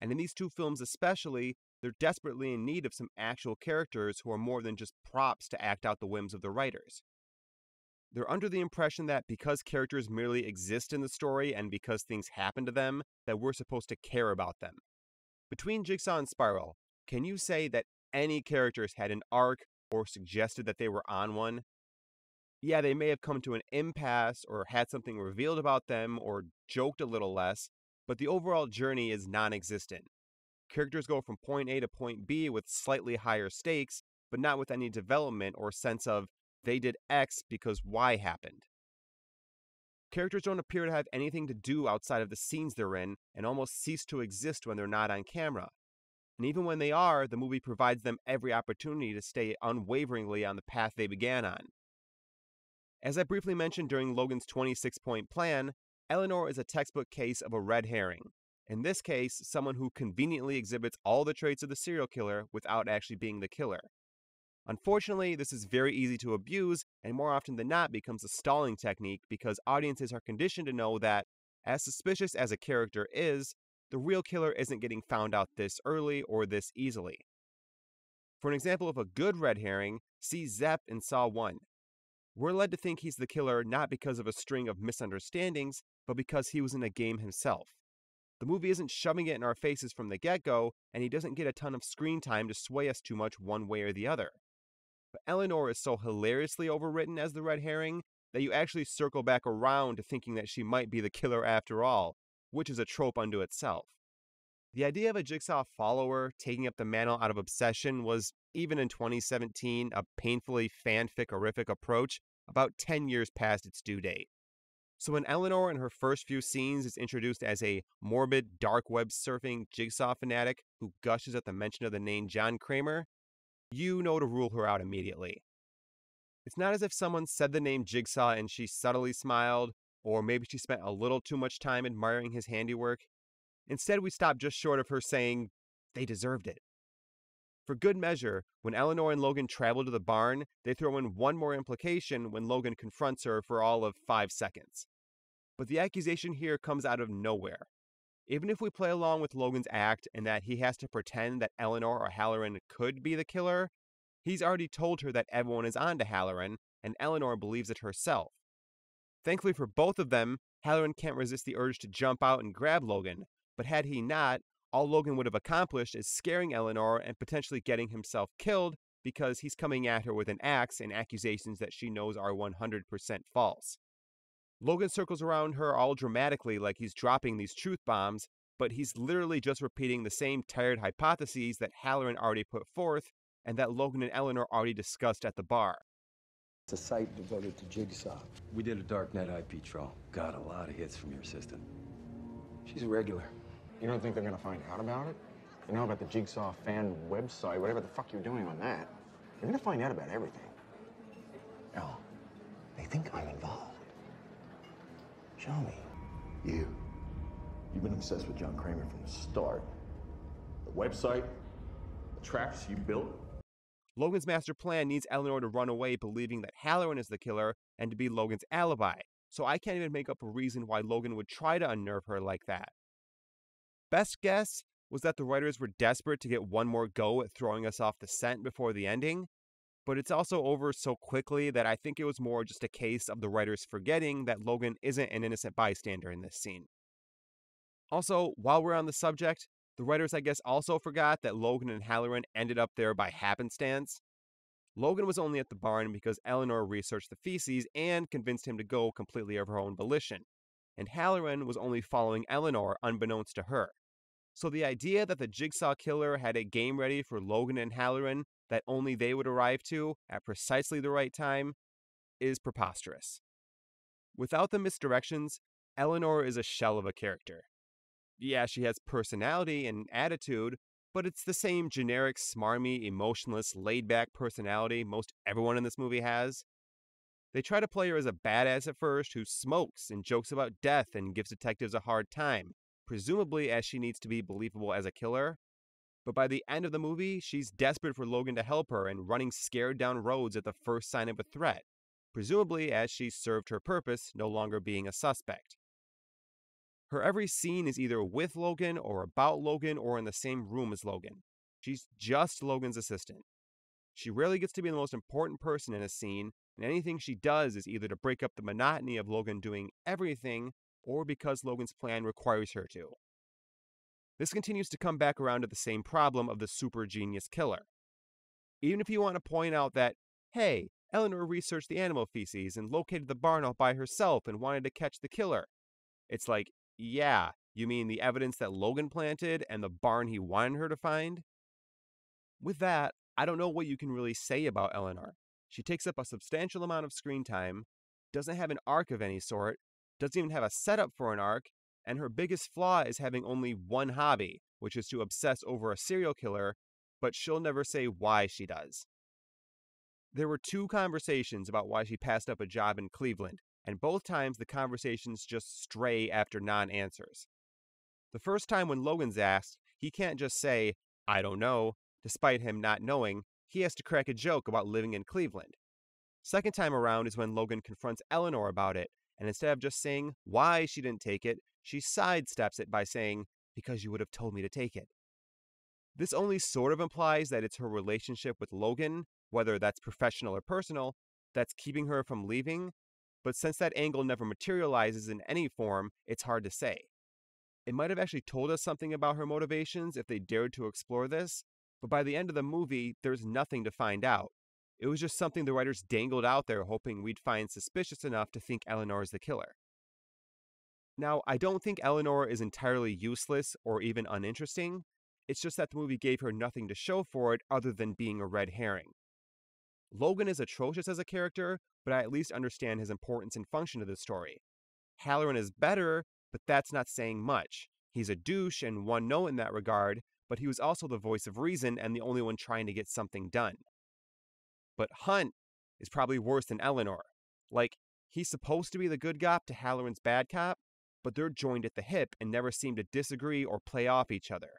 And in these two films, especially, they're desperately in need of some actual characters who are more than just props to act out the whims of the writers. They're under the impression that because characters merely exist in the story and because things happen to them, that we're supposed to care about them. Between Jigsaw and Spiral, can you say that any characters had an arc or suggested that they were on one? Yeah, they may have come to an impasse or had something revealed about them or joked a little less, but the overall journey is non existent. Characters go from point A to point B with slightly higher stakes, but not with any development or sense of they did X because Y happened. Characters don't appear to have anything to do outside of the scenes they're in and almost cease to exist when they're not on camera. And even when they are, the movie provides them every opportunity to stay unwaveringly on the path they began on. As I briefly mentioned during Logan's 26 point plan, Eleanor is a textbook case of a red herring. In this case, someone who conveniently exhibits all the traits of the serial killer without actually being the killer. Unfortunately, this is very easy to abuse and more often than not becomes a stalling technique because audiences are conditioned to know that, as suspicious as a character is, the real killer isn't getting found out this early or this easily. For an example of a good red herring, see Zepp in Saw 1. We're led to think he's the killer not because of a string of misunderstandings, but because he was in a game himself. The movie isn't shoving it in our faces from the get go, and he doesn't get a ton of screen time to sway us too much one way or the other. But Eleanor is so hilariously overwritten as the red herring that you actually circle back around to thinking that she might be the killer after all, which is a trope unto itself. The idea of a Jigsaw follower taking up the mantle out of obsession was, even in 2017, a painfully fanfic horrific approach about 10 years past its due date. So when Eleanor in her first few scenes is introduced as a morbid, dark web surfing jigsaw fanatic who gushes at the mention of the name John Kramer, you know to rule her out immediately. It's not as if someone said the name Jigsaw and she subtly smiled, or maybe she spent a little too much time admiring his handiwork. Instead, we stop just short of her saying, they deserved it. For good measure, when Eleanor and Logan travel to the barn, they throw in one more implication when Logan confronts her for all of five seconds. But the accusation here comes out of nowhere. Even if we play along with Logan's act and that he has to pretend that Eleanor or Halloran could be the killer, he's already told her that everyone is on to Halloran, and Eleanor believes it herself. Thankfully for both of them, Halloran can't resist the urge to jump out and grab Logan, but had he not, all Logan would have accomplished is scaring Eleanor and potentially getting himself killed because he's coming at her with an axe and accusations that she knows are 100% false. Logan circles around her all dramatically like he's dropping these truth bombs, but he's literally just repeating the same tired hypotheses that Halloran already put forth and that Logan and Eleanor already discussed at the bar. It's a site devoted to Jigsaw. We did a darknet IP troll. Got a lot of hits from your assistant. She's a regular. You don't think they're gonna find out about it? You know about the Jigsaw fan website, whatever the fuck you're doing on that. They're gonna find out about everything. Hell, they think I'm involved. Show me. You. You've been obsessed with John Kramer from the start. The website, the traps you built. Logan's master plan needs Eleanor to run away believing that Halloran is the killer and to be Logan's alibi, so I can't even make up a reason why Logan would try to unnerve her like that. Best guess was that the writers were desperate to get one more go at throwing us off the scent before the ending, but it's also over so quickly that I think it was more just a case of the writers forgetting that Logan isn't an innocent bystander in this scene. Also, while we're on the subject, the writers, I guess, also forgot that Logan and Halloran ended up there by happenstance. Logan was only at the barn because Eleanor researched the feces and convinced him to go completely of her own volition, and Halloran was only following Eleanor unbeknownst to her. So the idea that the Jigsaw Killer had a game ready for Logan and Halloran that only they would arrive to at precisely the right time is preposterous. Without the misdirections, Eleanor is a shell of a character. Yeah, she has personality and attitude, but it's the same generic, smarmy, emotionless, laid back personality most everyone in this movie has. They try to play her as a badass at first who smokes and jokes about death and gives detectives a hard time, presumably as she needs to be believable as a killer. But by the end of the movie, she's desperate for Logan to help her and running scared down roads at the first sign of a threat, presumably as she served her purpose, no longer being a suspect. Her every scene is either with Logan or about Logan or in the same room as Logan. She's just Logan's assistant. She rarely gets to be the most important person in a scene, and anything she does is either to break up the monotony of Logan doing everything or because Logan's plan requires her to. This continues to come back around to the same problem of the super genius killer. Even if you want to point out that, hey, Eleanor researched the animal feces and located the barn all by herself and wanted to catch the killer, it's like, yeah, you mean the evidence that Logan planted and the barn he wanted her to find? With that, I don't know what you can really say about Eleanor. She takes up a substantial amount of screen time, doesn't have an arc of any sort, doesn't even have a setup for an arc, and her biggest flaw is having only one hobby, which is to obsess over a serial killer, but she'll never say why she does. There were two conversations about why she passed up a job in Cleveland, and both times the conversations just stray after non answers. The first time when Logan's asked, he can't just say, I don't know, despite him not knowing, he has to crack a joke about living in Cleveland. Second time around is when Logan confronts Eleanor about it, and instead of just saying why she didn't take it, she sidesteps it by saying, Because you would have told me to take it. This only sort of implies that it's her relationship with Logan, whether that's professional or personal, that's keeping her from leaving, but since that angle never materializes in any form, it's hard to say. It might have actually told us something about her motivations if they dared to explore this, but by the end of the movie, there's nothing to find out. It was just something the writers dangled out there hoping we'd find suspicious enough to think Eleanor is the killer. Now, I don't think Eleanor is entirely useless or even uninteresting. It's just that the movie gave her nothing to show for it other than being a red herring. Logan is atrocious as a character, but I at least understand his importance and function to the story. Halloran is better, but that's not saying much. He's a douche and one note in that regard, but he was also the voice of reason and the only one trying to get something done. But Hunt is probably worse than Eleanor. Like, he's supposed to be the good cop to Halloran's bad cop, but they're joined at the hip and never seem to disagree or play off each other.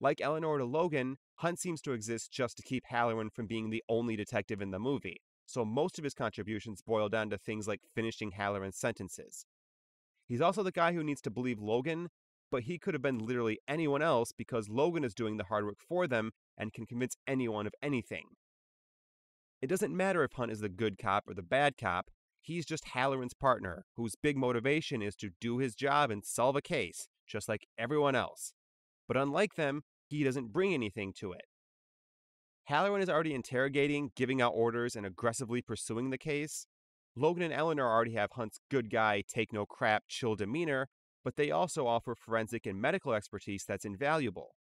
Like Eleanor to Logan, Hunt seems to exist just to keep Halloran from being the only detective in the movie, so most of his contributions boil down to things like finishing Halloran's sentences. He's also the guy who needs to believe Logan, but he could have been literally anyone else because Logan is doing the hard work for them and can convince anyone of anything. It doesn't matter if Hunt is the good cop or the bad cop, he's just Halloran's partner, whose big motivation is to do his job and solve a case, just like everyone else. But unlike them, he doesn't bring anything to it. Halloran is already interrogating, giving out orders, and aggressively pursuing the case. Logan and Eleanor already have Hunt's good guy, take no crap, chill demeanor, but they also offer forensic and medical expertise that's invaluable.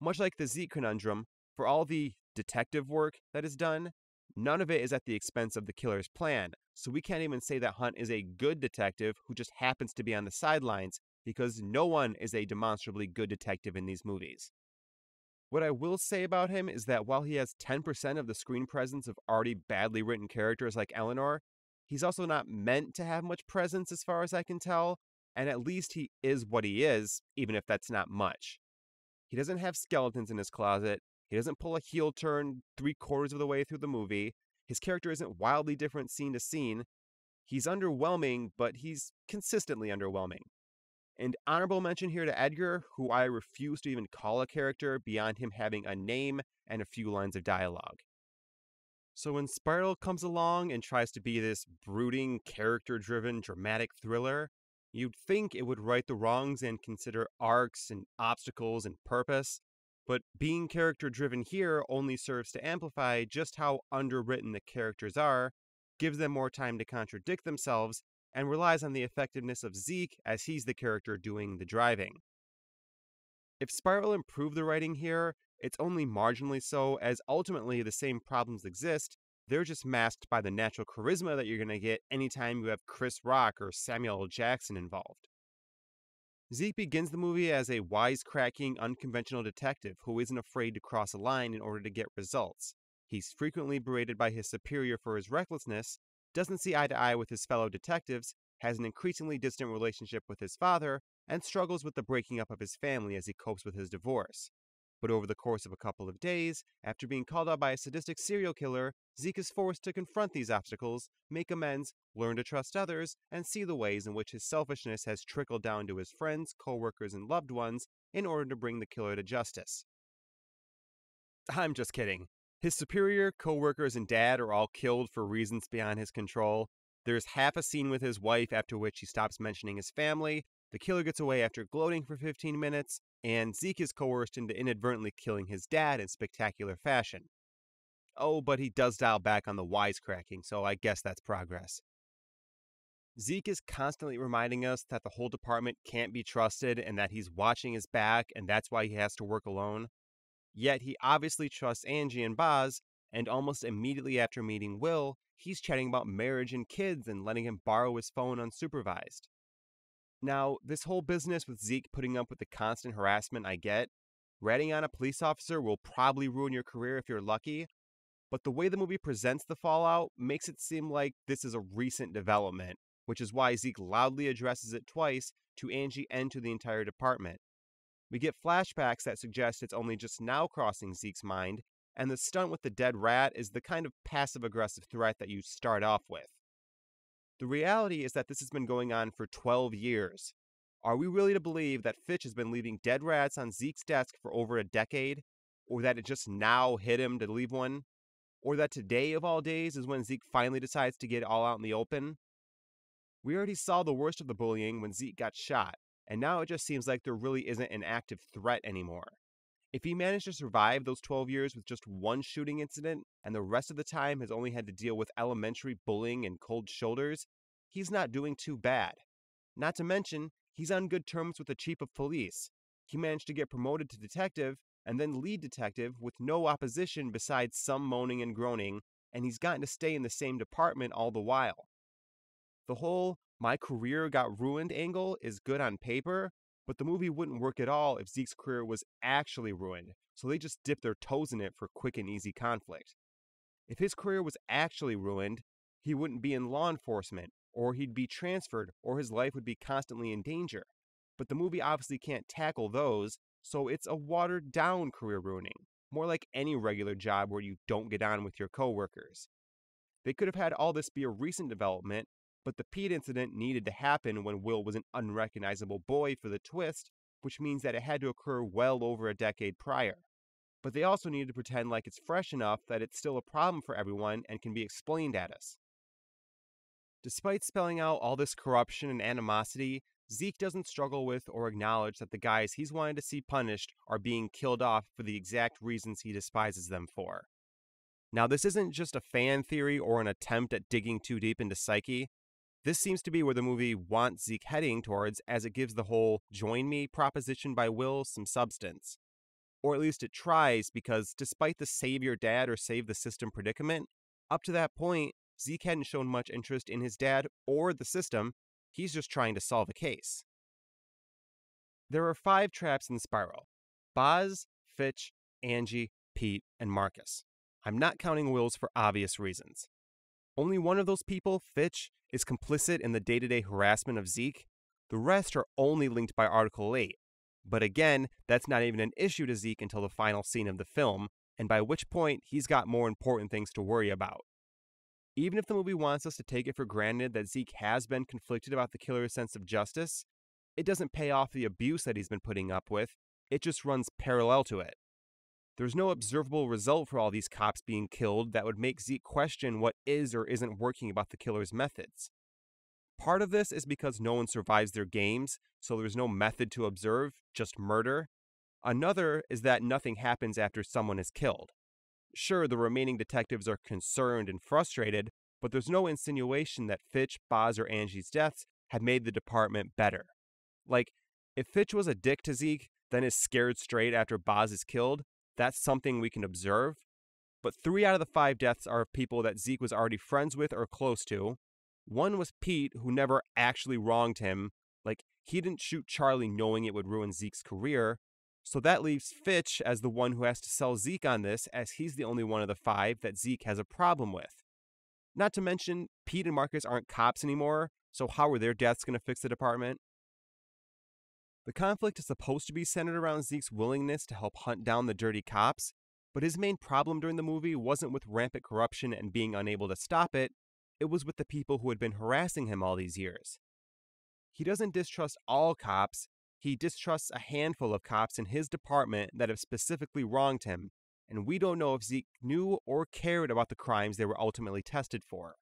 Much like the Zeke conundrum, for all the detective work that is done, none of it is at the expense of the killer's plan, so we can't even say that Hunt is a good detective who just happens to be on the sidelines because no one is a demonstrably good detective in these movies. What I will say about him is that while he has 10% of the screen presence of already badly written characters like Eleanor, he's also not meant to have much presence as far as I can tell, and at least he is what he is, even if that's not much. He doesn't have skeletons in his closet, he doesn't pull a heel turn three quarters of the way through the movie, his character isn't wildly different scene to scene. He's underwhelming, but he's consistently underwhelming. And honorable mention here to Edgar, who I refuse to even call a character beyond him having a name and a few lines of dialogue. So when Spiral comes along and tries to be this brooding, character driven, dramatic thriller, you'd think it would right the wrongs and consider arcs and obstacles and purpose. But being character driven here only serves to amplify just how underwritten the characters are, gives them more time to contradict themselves, and relies on the effectiveness of Zeke as he's the character doing the driving. If Spiral improved the writing here, it's only marginally so, as ultimately the same problems exist, they're just masked by the natural charisma that you're going to get anytime you have Chris Rock or Samuel L. Jackson involved. Zeke begins the movie as a wisecracking, unconventional detective who isn't afraid to cross a line in order to get results. He's frequently berated by his superior for his recklessness, doesn't see eye to eye with his fellow detectives, has an increasingly distant relationship with his father, and struggles with the breaking up of his family as he copes with his divorce. But over the course of a couple of days, after being called out by a sadistic serial killer, Zeke is forced to confront these obstacles, make amends, learn to trust others, and see the ways in which his selfishness has trickled down to his friends, coworkers, and loved ones in order to bring the killer to justice. I'm just kidding. His superior, coworkers, and dad are all killed for reasons beyond his control. There's half a scene with his wife after which he stops mentioning his family. The killer gets away after gloating for 15 minutes, and Zeke is coerced into inadvertently killing his dad in spectacular fashion. Oh, but he does dial back on the wisecracking, so I guess that's progress. Zeke is constantly reminding us that the whole department can't be trusted and that he's watching his back and that's why he has to work alone. Yet he obviously trusts Angie and Boz, and almost immediately after meeting Will, he's chatting about marriage and kids and letting him borrow his phone unsupervised. Now, this whole business with Zeke putting up with the constant harassment I get, ratting on a police officer will probably ruin your career if you're lucky, but the way the movie presents the fallout makes it seem like this is a recent development, which is why Zeke loudly addresses it twice to Angie and to the entire department. We get flashbacks that suggest it's only just now crossing Zeke's mind, and the stunt with the dead rat is the kind of passive aggressive threat that you start off with. The reality is that this has been going on for 12 years. Are we really to believe that Fitch has been leaving dead rats on Zeke's desk for over a decade? Or that it just now hit him to leave one? Or that today of all days is when Zeke finally decides to get it all out in the open? We already saw the worst of the bullying when Zeke got shot, and now it just seems like there really isn't an active threat anymore. If he managed to survive those 12 years with just one shooting incident, and the rest of the time has only had to deal with elementary bullying and cold shoulders, he's not doing too bad. Not to mention, he's on good terms with the chief of police. He managed to get promoted to detective and then lead detective with no opposition besides some moaning and groaning, and he's gotten to stay in the same department all the while. The whole my career got ruined angle is good on paper, but the movie wouldn't work at all if Zeke's career was actually ruined, so they just dipped their toes in it for quick and easy conflict. If his career was actually ruined, he wouldn't be in law enforcement, or he'd be transferred, or his life would be constantly in danger. But the movie obviously can't tackle those, so it's a watered down career ruining, more like any regular job where you don't get on with your coworkers. They could have had all this be a recent development but the Pete incident needed to happen when Will was an unrecognizable boy for the twist, which means that it had to occur well over a decade prior. But they also needed to pretend like it's fresh enough that it's still a problem for everyone and can be explained at us. Despite spelling out all this corruption and animosity, Zeke doesn't struggle with or acknowledge that the guys he's wanted to see punished are being killed off for the exact reasons he despises them for. Now, this isn't just a fan theory or an attempt at digging too deep into psyche. This seems to be where the movie wants Zeke heading towards, as it gives the whole join me proposition by Will some substance. Or at least it tries, because despite the save your dad or save the system predicament, up to that point, Zeke hadn't shown much interest in his dad or the system, he's just trying to solve a case. There are five traps in Spiral Boz, Fitch, Angie, Pete, and Marcus. I'm not counting Will's for obvious reasons. Only one of those people, Fitch, is complicit in the day to day harassment of Zeke. The rest are only linked by Article 8. But again, that's not even an issue to Zeke until the final scene of the film, and by which point he's got more important things to worry about. Even if the movie wants us to take it for granted that Zeke has been conflicted about the killer's sense of justice, it doesn't pay off the abuse that he's been putting up with, it just runs parallel to it. There's no observable result for all these cops being killed that would make Zeke question what is or isn't working about the killer's methods. Part of this is because no one survives their games, so there's no method to observe, just murder. Another is that nothing happens after someone is killed. Sure, the remaining detectives are concerned and frustrated, but there's no insinuation that Fitch, Boz, or Angie's deaths have made the department better. Like, if Fitch was a dick to Zeke, then is scared straight after Boz is killed, that's something we can observe. But three out of the five deaths are of people that Zeke was already friends with or close to. One was Pete, who never actually wronged him. Like, he didn't shoot Charlie knowing it would ruin Zeke's career. So that leaves Fitch as the one who has to sell Zeke on this, as he's the only one of the five that Zeke has a problem with. Not to mention, Pete and Marcus aren't cops anymore, so how are their deaths going to fix the department? The conflict is supposed to be centered around Zeke's willingness to help hunt down the dirty cops, but his main problem during the movie wasn't with rampant corruption and being unable to stop it, it was with the people who had been harassing him all these years. He doesn't distrust all cops, he distrusts a handful of cops in his department that have specifically wronged him, and we don't know if Zeke knew or cared about the crimes they were ultimately tested for.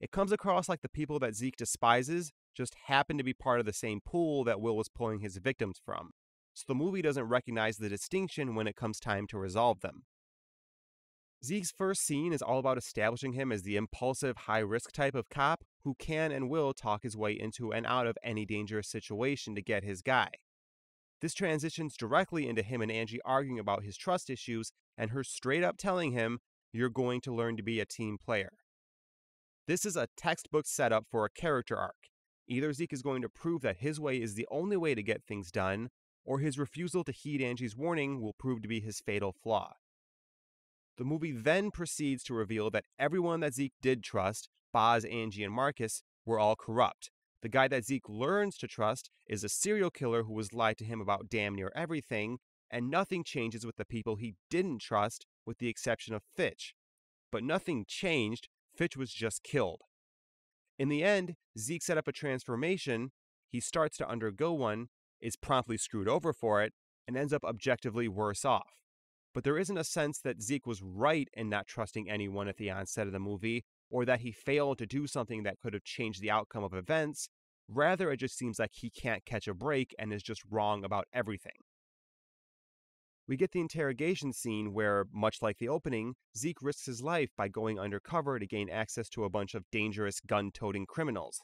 It comes across like the people that Zeke despises just happen to be part of the same pool that Will was pulling his victims from, so the movie doesn't recognize the distinction when it comes time to resolve them. Zeke's first scene is all about establishing him as the impulsive, high risk type of cop who can and will talk his way into and out of any dangerous situation to get his guy. This transitions directly into him and Angie arguing about his trust issues and her straight up telling him, You're going to learn to be a team player. This is a textbook setup for a character arc, Either Zeke is going to prove that his way is the only way to get things done, or his refusal to heed Angie's warning will prove to be his fatal flaw. The movie then proceeds to reveal that everyone that Zeke did trust, Boz, Angie, and Marcus, were all corrupt. The guy that Zeke learns to trust is a serial killer who has lied to him about damn near everything, and nothing changes with the people he didn't trust, with the exception of Fitch. But nothing changed, Fitch was just killed. In the end, Zeke set up a transformation, he starts to undergo one, is promptly screwed over for it, and ends up objectively worse off. But there isn't a sense that Zeke was right in not trusting anyone at the onset of the movie, or that he failed to do something that could have changed the outcome of events. Rather, it just seems like he can't catch a break and is just wrong about everything. We get the interrogation scene where, much like the opening, Zeke risks his life by going undercover to gain access to a bunch of dangerous gun toting criminals.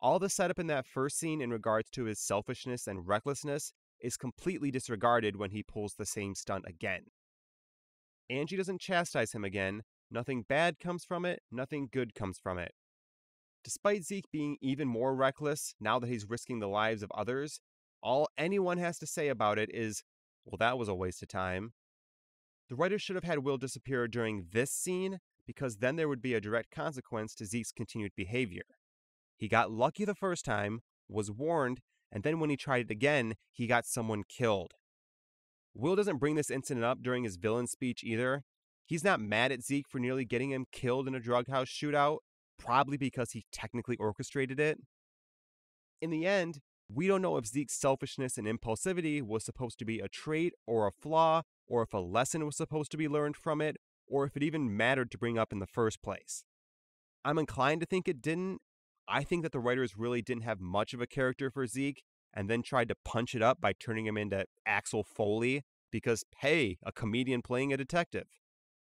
All the setup in that first scene in regards to his selfishness and recklessness is completely disregarded when he pulls the same stunt again. Angie doesn't chastise him again, nothing bad comes from it, nothing good comes from it. Despite Zeke being even more reckless now that he's risking the lives of others, all anyone has to say about it is, well, that was a waste of time. The writers should have had Will disappear during this scene because then there would be a direct consequence to Zeke's continued behavior. He got lucky the first time, was warned, and then when he tried it again, he got someone killed. Will doesn't bring this incident up during his villain speech either. He's not mad at Zeke for nearly getting him killed in a drug house shootout, probably because he technically orchestrated it. In the end, we don't know if Zeke's selfishness and impulsivity was supposed to be a trait or a flaw, or if a lesson was supposed to be learned from it, or if it even mattered to bring up in the first place. I'm inclined to think it didn't, I think that the writers really didn't have much of a character for Zeke and then tried to punch it up by turning him into Axel Foley because, hey, a comedian playing a detective.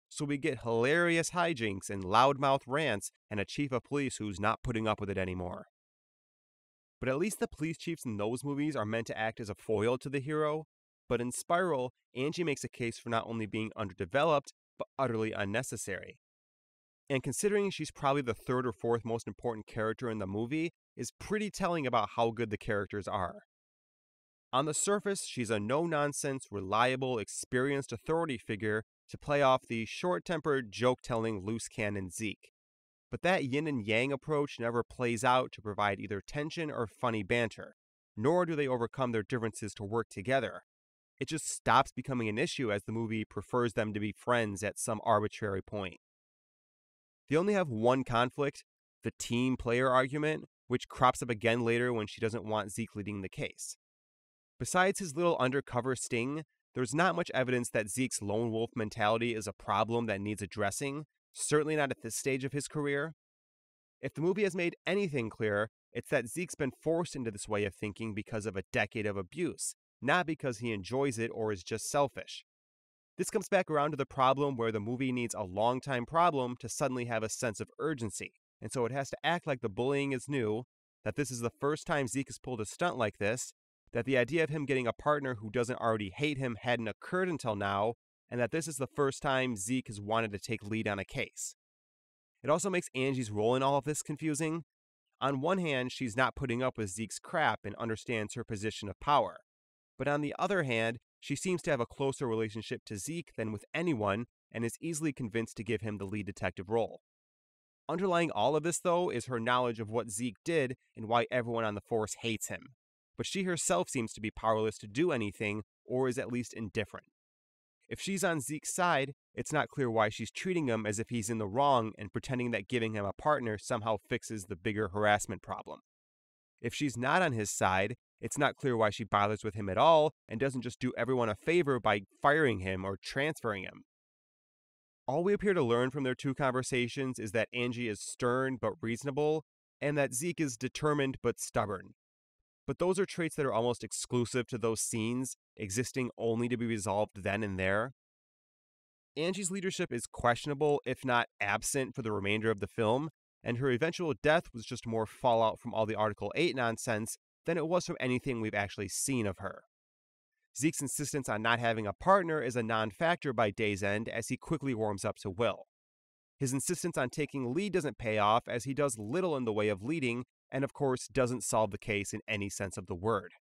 So we get hilarious hijinks and loudmouth rants and a chief of police who's not putting up with it anymore. But at least the police chiefs in those movies are meant to act as a foil to the hero. But in Spiral, Angie makes a case for not only being underdeveloped, but utterly unnecessary. And considering she's probably the third or fourth most important character in the movie, is pretty telling about how good the characters are. On the surface, she's a no nonsense, reliable, experienced authority figure to play off the short tempered, joke telling, loose cannon Zeke. But that yin and yang approach never plays out to provide either tension or funny banter, nor do they overcome their differences to work together. It just stops becoming an issue as the movie prefers them to be friends at some arbitrary point. They only have one conflict the team player argument, which crops up again later when she doesn't want Zeke leading the case. Besides his little undercover sting, there's not much evidence that Zeke's lone wolf mentality is a problem that needs addressing, certainly not at this stage of his career. If the movie has made anything clear, it's that Zeke's been forced into this way of thinking because of a decade of abuse, not because he enjoys it or is just selfish. This comes back around to the problem where the movie needs a long time problem to suddenly have a sense of urgency, and so it has to act like the bullying is new, that this is the first time Zeke has pulled a stunt like this, that the idea of him getting a partner who doesn't already hate him hadn't occurred until now, and that this is the first time Zeke has wanted to take lead on a case. It also makes Angie's role in all of this confusing. On one hand, she's not putting up with Zeke's crap and understands her position of power. But on the other hand, she seems to have a closer relationship to Zeke than with anyone and is easily convinced to give him the lead detective role. Underlying all of this, though, is her knowledge of what Zeke did and why everyone on the force hates him. But she herself seems to be powerless to do anything, or is at least indifferent. If she's on Zeke's side, it's not clear why she's treating him as if he's in the wrong and pretending that giving him a partner somehow fixes the bigger harassment problem. If she's not on his side, it's not clear why she bothers with him at all and doesn't just do everyone a favor by firing him or transferring him. All we appear to learn from their two conversations is that Angie is stern but reasonable, and that Zeke is determined but stubborn. But those are traits that are almost exclusive to those scenes, existing only to be resolved then and there. Angie's leadership is questionable, if not absent, for the remainder of the film, and her eventual death was just more fallout from all the Article 8 nonsense than it was from anything we've actually seen of her. Zeke's insistence on not having a partner is a non factor by day's end as he quickly warms up to Will. His insistence on taking lead doesn't pay off as he does little in the way of leading, and of course doesn't solve the case in any sense of the word.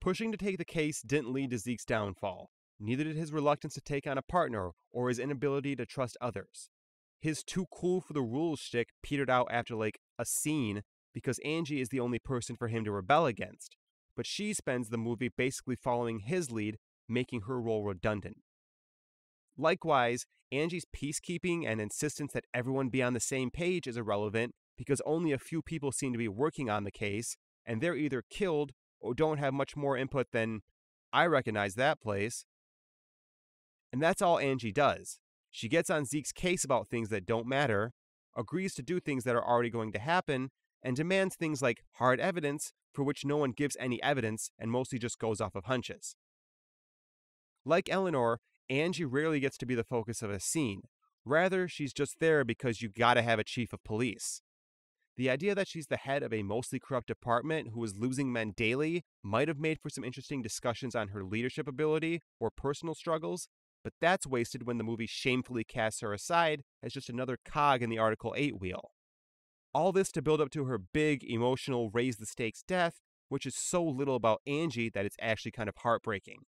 Pushing to take the case didn't lead to Zeke's downfall. neither did his reluctance to take on a partner or his inability to trust others. His too cool for the rules shtick petered out after like a scene because Angie is the only person for him to rebel against, but she spends the movie basically following his lead, making her role redundant. Likewise, Angie's peacekeeping and insistence that everyone be on the same page is irrelevant because only a few people seem to be working on the case, and they're either killed or don't have much more input than, I recognize that place. And that's all Angie does. She gets on Zeke's case about things that don't matter, agrees to do things that are already going to happen, and demands things like hard evidence for which no one gives any evidence and mostly just goes off of hunches. Like Eleanor, Angie rarely gets to be the focus of a scene. Rather, she's just there because you gotta have a chief of police. The idea that she's the head of a mostly corrupt department who is losing men daily might have made for some interesting discussions on her leadership ability or personal struggles, but that's wasted when the movie shamefully casts her aside as just another cog in the Article 8 wheel. All this to build up to her big, emotional, raise the stakes death, which is so little about Angie that it's actually kind of heartbreaking.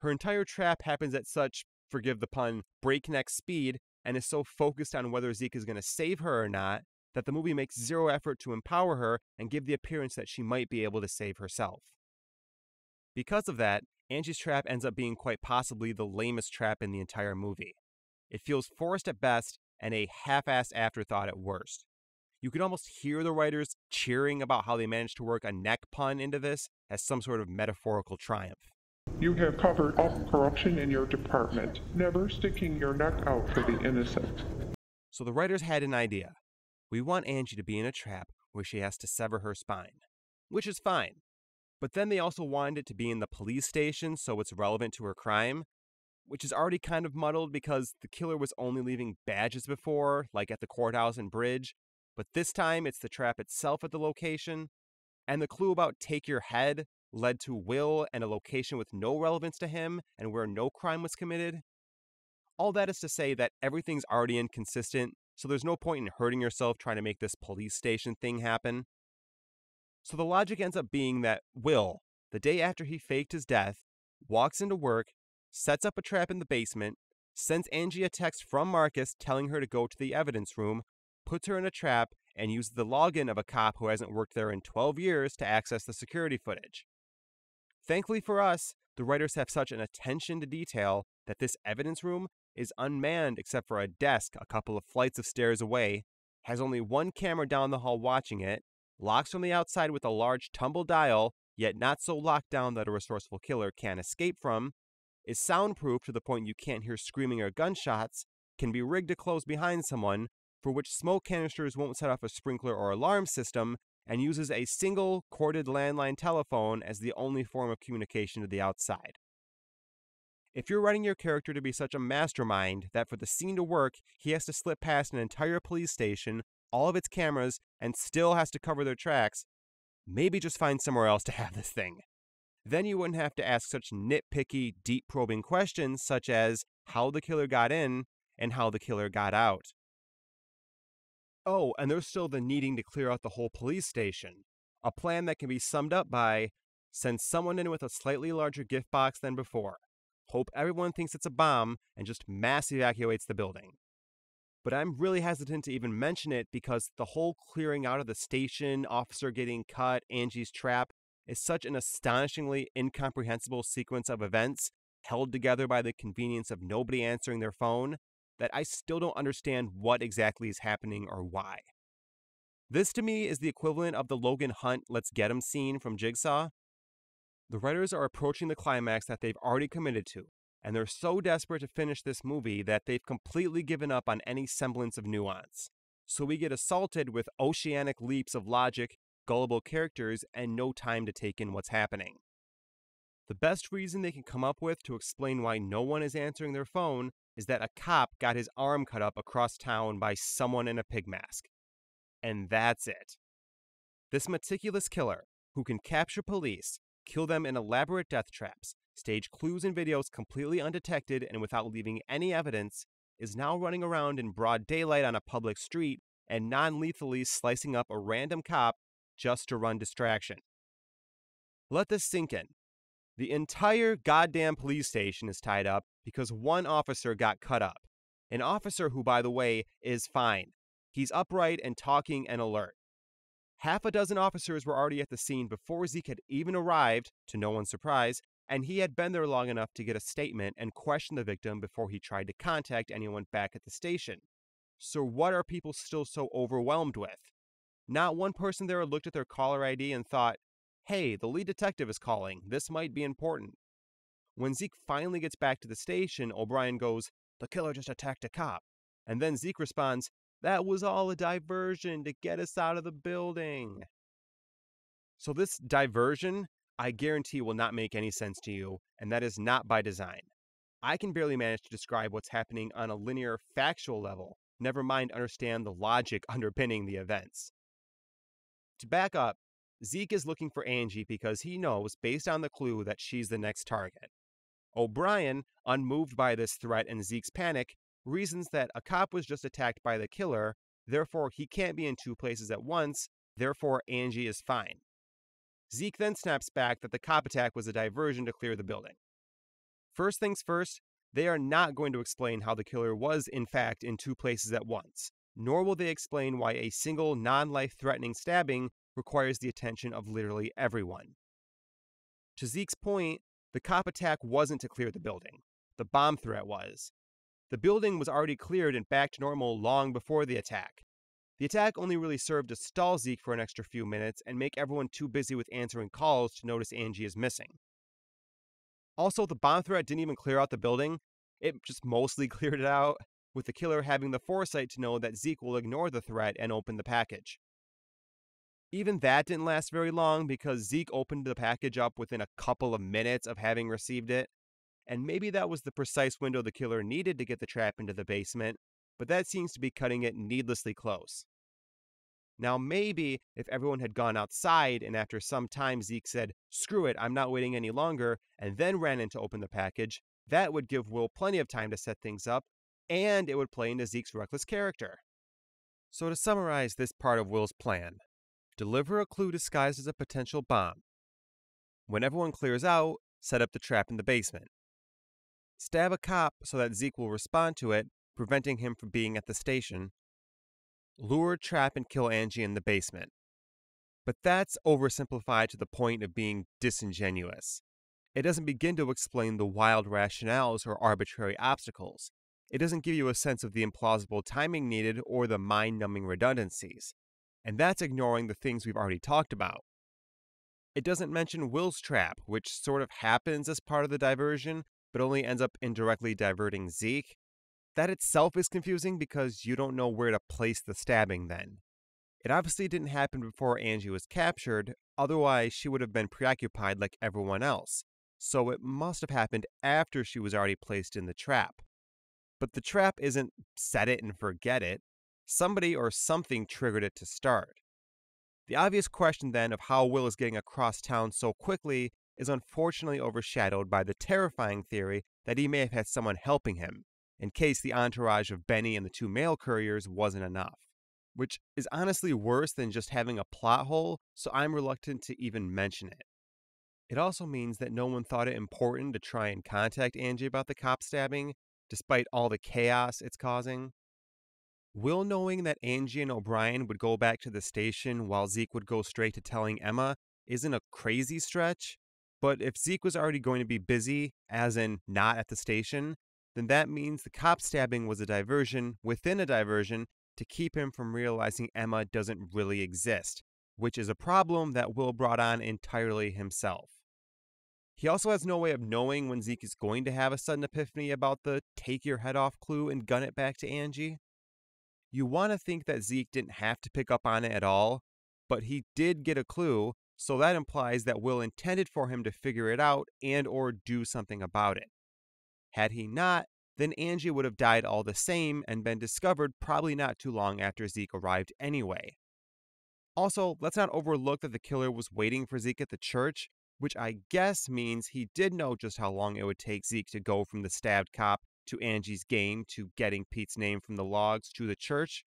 Her entire trap happens at such, forgive the pun, breakneck speed and is so focused on whether Zeke is going to save her or not that the movie makes zero effort to empower her and give the appearance that she might be able to save herself. Because of that, Angie's trap ends up being quite possibly the lamest trap in the entire movie. It feels forced at best and a half assed afterthought at worst. You can almost hear the writers cheering about how they managed to work a neck pun into this as some sort of metaphorical triumph. You have covered up corruption in your department, never sticking your neck out for the innocent. So the writers had an idea. We want Angie to be in a trap where she has to sever her spine, which is fine. But then they also wanted it to be in the police station so it's relevant to her crime, which is already kind of muddled because the killer was only leaving badges before, like at the courthouse and bridge, but this time it's the trap itself at the location. And the clue about take your head led to Will and a location with no relevance to him and where no crime was committed. All that is to say that everything's already inconsistent, so there's no point in hurting yourself trying to make this police station thing happen. So the logic ends up being that Will, the day after he faked his death, walks into work, sets up a trap in the basement, sends Angie a text from Marcus telling her to go to the evidence room, puts her in a trap, and uses the login of a cop who hasn't worked there in 12 years to access the security footage. Thankfully for us, the writers have such an attention to detail that this evidence room is unmanned except for a desk a couple of flights of stairs away, has only one camera down the hall watching it, locks from the outside with a large tumble dial, yet not so locked down that a resourceful killer can't escape from, is soundproof to the point you can't hear screaming or gunshots, can be rigged to close behind someone, for which smoke canisters won't set off a sprinkler or alarm system, and uses a single corded landline telephone as the only form of communication to the outside. If you're writing your character to be such a mastermind that for the scene to work, he has to slip past an entire police station, all of its cameras, and still has to cover their tracks, maybe just find somewhere else to have this thing. Then you wouldn't have to ask such nitpicky, deep probing questions such as how the killer got in and how the killer got out. Oh, and there's still the needing to clear out the whole police station. A plan that can be summed up by send someone in with a slightly larger gift box than before. Hope everyone thinks it's a bomb and just mass evacuates the building. But I'm really hesitant to even mention it because the whole clearing out of the station, officer getting cut, Angie's trap is such an astonishingly incomprehensible sequence of events held together by the convenience of nobody answering their phone that I still don't understand what exactly is happening or why. This to me is the equivalent of the Logan Hunt Let's Get Him scene from Jigsaw. The writers are approaching the climax that they've already committed to, and they're so desperate to finish this movie that they've completely given up on any semblance of nuance. So we get assaulted with oceanic leaps of logic, gullible characters, and no time to take in what's happening. The best reason they can come up with to explain why no one is answering their phone is that a cop got his arm cut up across town by someone in a pig mask. And that's it. This meticulous killer, who can capture police, kill them in elaborate death traps, stage clues and videos completely undetected and without leaving any evidence, is now running around in broad daylight on a public street and non lethally slicing up a random cop just to run distraction. Let this sink in. The entire goddamn police station is tied up because one officer got cut up. An officer who, by the way, is fine. He's upright and talking and alert. Half a dozen officers were already at the scene before Zeke had even arrived, to no one's surprise, and he had been there long enough to get a statement and question the victim before he tried to contact anyone back at the station. So, what are people still so overwhelmed with? Not one person there looked at their caller ID and thought, hey, the lead detective is calling. This might be important. When Zeke finally gets back to the station, O'Brien goes, The killer just attacked a cop. And then Zeke responds, That was all a diversion to get us out of the building. So, this diversion, I guarantee, will not make any sense to you, and that is not by design. I can barely manage to describe what's happening on a linear, factual level, never mind understand the logic underpinning the events. To back up, Zeke is looking for Angie because he knows, based on the clue, that she's the next target. O'Brien, unmoved by this threat and Zeke's panic, reasons that a cop was just attacked by the killer, therefore he can't be in two places at once, therefore Angie is fine. Zeke then snaps back that the cop attack was a diversion to clear the building. First things first, they are not going to explain how the killer was, in fact, in two places at once, nor will they explain why a single non life threatening stabbing requires the attention of literally everyone. To Zeke's point, the cop attack wasn't to clear the building, the bomb threat was. The building was already cleared and back to normal long before the attack. The attack only really served to stall Zeke for an extra few minutes and make everyone too busy with answering calls to notice Angie is missing. Also, the bomb threat didn't even clear out the building, it just mostly cleared it out, with the killer having the foresight to know that Zeke will ignore the threat and open the package. Even that didn't last very long because Zeke opened the package up within a couple of minutes of having received it. And maybe that was the precise window the killer needed to get the trap into the basement, but that seems to be cutting it needlessly close. Now, maybe if everyone had gone outside and after some time Zeke said, screw it, I'm not waiting any longer, and then ran in to open the package, that would give Will plenty of time to set things up, and it would play into Zeke's reckless character. So, to summarize this part of Will's plan, Deliver a clue disguised as a potential bomb. When everyone clears out, set up the trap in the basement. Stab a cop so that Zeke will respond to it, preventing him from being at the station. Lure, trap, and kill Angie in the basement. But that's oversimplified to the point of being disingenuous. It doesn't begin to explain the wild rationales or arbitrary obstacles. It doesn't give you a sense of the implausible timing needed or the mind numbing redundancies and that's ignoring the things we've already talked about. It doesn't mention Will's trap, which sort of happens as part of the diversion, but only ends up indirectly diverting Zeke. That itself is confusing because you don't know where to place the stabbing then. It obviously didn't happen before Angie was captured, otherwise, she would have been preoccupied like everyone else. So it must have happened after she was already placed in the trap. But the trap isn't set it and forget it. Somebody or something triggered it to start. The obvious question then of how Will is getting across town so quickly is unfortunately overshadowed by the terrifying theory that he may have had someone helping him, in case the entourage of Benny and the two mail couriers wasn't enough. Which is honestly worse than just having a plot hole, so I'm reluctant to even mention it. It also means that no one thought it important to try and contact Angie about the cop stabbing, despite all the chaos it's causing. Will knowing that Angie and O'Brien would go back to the station while Zeke would go straight to telling Emma isn't a crazy stretch, but if Zeke was already going to be busy, as in not at the station, then that means the cop stabbing was a diversion within a diversion to keep him from realizing Emma doesn't really exist, which is a problem that Will brought on entirely himself. He also has no way of knowing when Zeke is going to have a sudden epiphany about the take your head off clue and gun it back to Angie. You want to think that Zeke didn't have to pick up on it at all, but he did get a clue, so that implies that Will intended for him to figure it out and or do something about it. Had he not, then Angie would have died all the same and been discovered probably not too long after Zeke arrived anyway. Also, let's not overlook that the killer was waiting for Zeke at the church, which I guess means he did know just how long it would take Zeke to go from the stabbed cop to Angie's game to getting Pete's name from the logs to the church.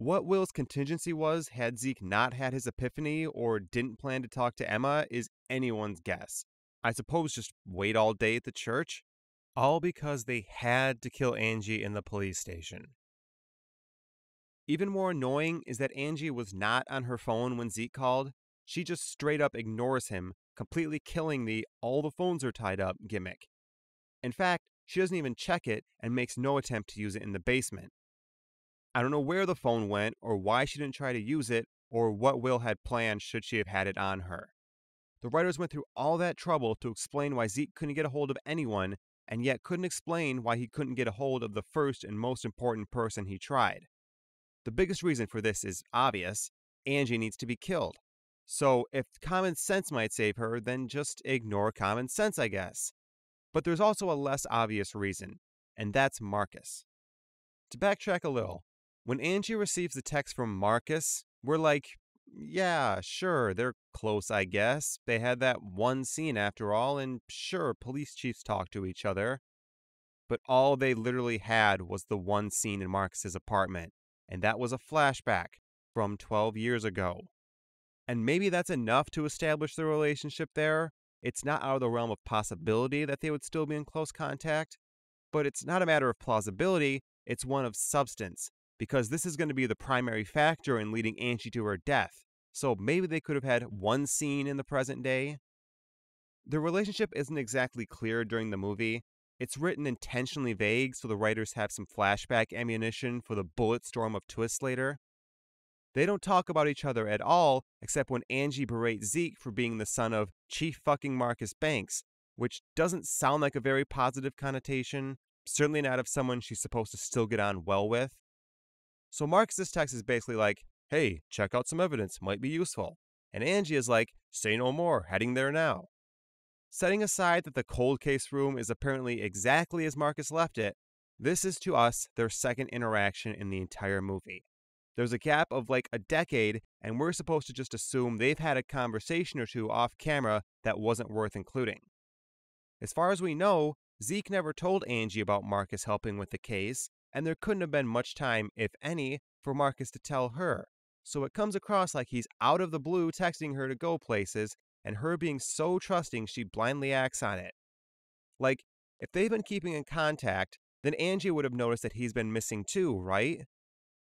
What Will's contingency was had Zeke not had his epiphany or didn't plan to talk to Emma is anyone's guess. I suppose just wait all day at the church? All because they had to kill Angie in the police station. Even more annoying is that Angie was not on her phone when Zeke called. She just straight up ignores him, completely killing the all the phones are tied up gimmick. In fact, she doesn't even check it and makes no attempt to use it in the basement. I don't know where the phone went or why she didn't try to use it or what Will had planned should she have had it on her. The writers went through all that trouble to explain why Zeke couldn't get a hold of anyone and yet couldn't explain why he couldn't get a hold of the first and most important person he tried. The biggest reason for this is obvious Angie needs to be killed. So, if common sense might save her, then just ignore common sense, I guess. But there's also a less obvious reason, and that's Marcus. To backtrack a little, when Angie receives the text from Marcus, we're like, yeah, sure, they're close, I guess. They had that one scene after all, and sure, police chiefs talk to each other. But all they literally had was the one scene in Marcus's apartment, and that was a flashback from 12 years ago. And maybe that's enough to establish the relationship there. It's not out of the realm of possibility that they would still be in close contact, but it's not a matter of plausibility, it's one of substance, because this is going to be the primary factor in leading Angie to her death. So maybe they could have had one scene in the present day. The relationship isn't exactly clear during the movie, it's written intentionally vague so the writers have some flashback ammunition for the bullet storm of twists later. They don't talk about each other at all, except when Angie berates Zeke for being the son of Chief fucking Marcus Banks, which doesn't sound like a very positive connotation, certainly not of someone she's supposed to still get on well with. So Marcus's text is basically like, hey, check out some evidence, might be useful. And Angie is like, say no more, heading there now. Setting aside that the cold case room is apparently exactly as Marcus left it, this is to us their second interaction in the entire movie. There's a gap of like a decade, and we're supposed to just assume they've had a conversation or two off camera that wasn't worth including. As far as we know, Zeke never told Angie about Marcus helping with the case, and there couldn't have been much time, if any, for Marcus to tell her. So it comes across like he's out of the blue texting her to go places and her being so trusting she blindly acts on it. Like, if they've been keeping in contact, then Angie would have noticed that he's been missing too, right?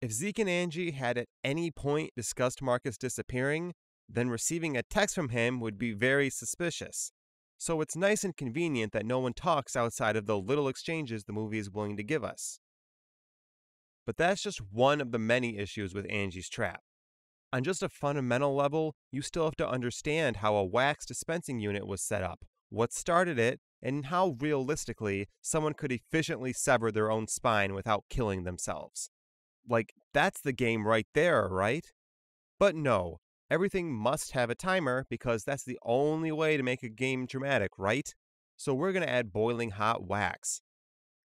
If Zeke and Angie had at any point discussed Marcus disappearing, then receiving a text from him would be very suspicious. So it's nice and convenient that no one talks outside of the little exchanges the movie is willing to give us. But that's just one of the many issues with Angie's Trap. On just a fundamental level, you still have to understand how a wax dispensing unit was set up, what started it, and how realistically someone could efficiently sever their own spine without killing themselves. Like, that's the game right there, right? But no, everything must have a timer because that's the only way to make a game dramatic, right? So we're going to add boiling hot wax.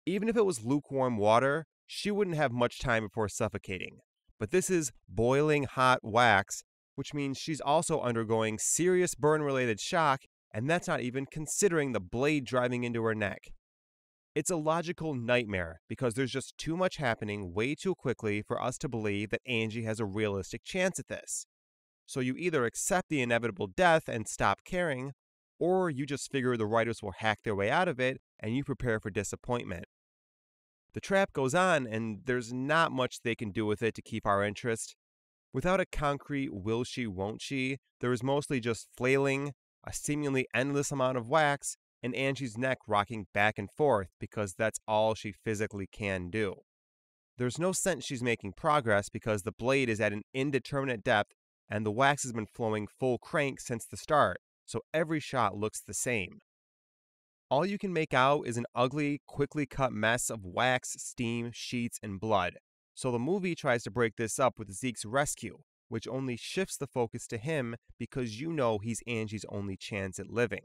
Even if it was lukewarm water, she wouldn't have much time before suffocating. But this is boiling hot wax, which means she's also undergoing serious burn related shock, and that's not even considering the blade driving into her neck. It's a logical nightmare because there's just too much happening way too quickly for us to believe that Angie has a realistic chance at this. So you either accept the inevitable death and stop caring, or you just figure the writers will hack their way out of it and you prepare for disappointment. The trap goes on, and there's not much they can do with it to keep our interest. Without a concrete will she, won't she, there is mostly just flailing, a seemingly endless amount of wax, and Angie's neck rocking back and forth because that's all she physically can do. There's no sense she's making progress because the blade is at an indeterminate depth and the wax has been flowing full crank since the start, so every shot looks the same. All you can make out is an ugly, quickly cut mess of wax, steam, sheets, and blood. So the movie tries to break this up with Zeke's rescue, which only shifts the focus to him because you know he's Angie's only chance at living.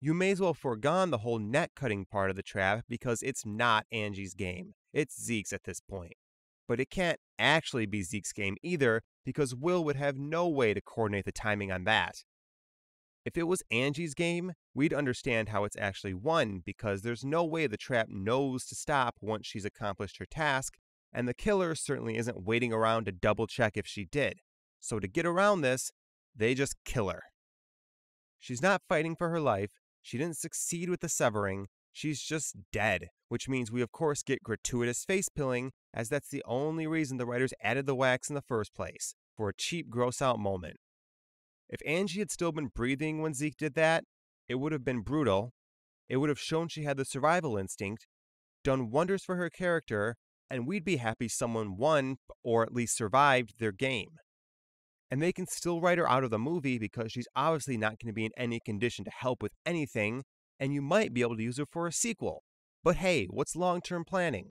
You may as well foregone the whole net cutting part of the trap because it's not Angie's game. It's Zeke's at this point. But it can't actually be Zeke's game either because Will would have no way to coordinate the timing on that. If it was Angie's game, we'd understand how it's actually won because there's no way the trap knows to stop once she's accomplished her task, and the killer certainly isn't waiting around to double check if she did. So to get around this, they just kill her. She's not fighting for her life. She didn't succeed with the severing. She's just dead, which means we of course get gratuitous face pilling, as that's the only reason the writers added the wax in the first place, for a cheap gross out moment. If Angie had still been breathing when Zeke did that, it would have been brutal. It would have shown she had the survival instinct, done wonders for her character, and we'd be happy someone won or at least survived their game. And they can still write her out of the movie because she's obviously not going to be in any condition to help with anything, and you might be able to use her for a sequel. But hey, what's long term planning?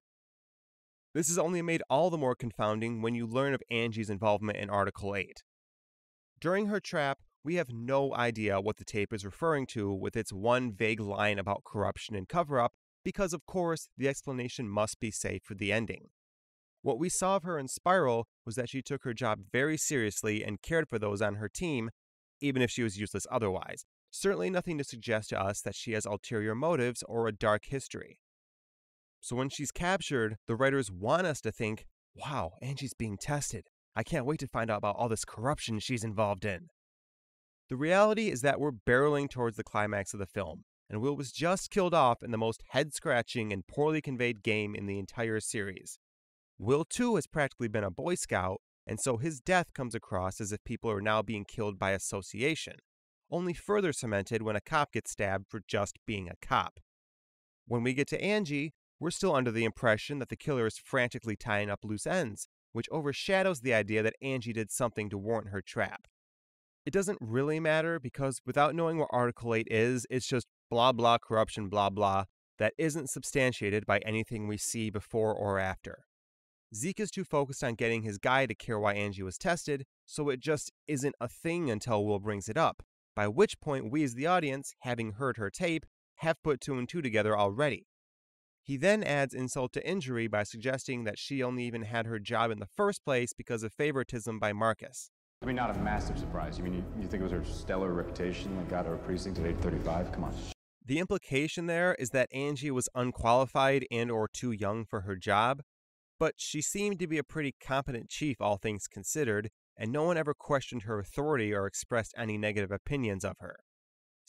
This is only made all the more confounding when you learn of Angie's involvement in Article 8. During her trap, we have no idea what the tape is referring to with its one vague line about corruption and cover up, because of course the explanation must be saved for the ending. What we saw of her in Spiral was that she took her job very seriously and cared for those on her team, even if she was useless otherwise. Certainly nothing to suggest to us that she has ulterior motives or a dark history. So when she's captured, the writers want us to think, wow, Angie's being tested. I can't wait to find out about all this corruption she's involved in. The reality is that we're barreling towards the climax of the film, and Will was just killed off in the most head scratching and poorly conveyed game in the entire series. Will, too, has practically been a Boy Scout, and so his death comes across as if people are now being killed by association, only further cemented when a cop gets stabbed for just being a cop. When we get to Angie, we're still under the impression that the killer is frantically tying up loose ends, which overshadows the idea that Angie did something to warrant her trap. It doesn't really matter because without knowing what Article 8 is, it's just blah blah corruption blah blah that isn't substantiated by anything we see before or after. Zeke is too focused on getting his guy to care why Angie was tested, so it just isn't a thing until Will brings it up, by which point we as the audience, having heard her tape, have put two and two together already. He then adds insult to injury by suggesting that she only even had her job in the first place because of favoritism by Marcus. I mean, not a massive surprise. You mean you, you think it was her stellar reputation that got her a precinct at 835? Come on. The implication there is that Angie was unqualified and or too young for her job, but she seemed to be a pretty competent chief all things considered, and no one ever questioned her authority or expressed any negative opinions of her.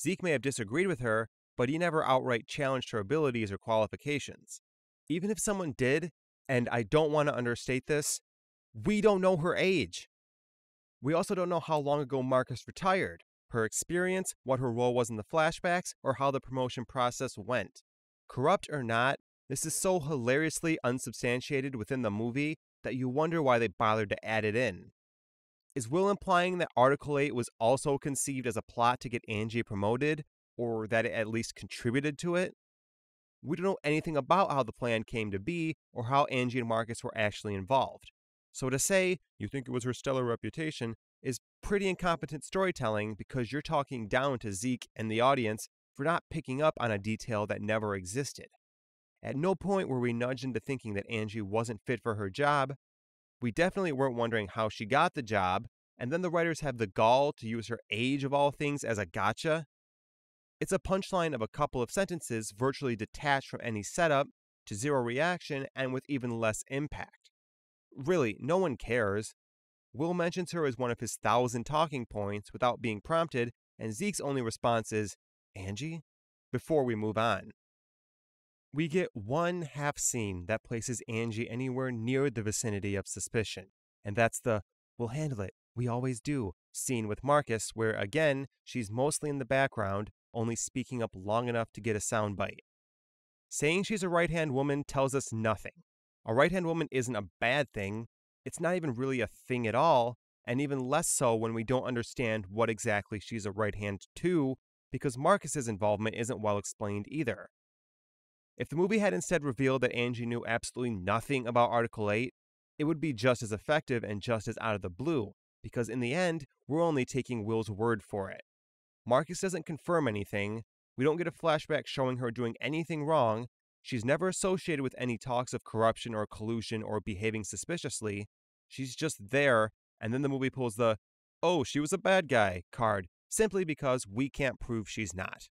Zeke may have disagreed with her, but he never outright challenged her abilities or qualifications. Even if someone did, and I don't want to understate this, we don't know her age. We also don't know how long ago Marcus retired, her experience, what her role was in the flashbacks, or how the promotion process went. Corrupt or not, this is so hilariously unsubstantiated within the movie that you wonder why they bothered to add it in. Is Will implying that Article 8 was also conceived as a plot to get Angie promoted, or that it at least contributed to it. We don't know anything about how the plan came to be or how Angie and Marcus were actually involved. So to say you think it was her stellar reputation is pretty incompetent storytelling because you're talking down to Zeke and the audience for not picking up on a detail that never existed. At no point were we nudged into thinking that Angie wasn't fit for her job. We definitely weren't wondering how she got the job, and then the writers have the gall to use her age of all things as a gotcha it's a punchline of a couple of sentences virtually detached from any setup, to zero reaction, and with even less impact. Really, no one cares. Will mentions her as one of his thousand talking points without being prompted, and Zeke's only response is, Angie? Before we move on. We get one half scene that places Angie anywhere near the vicinity of suspicion, and that's the we'll handle it, we always do scene with Marcus, where again, she's mostly in the background, only speaking up long enough to get a soundbite. Saying she's a right hand woman tells us nothing. A right hand woman isn't a bad thing, it's not even really a thing at all, and even less so when we don't understand what exactly she's a right hand to, because Marcus's involvement isn't well explained either. If the movie had instead revealed that Angie knew absolutely nothing about Article 8, it would be just as effective and just as out of the blue, because in the end, we're only taking Will's word for it. Marcus doesn't confirm anything. We don't get a flashback showing her doing anything wrong. She's never associated with any talks of corruption or collusion or behaving suspiciously. She's just there, and then the movie pulls the, oh, she was a bad guy card, simply because we can't prove she's not.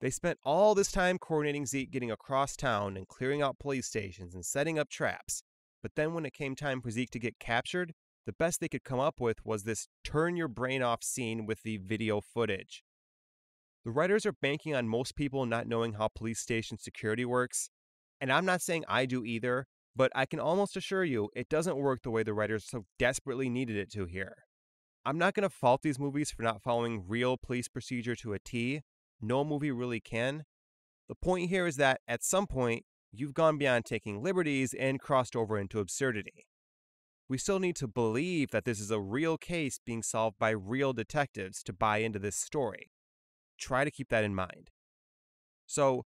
They spent all this time coordinating Zeke getting across town and clearing out police stations and setting up traps. But then when it came time for Zeke to get captured, the best they could come up with was this turn your brain off scene with the video footage. The writers are banking on most people not knowing how police station security works, and I'm not saying I do either, but I can almost assure you it doesn't work the way the writers so desperately needed it to here. I'm not going to fault these movies for not following real police procedure to a T. No movie really can. The point here is that at some point, you've gone beyond taking liberties and crossed over into absurdity. We still need to believe that this is a real case being solved by real detectives to buy into this story. Try to keep that in mind. So,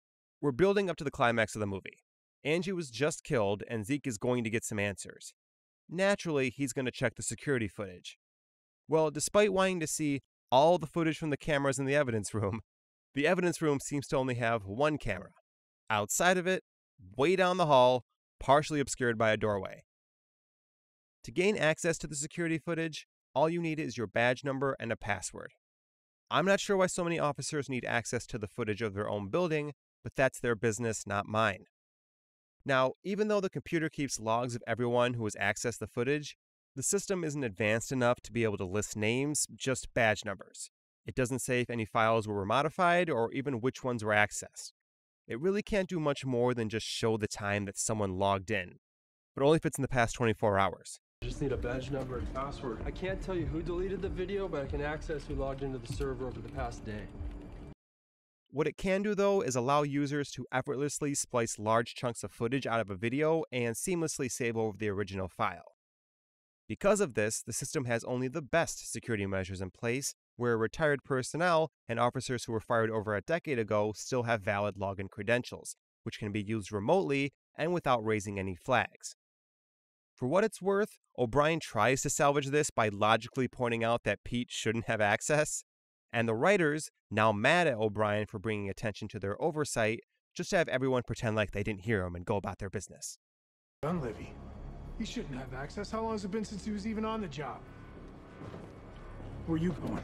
we're building up to the climax of the movie. Angie was just killed, and Zeke is going to get some answers. Naturally, he's going to check the security footage. Well, despite wanting to see all the footage from the cameras in the evidence room, the evidence room seems to only have one camera. Outside of it, way down the hall, partially obscured by a doorway. To gain access to the security footage, all you need is your badge number and a password. I'm not sure why so many officers need access to the footage of their own building, but that's their business, not mine. Now, even though the computer keeps logs of everyone who has accessed the footage, the system isn't advanced enough to be able to list names, just badge numbers. It doesn't say if any files were modified or even which ones were accessed. It really can't do much more than just show the time that someone logged in, but only if it's in the past 24 hours. Just need a badge number and password. I can't tell you who deleted the video, but I can access who logged into the server over the past day. What it can do, though, is allow users to effortlessly splice large chunks of footage out of a video and seamlessly save over the original file. Because of this, the system has only the best security measures in place, where retired personnel and officers who were fired over a decade ago still have valid login credentials, which can be used remotely and without raising any flags. For what it's worth, O'Brien tries to salvage this by logically pointing out that Pete shouldn't have access, and the writers, now mad at O'Brien for bringing attention to their oversight, just have everyone pretend like they didn't hear him and go about their business. Dunleavy. He shouldn't have access. How long has it been since he was even on the job? Where are you going?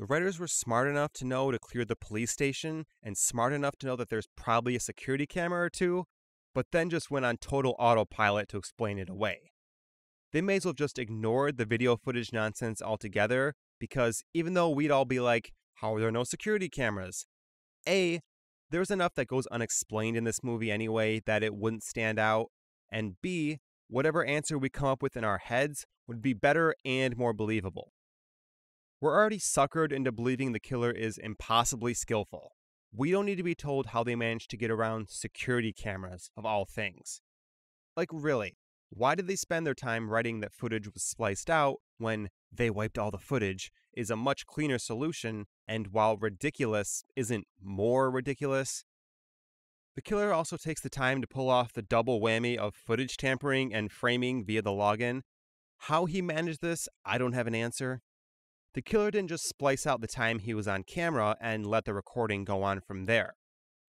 The writers were smart enough to know to clear the police station and smart enough to know that there's probably a security camera or two, but then just went on total autopilot to explain it away. They may as well just ignored the video footage nonsense altogether because even though we'd all be like, how are there no security cameras? A, there's enough that goes unexplained in this movie anyway that it wouldn't stand out. And B, whatever answer we come up with in our heads would be better and more believable. We're already suckered into believing the killer is impossibly skillful. We don't need to be told how they managed to get around security cameras, of all things. Like, really, why did they spend their time writing that footage was spliced out when they wiped all the footage is a much cleaner solution, and while ridiculous isn't more ridiculous? The killer also takes the time to pull off the double whammy of footage tampering and framing via the login. How he managed this, I don't have an answer. The killer didn't just splice out the time he was on camera and let the recording go on from there.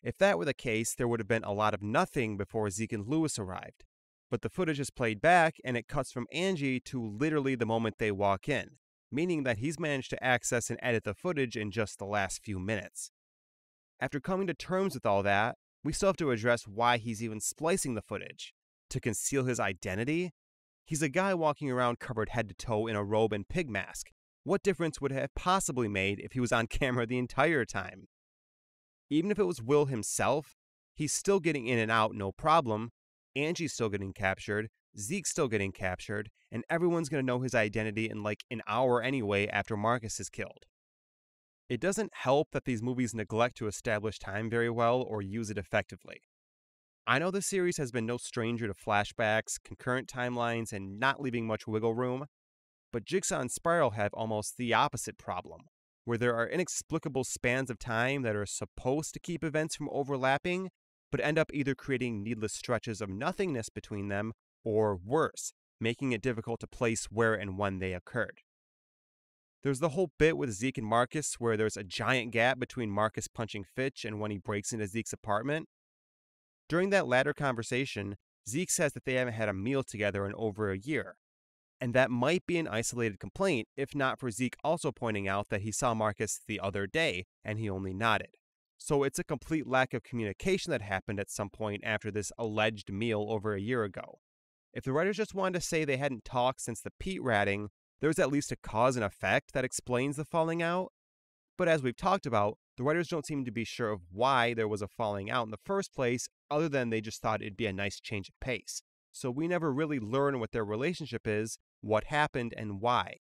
If that were the case, there would have been a lot of nothing before Zeke and Lewis arrived. But the footage is played back and it cuts from Angie to literally the moment they walk in, meaning that he's managed to access and edit the footage in just the last few minutes. After coming to terms with all that, we still have to address why he's even splicing the footage. To conceal his identity? He's a guy walking around covered head to toe in a robe and pig mask. What difference would it have possibly made if he was on camera the entire time? Even if it was Will himself, he's still getting in and out no problem. Angie's still getting captured, Zeke's still getting captured, and everyone's going to know his identity in like an hour anyway after Marcus is killed. It doesn't help that these movies neglect to establish time very well or use it effectively. I know the series has been no stranger to flashbacks, concurrent timelines, and not leaving much wiggle room, but Jigsaw and Spiral have almost the opposite problem, where there are inexplicable spans of time that are supposed to keep events from overlapping, but end up either creating needless stretches of nothingness between them, or worse, making it difficult to place where and when they occurred. There's the whole bit with Zeke and Marcus where there's a giant gap between Marcus punching Fitch and when he breaks into Zeke's apartment. During that latter conversation, Zeke says that they haven't had a meal together in over a year. And that might be an isolated complaint, if not for Zeke also pointing out that he saw Marcus the other day and he only nodded. So it's a complete lack of communication that happened at some point after this alleged meal over a year ago. If the writers just wanted to say they hadn't talked since the Pete ratting, there's at least a cause and effect that explains the falling out. But as we've talked about, the writers don't seem to be sure of why there was a falling out in the first place, other than they just thought it'd be a nice change of pace. So we never really learn what their relationship is, what happened, and why.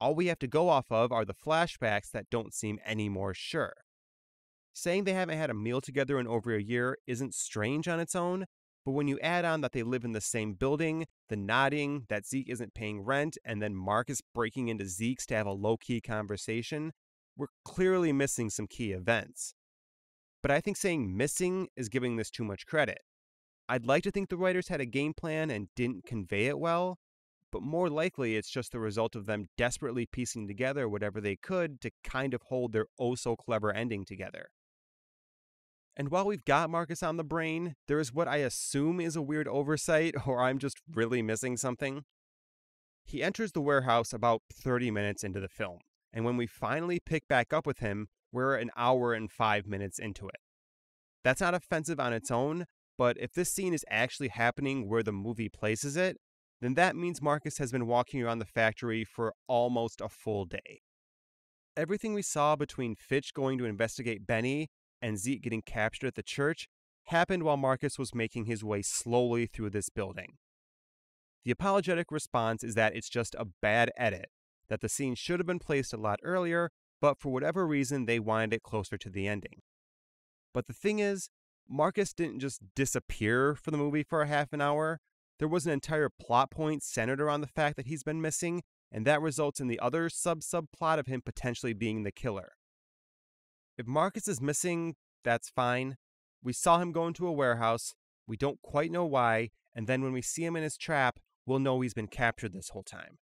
All we have to go off of are the flashbacks that don't seem any more sure. Saying they haven't had a meal together in over a year isn't strange on its own, but when you add on that they live in the same building, the nodding, that Zeke isn't paying rent, and then Marcus breaking into Zeke's to have a low key conversation, we're clearly missing some key events. But I think saying missing is giving this too much credit. I'd like to think the writers had a game plan and didn't convey it well, but more likely it's just the result of them desperately piecing together whatever they could to kind of hold their oh so clever ending together. And while we've got Marcus on the brain, there is what I assume is a weird oversight, or I'm just really missing something. He enters the warehouse about 30 minutes into the film, and when we finally pick back up with him, we're an hour and five minutes into it. That's not offensive on its own, but if this scene is actually happening where the movie places it, then that means Marcus has been walking around the factory for almost a full day. Everything we saw between Fitch going to investigate Benny and Zeke getting captured at the church happened while Marcus was making his way slowly through this building. The apologetic response is that it's just a bad edit, that the scene should have been placed a lot earlier, but for whatever reason they wanted it closer to the ending. But the thing is, Marcus didn't just disappear for the movie for a half an hour. There was an entire plot point centered around the fact that he's been missing, and that results in the other sub subplot of him potentially being the killer. If Marcus is missing, that's fine. We saw him go into a warehouse. We don't quite know why, and then when we see him in his trap, we'll know he's been captured this whole time.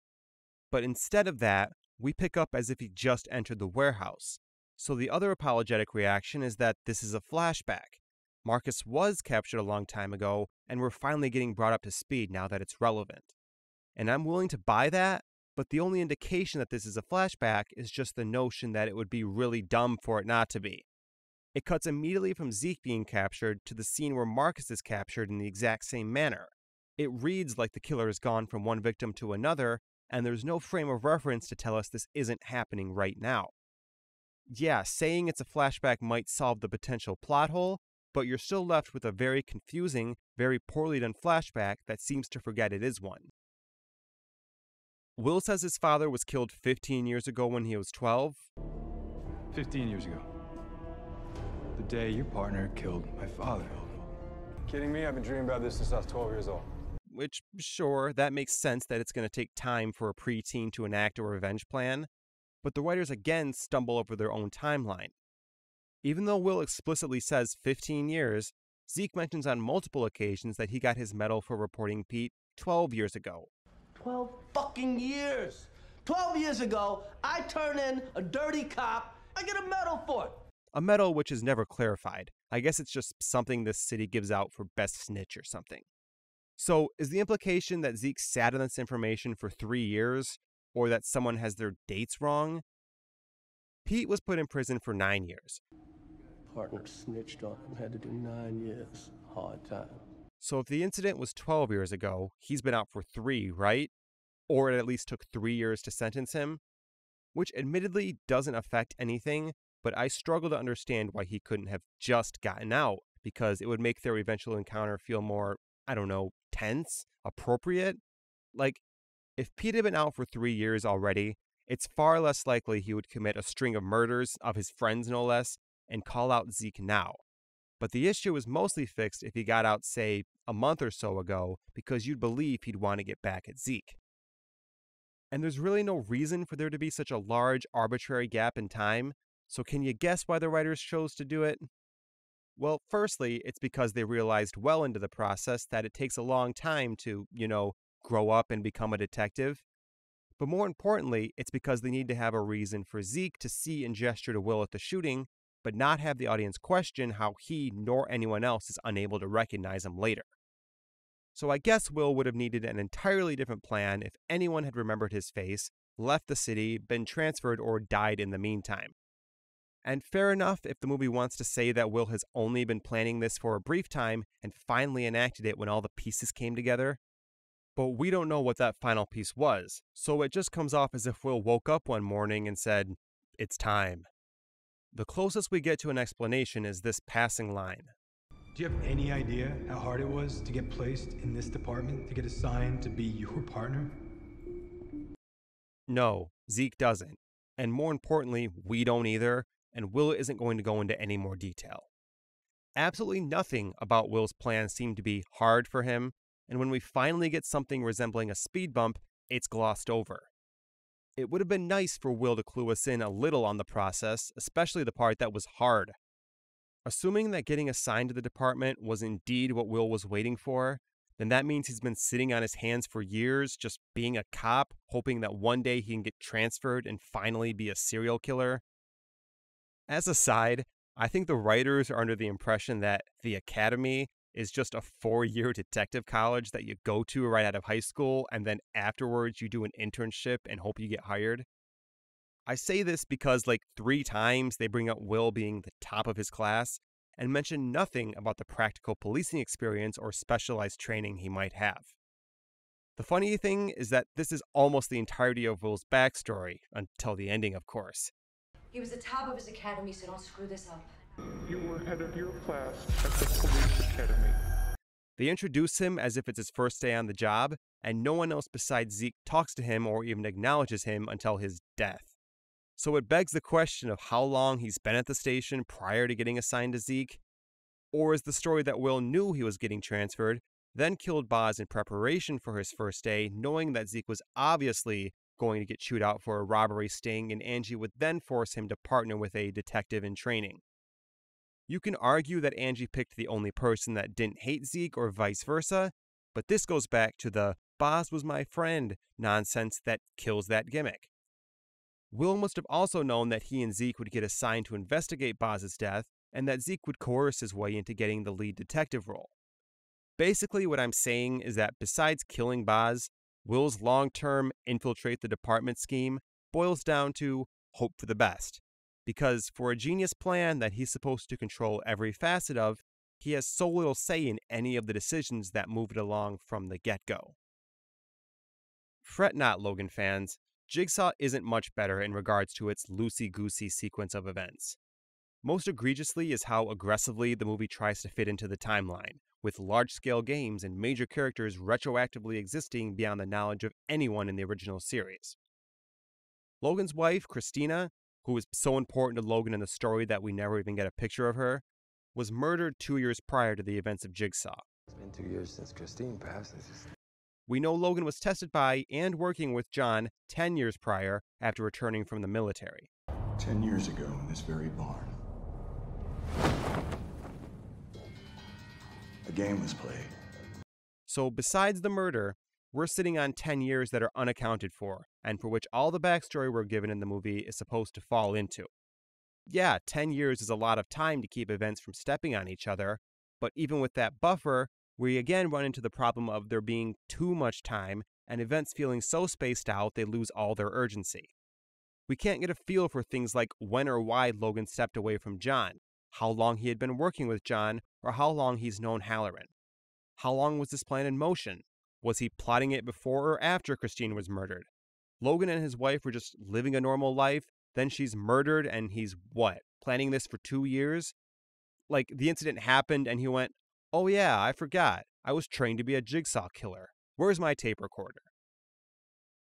But instead of that, we pick up as if he just entered the warehouse. So the other apologetic reaction is that this is a flashback. Marcus was captured a long time ago, and we're finally getting brought up to speed now that it's relevant. And I'm willing to buy that, but the only indication that this is a flashback is just the notion that it would be really dumb for it not to be. It cuts immediately from Zeke being captured to the scene where Marcus is captured in the exact same manner. It reads like the killer has gone from one victim to another, and there's no frame of reference to tell us this isn't happening right now. Yeah, saying it's a flashback might solve the potential plot hole, but you're still left with a very confusing, very poorly done flashback that seems to forget it is one. Will says his father was killed 15 years ago when he was 12. 15 years ago. The day your partner killed my father. Kidding me? I've been dreaming about this since I was 12 years old. Which, sure, that makes sense that it's going to take time for a preteen to enact a revenge plan, but the writers again stumble over their own timeline. Even though Will explicitly says 15 years, Zeke mentions on multiple occasions that he got his medal for reporting Pete 12 years ago. 12 fucking years. 12 years ago, I turn in a dirty cop, I get a medal for it. A medal which is never clarified. I guess it's just something this city gives out for best snitch or something. So, is the implication that Zeke sat on this information for three years, or that someone has their dates wrong? Pete was put in prison for nine years. Partner snitched on him, had to do nine years. Hard time. So if the incident was 12 years ago, he's been out for three, right? Or it at least took three years to sentence him? Which admittedly doesn't affect anything, but I struggle to understand why he couldn't have just gotten out, because it would make their eventual encounter feel more, I don't know, tense, appropriate. Like, if Pete had been out for three years already, it's far less likely he would commit a string of murders of his friends, no less, and call out Zeke now. But the issue was mostly fixed if he got out, say, a month or so ago, because you'd believe he'd want to get back at Zeke. And there's really no reason for there to be such a large, arbitrary gap in time, so can you guess why the writers chose to do it? Well, firstly, it's because they realized well into the process that it takes a long time to, you know, grow up and become a detective. But more importantly, it's because they need to have a reason for Zeke to see and gesture to Will at the shooting but not have the audience question how he nor anyone else is unable to recognize him later. So I guess Will would have needed an entirely different plan if anyone had remembered his face, left the city, been transferred, or died in the meantime. And fair enough if the movie wants to say that Will has only been planning this for a brief time and finally enacted it when all the pieces came together. But we don't know what that final piece was, so it just comes off as if Will woke up one morning and said, It's time. The closest we get to an explanation is this passing line. Do you have any idea how hard it was to get placed in this department, to get assigned to be your partner? No, Zeke doesn't. And more importantly, we don't either, and Will isn't going to go into any more detail. Absolutely nothing about Will's plan seemed to be hard for him, and when we finally get something resembling a speed bump, it's glossed over. It would have been nice for Will to clue us in a little on the process, especially the part that was hard. Assuming that getting assigned to the department was indeed what Will was waiting for, then that means he's been sitting on his hands for years, just being a cop, hoping that one day he can get transferred and finally be a serial killer. As a side, I think the writers are under the impression that the Academy is just a four year detective college that you go to right out of high school, and then afterwards you do an internship and hope you get hired. I say this because, like, three times they bring up Will being the top of his class and mention nothing about the practical policing experience or specialized training he might have. The funny thing is that this is almost the entirety of Will's backstory, until the ending, of course. He was the top of his academy, so don't screw this up. You were head of your class at the police academy. They introduce him as if it's his first day on the job, and no one else besides Zeke talks to him or even acknowledges him until his death. So it begs the question of how long he's been at the station prior to getting assigned to Zeke. Or is the story that Will knew he was getting transferred, then killed Boz in preparation for his first day, knowing that Zeke was obviously going to get chewed out for a robbery sting, and Angie would then force him to partner with a detective in training? You can argue that Angie picked the only person that didn't hate Zeke or vice versa, but this goes back to the Boz was my friend nonsense that kills that gimmick. Will must have also known that he and Zeke would get assigned to investigate Boz's death, and that Zeke would coerce his way into getting the lead detective role. Basically, what I'm saying is that besides killing Boz, Will's long term infiltrate the department scheme boils down to hope for the best. Because for a genius plan that he's supposed to control every facet of, he has so little say in any of the decisions that move it along from the get go. Fret not, Logan fans. Jigsaw isn't much better in regards to its loosey goosey sequence of events. Most egregiously is how aggressively the movie tries to fit into the timeline, with large scale games and major characters retroactively existing beyond the knowledge of anyone in the original series. Logan's wife, Christina, who was so important to Logan in the story that we never even get a picture of her, was murdered two years prior to the events of Jigsaw. It's been two years since Christine passed. Just We know Logan was tested by and working with John 10 years prior after returning from the military. Ten years ago in this very barn, a game was played. So, besides the murder, we're sitting on 10 years that are unaccounted for, and for which all the backstory we're given in the movie is supposed to fall into. Yeah, 10 years is a lot of time to keep events from stepping on each other, but even with that buffer, we again run into the problem of there being too much time and events feeling so spaced out they lose all their urgency. We can't get a feel for things like when or why Logan stepped away from John, how long he had been working with John, or how long he's known Halloran. How long was this plan in motion? Was he plotting it before or after Christine was murdered? Logan and his wife were just living a normal life, then she's murdered, and he's what? Planning this for two years? Like, the incident happened, and he went, Oh, yeah, I forgot. I was trained to be a jigsaw killer. Where's my tape recorder?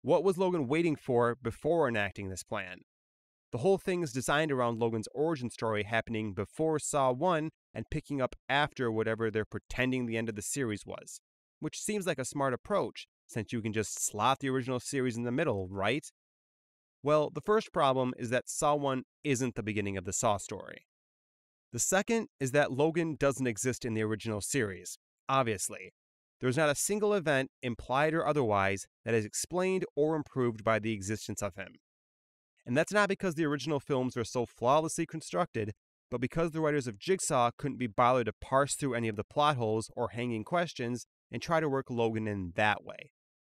What was Logan waiting for before enacting this plan? The whole thing is designed around Logan's origin story happening before Saw 1 and picking up after whatever they're pretending the end of the series was, which seems like a smart approach since you can just slot the original series in the middle, right? Well, the first problem is that Saw 1 isn't the beginning of the Saw story. The second is that Logan doesn't exist in the original series, obviously. There's not a single event, implied or otherwise, that is explained or improved by the existence of him. And that's not because the original films are so flawlessly constructed, but because the writers of Jigsaw couldn't be bothered to parse through any of the plot holes or hanging questions and try to work Logan in that way.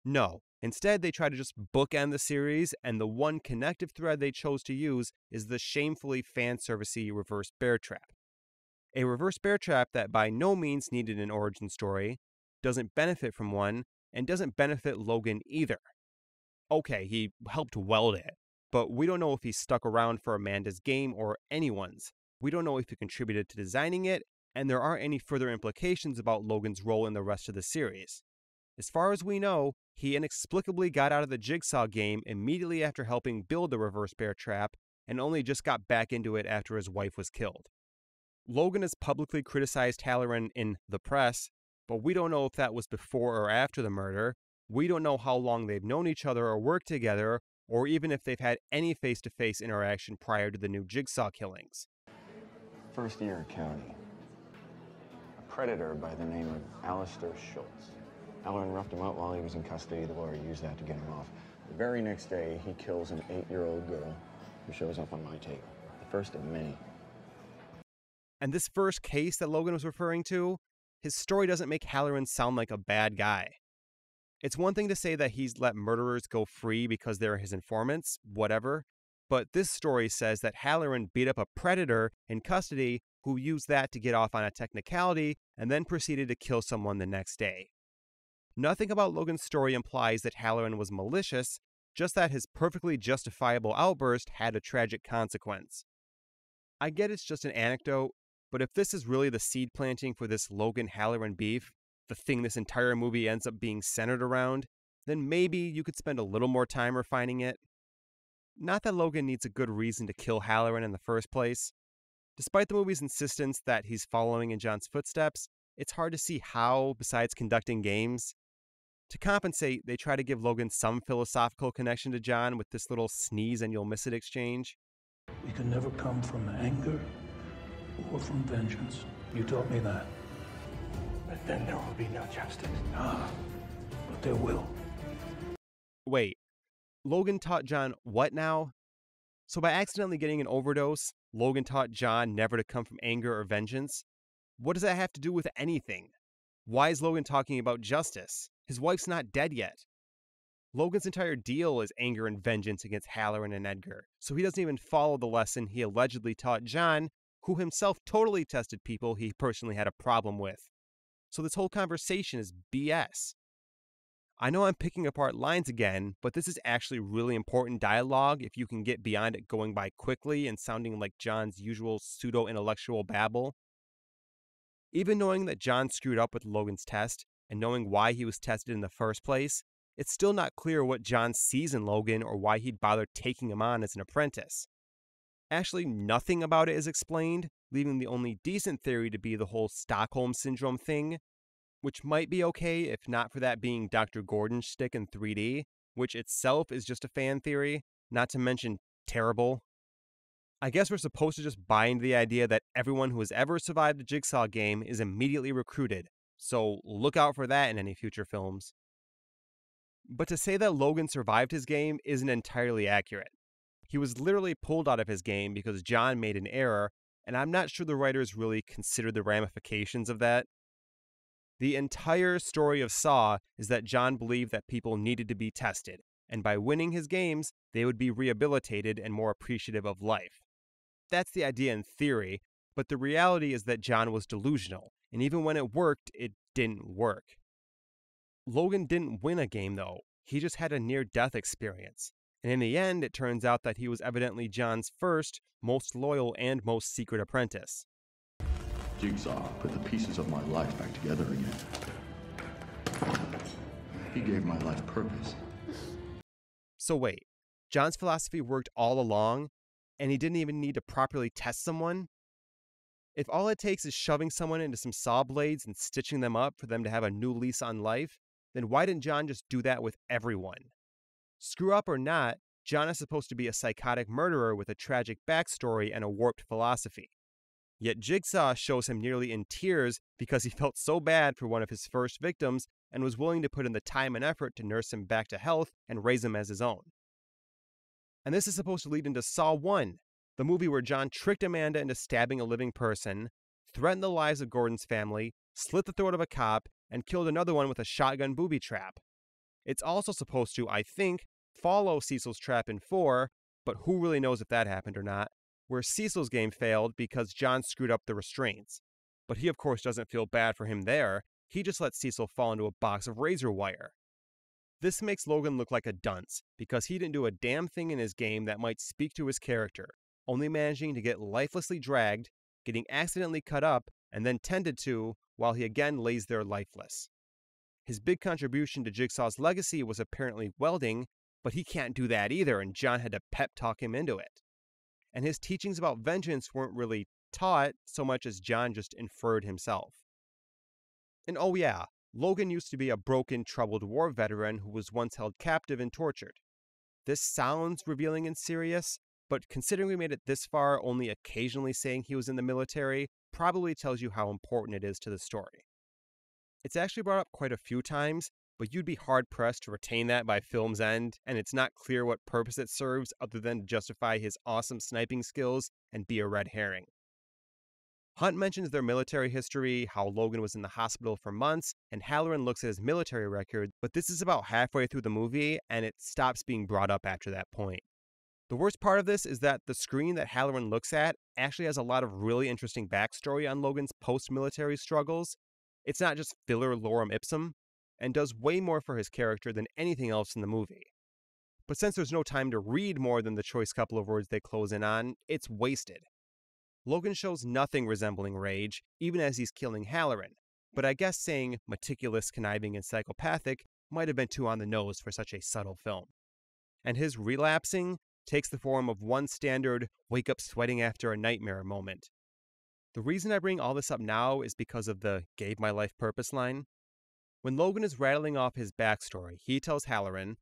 No, instead they try to just bookend the series, and the one connective thread they chose to use is the shamefully fan servicey reverse bear trap. A reverse bear trap that by no means needed an origin story, doesn't benefit from one, and doesn't benefit Logan either. Okay, he helped weld it, but we don't know if he stuck around for Amanda's game or anyone's. We don't know if he contributed to designing it, and there aren't any further implications about Logan's role in the rest of the series. As far as we know, he inexplicably got out of the Jigsaw game immediately after helping build the reverse bear trap and only just got back into it after his wife was killed. Logan has publicly criticized Halloran in the press, but we don't know if that was before or after the murder. We don't know how long they've known each other or worked together, or even if they've had any face to face interaction prior to the new Jigsaw killings. First year county. A predator by the name of Alistair Schultz. Halloran roughed him up while he was in custody. The lawyer used that to get him off. The very next day, he kills an eight-year-old girl who shows up on my table. The first of many. And this first case that Logan was referring to, his story doesn't make Halloran sound like a bad guy. It's one thing to say that he's let murderers go free because they're his informants, whatever, but this story says that Halloran beat up a predator in custody who used that to get off on a technicality and then proceeded to kill someone the next day. Nothing about Logan's story implies that Halloran was malicious, just that his perfectly justifiable outburst had a tragic consequence. I get it's just an anecdote, but if this is really the seed planting for this Logan Halloran beef, the thing this entire movie ends up being centered around, then maybe you could spend a little more time refining it. Not that Logan needs a good reason to kill Halloran in the first place. Despite the movie's insistence that he's following in John's footsteps, it's hard to see how, besides conducting games. To compensate, they try to give Logan some philosophical connection to John with this little sneeze and you'll miss it exchange. We can never come from anger or from vengeance. You taught me that. But then there will be no justice. Ah, but there will. Wait, Logan taught John what now? So by accidentally getting an overdose, Logan taught John never to come from anger or vengeance? What does that have to do with anything? Why is Logan talking about justice? His wife's not dead yet. Logan's entire deal is anger and vengeance against Halloran and Edgar, so he doesn't even follow the lesson he allegedly taught John, who himself totally tested people he personally had a problem with. So this whole conversation is BS. I know I'm picking apart lines again, but this is actually really important dialogue if you can get beyond it going by quickly and sounding like John's usual pseudo intellectual babble. Even knowing that John screwed up with Logan's test and knowing why he was tested in the first place, it's still not clear what John sees in Logan or why he'd bother taking him on as an apprentice. Actually, nothing about it is explained, leaving the only decent theory to be the whole Stockholm Syndrome thing, which might be okay if not for that being Dr. Gordon's stick in 3D, which itself is just a fan theory, not to mention terrible. I guess we're supposed to just buy into the idea that everyone who has ever survived a Jigsaw game is immediately recruited, so look out for that in any future films. But to say that Logan survived his game isn't entirely accurate. He was literally pulled out of his game because John made an error, and I'm not sure the writers really considered the ramifications of that. The entire story of Saw is that John believed that people needed to be tested, and by winning his games, they would be rehabilitated and more appreciative of life. That's the idea in theory, but the reality is that John was delusional, and even when it worked, it didn't work. Logan didn't win a game, though, he just had a near death experience. And in the end, it turns out that he was evidently John's first, most loyal, and most secret apprentice. Jigsaw put the pieces of my life back together again. He gave my life purpose. So, wait, John's philosophy worked all along, and he didn't even need to properly test someone? If all it takes is shoving someone into some saw blades and stitching them up for them to have a new lease on life, then why didn't John just do that with everyone? Screw up or not, John is supposed to be a psychotic murderer with a tragic backstory and a warped philosophy. Yet Jigsaw shows him nearly in tears because he felt so bad for one of his first victims and was willing to put in the time and effort to nurse him back to health and raise him as his own. And this is supposed to lead into Saw 1, the movie where John tricked Amanda into stabbing a living person, threatened the lives of Gordon's family, slit the throat of a cop, and killed another one with a shotgun booby trap. It's also supposed to, I think, follow Cecil's trap in 4, but who really knows if that happened or not, where Cecil's game failed because John screwed up the restraints. But he, of course, doesn't feel bad for him there. He just lets Cecil fall into a box of razor wire. This makes Logan look like a dunce because he didn't do a damn thing in his game that might speak to his character, only managing to get lifelessly dragged, getting accidentally cut up, and then tended to while he again lays there lifeless. His big contribution to Jigsaw's legacy was apparently welding, but he can't do that either, and John had to pep talk him into it. And his teachings about vengeance weren't really taught so much as John just inferred himself. And oh, yeah, Logan used to be a broken, troubled war veteran who was once held captive and tortured. This sounds revealing and serious, but considering we made it this far, only occasionally saying he was in the military probably tells you how important it is to the story. It's actually brought up quite a few times, but you'd be hard pressed to retain that by film's end, and it's not clear what purpose it serves other than to justify his awesome sniping skills and be a red herring. Hunt mentions their military history, how Logan was in the hospital for months, and Halloran looks at his military record, but this is about halfway through the movie, and it stops being brought up after that point. The worst part of this is that the screen that Halloran looks at actually has a lot of really interesting backstory on Logan's post military struggles. It's not just filler lorem ipsum, and does way more for his character than anything else in the movie. But since there's no time to read more than the choice couple of words they close in on, it's wasted. Logan shows nothing resembling rage, even as he's killing Halloran, but I guess saying meticulous, conniving, and psychopathic might have been too on the nose for such a subtle film. And his relapsing takes the form of one standard wake up sweating after a nightmare moment. The reason I bring all this up now is because of the gave my life purpose line. When Logan is rattling off his backstory, he tells Halloran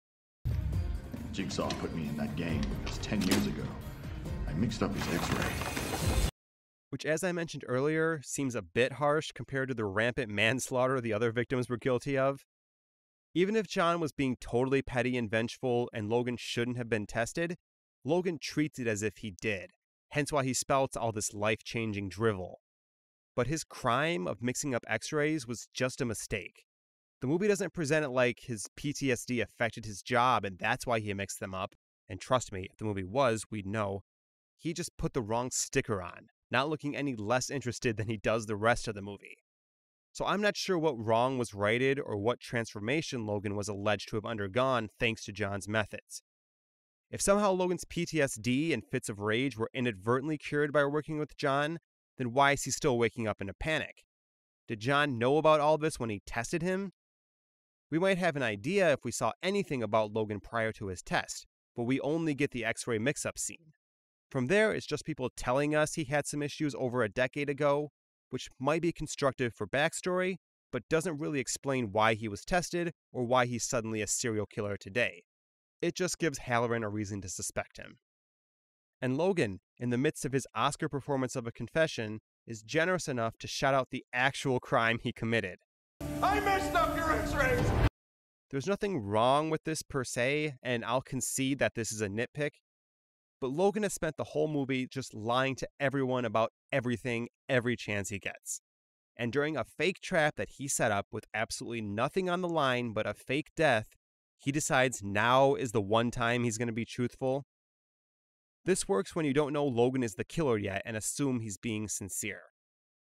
Jigsaw put me in that game because 10 years ago, I mixed up his x ray. Which, as I mentioned earlier, seems a bit harsh compared to the rampant manslaughter the other victims were guilty of. Even if John was being totally petty and vengeful and Logan shouldn't have been tested, Logan treats it as if he did, hence why he spouts all this life changing drivel. But his crime of mixing up x rays was just a mistake. The movie doesn't present it like his PTSD affected his job and that's why he mixed them up. And trust me, if the movie was, we'd know. He just put the wrong sticker on, not looking any less interested than he does the rest of the movie. So I'm not sure what wrong was righted or what transformation Logan was alleged to have undergone thanks to John's methods. If somehow Logan's PTSD and fits of rage were inadvertently cured by working with John, then why is he still waking up in a panic? Did John know about all this when he tested him? We might have an idea if we saw anything about Logan prior to his test, but we only get the x ray mix up scene. From there, it's just people telling us he had some issues over a decade ago, which might be constructive for backstory, but doesn't really explain why he was tested or why he's suddenly a serial killer today. It just gives Halloran a reason to suspect him. And Logan, in the midst of his Oscar performance of a confession, is generous enough to shout out the actual crime he committed. I messed up your x-rays! There's nothing wrong with this per se, and I'll concede that this is a nitpick. But Logan has spent the whole movie just lying to everyone about everything every chance he gets. And during a fake trap that he set up with absolutely nothing on the line but a fake death, he decides now is the one time he's going to be truthful. This works when you don't know Logan is the killer yet and assume he's being sincere.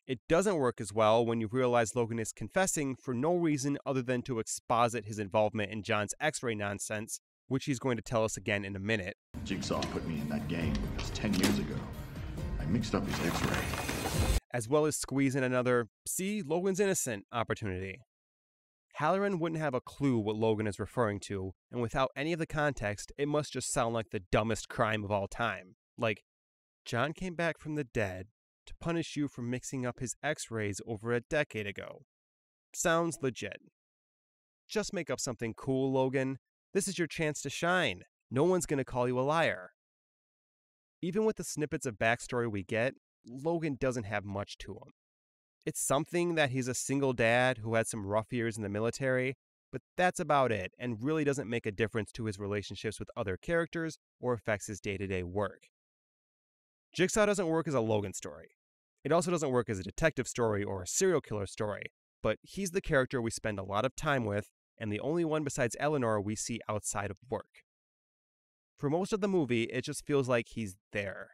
It doesn't work as well when you realize Logan is confessing for no reason other than to exposit his involvement in John's x ray nonsense, which he's going to tell us again in a minute. Jigsaw put me in that game because 10 years ago, I mixed up his x ray. As well as squeeze in another, see, Logan's innocent opportunity. Halloran wouldn't have a clue what Logan is referring to, and without any of the context, it must just sound like the dumbest crime of all time. Like, John came back from the dead to punish you for mixing up his x rays over a decade ago. Sounds legit. Just make up something cool, Logan. This is your chance to shine. No one's going to call you a liar. Even with the snippets of backstory we get, Logan doesn't have much to him. It's something that he's a single dad who had some rough years in the military, but that's about it and really doesn't make a difference to his relationships with other characters or affects his day to day work. Jigsaw doesn't work as a Logan story. It also doesn't work as a detective story or a serial killer story, but he's the character we spend a lot of time with and the only one besides Eleanor we see outside of work. For most of the movie, it just feels like he's there.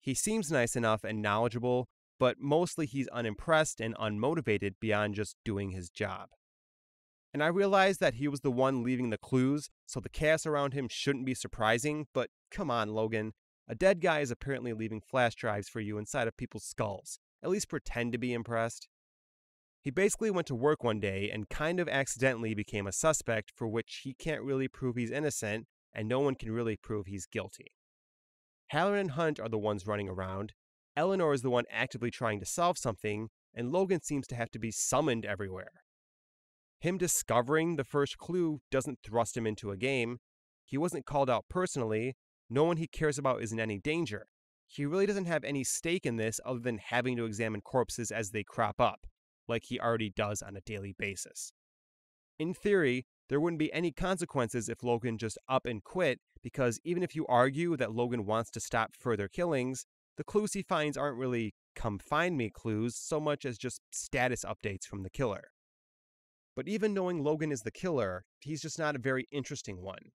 He seems nice enough and knowledgeable, but mostly he's unimpressed and unmotivated beyond just doing his job. And I realized that he was the one leaving the clues, so the chaos around him shouldn't be surprising, but come on, Logan. A dead guy is apparently leaving flash drives for you inside of people's skulls. At least pretend to be impressed. He basically went to work one day and kind of accidentally became a suspect for which he can't really prove he's innocent, and no one can really prove he's guilty. Halloran and Hunt are the ones running around, Eleanor is the one actively trying to solve something, and Logan seems to have to be summoned everywhere. Him discovering the first clue doesn't thrust him into a game. He wasn't called out personally. No one he cares about is in any danger. He really doesn't have any stake in this other than having to examine corpses as they crop up, like he already does on a daily basis. In theory, there wouldn't be any consequences if Logan just up and quit, because even if you argue that Logan wants to stop further killings, the clues he finds aren't really come find me clues so much as just status updates from the killer. But even knowing Logan is the killer, he's just not a very interesting one.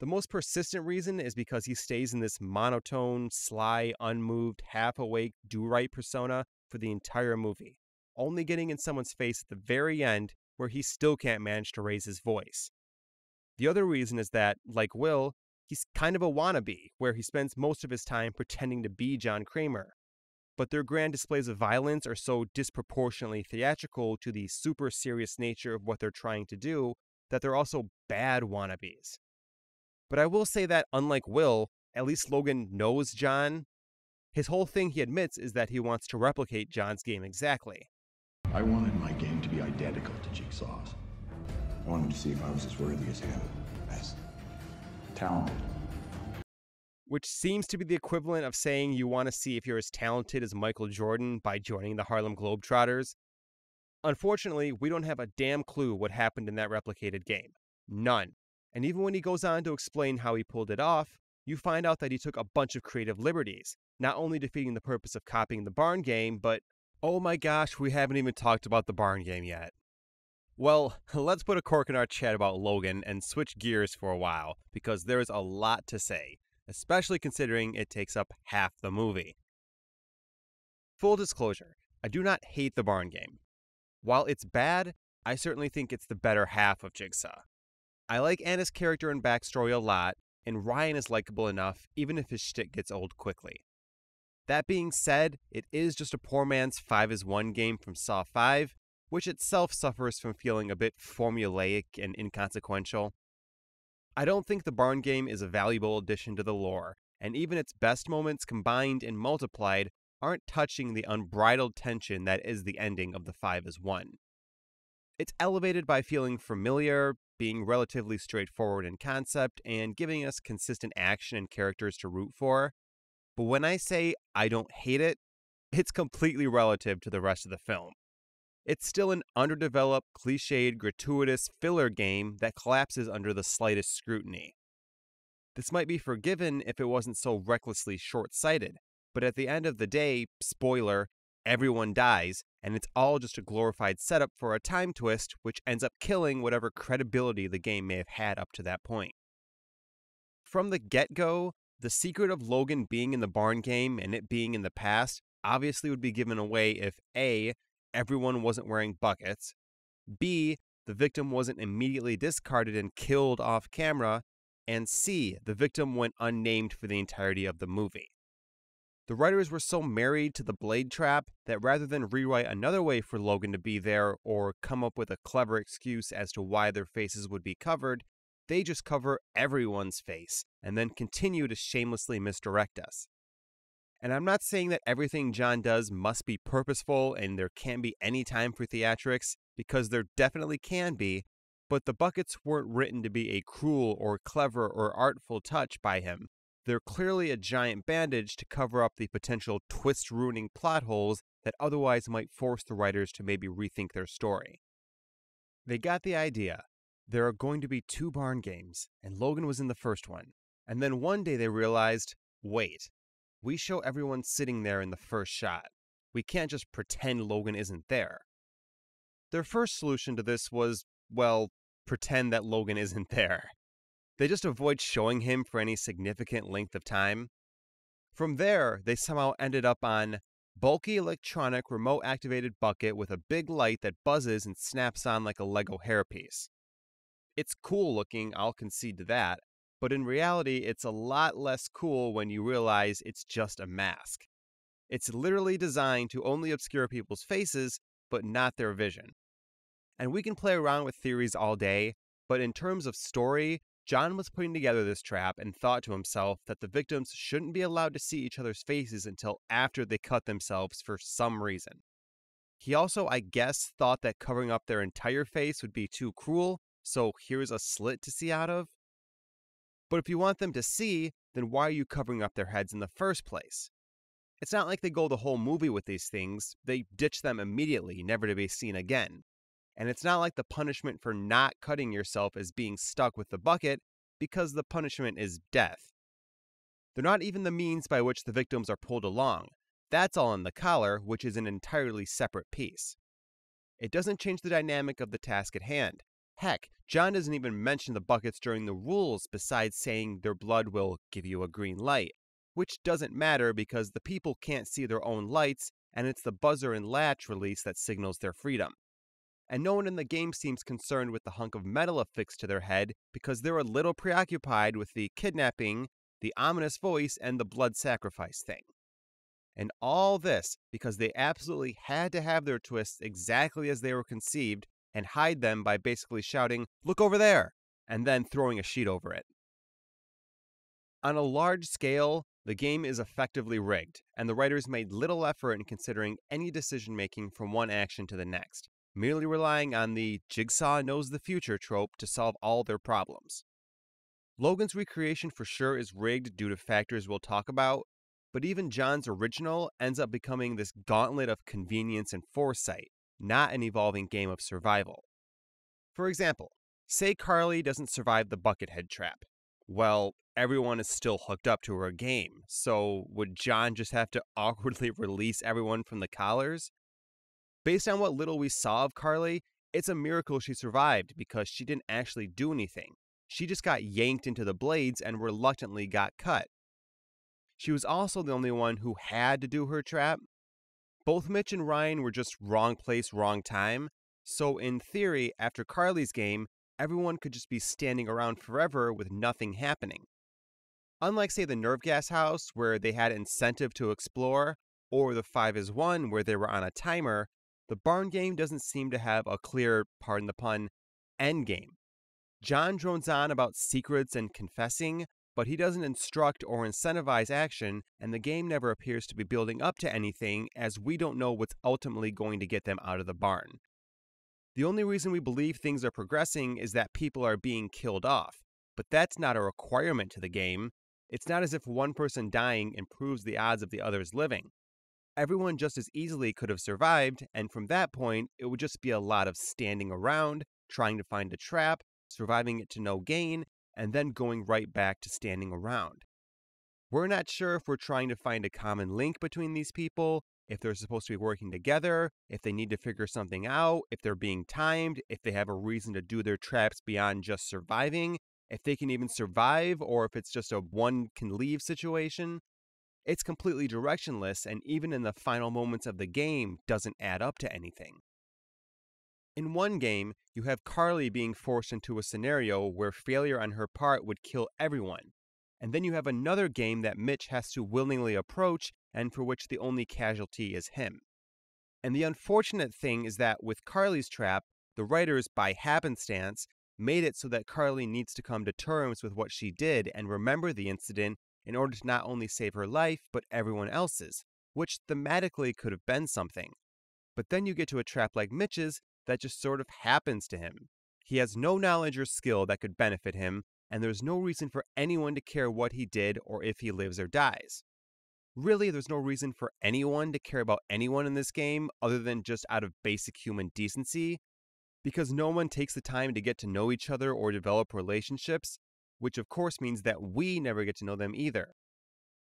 The most persistent reason is because he stays in this monotone, sly, unmoved, half awake, do right persona for the entire movie, only getting in someone's face at the very end where he still can't manage to raise his voice. The other reason is that, like Will, he's kind of a wannabe, where he spends most of his time pretending to be John Kramer, but their grand displays of violence are so disproportionately theatrical to the super serious nature of what they're trying to do that they're also bad wannabes. But I will say that, unlike Will, at least Logan knows John. His whole thing, he admits, is that he wants to replicate John's game exactly. I wanted my game to be identical to Jigsaw's. I wanted to see if I was as worthy as him, as talented which seems to be the equivalent of saying you want to see if you're as talented as Michael Jordan by joining the Harlem Globetrotters. Unfortunately, we don't have a damn clue what happened in that replicated game. None. And even when he goes on to explain how he pulled it off, you find out that he took a bunch of creative liberties, not only defeating the purpose of copying the barn game, but oh my gosh, we haven't even talked about the barn game yet. Well, let's put a cork in our chat about Logan and switch gears for a while, because there is a lot to say especially considering it takes up half the movie. Full disclosure, I do not hate the barn game. While it's bad, I certainly think it's the better half of Jigsaw. I like Anna's character and backstory a lot, and Ryan is likable enough even if his shtick gets old quickly. That being said, it is just a poor man's 5 is 1 game from Saw 5, which itself suffers from feeling a bit formulaic and inconsequential. I don't think the barn game is a valuable addition to the lore, and even its best moments combined and multiplied aren't touching the unbridled tension that is the ending of the 5 is 1. It's elevated by feeling familiar, being relatively straightforward in concept, and giving us consistent action and characters to root for. But when I say I don't hate it, it's completely relative to the rest of the film. It's still an underdeveloped, cliched, gratuitous filler game that collapses under the slightest scrutiny. This might be forgiven if it wasn't so recklessly short sighted, but at the end of the day, spoiler, everyone dies, and it's all just a glorified setup for a time twist which ends up killing whatever credibility the game may have had up to that point. From the get go, the secret of Logan being in the barn game and it being in the past obviously would be given away if A, everyone wasn't wearing buckets. B, the victim wasn't immediately discarded and killed off camera. And C, the victim went unnamed for the entirety of the movie. The writers were so married to the blade trap that rather than rewrite another way for Logan to be there or come up with a clever excuse as to why their faces would be covered, they just cover everyone's face and then continue to shamelessly misdirect us. And I'm not saying that everything John does must be purposeful and there can't be any time for theatrics, because there definitely can be, but the buckets weren't written to be a cruel or clever or artful touch by him. They're clearly a giant bandage to cover up the potential twist ruining plot holes that otherwise might force the writers to maybe rethink their story. They got the idea. There are going to be two barn games, and Logan was in the first one. And then one day they realized wait, we show everyone sitting there in the first shot. We can't just pretend Logan isn't there. Their first solution to this was, well, pretend that Logan isn't there. They just avoid showing him for any significant length of time. From there, they somehow ended up on bulky electronic remote activated bucket with a big light that buzzes and snaps on like a Lego hairpiece. It's cool looking, I'll concede to that, but in reality, it's a lot less cool when you realize it's just a mask. It's literally designed to only obscure people's faces, but not their vision. And we can play around with theories all day, but in terms of story, John was putting together this trap and thought to himself that the victims shouldn't be allowed to see each other's faces until after they cut themselves for some reason. He also, I guess, thought that covering up their entire face would be too cruel, so here's a slit to see out of. But if you want them to see, then why are you covering up their heads in the first place? It's not like they go the whole movie with these things, they ditch them immediately, never to be seen again. And it's not like the punishment for not cutting yourself is being stuck with the bucket, because the punishment is death. They're not even the means by which the victims are pulled along. That's all in the collar, which is an entirely separate piece. It doesn't change the dynamic of the task at hand. Heck, John doesn't even mention the buckets during the rules besides saying their blood will give you a green light, which doesn't matter because the people can't see their own lights and it's the buzzer and latch release that signals their freedom and no one in the game seems concerned with the hunk of metal affixed to their head because they're a little preoccupied with the kidnapping, the ominous voice, and the blood sacrifice thing. And all this because they absolutely had to have their twists exactly as they were conceived and hide them by basically shouting, Look over there! and then throwing a sheet over it. On a large scale, the game is effectively rigged, and the writers made little effort in considering any decision making from one action to the next merely relying on the jigsaw knows the future trope to solve all their problems. Logan's recreation for sure is rigged due to factors we'll talk about, but even John's original ends up becoming this gauntlet of convenience and foresight, not an evolving game of survival. For example, say Carly doesn't survive the buckethead trap. Well, everyone is still hooked up to her game, so would John just have to awkwardly release everyone from the collars? Based on what little we saw of Carly, it's a miracle she survived because she didn't actually do anything. She just got yanked into the blades and reluctantly got cut. She was also the only one who had to do her trap. Both Mitch and Ryan were just wrong place, wrong time. So, in theory, after Carly's game, everyone could just be standing around forever with nothing happening. Unlike, say, the Nerve Gas House, where they had incentive to explore, or the 5 is 1, where they were on a timer, the barn game doesn't seem to have a clear, pardon the pun, end game. John drones on about secrets and confessing, but he doesn't instruct or incentivize action, and the game never appears to be building up to anything as we don't know what's ultimately going to get them out of the barn. The only reason we believe things are progressing is that people are being killed off, but that's not a requirement to the game. It's not as if one person dying improves the odds of the others living everyone just as easily could have survived, and from that point, it would just be a lot of standing around, trying to find a trap, surviving it to no gain, and then going right back to standing around. We're not sure if we're trying to find a common link between these people, if they're supposed to be working together, if they need to figure something out, if they're being timed, if they have a reason to do their traps beyond just surviving, if they can even survive, or if it's just a one can leave situation. It's completely directionless and even in the final moments of the game doesn't add up to anything. In one game, you have Carly being forced into a scenario where failure on her part would kill everyone. And then you have another game that Mitch has to willingly approach and for which the only casualty is him. And the unfortunate thing is that with Carly's trap, the writers, by happenstance, made it so that Carly needs to come to terms with what she did and remember the incident in order to not only save her life, but everyone else's, which thematically could have been something. But then you get to a trap like Mitch's that just sort of happens to him. He has no knowledge or skill that could benefit him, and there's no reason for anyone to care what he did or if he lives or dies. Really, there's no reason for anyone to care about anyone in this game other than just out of basic human decency, because no one takes the time to get to know each other or develop relationships, which of course means that we never get to know them either.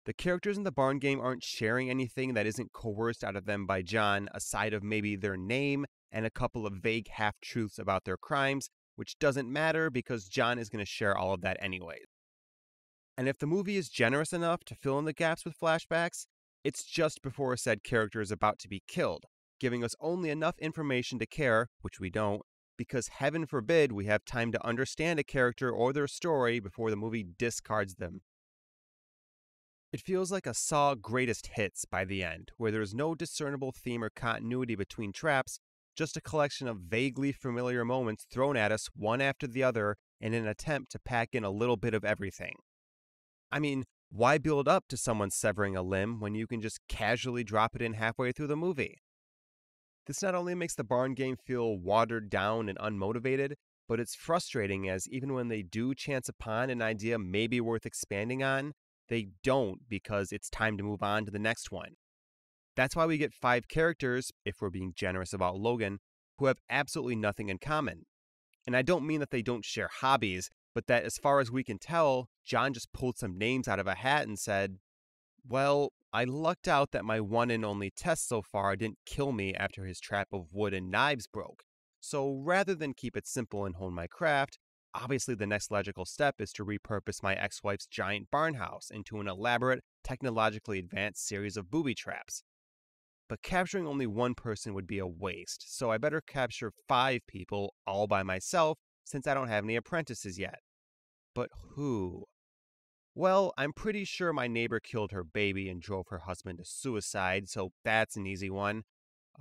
The characters in the barn game aren't sharing anything that isn't coerced out of them by John, aside of maybe their name and a couple of vague half truths about their crimes, which doesn't matter because John is going to share all of that anyway. And if the movie is generous enough to fill in the gaps with flashbacks, It's just before a said character is about to be killed, giving us only enough information to care, which we don't, because heaven forbid we have time to understand a character or their story before the movie discards them. It feels like a Saw greatest hits by the end, where there is no discernible theme or continuity between traps, just a collection of vaguely familiar moments thrown at us one after the other in an attempt to pack in a little bit of everything. I mean, why build up to someone severing a limb when you can just casually drop it in halfway through the movie? This not only makes the barn game feel watered down and unmotivated, but it's frustrating as even when they do chance upon an idea maybe worth expanding on, they don't because it's time to move on to the next one. That's why we get five characters, if we're being generous about Logan, who have absolutely nothing in common. And I don't mean that they don't share hobbies, but that as far as we can tell, John just pulled some names out of a hat and said, Well, I lucked out that my one and only test so far didn't kill me after his trap of wood and knives broke. So rather than keep it simple and hone my craft, obviously the next logical step is to repurpose my ex wife's giant barn house into an elaborate, technologically advanced series of booby traps. But capturing only one person would be a waste, so I better capture five people all by myself since I don't have any apprentices yet. But who? Well, I'm pretty sure my neighbor killed her baby and drove her husband to suicide, so that's an easy one.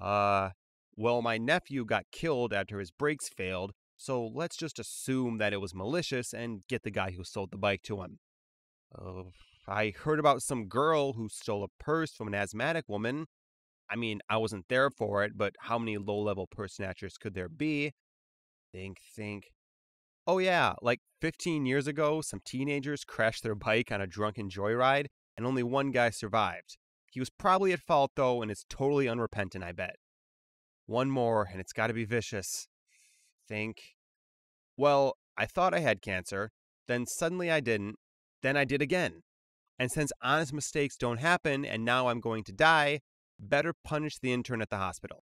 Uh, well, my nephew got killed after his brakes failed, so let's just assume that it was malicious and get the guy who sold the bike to him. Uh, I heard about some girl who stole a purse from an asthmatic woman. I mean, I wasn't there for it, but how many low level purse snatchers could there be? Think, think. Oh, yeah, like 15 years ago, some teenagers crashed their bike on a drunken joyride, and only one guy survived. He was probably at fault, though, and is totally unrepentant, I bet. One more, and it's gotta be vicious. Think. Well, I thought I had cancer, then suddenly I didn't, then I did again. And since honest mistakes don't happen, and now I'm going to die, better punish the intern at the hospital.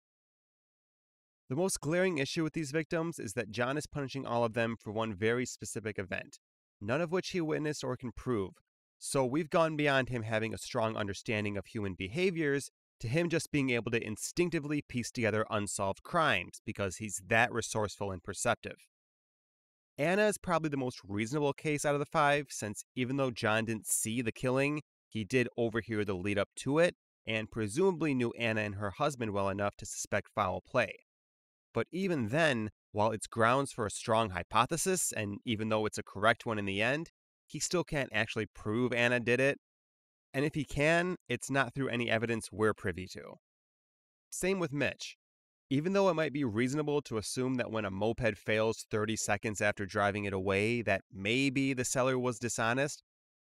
The most glaring issue with these victims is that John is punishing all of them for one very specific event, none of which he witnessed or can prove. So we've gone beyond him having a strong understanding of human behaviors to him just being able to instinctively piece together unsolved crimes because he's that resourceful and perceptive. Anna is probably the most reasonable case out of the five, since even though John didn't see the killing, he did overhear the lead up to it and presumably knew Anna and her husband well enough to suspect foul play. But even then, while it's grounds for a strong hypothesis, and even though it's a correct one in the end, he still can't actually prove Anna did it. And if he can, it's not through any evidence we're privy to. Same with Mitch. Even though it might be reasonable to assume that when a moped fails 30 seconds after driving it away, that maybe the seller was dishonest,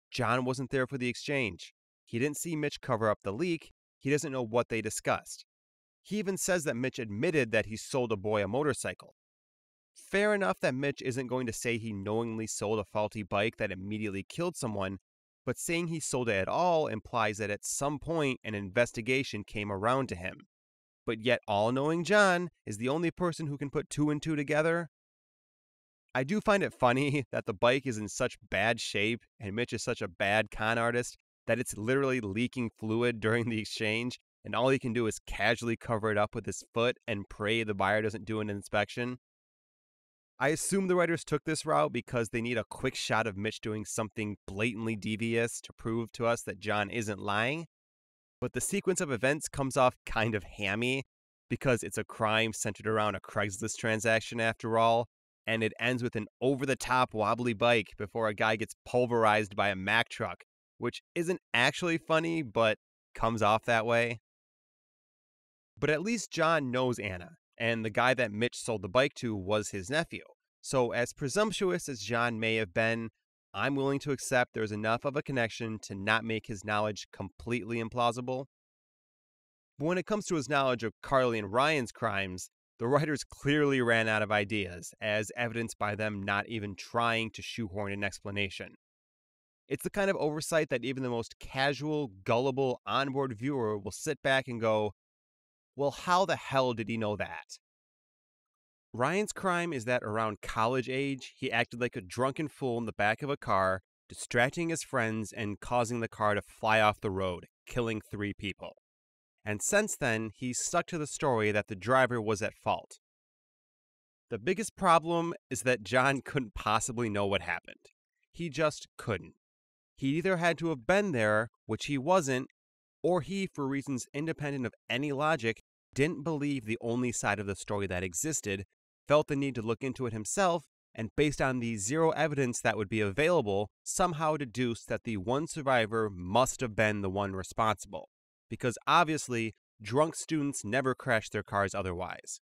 John wasn't there for the exchange. He didn't see Mitch cover up the leak. He doesn't know what they discussed. He even says that Mitch admitted that he sold a boy a motorcycle. Fair enough that Mitch isn't going to say he knowingly sold a faulty bike that immediately killed someone, but saying he sold it at all implies that at some point an investigation came around to him. But yet, all knowing John is the only person who can put two and two together. I do find it funny that the bike is in such bad shape and Mitch is such a bad con artist that it's literally leaking fluid during the exchange, and all he can do is casually cover it up with his foot and pray the buyer doesn't do an inspection. I assume the writers took this route because they need a quick shot of Mitch doing something blatantly devious to prove to us that John isn't lying. But the sequence of events comes off kind of hammy because it's a crime centered around a Craigslist transaction after all, and it ends with an over the top wobbly bike before a guy gets pulverized by a Mack truck which isn't actually funny, but comes off that way. But at least John knows Anna, and the guy that Mitch sold the bike to was his nephew. So, as presumptuous as John may have been, I'm willing to accept there's enough of a connection to not make his knowledge completely implausible. But when it comes to his knowledge of Carly and Ryan's crimes, the writers clearly ran out of ideas, as evidenced by them not even trying to shoehorn an explanation. It's the kind of oversight that even the most casual, gullible onboard viewer will sit back and go, well, how the hell did he know that? Ryan's crime is that around college age, he acted like a drunken fool in the back of a car, distracting his friends and causing the car to fly off the road, killing three people. And since then, he's stuck to the story that the driver was at fault. The biggest problem is that John couldn't possibly know what happened. He just couldn't. He either had to have been there, which he wasn't, or he, for reasons independent of any logic, didn't believe the only side of the story that existed, felt the need to look into it himself, and based on the zero evidence that would be available, somehow deduced that the one survivor must have been the one responsible. Because obviously, drunk students never crash their cars otherwise.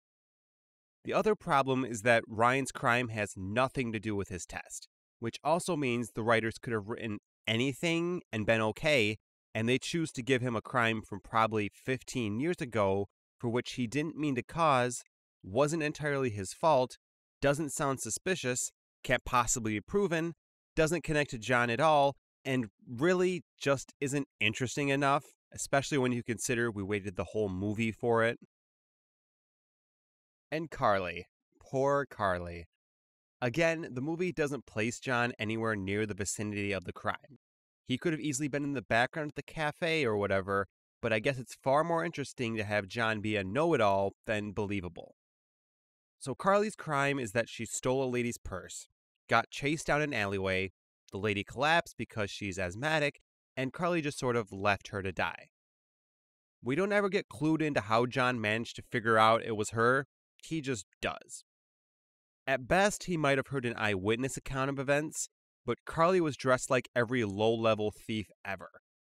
The other problem is that Ryan's crime has nothing to do with his test, which also means the writers could have written anything and been okay, and they choose to give him a crime from probably 15 years ago for which he didn't mean to cause, wasn't entirely his fault, doesn't sound suspicious, can't possibly be proven, doesn't connect to John at all, and really just isn't interesting enough, especially when you consider we waited the whole movie for it. And Carly. Poor Carly. Again, the movie doesn't place John anywhere near the vicinity of the crime. He could have easily been in the background at the cafe or whatever, but I guess it's far more interesting to have John be a know it all than believable. So Carly's crime is that she stole a lady's purse, got chased down an alleyway, the lady collapsed because she's asthmatic, and Carly just sort of left her to die. We don't ever get clued into how John managed to figure out it was her, he just does. At best, he might have heard an eyewitness account of events, but Carly was dressed like every low level thief ever.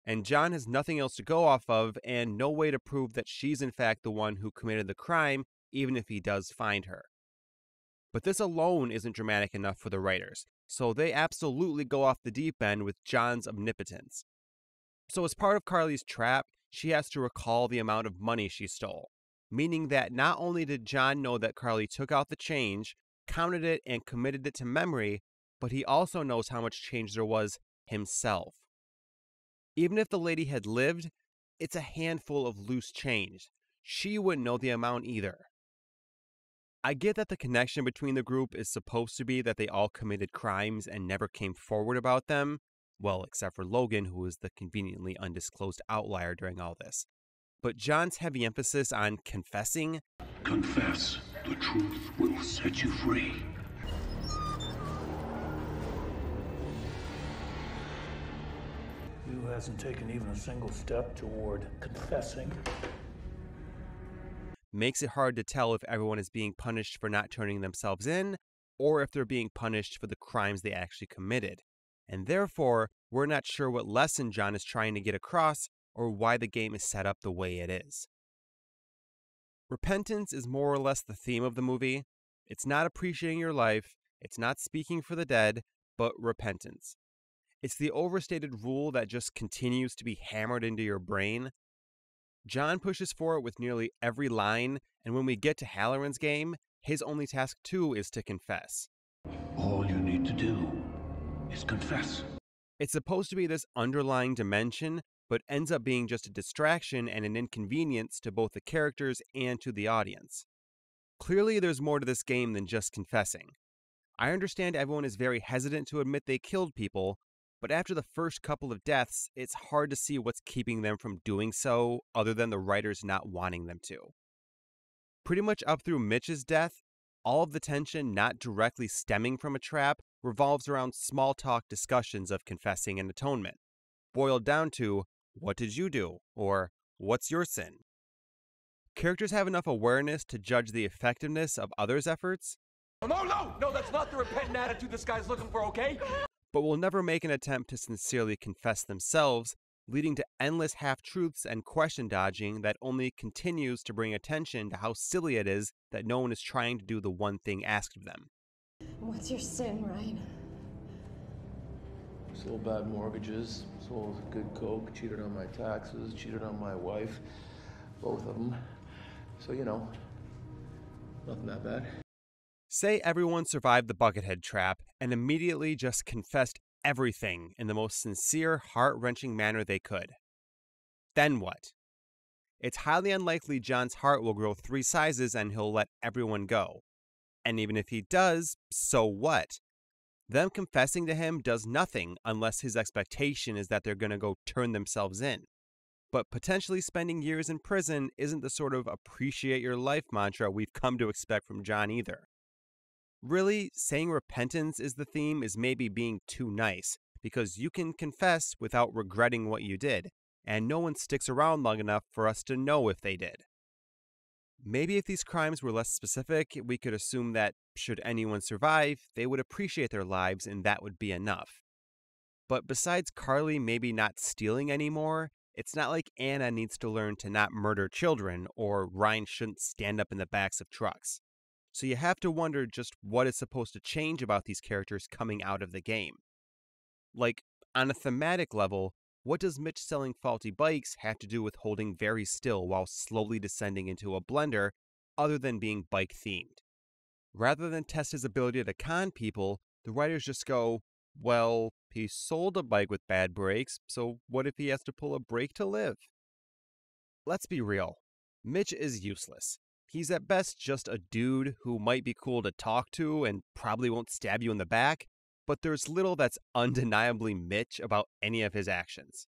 And John has nothing else to go off of and no way to prove that she's in fact the one who committed the crime, even if he does find her. But this alone isn't dramatic enough for the writers, so they absolutely go off the deep end with John's omnipotence. So, as part of Carly's trap, she has to recall the amount of money she stole, meaning that not only did John know that Carly took out the change, counted it, and committed it to memory, but he also knows how much change there was himself. Even if the lady had lived, it's a handful of loose change. She wouldn't know the amount either. I get that the connection between the group is supposed to be that they all committed crimes and never came forward about them. Well, except for Logan, who was the conveniently undisclosed outlier during all this. But John's heavy emphasis on confessing Confess. The truth will set you free. Hasn't taken even a single step toward confessing. makes it hard to tell if everyone is being punished for not turning themselves in or if they're being punished for the crimes they actually committed. And therefore, we're not sure what lesson John is trying to get across or why the game is set up the way it is. Repentance is more or less the theme of the movie. It's not appreciating your life, it's not speaking for the dead, but repentance. It's the overstated rule that just continues to be hammered into your brain. John pushes for it with nearly every line, and when we get to Halloran's game, his only task too is to confess. All you need to do is confess. It's supposed to be this underlying dimension, but ends up being just a distraction and an inconvenience to both the characters and to the audience. Clearly, there's more to this game than just confessing. I understand everyone is very hesitant to admit they killed people, but after the first couple of deaths, it's hard to see what's keeping them from doing so other than the writers not wanting them to. Pretty much up through Mitch's death, all of the tension not directly stemming from a trap revolves around small talk discussions of confessing and atonement, boiled down to, What did you do? or What's your sin? Characters have enough awareness to judge the effectiveness of others' efforts, No, no, no, that's not the repentant attitude this guy's looking for, okay? But will never make an attempt to sincerely confess themselves, leading to endless half truths and question dodging that only continues to bring attention to how silly it is that no one is trying to do the one thing asked of them. What's your sin, Ryan? Sold bad mortgages, sold good coke, cheated on my taxes, cheated on my wife, both of them. So, you know, nothing that bad. Say everyone survived the Buckethead trap and immediately just confessed everything in the most sincere, heart wrenching manner they could. Then what? It's highly unlikely John's heart will grow three sizes and he'll let everyone go. And even if he does, so what? Them confessing to him does nothing unless his expectation is that they're going to go turn themselves in. But potentially spending years in prison isn't the sort of appreciate your life mantra we've come to expect from John either. Really, saying repentance is the theme is maybe being too nice, because you can confess without regretting what you did, and no one sticks around long enough for us to know if they did. Maybe if these crimes were less specific, we could assume that, should anyone survive, they would appreciate their lives and that would be enough. But besides Carly maybe not stealing anymore, it's not like Anna needs to learn to not murder children or Ryan shouldn't stand up in the backs of trucks. So you have to wonder just what is supposed to change about these characters coming out of the game. Like, on a thematic level, what does Mitch selling faulty bikes have to do with holding very still while slowly descending into a blender, other than being bike themed? Rather than test his ability to con people, the writers just go, well, he sold a bike with bad brakes, so what if he has to pull a brake to live? Let's be real. Mitch is useless. He's at best just a dude who might be cool to talk to and probably won't stab you in the back, but there's little that's undeniably Mitch about any of his actions.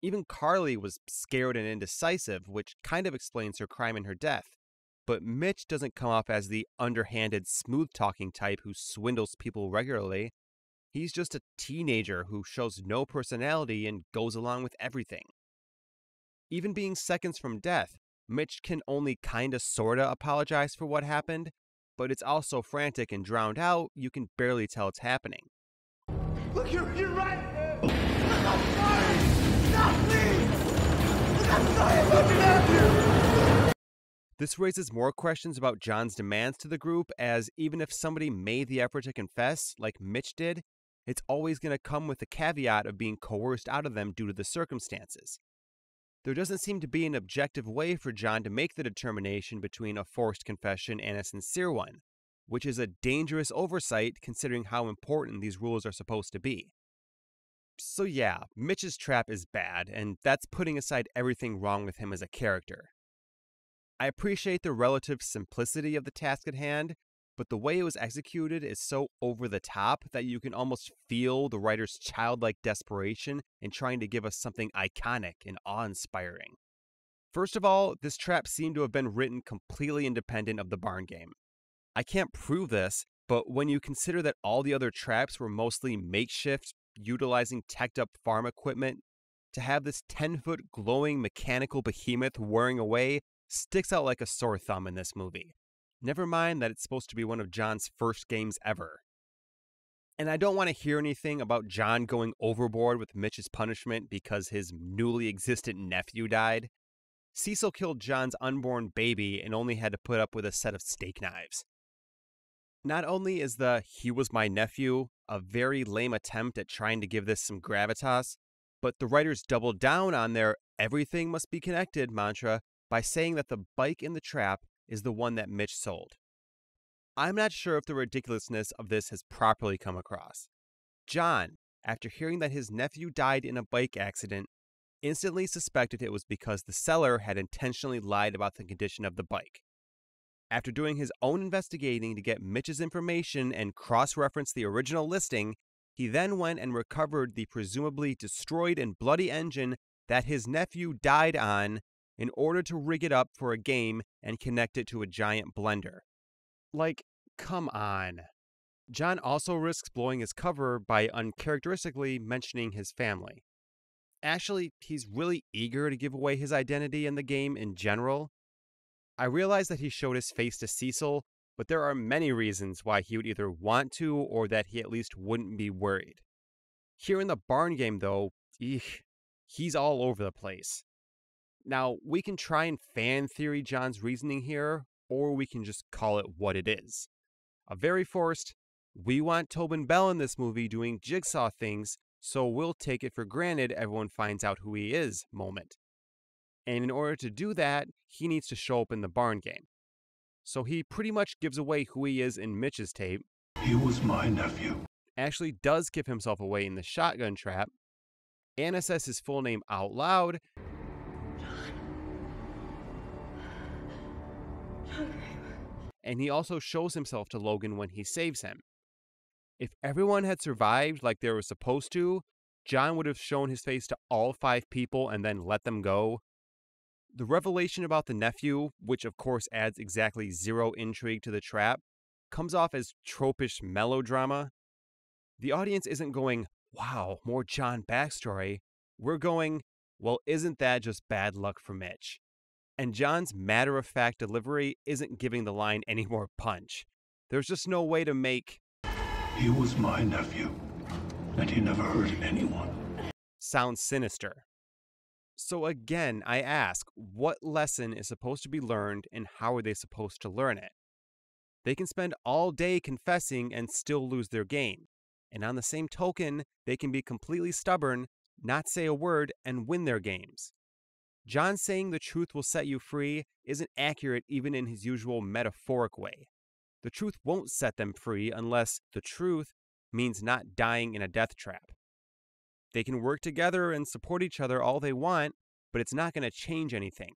Even Carly was scared and indecisive, which kind of explains her crime and her death. But Mitch doesn't come off as the underhanded, smooth talking type who swindles people regularly. He's just a teenager who shows no personality and goes along with everything. Even being seconds from death, Mitch can only kinda sorta apologize for what happened, but it's also frantic and drowned out, you can barely tell it's happening. Look, you're, you're right. Look, I'm sorry. Stop, please. Look, I'm sorry. I'm looking at you. This raises more questions about John's demands to the group, as even if somebody made the effort to confess, like Mitch did, it's always going to come with the caveat of being coerced out of them due to the circumstances. There doesn't seem to be an objective way for John to make the determination between a forced confession and a sincere one, which is a dangerous oversight considering how important these rules are supposed to be. So, yeah, Mitch's trap is bad, and that's putting aside everything wrong with him as a character. I appreciate the relative simplicity of the task at hand, but the way it was executed is so over the top that you can almost feel the writer's childlike desperation in trying to give us something iconic and awe inspiring. First of all, this trap seemed to have been written completely independent of the barn game. I can't prove this, but when you consider that all the other traps were mostly makeshift, utilizing teched up farm equipment, to have this 10 foot glowing mechanical behemoth whirring away sticks out like a sore thumb in this movie. Never mind that it's supposed to be one of John's first games ever. And I don't want to hear anything about John going overboard with Mitch's punishment because his newly existent nephew died. Cecil killed John's unborn baby and only had to put up with a set of steak knives. Not only is the he was my nephew a very lame attempt at trying to give this some gravitas, but the writers doubled down on their everything must be connected mantra by saying that the bike in the trap is the one that Mitch sold. I'm not sure if the ridiculousness of this has properly come across. John, after hearing that his nephew died in a bike accident, instantly suspected it was because the seller had intentionally lied about the condition of the bike. After doing his own investigating to get Mitch's information and cross reference the original listing, he then went and recovered the presumably destroyed and bloody engine that his nephew died on in order to rig it up for a game and connect it to a giant blender. Like, come on. John also risks blowing his cover by uncharacteristically mentioning his family. Actually, he's really eager to give away his identity in the game in general. I realize that he showed his face to Cecil, but there are many reasons why he would either want to or that he at least wouldn't be worried. Here in the barn game, though, eek, he's all over the place. Now, we can try and fan theory John's reasoning here, or we can just call it what it is. A very forced, we want Tobin Bell in this movie doing jigsaw things, so we'll take it for granted everyone finds out who he is moment. And in order to do that, he needs to show up in the barn game. So he pretty much gives away who he is in Mitch's tape. He was my nephew. Actually, does give himself away in the shotgun trap. Anna says his full name out loud. And he also shows himself to Logan when he saves him. If everyone had survived like they were supposed to, John would have shown his face to all five people and then let them go. The revelation about the nephew, which of course adds exactly zero intrigue to the trap, comes off as tropish melodrama. The audience isn't going, wow, more John backstory. We're going, well, isn't that just bad luck for Mitch? And John's matter of fact delivery isn't giving the line any more punch. There's just no way to make. He was my nephew, and he never hurt anyone. Sound sinister. So again, I ask, what lesson is supposed to be learned and how are they supposed to learn it? They can spend all day confessing and still lose their game. And on the same token, they can be completely stubborn, not say a word, and win their games. John saying the truth will set you free isn't accurate even in his usual metaphoric way. The truth won't set them free unless the truth means not dying in a death trap. They can work together and support each other all they want, but it's not going to change anything.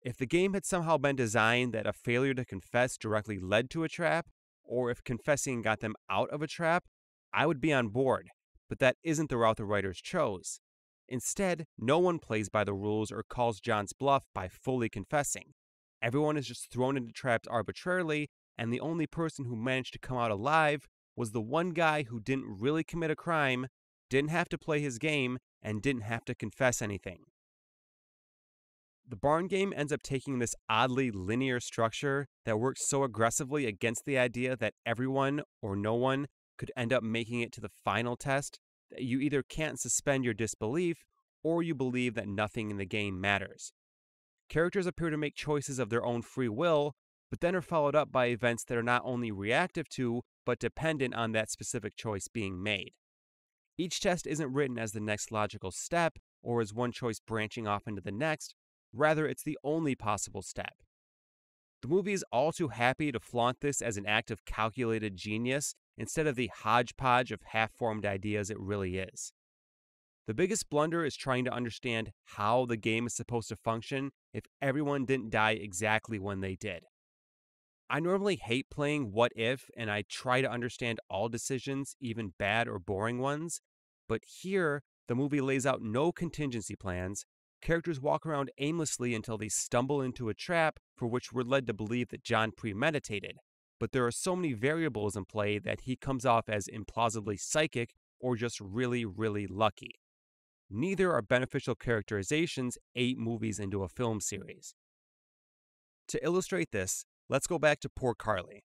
If the game had somehow been designed that a failure to confess directly led to a trap, or if confessing got them out of a trap, I would be on board, but that isn't the route the writers chose. Instead, no one plays by the rules or calls John's bluff by fully confessing. Everyone is just thrown into traps arbitrarily, and the only person who managed to come out alive was the one guy who didn't really commit a crime, didn't have to play his game, and didn't have to confess anything. The barn game ends up taking this oddly linear structure that works so aggressively against the idea that everyone or no one could end up making it to the final test you either can't suspend your disbelief or you believe that nothing in the game matters. Characters appear to make choices of their own free will, but then are followed up by events that are not only reactive to, but dependent on that specific choice being made. Each test isn't written as the next logical step or as one choice branching off into the next, rather, it's the only possible step. The movie is all too happy to flaunt this as an act of calculated genius instead of the hodgepodge of half formed ideas it really is. The biggest blunder is trying to understand how the game is supposed to function if everyone didn't die exactly when they did. I normally hate playing what if, and I try to understand all decisions, even bad or boring ones, but here, the movie lays out no contingency plans. Characters walk around aimlessly until they stumble into a trap for which we're led to believe that John premeditated. But there are so many variables in play that he comes off as implausibly psychic or just really, really lucky. Neither are beneficial characterizations eight movies into a film series. To illustrate this, let's go back to poor Carly.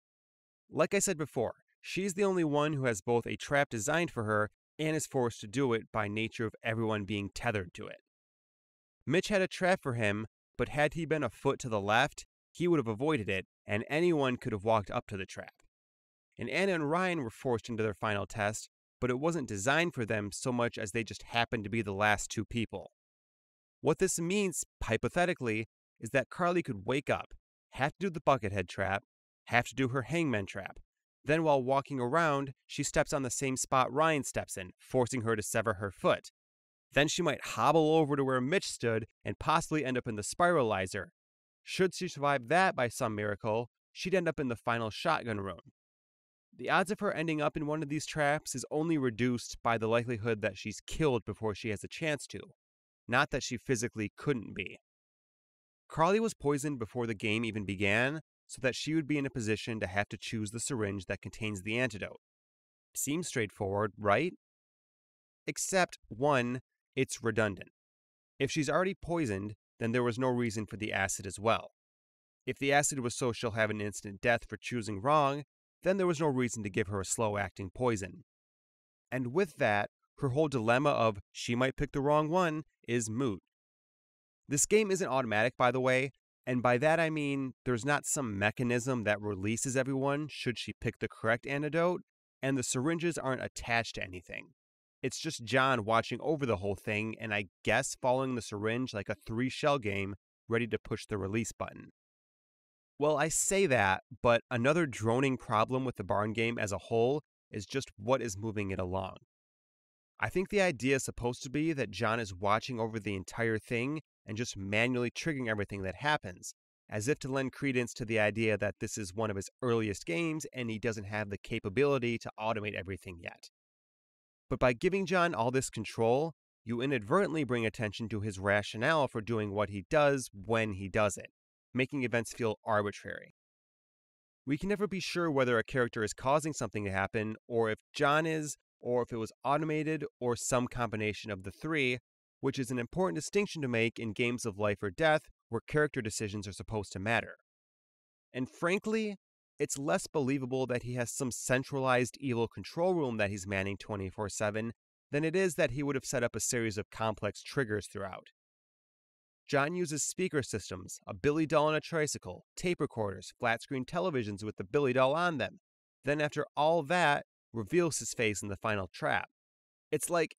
Like I said before, she's the only one who has both a trap designed for her and is forced to do it by nature of everyone being tethered to it. Mitch had a trap for him, but had he been a foot to the left, he would have avoided it, and anyone could have walked up to the trap. And Anna and Ryan were forced into their final test, but it wasn't designed for them so much as they just happened to be the last two people. What this means, hypothetically, is that Carly could wake up, have to do the buckethead trap, have to do her hangman trap. Then, while walking around, she steps on the same spot Ryan steps in, forcing her to sever her foot. Then she might hobble over to where Mitch stood and possibly end up in the spiralizer. Should she survive that by some miracle, she'd end up in the final shotgun room. The odds of her ending up in one of these traps is only reduced by the likelihood that she's killed before she has a chance to, not that she physically couldn't be. Carly was poisoned before the game even began, so that she would be in a position to have to choose the syringe that contains the antidote. Seems straightforward, right? Except, one, it's redundant. If she's already poisoned, then there was no reason for the acid as well. If the acid was so she'll have an instant death for choosing wrong, then there was no reason to give her a slow acting poison. And with that, her whole dilemma of she might pick the wrong one is moot. This game isn't automatic, by the way, and by that I mean there's not some mechanism that releases everyone should she pick the correct antidote, and the syringes aren't attached to anything. It's just John watching over the whole thing, and I guess following the syringe like a three shell game, ready to push the release button. Well, I say that, but another droning problem with the barn game as a whole is just what is moving it along. I think the idea is supposed to be that John is watching over the entire thing and just manually triggering everything that happens, as if to lend credence to the idea that this is one of his earliest games and he doesn't have the capability to automate everything yet. But by giving John all this control, you inadvertently bring attention to his rationale for doing what he does when he does it, making events feel arbitrary. We can never be sure whether a character is causing something to happen, or if John is, or if it was automated, or some combination of the three, which is an important distinction to make in games of life or death where character decisions are supposed to matter. And frankly, it's less believable that he has some centralized evil control room that he's manning 24 7 than it is that he would have set up a series of complex triggers throughout. John uses speaker systems, a Billy doll on a tricycle, tape recorders, flat screen televisions with the Billy doll on them. Then, after all that, reveals his face in the final trap. It's like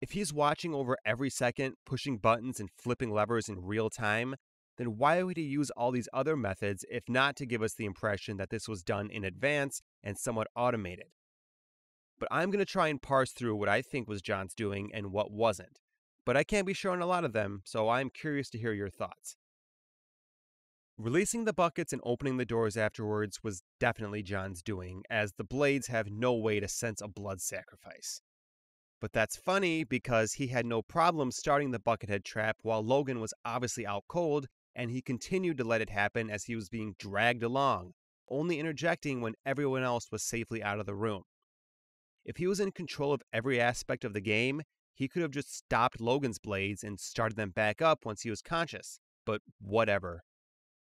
if he's watching over every second, pushing buttons and flipping levers in real time, then why would he use all these other methods if not to give us the impression that this was done in advance and somewhat automated? But I'm going to try and parse through what I think was John's doing and what wasn't but I can't be sure on a lot of them, so I'm curious to hear your thoughts. Releasing the buckets and opening the doors afterwards was definitely John's doing, as the blades have no way to sense a blood sacrifice. But that's funny because he had no problem starting the buckethead trap while Logan was obviously out cold, and he continued to let it happen as he was being dragged along, only interjecting when everyone else was safely out of the room. If he was in control of every aspect of the game, he could have just stopped Logan's blades and started them back up once he was conscious, but whatever.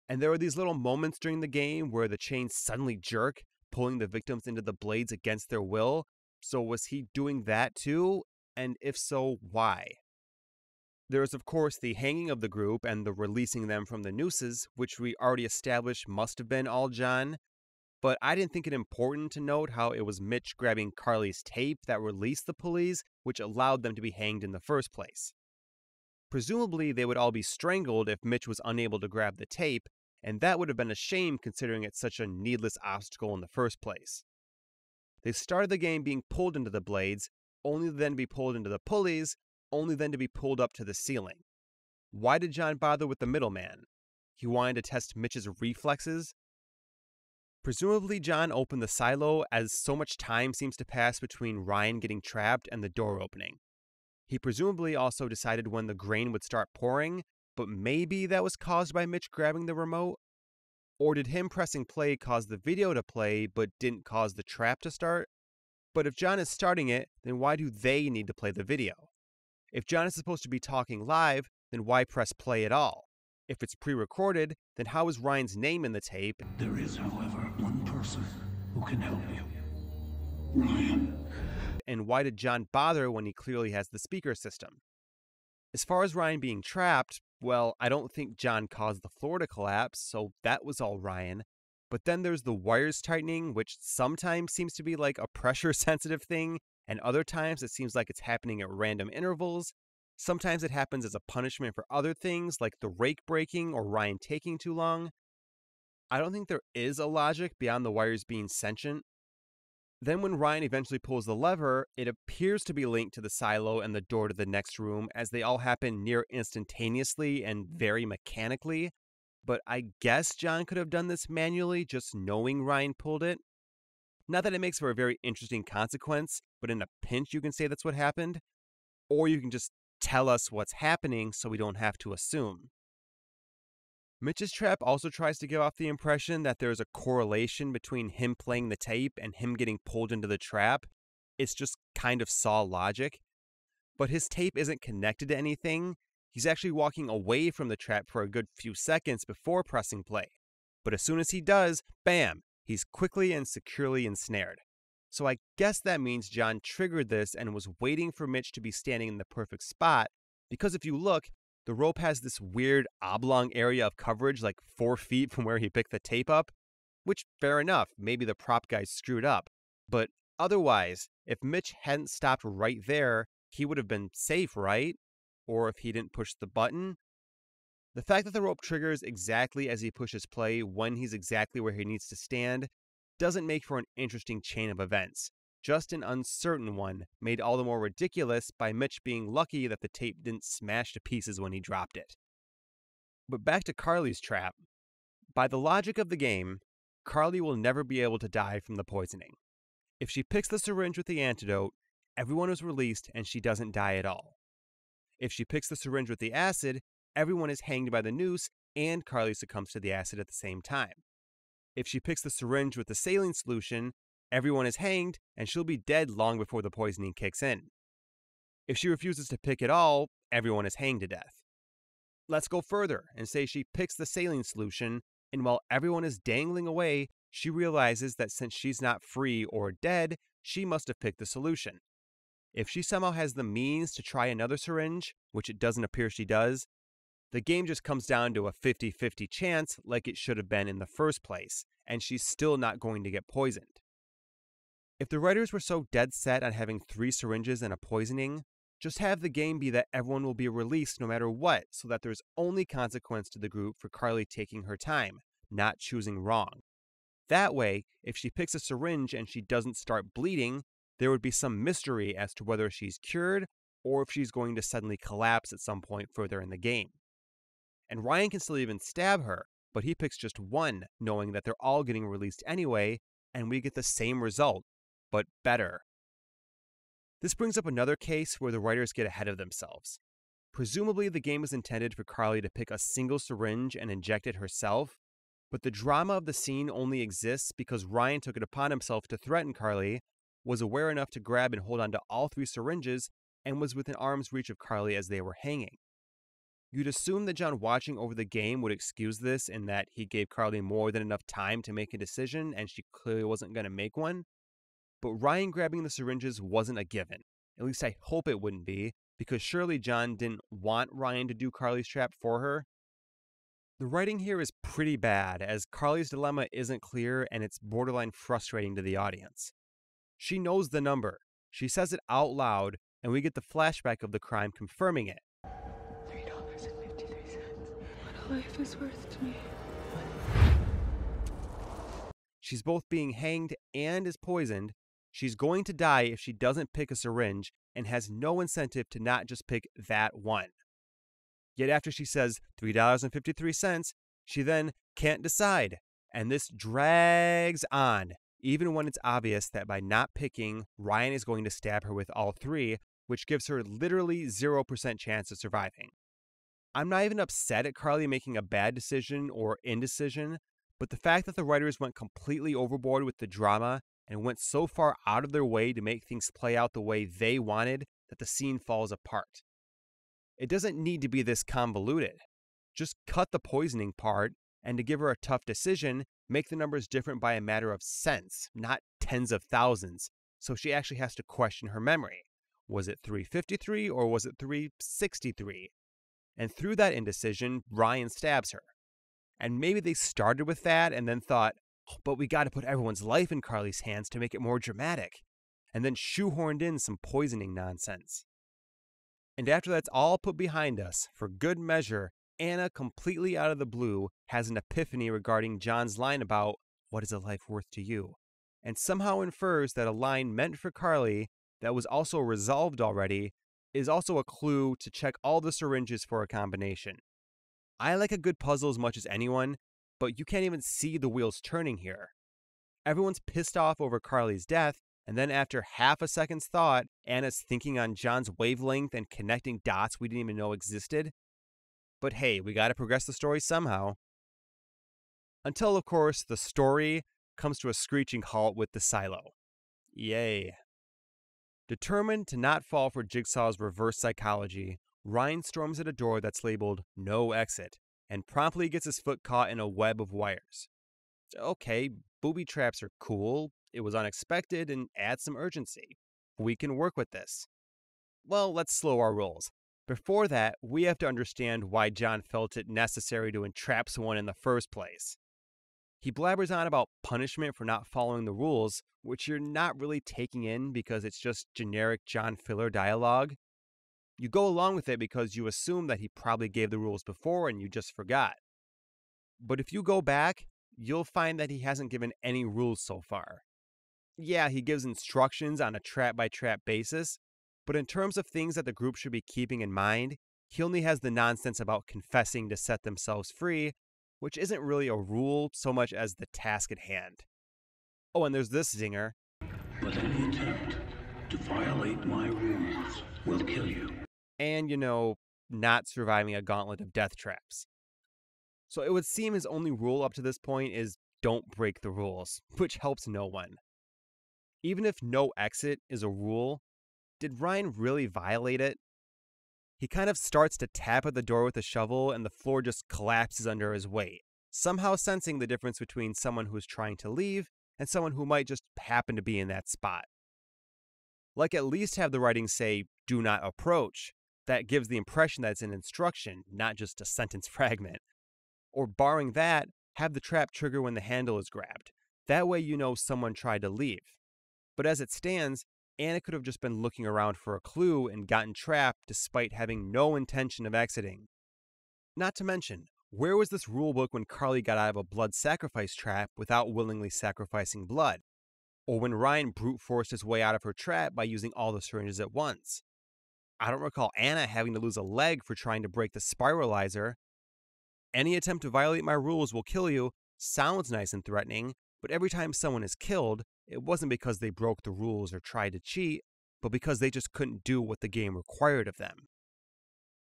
And there were these little moments during the game where the chains suddenly jerk, pulling the victims into the blades against their will. So was he doing that too? And if so, why? There is, of course, the hanging of the group and the releasing them from the nooses, which we already established must have been all John, but I didn't think it important to note how it was Mitch grabbing Carly's tape that released the pulleys, which allowed them to be hanged in the first place. Presumably, they would all be strangled if Mitch was unable to grab the tape, and that would have been a shame considering it's such a needless obstacle in the first place. They started the game being pulled into the blades, only to then be pulled into the pulleys, only then to be pulled up to the ceiling. Why did John bother with the middleman? He wanted to test Mitch's reflexes Presumably, John opened the silo as so much time seems to pass between Ryan getting trapped and the door opening. He presumably also decided when the grain would start pouring, but maybe that was caused by Mitch grabbing the remote? Or did him pressing play cause the video to play but didn't cause the trap to start? But if John is starting it, then why do they need to play the video? If John is supposed to be talking live, then why press play at all? If it's pre recorded, then how is Ryan's name in the tape? There is, however, one person who can help you Ryan. And why did John bother when he clearly has the speaker system? As far as Ryan being trapped, well, I don't think John caused the floor to collapse, so that was all Ryan. But then there's the wires tightening, which sometimes seems to be like a pressure sensitive thing, and other times it seems like it's happening at random intervals, Sometimes it happens as a punishment for other things, like the rake breaking or Ryan taking too long. I don't think there is a logic beyond the wires being sentient. Then, when Ryan eventually pulls the lever, it appears to be linked to the silo and the door to the next room, as they all happen near instantaneously and very mechanically. But I guess John could have done this manually, just knowing Ryan pulled it. Not that it makes for a very interesting consequence, but in a pinch, you can say that's what happened. Or you can just tell us what's happening so we don't have to assume. Mitch's trap also tries to give off the impression that there's a correlation between him playing the tape and him getting pulled into the trap. It's just kind of saw logic. But his tape isn't connected to anything. He's actually walking away from the trap for a good few seconds before pressing play. But as soon as he does, bam, he's quickly and securely ensnared. So I guess that means John triggered this and was waiting for Mitch to be standing in the perfect spot. Because if you look, the rope has this weird oblong area of coverage, like four feet from where he picked the tape up. Which, fair enough, maybe the prop guy screwed up. But otherwise, if Mitch hadn't stopped right there, he would have been safe, right? Or if he didn't push the button. The fact that the rope triggers exactly as he pushes play when he's exactly where he needs to stand doesn't make for an interesting chain of events, just an uncertain one, made all the more ridiculous by Mitch being lucky that the tape didn't smash to pieces when he dropped it. But back to Carly's trap. By the logic of the game, Carly will never be able to die from the poisoning. If she picks the syringe with the antidote, everyone is released and she doesn't die at all. If she picks the syringe with the acid, everyone is hanged by the noose and Carly succumbs to the acid at the same time. If she picks the syringe with the saline solution, everyone is hanged and she'll be dead long before the poisoning kicks in. If she refuses to pick at all, everyone is hanged to death. Let's go further and say she picks the saline solution, and while everyone is dangling away, she realizes that since she's not free or dead, she must have picked the solution. If she somehow has the means to try another syringe, which it doesn't appear she does, the game just comes down to a 50 50 chance, like it should have been in the first place, and she's still not going to get poisoned. If the writers were so dead set on having three syringes and a poisoning, just have the game be that everyone will be released no matter what, so that there's only consequence to the group for Carly taking her time, not choosing wrong. That way, if she picks a syringe and she doesn't start bleeding, there would be some mystery as to whether she's cured or if she's going to suddenly collapse at some point further in the game. And Ryan can still even stab her, but he picks just one, knowing that they're all getting released anyway, and we get the same result, but better. This brings up another case where the writers get ahead of themselves. Presumably, the game was intended for Carly to pick a single syringe and inject it herself, but the drama of the scene only exists because Ryan took it upon himself to threaten Carly, was aware enough to grab and hold onto all three syringes, and was within arm's reach of Carly as they were hanging. You'd assume that John watching over the game would excuse this in that he gave Carly more than enough time to make a decision and she clearly wasn't going to make one. But Ryan grabbing the syringes wasn't a given. At least I hope it wouldn't be, because surely John didn't want Ryan to do Carly's trap for her. The writing here is pretty bad, as Carly's dilemma isn't clear and it's borderline frustrating to the audience. She knows the number, she says it out loud, and we get the flashback of the crime confirming it. Life is worth to me. She's both being hanged and is poisoned. She's going to die if she doesn't pick a syringe and has no incentive to not just pick that one. Yet after she says $3.53, she then can't decide. And this drags on, even when it's obvious that by not picking, Ryan is going to stab her with all three, which gives her literally 0% chance of surviving. I'm not even upset at Carly making a bad decision or indecision, but the fact that the writers went completely overboard with the drama and went so far out of their way to make things play out the way they wanted that the scene falls apart. It doesn't need to be this convoluted. Just cut the poisoning part, and to give her a tough decision, make the numbers different by a matter of cents, not tens of thousands, so she actually has to question her memory. Was it 353 or was it 363? And through that indecision, Ryan stabs her. And maybe they started with that and then thought, oh, but we got to put everyone's life in Carly's hands to make it more dramatic. And then shoehorned in some poisoning nonsense. And after that's all put behind us, for good measure, Anna, completely out of the blue, has an epiphany regarding John's line about, What is a life worth to you? And somehow infers that a line meant for Carly that was also resolved already is also a clue to check all the syringes for a combination. I like a good puzzle as much as anyone, but you can't even see the wheels turning here. Everyone's pissed off over Carly's death, and then after half a second's thought, Anna's thinking on John's wavelength and connecting dots we didn't even know existed. But hey, we gotta progress the story somehow. Until, of course, the story comes to a screeching halt with the silo. Yay. Determined to not fall for Jigsaw's reverse psychology, Ryan storms at a door that's labeled No Exit and promptly gets his foot caught in a web of wires. Okay, booby traps are cool, it was unexpected, and adds some urgency. We can work with this. Well, let's slow our rolls. Before that, we have to understand why John felt it necessary to entrap someone in the first place. He blabbers on about punishment for not following the rules, which you're not really taking in because it's just generic John filler dialogue. You go along with it because you assume that he probably gave the rules before and you just forgot. But if you go back, you'll find that he hasn't given any rules so far. Yeah, he gives instructions on a trap by trap basis, but in terms of things that the group should be keeping in mind, he only has the nonsense about confessing to set themselves free which isn't really a rule so much as the task at hand. Oh, and there's this zinger. But any attempt to violate my rules will kill you. And, you know, not surviving a gauntlet of death traps. So it would seem his only rule up to this point is don't break the rules, which helps no one. Even if no exit is a rule, did Ryan really violate it? He kind of starts to tap at the door with a shovel and the floor just collapses under his weight, somehow sensing the difference between someone who's trying to leave and someone who might just happen to be in that spot. Like at least have the writing say, do not approach. That gives the impression that it's an instruction, not just a sentence fragment. Or barring that, have the trap trigger when the handle is grabbed. That way you know someone tried to leave. But as it stands, Anna could have just been looking around for a clue and gotten trapped despite having no intention of exiting. Not to mention, where was this rulebook when Carly got out of a blood sacrifice trap without willingly sacrificing blood? Or when Ryan brute forced his way out of her trap by using all the syringes at once? I don't recall Anna having to lose a leg for trying to break the spiralizer. Any attempt to violate my rules will kill you sounds nice and threatening, but every time someone is killed, it wasn't because they broke the rules or tried to cheat, but because they just couldn't do what the game required of them.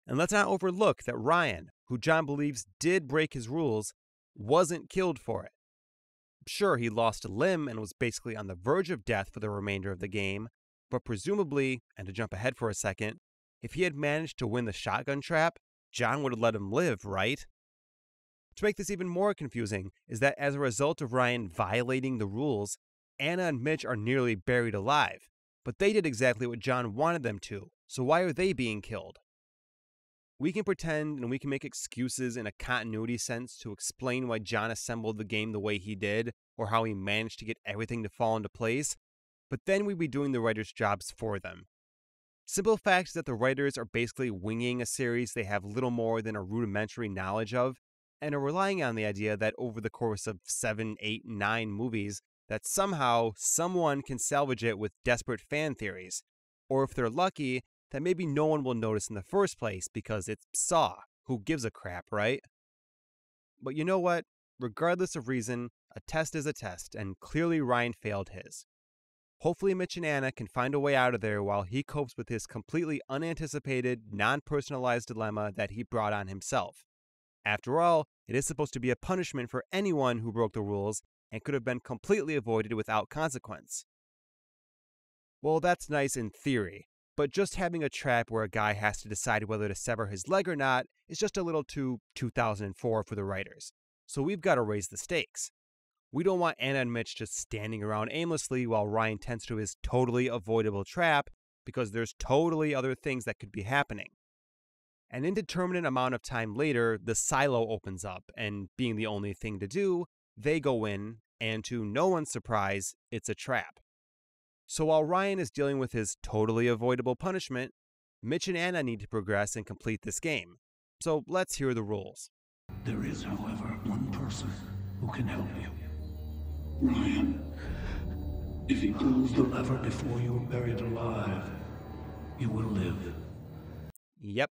And let's not overlook that Ryan, who John believes did break his rules, wasn't killed for it. Sure, he lost a limb and was basically on the verge of death for the remainder of the game, but presumably, and to jump ahead for a second, if he had managed to win the shotgun trap, John would have let him live, right? To make this even more confusing is that as a result of Ryan violating the rules, Anna and Mitch are nearly buried alive, but they did exactly what John wanted them to, so why are they being killed? We can pretend and we can make excuses in a continuity sense to explain why John assembled the game the way he did, or how he managed to get everything to fall into place, but then we'd be doing the writers' jobs for them. Simple fact is that the writers are basically winging a series they have little more than a rudimentary knowledge of, and are relying on the idea that over the course of seven, eight, nine movies, that somehow someone can salvage it with desperate fan theories. Or if they're lucky, that maybe no one will notice in the first place because it's Saw. Who gives a crap, right? But you know what? Regardless of reason, a test is a test, and clearly Ryan failed his. Hopefully, Mitch and Anna can find a way out of there while he copes with his completely unanticipated, non personalized dilemma that he brought on himself. After all, it is supposed to be a punishment for anyone who broke the rules and could have been completely avoided without consequence. Well, that's nice in theory, but just having a trap where a guy has to decide whether to sever his leg or not is just a little too 2004 for the writers. So we've got to raise the stakes. We don't want Anna and Mitch just standing around aimlessly while Ryan tends to his totally avoidable trap because there's totally other things that could be happening. An indeterminate amount of time later, the silo opens up, and being the only thing to do, they go in, and to no one's surprise, it's a trap. So while Ryan is dealing with his totally avoidable punishment, Mitch and Anna need to progress and complete this game. So let's hear the rules. There is, however, one person who can help you. Ryan. If he pulls the lever before you are buried alive, you will live. Yep.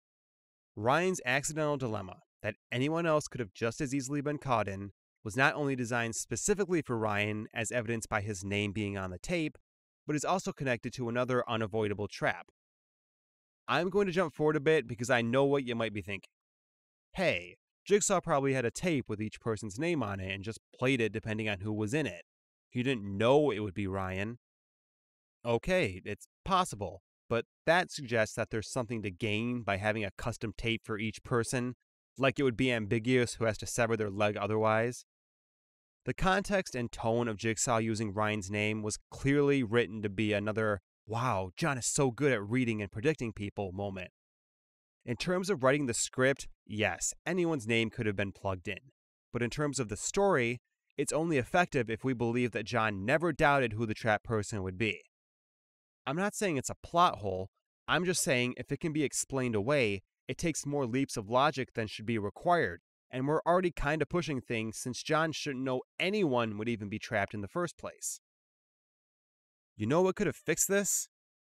Ryan's accidental dilemma that anyone else could have just as easily been caught in was not only designed specifically for Ryan, as evidenced by his name being on the tape, but is also connected to another unavoidable trap. I'm going to jump forward a bit because I know what you might be thinking. Hey, Jigsaw probably had a tape with each person's name on it and just played it depending on who was in it. He didn't know it would be Ryan. Okay, it's possible, but that suggests that there's something to gain by having a custom tape for each person, like it would be ambiguous who has to sever their leg otherwise. The context and tone of Jigsaw using Ryan's name was clearly written to be another, wow, John is so good at reading and predicting people moment. In terms of writing the script, yes, anyone's name could have been plugged in. But in terms of the story, it's only effective if we believe that John never doubted who the trap person would be. I'm not saying it's a plot hole, I'm just saying if it can be explained away, it takes more leaps of logic than should be required and we're already kind of pushing things since John shouldn't know anyone would even be trapped in the first place. You know what could have fixed this?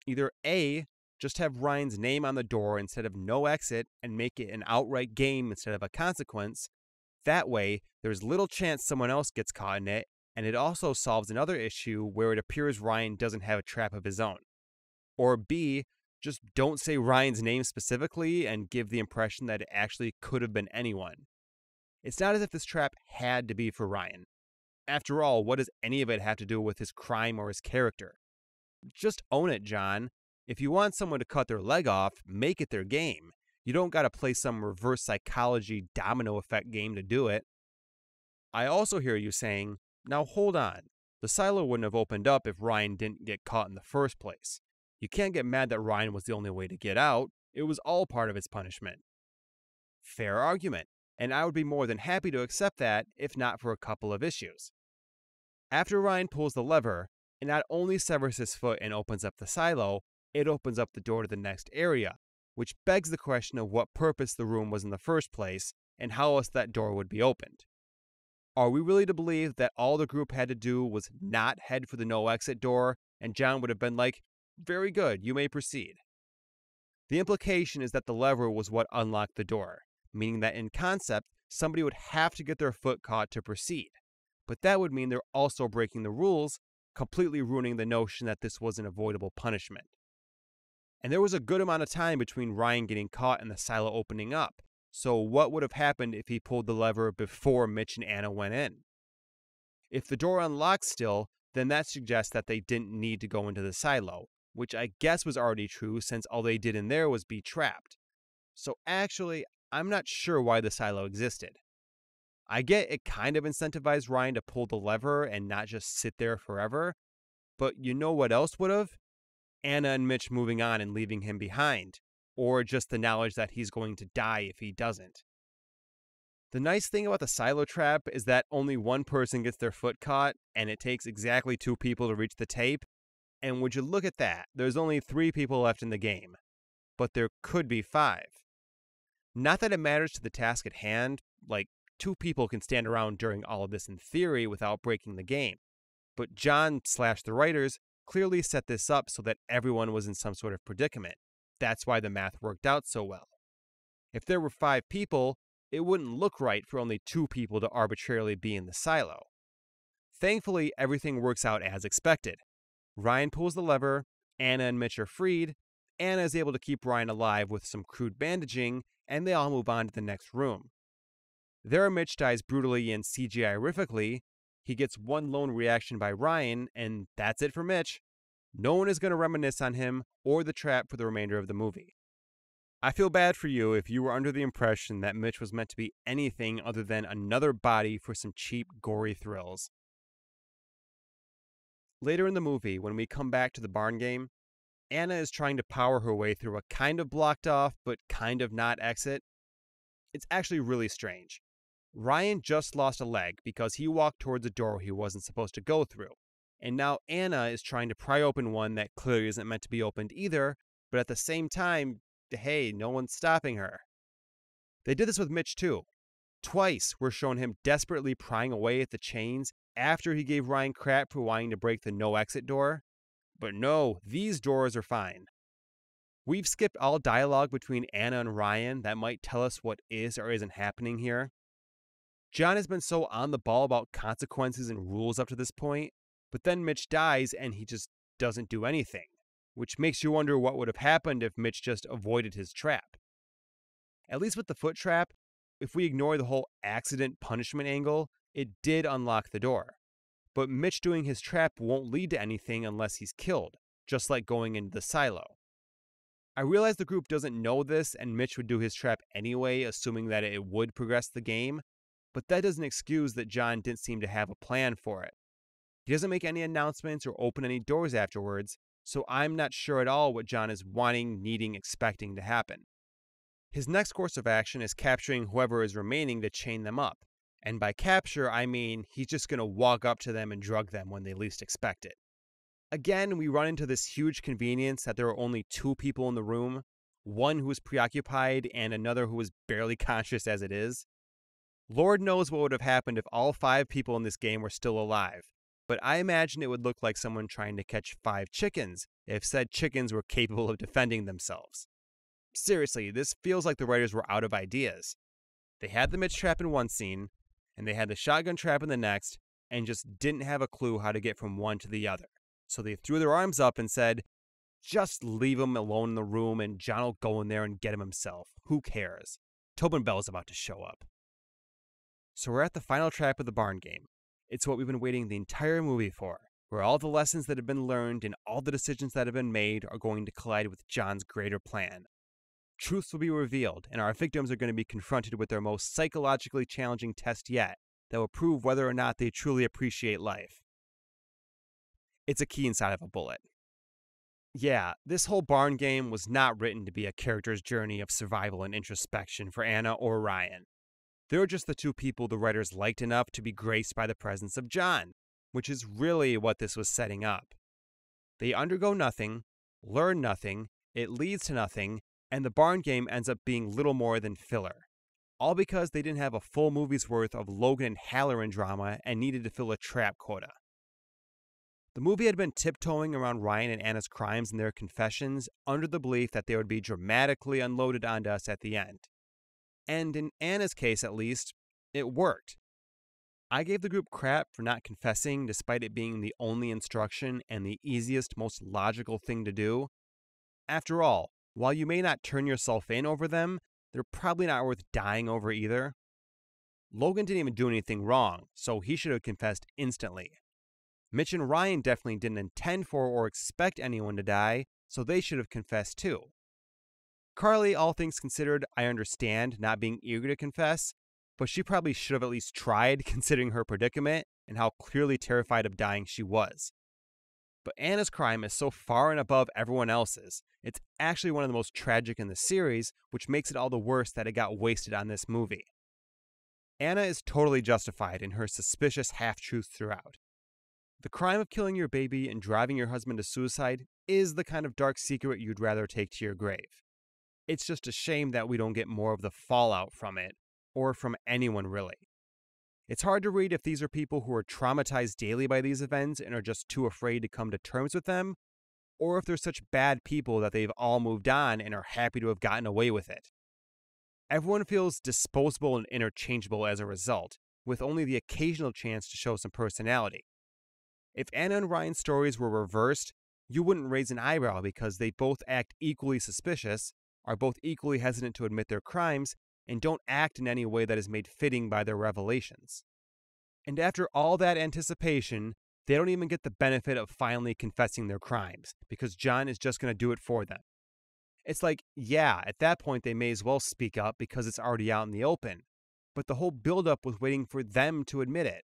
Either A, just have Ryan's name on the door instead of no exit and make it an outright game instead of a consequence, That way, there's little chance someone else gets caught in it, and it also solves another issue where it appears Ryan doesn't have a trap of his own. Or B, just don't say Ryan's name specifically and give the impression that it actually could have been anyone. It's not as if this trap had to be for Ryan. After all, what does any of it have to do with his crime or his character? Just own it, John. If you want someone to cut their leg off, make it their game. You don't gotta play some reverse psychology domino effect game to do it. I also hear you saying, now hold on. The silo wouldn't have opened up if Ryan didn't get caught in the first place. You can't get mad that Ryan was the only way to get out. It was all part of his punishment. Fair argument, and I would be more than happy to accept that if not for a couple of issues. After Ryan pulls the lever, it not only severs his foot and opens up the silo, it opens up the door to the next area, which begs the question of what purpose the room was in the first place and how else that door would be opened. Are we really to believe that all the group had to do was not head for the no exit door and John would have been like, very good, you may proceed? The implication is that the lever was what unlocked the door, meaning that in concept, somebody would have to get their foot caught to proceed. But that would mean they're also breaking the rules, completely ruining the notion that this was an avoidable punishment. And there was a good amount of time between Ryan getting caught and the silo opening up. So, what would have happened if he pulled the lever before Mitch and Anna went in? If the door unlocked still, then that suggests that they didn't need to go into the silo, which I guess was already true since all they did in there was be trapped. So, actually, I'm not sure why the silo existed. I get it kind of incentivized Ryan to pull the lever and not just sit there forever, but you know what else would have? Anna and Mitch moving on and leaving him behind, or just the knowledge that he's going to die if he doesn't. The nice thing about the silo trap is that only one person gets their foot caught, and it takes exactly two people to reach the tape. And would you look at that, there's only three people left in the game, but there could be five. Not that it matters to the task at hand, like two people can stand around during all of this in theory without breaking the game. But John slash the writers clearly set this up so that everyone was in some sort of predicament. That's why the math worked out so well. If there were five people, it wouldn't look right for only two people to arbitrarily be in the silo. Thankfully, everything works out as expected. Ryan pulls the lever, Anna and Mitch are freed, Anna is able to keep Ryan alive with some crude bandaging, and they all move on to the next room. There, Mitch dies brutally and CGI horrifically. He gets one lone reaction by Ryan, and that's it for Mitch. No one is going to reminisce on him or the trap for the remainder of the movie. I feel bad for you if you were under the impression that Mitch was meant to be anything other than another body for some cheap, gory thrills. Later in the movie, when we come back to the barn game, Anna is trying to power her way through a kind of blocked off but kind of not exit. It's actually really strange. Ryan just lost a leg because he walked towards a door he wasn't supposed to go through. And now Anna is trying to pry open one that clearly isn't meant to be opened either, but at the same time, hey, no one's stopping her. They did this with Mitch too. Twice we're shown him desperately prying away at the chains after he gave Ryan crap for wanting to break the no exit door. But no, these doors are fine. We've skipped all dialogue between Anna and Ryan that might tell us what is or isn't happening here. John has been so on the ball about consequences and rules up to this point, but then Mitch dies and he just doesn't do anything, which makes you wonder what would have happened if Mitch just avoided his trap. At least with the foot trap, if we ignore the whole accident punishment angle, it did unlock the door. But Mitch doing his trap won't lead to anything unless he's killed, just like going into the silo. I realize the group doesn't know this and Mitch would do his trap anyway, assuming that it would progress the game, but that doesn't excuse that John didn't seem to have a plan for it. He doesn't make any announcements or open any doors afterwards, so I'm not sure at all what John is wanting, needing, expecting to happen. His next course of action is capturing whoever is remaining to chain them up. And by capture, I mean he's just going to walk up to them and drug them when they least expect it. Again, we run into this huge convenience that there are only two people in the room one who is preoccupied and another who is barely conscious as it is. Lord knows what would have happened if all five people in this game were still alive, but I imagine it would look like someone trying to catch five chickens if said chickens were capable of defending themselves. Seriously, this feels like the writers were out of ideas. They had the Mitch trap in one scene, and they had the shotgun trap in the next and just didn't have a clue how to get from one to the other. So they threw their arms up and said, just leave him alone in the room and John will go in there and get him himself. Who cares? Tobin Bell's about to show up. So we're at the final trap of the barn game. It's what we've been waiting the entire movie for, where all the lessons that have been learned and all the decisions that have been made are going to collide with John's greater plan. Truths will be revealed, and our victims are going to be confronted with their most psychologically challenging test yet that will prove whether or not they truly appreciate life. It's a key inside of a bullet. Yeah, this whole barn game was not written to be a character's journey of survival and introspection for Anna or Ryan. They were just the two people the writers liked enough to be graced by the presence of John, which is really what this was setting up. They undergo nothing, learn nothing, it leads to nothing, and the barn game ends up being little more than filler. All because they didn't have a full movie's worth of Logan and Halloran drama and needed to fill a trap quota. The movie had been tiptoeing around Ryan and Anna's crimes and their confessions under the belief that they would be dramatically unloaded onto us at the end. And in Anna's case, at least, it worked. I gave the group crap for not confessing despite it being the only instruction and the easiest, most logical thing to do. After all, while you may not turn yourself in over them, they're probably not worth dying over either. Logan didn't even do anything wrong, so he should have confessed instantly. Mitch and Ryan definitely didn't intend for or expect anyone to die, so they should have confessed too. Carly, all things considered, I understand not being eager to confess, but she probably should have at least tried considering her predicament and how clearly terrified of dying she was. But Anna's crime is so far and above everyone else's, it's actually one of the most tragic in the series, which makes it all the worse that it got wasted on this movie. Anna is totally justified in her suspicious half truths throughout. The crime of killing your baby and driving your husband to suicide is the kind of dark secret you'd rather take to your grave. It's just a shame that we don't get more of the fallout from it, or from anyone really. It's hard to read if these are people who are traumatized daily by these events and are just too afraid to come to terms with them, or if they're such bad people that they've all moved on and are happy to have gotten away with it. Everyone feels disposable and interchangeable as a result, with only the occasional chance to show some personality. If Anna and Ryan's stories were reversed, you wouldn't raise an eyebrow because they both act equally suspicious, are both equally hesitant to admit their crimes, and don't act in any way that is made fitting by their revelations. And after all that anticipation, they don't even get the benefit of finally confessing their crimes because John is just going to do it for them. It's like, yeah, at that point they may as well speak up because it's already out in the open. But the whole buildup was waiting for them to admit it.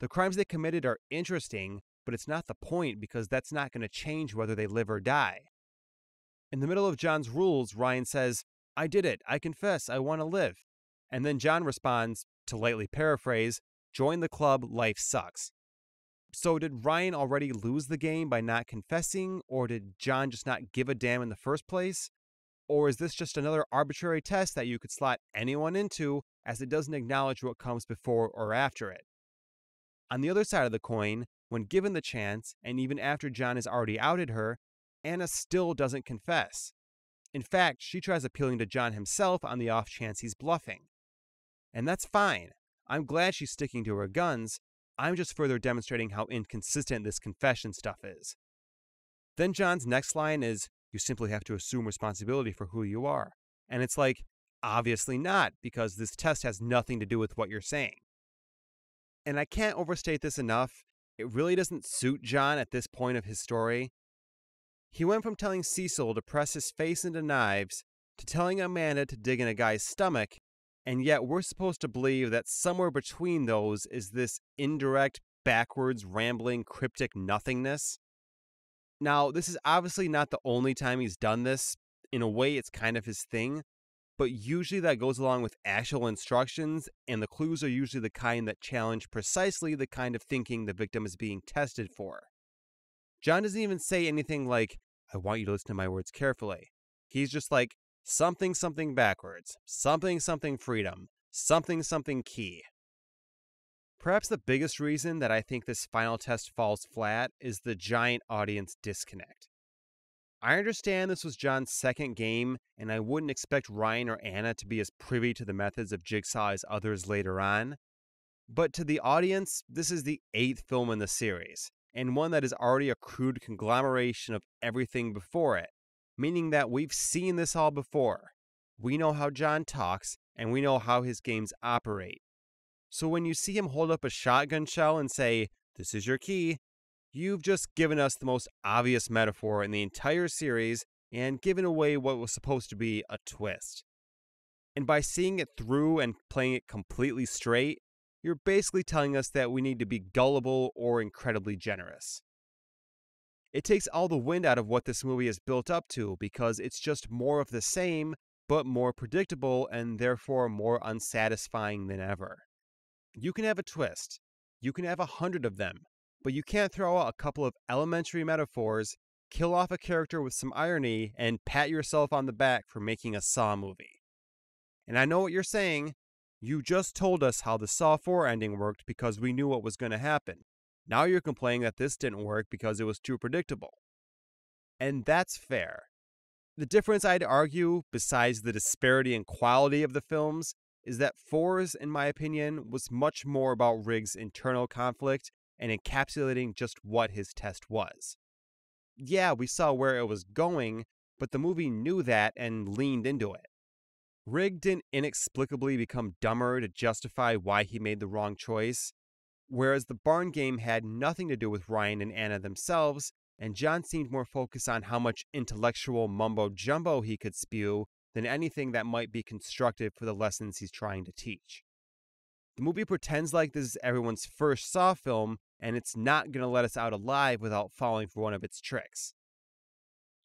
The crimes they committed are interesting, but it's not the point because that's not going to change whether they live or die. In the middle of John's rules, Ryan says, I did it. I confess. I want to live. And then John responds, to lightly paraphrase, join the club, life sucks. So, did Ryan already lose the game by not confessing, or did John just not give a damn in the first place? Or is this just another arbitrary test that you could slot anyone into as it doesn't acknowledge what comes before or after it? On the other side of the coin, when given the chance, and even after John has already outed her, Anna still doesn't confess. In fact, she tries appealing to John himself on the off chance he's bluffing. And that's fine. I'm glad she's sticking to her guns. I'm just further demonstrating how inconsistent this confession stuff is. Then John's next line is, You simply have to assume responsibility for who you are. And it's like, obviously not, because this test has nothing to do with what you're saying. And I can't overstate this enough. It really doesn't suit John at this point of his story. He went from telling Cecil to press his face into knives to telling Amanda to dig in a guy's stomach, and yet we're supposed to believe that somewhere between those is this indirect, backwards, rambling, cryptic nothingness. Now, this is obviously not the only time he's done this. In a way, it's kind of his thing, but usually that goes along with actual instructions, and the clues are usually the kind that challenge precisely the kind of thinking the victim is being tested for. John doesn't even say anything like, I want you to listen to my words carefully. He's just like, something, something backwards, something, something freedom, something, something key. Perhaps the biggest reason that I think this final test falls flat is the giant audience disconnect. I understand this was John's second game, and I wouldn't expect Ryan or Anna to be as privy to the methods of Jigsaw as others later on, But to the audience, this is the eighth film in the series, and one that is already a crude conglomeration of everything before it, meaning that we've seen this all before. We know how John talks, and we know how his games operate. So when you see him hold up a shotgun shell and say, This is your key, you've just given us the most obvious metaphor in the entire series and given away what was supposed to be a twist. And by seeing it through and playing it completely straight, you're basically telling us that we need to be gullible or incredibly generous. It takes all the wind out of what this movie is built up to because it's just more of the same, but more predictable and therefore more unsatisfying than ever. You can have a twist, you can have a hundred of them, but you can't throw out a couple of elementary metaphors, kill off a character with some irony, and pat yourself on the back for making a Saw movie. And I know what you're saying. You just told us how the Saw 4 ending worked because we knew what was going to happen. Now you're complaining that this didn't work because it was too predictable. And that's fair. The difference I'd argue, besides the disparity in quality of the films, is that Fours, in my opinion, was much more about Riggs' internal conflict and encapsulating just what his test was. Yeah, we saw where it was going, but the movie knew that and leaned into it. Rigg didn't inexplicably become dumber to justify why he made the wrong choice, whereas the barn game had nothing to do with Ryan and Anna themselves, and John seemed more focused on how much intellectual mumbo jumbo he could spew than anything that might be constructive for the lessons he's trying to teach. The movie pretends like this is everyone's first Saw film, and it's not going to let us out alive without falling for one of its tricks.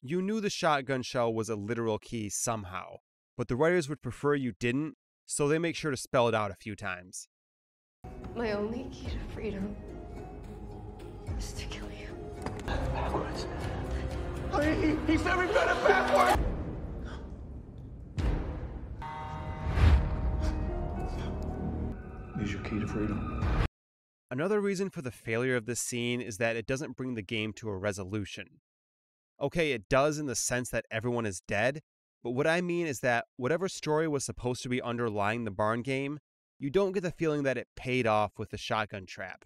You knew the shotgun shell was a literal key somehow, but the writers would prefer you didn't, so they make sure to spell it out a few times. My only key to freedom is to kill you. Backwards. He, he's very good at backwards! Is your key to freedom. Another reason for the failure of this scene is that it doesn't bring the game to a resolution. Okay, it does in the sense that everyone is dead, but what I mean is that whatever story was supposed to be underlying the barn game, you don't get the feeling that it paid off with the shotgun trap.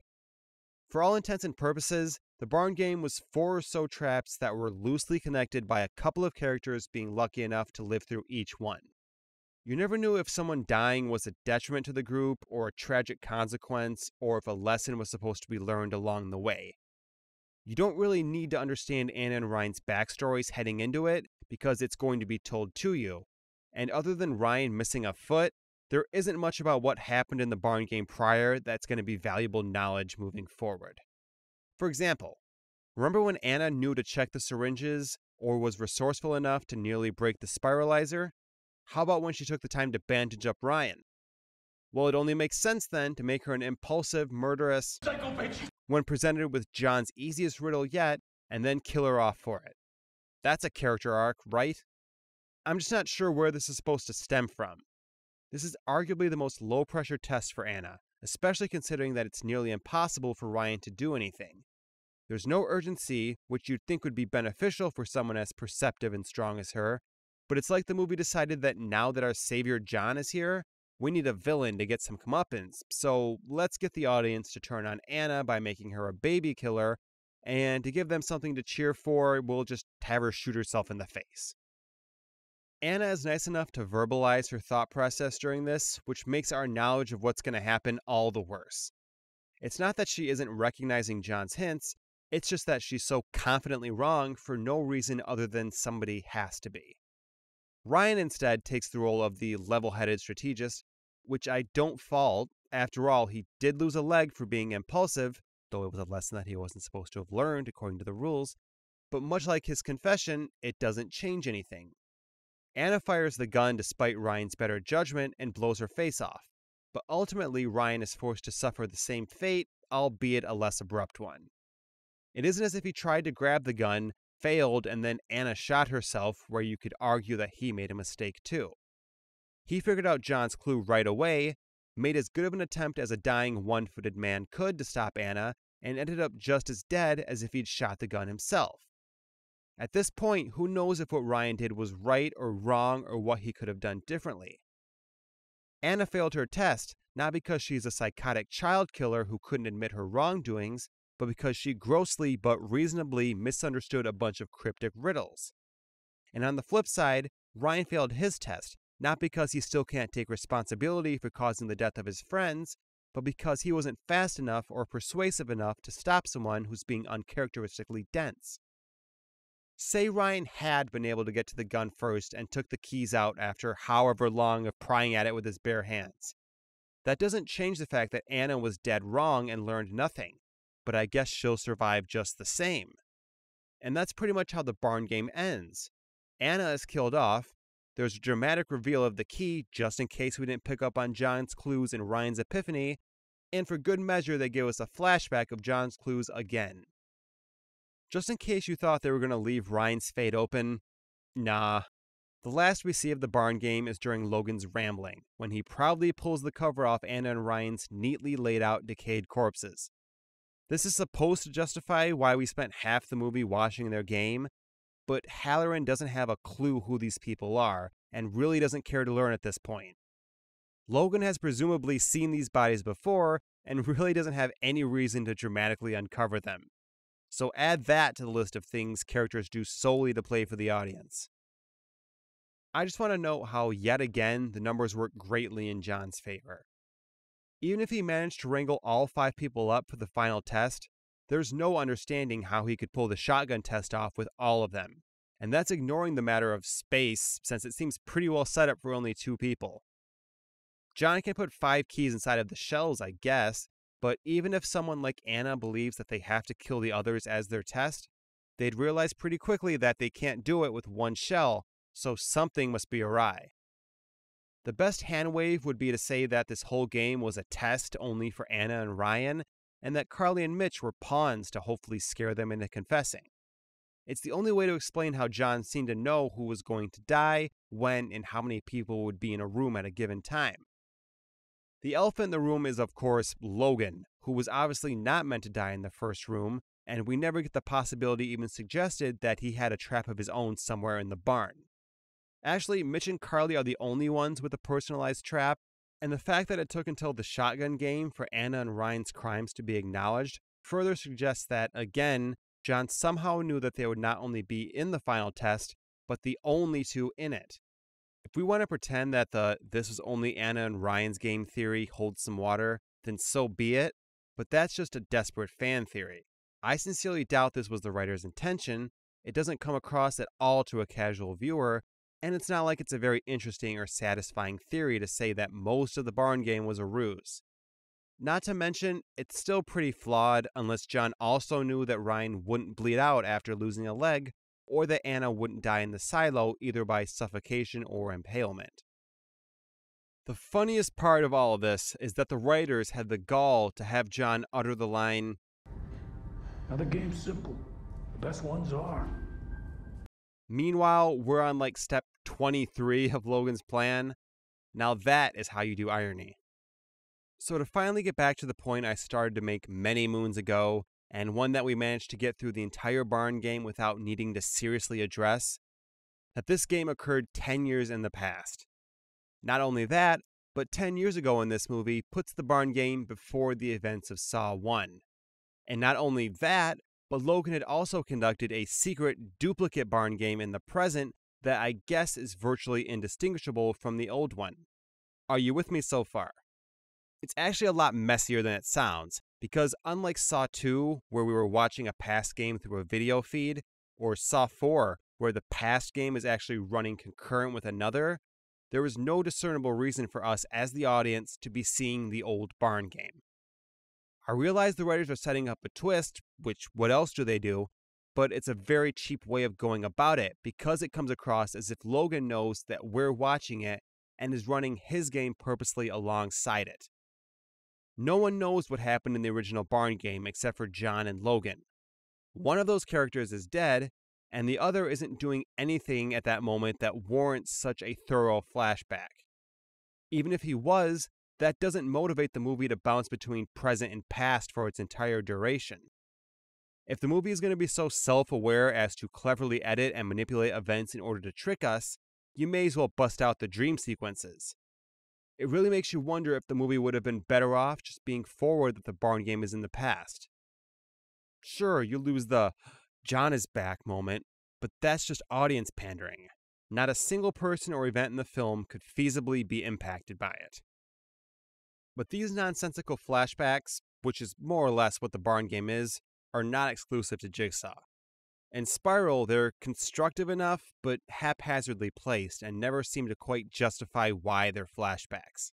For all intents and purposes, the barn game was four or so traps that were loosely connected by a couple of characters being lucky enough to live through each one. You never knew if someone dying was a detriment to the group or a tragic consequence, or if a lesson was supposed to be learned along the way. You don't really need to understand Anna and Ryan's backstories heading into it because it's going to be told to you. And other than Ryan missing a foot, there isn't much about what happened in the barn game prior that's going to be valuable knowledge moving forward. For example, remember when Anna knew to check the syringes or was resourceful enough to nearly break the spiralizer? How about when she took the time to bandage up Ryan? Well, it only makes sense then to make her an impulsive, murderous, when presented with John's easiest riddle yet, and then kill her off for it. That's a character arc, right? I'm just not sure where this is supposed to stem from. This is arguably the most low pressure test for Anna, especially considering that it's nearly impossible for Ryan to do anything. There's no urgency, which you'd think would be beneficial for someone as perceptive and strong as her, but it's like the movie decided that now that our savior John is here, we need a villain to get some comeuppance. So let's get the audience to turn on Anna by making her a baby killer, and to give them something to cheer for, we'll just have her shoot herself in the face. Anna is nice enough to verbalize her thought process during this, which makes our knowledge of what's going to happen all the worse. It's not that she isn't recognizing John's hints, it's just that she's so confidently wrong for no reason other than somebody has to be. Ryan instead takes the role of the level headed strategist, which I don't fault. After all, he did lose a leg for being impulsive, though it was a lesson that he wasn't supposed to have learned according to the rules. But much like his confession, it doesn't change anything. Anna fires the gun despite Ryan's better judgment and blows her face off. But ultimately, Ryan is forced to suffer the same fate, albeit a less abrupt one. It isn't as if he tried to grab the gun, failed, and then Anna shot herself, where you could argue that he made a mistake too. He figured out John's clue right away, made as good of an attempt as a dying one footed man could to stop Anna, and ended up just as dead as if he'd shot the gun himself. At this point, who knows if what Ryan did was right or wrong or what he could have done differently? Anna failed her test, not because she's a psychotic child killer who couldn't admit her wrongdoings, but because she grossly but reasonably misunderstood a bunch of cryptic riddles. And on the flip side, Ryan failed his test, not because he still can't take responsibility for causing the death of his friends, but because he wasn't fast enough or persuasive enough to stop someone who's being uncharacteristically dense. Say Ryan had been able to get to the gun first and took the keys out after however long of prying at it with his bare hands. That doesn't change the fact that Anna was dead wrong and learned nothing, but I guess she'll survive just the same. And that's pretty much how the barn game ends. Anna is killed off. There's a dramatic reveal of the key just in case we didn't pick up on John's clues in Ryan's epiphany, and for good measure, they give us a flashback of John's clues again. Just in case you thought they were going to leave Ryan's fate open, nah. The last we see of the barn game is during Logan's rambling, when he proudly pulls the cover off Anna and Ryan's neatly laid out decayed corpses. This is supposed to justify why we spent half the movie watching their game, but Halloran doesn't have a clue who these people are, and really doesn't care to learn at this point. Logan has presumably seen these bodies before, and really doesn't have any reason to dramatically uncover them. So add that to the list of things characters do solely to play for the audience. I just want to note how, yet again, the numbers work greatly in John's favor. Even if he managed to wrangle all five people up for the final test, there's no understanding how he could pull the shotgun test off with all of them. And that's ignoring the matter of space, since it seems pretty well set up for only two people. John can put five keys inside of the shells, I guess, but even if someone like Anna believes that they have to kill the others as their test, they'd realize pretty quickly that they can't do it with one shell, so something must be awry. The best hand wave would be to say that this whole game was a test only for Anna and Ryan, and that Carly and Mitch were pawns to hopefully scare them into confessing. It's the only way to explain how John seemed to know who was going to die, when, and how many people would be in a room at a given time. The elephant in the room is, of course, Logan, who was obviously not meant to die in the first room, and we never get the possibility even suggested that he had a trap of his own somewhere in the barn. Actually, Mitch and Carly are the only ones with a personalized trap, and the fact that it took until the shotgun game for Anna and Ryan's crimes to be acknowledged further suggests that, again, John somehow knew that they would not only be in the final test, but the only two in it. If we want to pretend that the this was only Anna and Ryan's game theory holds some water, then so be it, but that's just a desperate fan theory. I sincerely doubt this was the writer's intention. It doesn't come across at all to a casual viewer, and it's not like it's a very interesting or satisfying theory to say that most of the barn game was a ruse. Not to mention, it's still pretty flawed unless John also knew that Ryan wouldn't bleed out after losing a leg, or that Anna wouldn't die in the silo either by suffocation or impalement. The funniest part of all of this is that the writers had the gall to have John utter the line, Now the game's simple. The best ones are. Meanwhile, we're on like step 23 of Logan's plan. Now that is how you do irony. So, to finally get back to the point I started to make many moons ago, and one that we managed to get through the entire barn game without needing to seriously address, that this game occurred 10 years in the past. Not only that, but 10 years ago in this movie puts the barn game before the events of Saw 1. And not only that, but Logan had also conducted a secret duplicate barn game in the present that I guess is virtually indistinguishable from the old one. Are you with me so far? It's actually a lot messier than it sounds, because unlike Saw 2, where we were watching a past game through a video feed, or Saw 4, where the past game is actually running concurrent with another, there was no discernible reason for us as the audience to be seeing the old barn game. I realize the writers are setting up a twist, which what else do they do? But it's a very cheap way of going about it because it comes across as if Logan knows that we're watching it and is running his game purposely alongside it. No one knows what happened in the original barn game except for John and Logan. One of those characters is dead, and the other isn't doing anything at that moment that warrants such a thorough flashback. Even if he was, that doesn't motivate the movie to bounce between present and past for its entire duration. If the movie is going to be so self aware as to cleverly edit and manipulate events in order to trick us, you may as well bust out the dream sequences. It really makes you wonder if the movie would have been better off just being forward that the barn game is in the past. Sure, you lose the John is back moment, but that's just audience pandering. Not a single person or event in the film could feasibly be impacted by it. But these nonsensical flashbacks, which is more or less what the barn game is, are not exclusive to Jigsaw. In Spiral, they're constructive enough, but haphazardly placed and never seem to quite justify why they're flashbacks.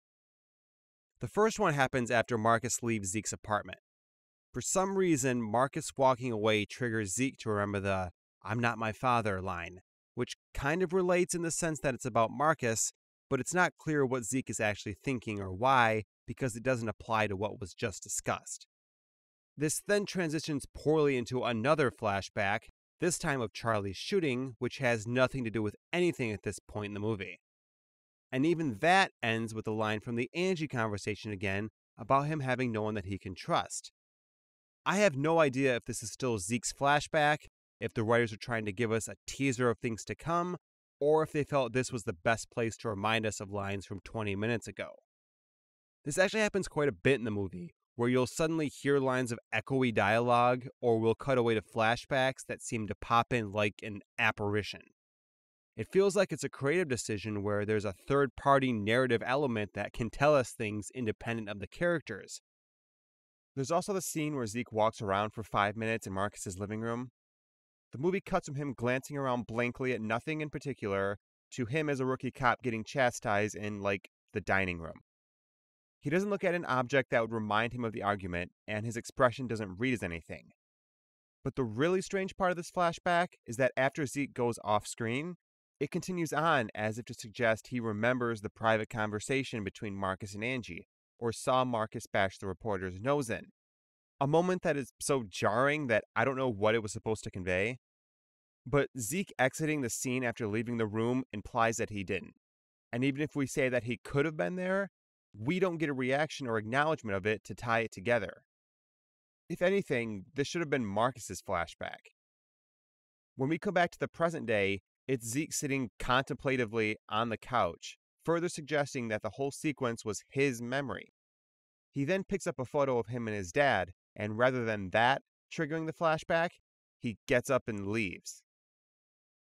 The first one happens after Marcus leaves Zeke's apartment. For some reason, Marcus walking away triggers Zeke to remember the I'm not my father line, which kind of relates in the sense that it's about Marcus, but it's not clear what Zeke is actually thinking or why because it doesn't apply to what was just discussed. This then transitions poorly into another flashback this time of Charlie's shooting, which has nothing to do with anything at this point in the movie. And even that ends with a line from the Angie conversation again about him having no one that he can trust. I have no idea if this is still Zeke's flashback, if the writers are trying to give us a teaser of things to come, or if they felt this was the best place to remind us of lines from 20 minutes ago. This actually happens quite a bit in the movie, where you'll suddenly hear lines of echoey dialogue, or we'll cut away to flashbacks that seem to pop in like an apparition. It feels like it's a creative decision where there's a third party narrative element that can tell us things independent of the characters. There's also the scene where Zeke walks around for five minutes in Marcus's living room. The movie cuts from him glancing around blankly at nothing in particular to him as a rookie cop getting chastised in, like, the dining room. He doesn't look at an object that would remind him of the argument, and his expression doesn't read as anything. But the really strange part of this flashback is that after Zeke goes off screen, it continues on as if to suggest he remembers the private conversation between Marcus and Angie, or saw Marcus bash the reporter's nose in. A moment that is so jarring that I don't know what it was supposed to convey. But Zeke exiting the scene after leaving the room implies that he didn't. And even if we say that he could have been there, we don't get a reaction or acknowledgement of it to tie it together. If anything, this should have been Marcus's flashback. When we come back to the present day, it's Zeke sitting contemplatively on the couch, further suggesting that the whole sequence was his memory. He then picks up a photo of him and his dad, and rather than that triggering the flashback, he gets up and leaves.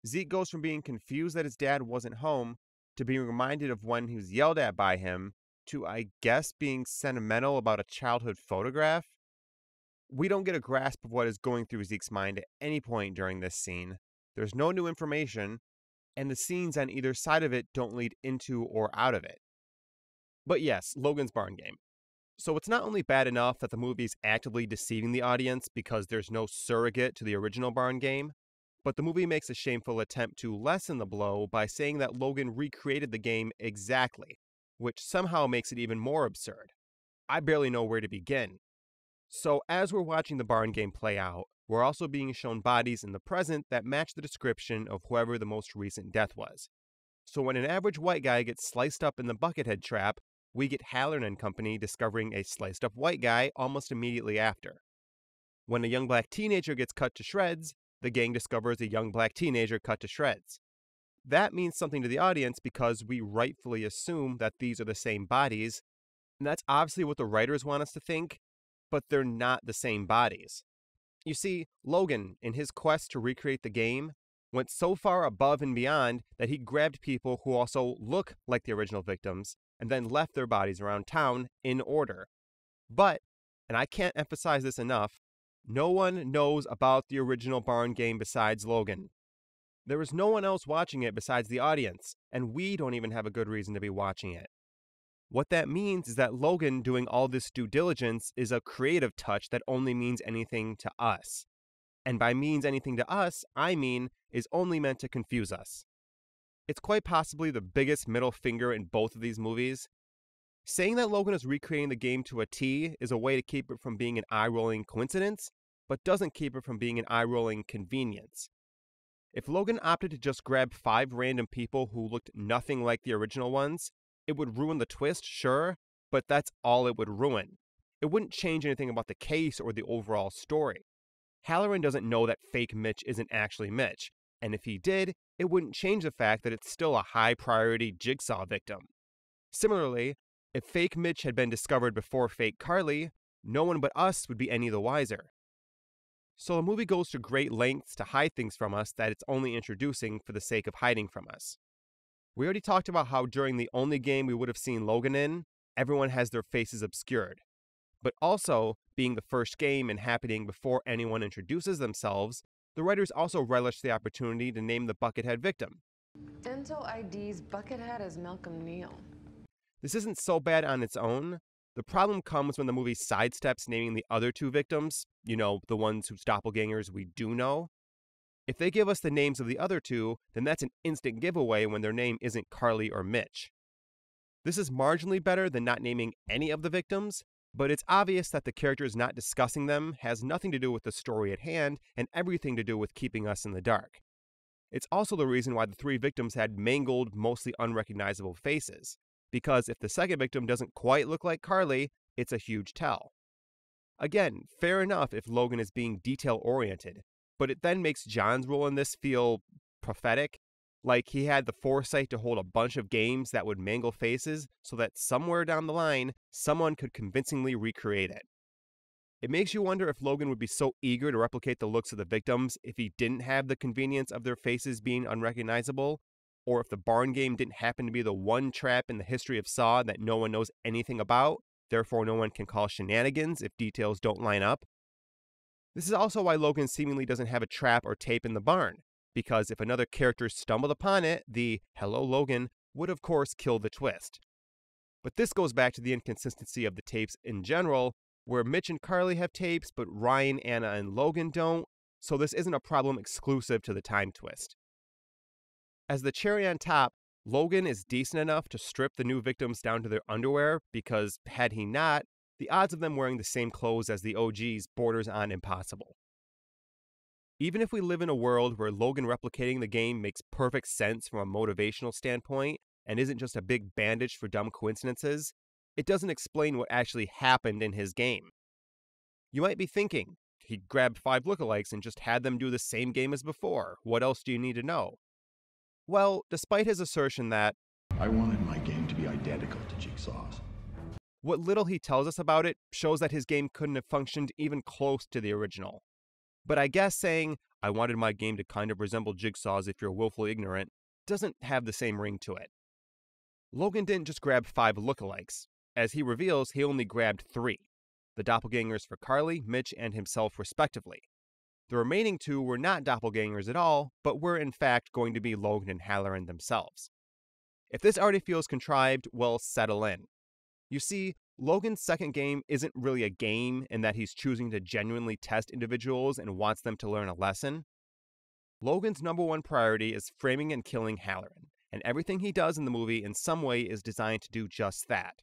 Zeke goes from being confused that his dad wasn't home to being reminded of when he was yelled at by him to, I guess, being sentimental about a childhood photograph. We don't get a grasp of what is going through Zeke's mind at any point during this scene. There's no new information, and the scenes on either side of it don't lead into or out of it. But yes, Logan's Barn Game. So it's not only bad enough that the movie's actively deceiving the audience because there's no surrogate to the original Barn Game, but the movie makes a shameful attempt to lessen the blow by saying that Logan recreated the game exactly, which somehow makes it even more absurd. I barely know where to begin. So, as we're watching the barn game play out, we're also being shown bodies in the present that match the description of whoever the most recent death was. So, when an average white guy gets sliced up in the Buckethead trap, we get Halloran and company discovering a sliced up white guy almost immediately after. When a young black teenager gets cut to shreds, the gang discovers a young black teenager cut to shreds that means something to the audience because we rightfully assume that these are the same bodies. And that's obviously what the writers want us to think, but they're not the same bodies. You see, Logan, in his quest to recreate the game, went so far above and beyond that he grabbed people who also look like the original victims and then left their bodies around town in order. But, and I can't emphasize this enough, no one knows about the original barn game besides Logan. There is no one else watching it besides the audience, and we don't even have a good reason to be watching it. What that means is that Logan doing all this due diligence is a creative touch that only means anything to us. And by means anything to us, I mean is only meant to confuse us. It's quite possibly the biggest middle finger in both of these movies. Saying that Logan is recreating the game to a T is a way to keep it from being an eye rolling coincidence, but doesn't keep it from being an eye rolling convenience. If Logan opted to just grab five random people who looked nothing like the original ones, it would ruin the twist, sure, but that's all it would ruin. It wouldn't change anything about the case or the overall story. Halloran doesn't know that fake Mitch isn't actually Mitch, and if he did, it wouldn't change the fact that it's still a high priority jigsaw victim. Similarly, if fake Mitch had been discovered before fake Carly, no one but us would be any the wiser. So the movie goes to great lengths to hide things from us that it's only introducing for the sake of hiding from us. We already talked about how during the only game we would have seen Logan in, everyone has their faces obscured. But also, being the first game and happening before anyone introduces themselves, the writers also relish the opportunity to name the Buckethead victim. Dental ID's Buckethead as Malcolm Neal. This isn't so bad on its own. The problem comes when the movie sidesteps naming the other two victims, you know, the ones whose doppelgangers we do know. If they give us the names of the other two, then that's an instant giveaway when their name isn't Carly or Mitch. This is marginally better than not naming any of the victims, but it's obvious that the characters not discussing them has nothing to do with the story at hand and everything to do with keeping us in the dark. It's also the reason why the three victims had mangled, mostly unrecognizable faces, because if the second victim doesn't quite look like Carly, it's a huge tell. Again, fair enough if Logan is being detail oriented, but it then makes John's role in this feel prophetic. Like he had the foresight to hold a bunch of games that would mangle faces so that somewhere down the line, someone could convincingly recreate it. It makes you wonder if Logan would be so eager to replicate the looks of the victims if he didn't have the convenience of their faces being unrecognizable, or if the barn game didn't happen to be the one trap in the history of Saw that no one knows anything about, therefore no one can call shenanigans if details don't line up. This is also why Logan seemingly doesn't have a trap or tape in the barn, because if another character stumbled upon it, the Hello Logan would of course kill the twist. But this goes back to the inconsistency of the tapes in general, where Mitch and Carly have tapes, but Ryan, Anna, and Logan don't, so this isn't a problem exclusive to the time twist. As the cherry on top, Logan is decent enough to strip the new victims down to their underwear because, had he not, the odds of them wearing the same clothes as the OGs borders on impossible. Even if we live in a world where Logan replicating the game makes perfect sense from a motivational standpoint and isn't just a big bandage for dumb coincidences, it doesn't explain what actually happened in his game. You might be thinking, he grabbed five lookalikes and just had them do the same game as before. What else do you need to know? Well, despite his assertion that I wanted my game to be identical to Jigsaw's. What little he tells us about it shows that his game couldn't have functioned even close to the original. But I guess saying, I wanted my game to kind of resemble Jigsaw's if you're willfully ignorant, doesn't have the same ring to it. Logan didn't just grab five lookalikes. As he reveals, he only grabbed three the doppelgangers for Carly, Mitch, and himself, respectively. The remaining two were not doppelgangers at all, but were in fact going to be Logan and Halloran themselves. If this already feels contrived, well, settle in. You see, Logan's second game isn't really a game in that he's choosing to genuinely test individuals and wants them to learn a lesson. Logan's number one priority is framing and killing Halloran, and everything he does in the movie in some way is designed to do just that.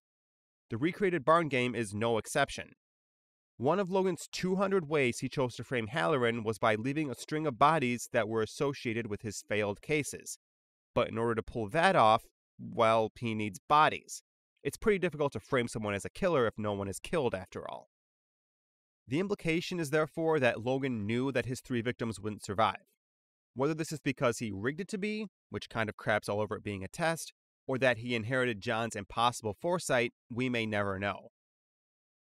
The recreated barn game is no exception. One of Logan's 200 ways he chose to frame Halloran was by leaving a string of bodies that were associated with his failed cases. But in order to pull that off, well, he needs bodies. It's pretty difficult to frame someone as a killer if no one is killed, after all. The implication is therefore that Logan knew that his three victims wouldn't survive. Whether this is because he rigged it to be, which kind of craps all over it being a test, or that he inherited John's impossible foresight, we may never know.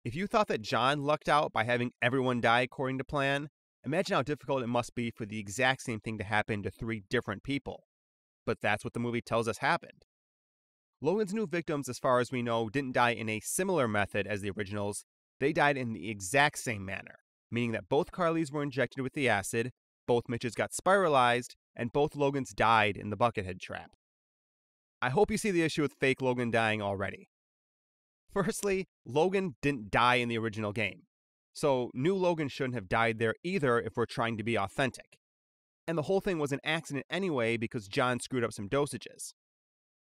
If you thought that John lucked out by having everyone die according to plan, imagine how difficult it must be for the exact same thing to happen to three different people. But that's what the movie tells us happened. Logan's new victims, as far as we know, didn't die in a similar method as the originals. They died in the exact same manner, meaning that both Carlys were injected with the acid, both Mitches got spiralized, and both Logans died in the Buckethead trap. I hope you see the issue with fake Logan dying already. Firstly, Logan didn't die in the original game, so new Logan shouldn't have died there either if we're trying to be authentic. And the whole thing was an accident anyway because John screwed up some dosages.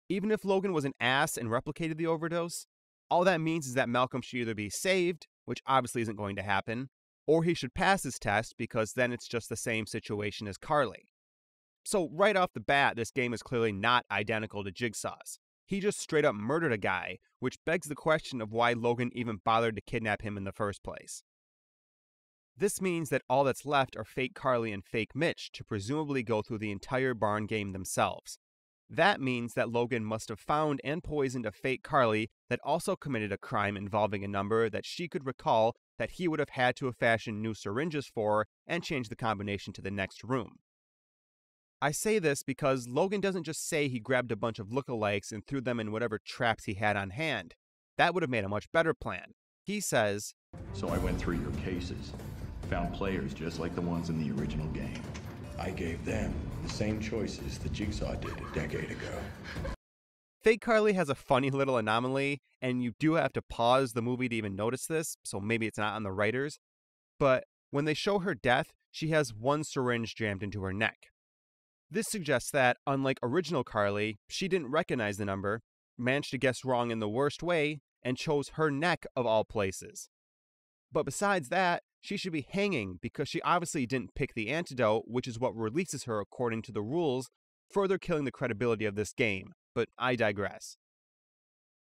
Even if Logan was an ass and replicated the overdose, all that means is that Malcolm should either be saved, which obviously isn't going to happen, or he should pass his test because then it's just the same situation as Carly. So, right off the bat, this game is clearly not identical to Jigsaw's. He just straight up murdered a guy, which begs the question of why Logan even bothered to kidnap him in the first place. This means that all that's left are fake Carly and fake Mitch to presumably go through the entire barn game themselves, That means that Logan must have found and poisoned a fake Carly that also committed a crime involving a number that she could recall that he would have had to have fashioned new syringes for and change the combination to the next room. I say this because Logan doesn't just say he grabbed a bunch of lookalikes and threw them in whatever traps he had on hand. That would have made a much better plan. He says, So I went through your cases, found players just like the ones in the original game. I gave them the same choices that Jigsaw did a decade ago. Fake Carly has a funny little anomaly, and you do have to pause the movie to even notice this, so maybe it's not on the writers. But when they show her death, she has one syringe jammed into her neck. This suggests that, unlike original Carly, she didn't recognize the number, managed to guess wrong in the worst way, and chose her neck of all places. But besides that, she should be hanging because she obviously didn't pick the antidote, which is what releases her according to the rules, further killing the credibility of this game. But I digress.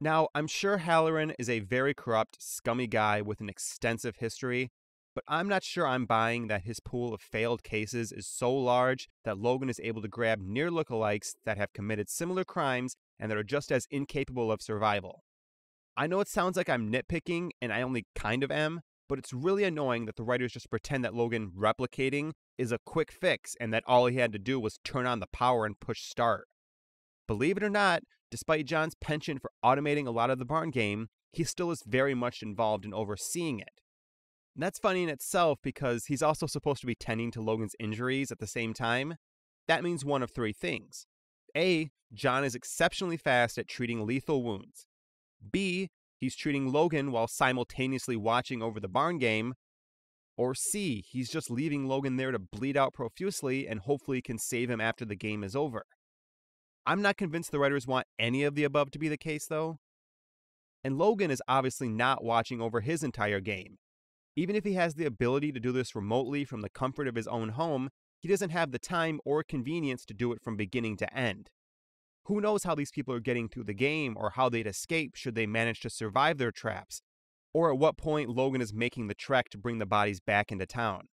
Now, I'm sure Halloran is a very corrupt, scummy guy with an extensive history, but I'm not sure I'm buying that his pool of failed cases is so large that Logan is able to grab near lookalikes that have committed similar crimes and that are just as incapable of survival. I know it sounds like I'm nitpicking, and I only kind of am, but it's really annoying that the writers just pretend that Logan replicating is a quick fix and that all he had to do was turn on the power and push start. Believe it or not, despite John's penchant for automating a lot of the barn game, he still is very much involved in overseeing it. And that's funny in itself because he's also supposed to be tending to Logan's injuries at the same time. That means one of three things. A. John is exceptionally fast at treating lethal wounds. B. He's treating Logan while simultaneously watching over the barn game. Or C. He's just leaving Logan there to bleed out profusely and hopefully can save him after the game is over. I'm not convinced the writers want any of the above to be the case, though. And Logan is obviously not watching over his entire game. Even if he has the ability to do this remotely from the comfort of his own home, he doesn't have the time or convenience to do it from beginning to end. Who knows how these people are getting through the game or how they'd escape should they manage to survive their traps, or at what point Logan is making the trek to bring the bodies back into town.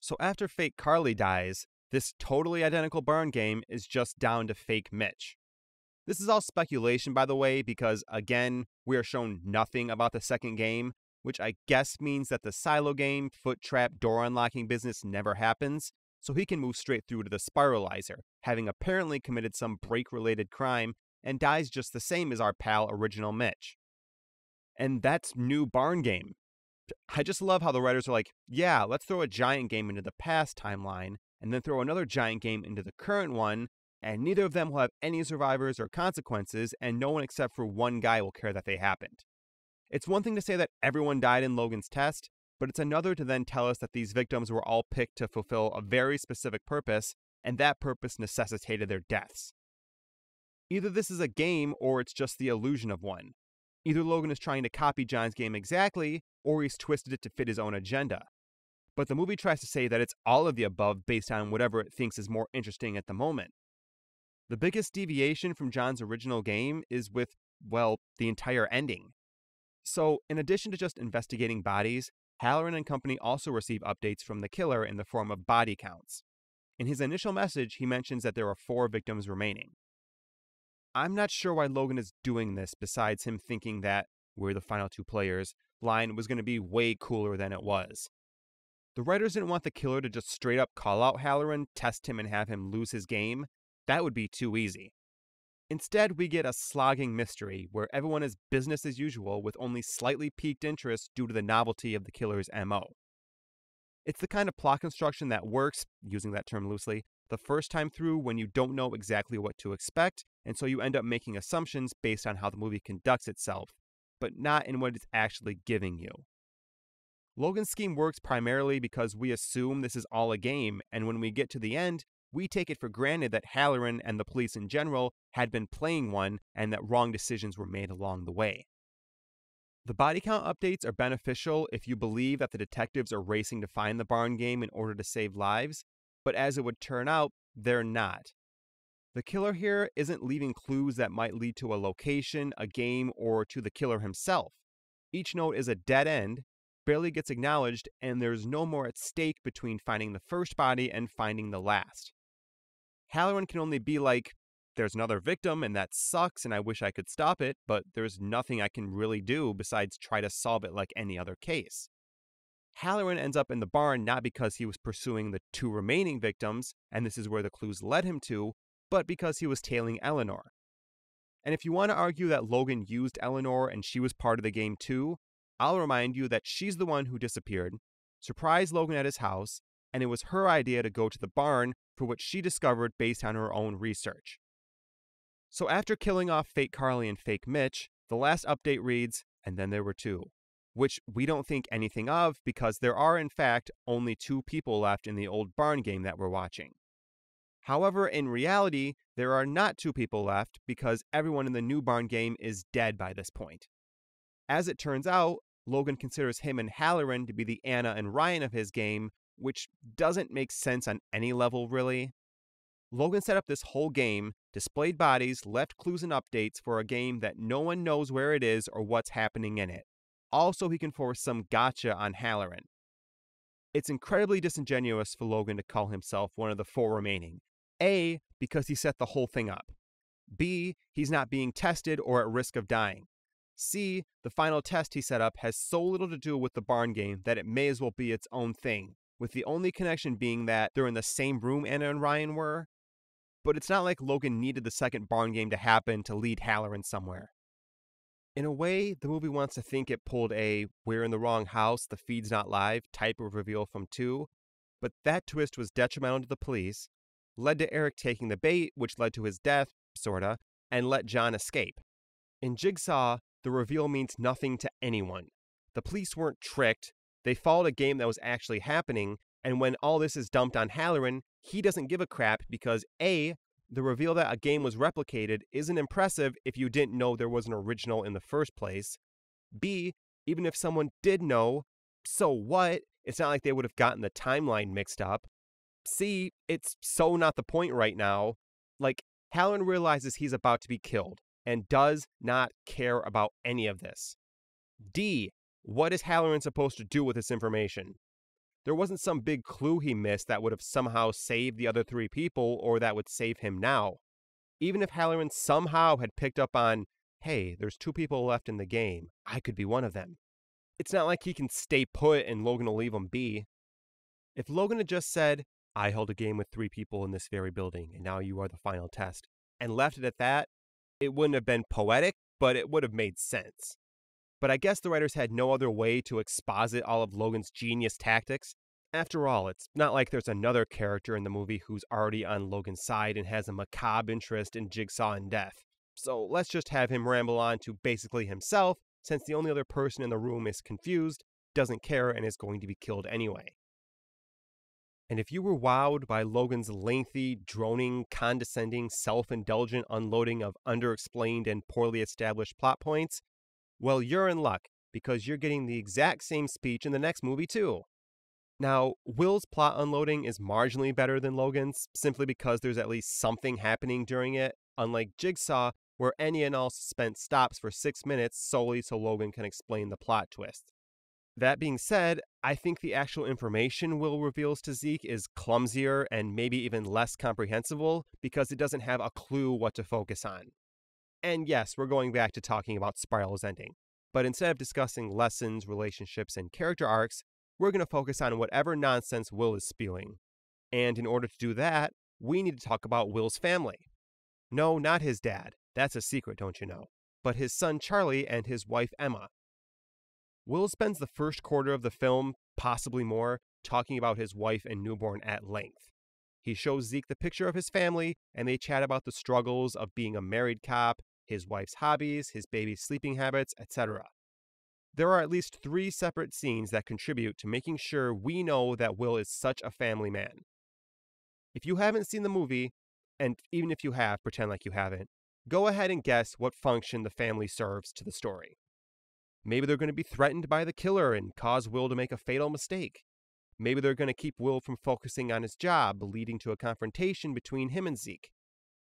So after fake Carly dies, this totally identical burn game is just down to fake Mitch. This is all speculation, by the way, because again, we are shown nothing about the second game, which I guess means that the silo game, foot trap, door unlocking business never happens, so he can move straight through to the spiralizer, having apparently committed some break related crime and dies just the same as our pal original Mitch. And that's new barn game. I just love how the writers are like, yeah, let's throw a giant game into the past timeline and then throw another giant game into the current one, and neither of them will have any survivors or consequences, and no one except for one guy will care that they happened. It's one thing to say that everyone died in Logan's test, but it's another to then tell us that these victims were all picked to fulfill a very specific purpose, and that purpose necessitated their deaths. Either this is a game or it's just the illusion of one. Either Logan is trying to copy John's game exactly, or he's twisted it to fit his own agenda. But the movie tries to say that it's all of the above based on whatever it thinks is more interesting at the moment. The biggest deviation from John's original game is with, well, the entire ending. So, in addition to just investigating bodies, Halloran and company also receive updates from the killer in the form of body counts. In his initial message, he mentions that there are four victims remaining. I'm not sure why Logan is doing this besides him thinking that we're the final two players line was going to be way cooler than it was. The writers didn't want the killer to just straight up call out Halloran, test him, and have him lose his game. That would be too easy. Instead, we get a slogging mystery where everyone is business as usual with only slightly piqued interest due to the novelty of the killer's MO. It's the kind of plot construction that works, using that term loosely, the first time through when you don't know exactly what to expect, and so you end up making assumptions based on how the movie conducts itself, but not in what it's actually giving you. Logan's scheme works primarily because we assume this is all a game, and when we get to the end, we take it for granted that Halloran and the police in general had been playing one and that wrong decisions were made along the way. The body count updates are beneficial if you believe that the detectives are racing to find the barn game in order to save lives, but as it would turn out, they're not. The killer here isn't leaving clues that might lead to a location, a game, or to the killer himself. Each note is a dead end, barely gets acknowledged, and there's no more at stake between finding the first body and finding the last. Halloran can only be like, there's another victim and that sucks and I wish I could stop it, but there's nothing I can really do besides try to solve it like any other case. Halloran ends up in the barn not because he was pursuing the two remaining victims, and this is where the clues led him to, but because he was tailing Eleanor. And if you want to argue that Logan used Eleanor and she was part of the game too, I'll remind you that she's the one who disappeared, surprised Logan at his house, and it was her idea to go to the barn for what she discovered based on her own research. So after killing off fake Carly and fake Mitch, the last update reads, and then there were two, which we don't think anything of because there are in fact only two people left in the old barn game that we're watching. However, in reality, there are not two people left because everyone in the new barn game is dead by this point. As it turns out, Logan considers him and Halloran to be the Anna and Ryan of his game, which doesn't make sense on any level, really. Logan set up this whole game, displayed bodies, left clues and updates for a game that no one knows where it is or what's happening in it. Also, he can force some gotcha on Halloran. It's incredibly disingenuous for Logan to call himself one of the four remaining. A, because he set the whole thing up. B, he's not being tested or at risk of dying. C, the final test he set up has so little to do with the barn game that it may as well be its own thing, with the only connection being that they're in the same room Anna and Ryan were. But it's not like Logan needed the second barn game to happen to lead Halloran somewhere. In a way, the movie wants to think it pulled a we're in the wrong house, the feed's not live type of reveal from 2, but that twist was detrimental to the police, led to Eric taking the bait, which led to his death, sorta, and let John escape. In Jigsaw, the reveal means nothing to anyone. The police weren't tricked, they followed a game that was actually happening, and when all this is dumped on Halloran, he doesn't give a crap because A, the reveal that a game was replicated isn't impressive if you didn't know there was an original in the first place. B, even if someone did know, so what? It's not like they would have gotten the timeline mixed up. C, it's so not the point right now. Like, Halloran realizes he's about to be killed and does not care about any of this. D, what is Halloran supposed to do with this information? There wasn't some big clue he missed that would have somehow saved the other three people or that would save him now. Even if Halloran somehow had picked up on, hey, there's two people left in the game, I could be one of them. It's not like he can stay put and Logan will leave him be. If Logan had just said, I held a game with three people in this very building and now you are the final test, and left it at that, it wouldn't have been poetic, but it would have made sense. But I guess the writers had no other way to exposit all of Logan's genius tactics. After all, it's not like there's another character in the movie who's already on Logan's side and has a macabre interest in Jigsaw and death. So let's just have him ramble on to basically himself, since the only other person in the room is confused, doesn't care, and is going to be killed anyway. And if you were wowed by Logan's lengthy, droning, condescending, self indulgent unloading of underexplained and poorly established plot points, well, you're in luck because you're getting the exact same speech in the next movie, too. Now, Will's plot unloading is marginally better than Logan's simply because there's at least something happening during it, unlike Jigsaw, where any and all suspense stops for six minutes solely so Logan can explain the plot twist. That being said, I think the actual information Will reveals to Zeke is clumsier and maybe even less comprehensible because it doesn't have a clue what to focus on. And yes, we're going back to talking about Spiral's ending. But instead of discussing lessons, relationships, and character arcs, we're going to focus on whatever nonsense Will is spewing. And in order to do that, we need to talk about Will's family. No, not his dad. That's a secret, don't you know? But his son Charlie and his wife Emma. Will spends the first quarter of the film, possibly more, talking about his wife and newborn at length. He shows Zeke the picture of his family, and they chat about the struggles of being a married cop, his wife's hobbies, his baby's sleeping habits, etc. There are at least three separate scenes that contribute to making sure we know that Will is such a family man. If you haven't seen the movie, and even if you have, pretend like you haven't, go ahead and guess what function the family serves to the story. Maybe they're going to be threatened by the killer and cause Will to make a fatal mistake. Maybe they're going to keep Will from focusing on his job, leading to a confrontation between him and Zeke.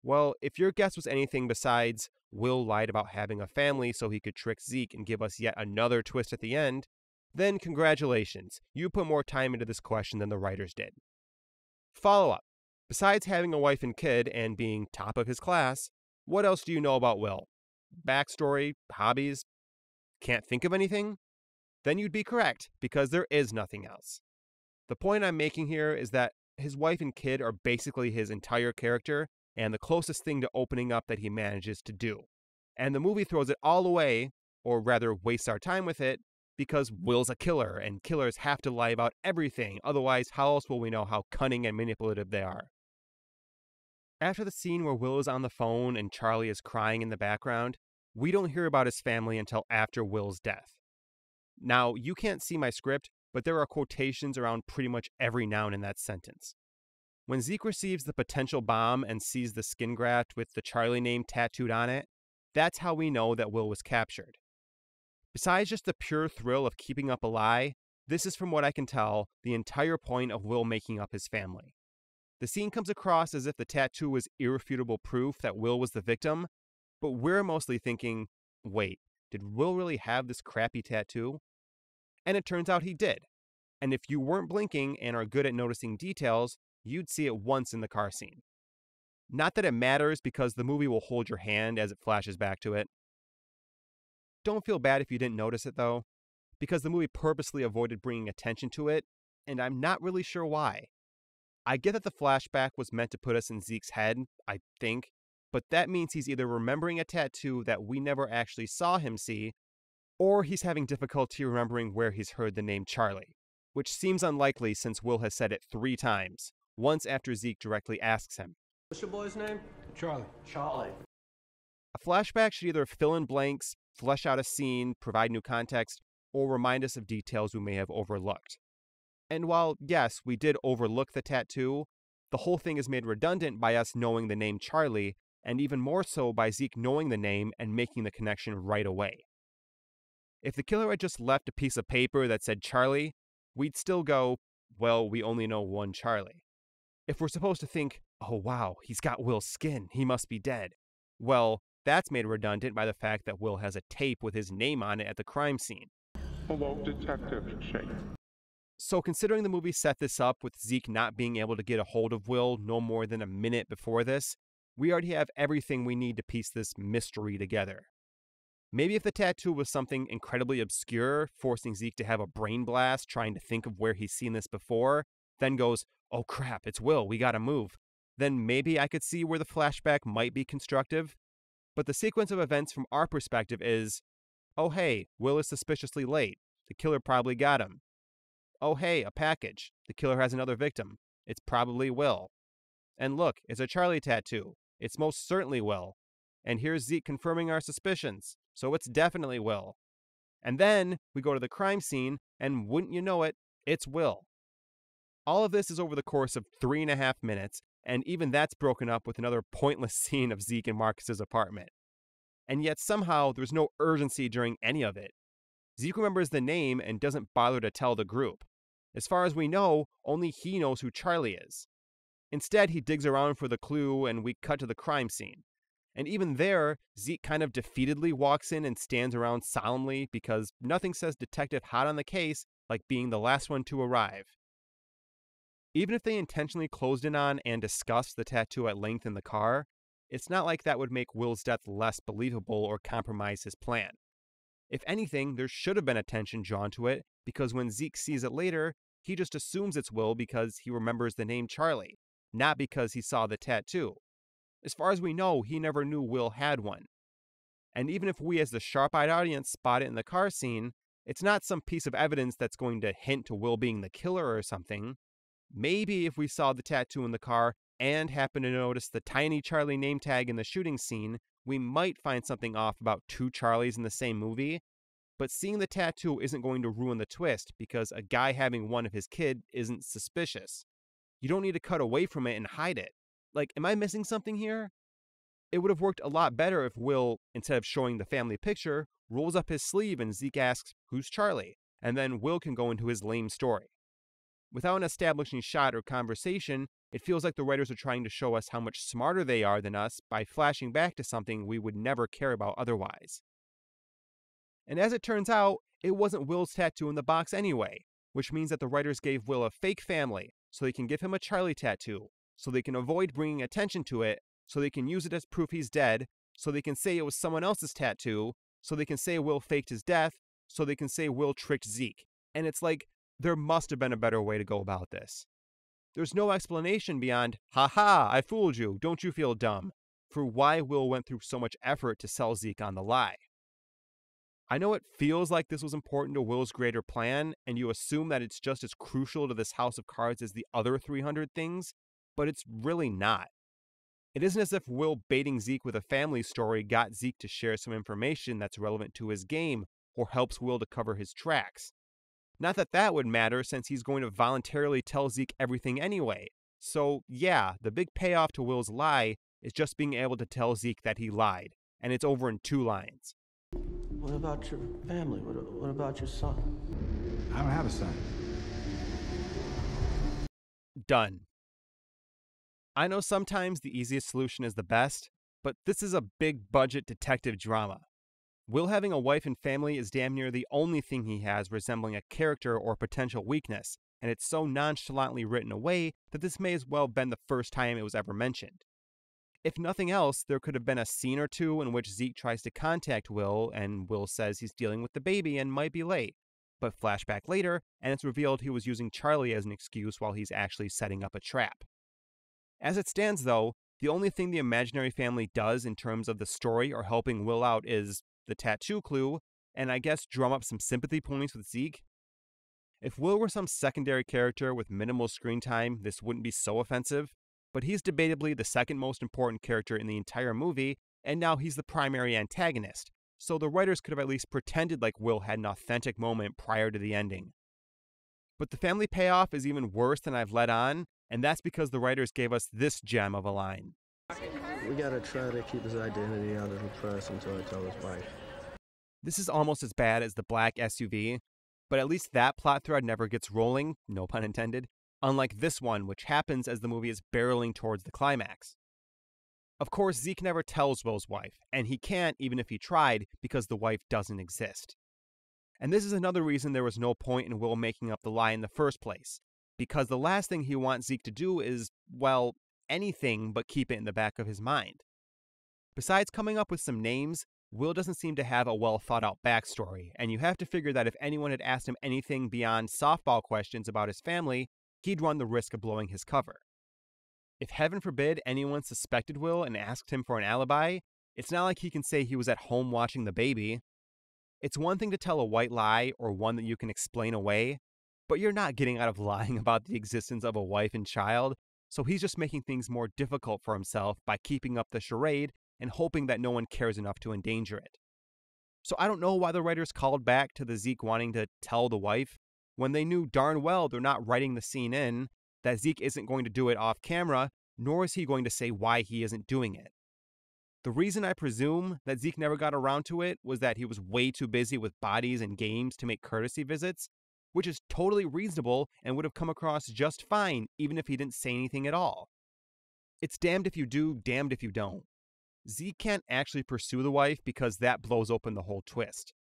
Well, if your guess was anything besides Will lied about having a family so he could trick Zeke and give us yet another twist at the end, then congratulations, you put more time into this question than the writers did. Follow up Besides having a wife and kid and being top of his class, what else do you know about Will? Backstory, hobbies? Can't think of anything? Then you'd be correct, because there is nothing else. The point I'm making here is that his wife and kid are basically his entire character and the closest thing to opening up that he manages to do. And the movie throws it all away, or rather wastes our time with it, because Will's a killer and killers have to lie about everything, otherwise, how else will we know how cunning and manipulative they are? After the scene where Will is on the phone and Charlie is crying in the background, we don't hear about his family until after Will's death. Now, you can't see my script, but there are quotations around pretty much every noun in that sentence. When Zeke receives the potential bomb and sees the skin graft with the Charlie name tattooed on it, that's how we know that Will was captured. Besides just the pure thrill of keeping up a lie, this is from what I can tell the entire point of Will making up his family. The scene comes across as if the tattoo was irrefutable proof that Will was the victim, but we're mostly thinking, wait, did Will really have this crappy tattoo? And it turns out he did. And if you weren't blinking and are good at noticing details, you'd see it once in the car scene. Not that it matters because the movie will hold your hand as it flashes back to it. Don't feel bad if you didn't notice it though, because the movie purposely avoided bringing attention to it, and I'm not really sure why. I get that the flashback was meant to put us in Zeke's head, I think, but that means he's either remembering a tattoo that we never actually saw him see, or he's having difficulty remembering where he's heard the name Charlie, which seems unlikely since Will has said it three times, once after Zeke directly asks him. What's your boy's name? Charlie. Charlie. A flashback should either fill in blanks, flesh out a scene, provide new context, or remind us of details we may have overlooked. And while, yes, we did overlook the tattoo, the whole thing is made redundant by us knowing the name Charlie, and even more so by Zeke knowing the name and making the connection right away. If the killer had just left a piece of paper that said Charlie, we'd still go, well, we only know one Charlie. If we're supposed to think, oh wow, he's got Will's skin, he must be dead, well, that's made redundant by the fact that Will has a tape with his name on it at the crime scene. Hello, Detective Schenk. So, considering the movie set this up with Zeke not being able to get a hold of Will no more than a minute before this, we already have everything we need to piece this mystery together. Maybe if the tattoo was something incredibly obscure, forcing Zeke to have a brain blast trying to think of where he's seen this before, then goes, oh crap, it's Will, we gotta move, then maybe I could see where the flashback might be constructive. But the sequence of events from our perspective is oh hey, Will is suspiciously late. The killer probably got him. Oh hey, a package. The killer has another victim. It's probably Will. And look, it's a Charlie tattoo. It's most certainly Will. And here's Zeke confirming our suspicions. So it's definitely Will. And then we go to the crime scene, and wouldn't you know it, it's Will. All of this is over the course of three and a half minutes, and even that's broken up with another pointless scene of Zeke in Marcus's apartment. And yet somehow there's no urgency during any of it. Zeke remembers the name and doesn't bother to tell the group. As far as we know, only he knows who Charlie is. Instead, he digs around for the clue and we cut to the crime scene. And even there, Zeke kind of defeatedly walks in and stands around solemnly because nothing says detective hot on the case like being the last one to arrive. Even if they intentionally closed in on and discussed the tattoo at length in the car, it's not like that would make Will's death less believable or compromise his plan. If anything, there should have been attention drawn to it because when Zeke sees it later, he just assumes it's Will because he remembers the name Charlie, not because he saw the tattoo. As far as we know, he never knew Will had one. And even if we, as the sharp eyed audience, spot it in the car scene, it's not some piece of evidence that's going to hint to Will being the killer or something. Maybe if we saw the tattoo in the car and happened to notice the tiny Charlie name tag in the shooting scene, we might find something off about two Charlies in the same movie. But seeing the tattoo isn't going to ruin the twist because a guy having one of his kid isn't suspicious. You don't need to cut away from it and hide it. Like, am I missing something here? It would have worked a lot better if Will, instead of showing the family picture, rolls up his sleeve and Zeke asks, Who's Charlie? And then Will can go into his lame story. Without an establishing shot or conversation, it feels like the writers are trying to show us how much smarter they are than us by flashing back to something we would never care about otherwise. And as it turns out, it wasn't Will's tattoo in the box anyway, which means that the writers gave Will a fake family so they can give him a Charlie tattoo, so they can avoid bringing attention to it, so they can use it as proof he's dead, so they can say it was someone else's tattoo, so they can say Will faked his death, so they can say Will tricked Zeke. And it's like, there must have been a better way to go about this. There's no explanation beyond, ha ha, I fooled you, don't you feel dumb, for why Will went through so much effort to sell Zeke on the lie. I know it feels like this was important to Will's greater plan, and you assume that it's just as crucial to this house of cards as the other 300 things, but it's really not. It isn't as if Will baiting Zeke with a family story got Zeke to share some information that's relevant to his game or helps Will to cover his tracks. Not that that would matter since he's going to voluntarily tell Zeke everything anyway. So, yeah, the big payoff to Will's lie is just being able to tell Zeke that he lied, and it's over in two lines. What about your family? What, what about your son? I don't have a son. Done. I know sometimes the easiest solution is the best, but this is a big budget detective drama. Will having a wife and family is damn near the only thing he has resembling a character or potential weakness, and it's so nonchalantly written away that this may as well have been the first time it was ever mentioned. If nothing else, there could have been a scene or two in which Zeke tries to contact Will, and Will says he's dealing with the baby and might be late. But flashback later, and it's revealed he was using Charlie as an excuse while he's actually setting up a trap. As it stands, though, the only thing the imaginary family does in terms of the story or helping Will out is the tattoo clue, and I guess drum up some sympathy points with Zeke. If Will were some secondary character with minimal screen time, this wouldn't be so offensive, but he's debatably the second most important character in the entire movie, and now he's the primary antagonist, so the writers could have at least pretended like Will had an authentic moment prior to the ending. But the family payoff is even worse than I've let on, and that's because the writers gave us this gem of a line. We gotta try to keep his identity out of the press until I tell his wife. This is almost as bad as the black SUV, but at least that plot thread never gets rolling, no pun intended, unlike this one, which happens as the movie is barreling towards the climax. Of course, Zeke never tells Will's wife, and he can't even if he tried because the wife doesn't exist. And this is another reason there was no point in Will making up the lie in the first place, because the last thing he wants Zeke to do is, well, anything but keep it in the back of his mind. Besides coming up with some names, Will doesn't seem to have a well thought out backstory, and you have to figure that if anyone had asked him anything beyond softball questions about his family, he'd run the risk of blowing his cover. If heaven forbid anyone suspected Will and asked him for an alibi, it's not like he can say he was at home watching the baby. It's one thing to tell a white lie or one that you can explain away, but you're not getting out of lying about the existence of a wife and child, so he's just making things more difficult for himself by keeping up the charade and hoping that no one cares enough to endanger it. So I don't know why the writers called back to the Zeke wanting to tell the wife when they knew darn well they're not writing the scene in, that Zeke isn't going to do it off camera, nor is he going to say why he isn't doing it. The reason I presume that Zeke never got around to it was that he was way too busy with bodies and games to make courtesy visits, which is totally reasonable and would have come across just fine even if he didn't say anything at all. It's damned if you do, damned if you don't. Zeke can't actually pursue the wife because that blows open the whole twist.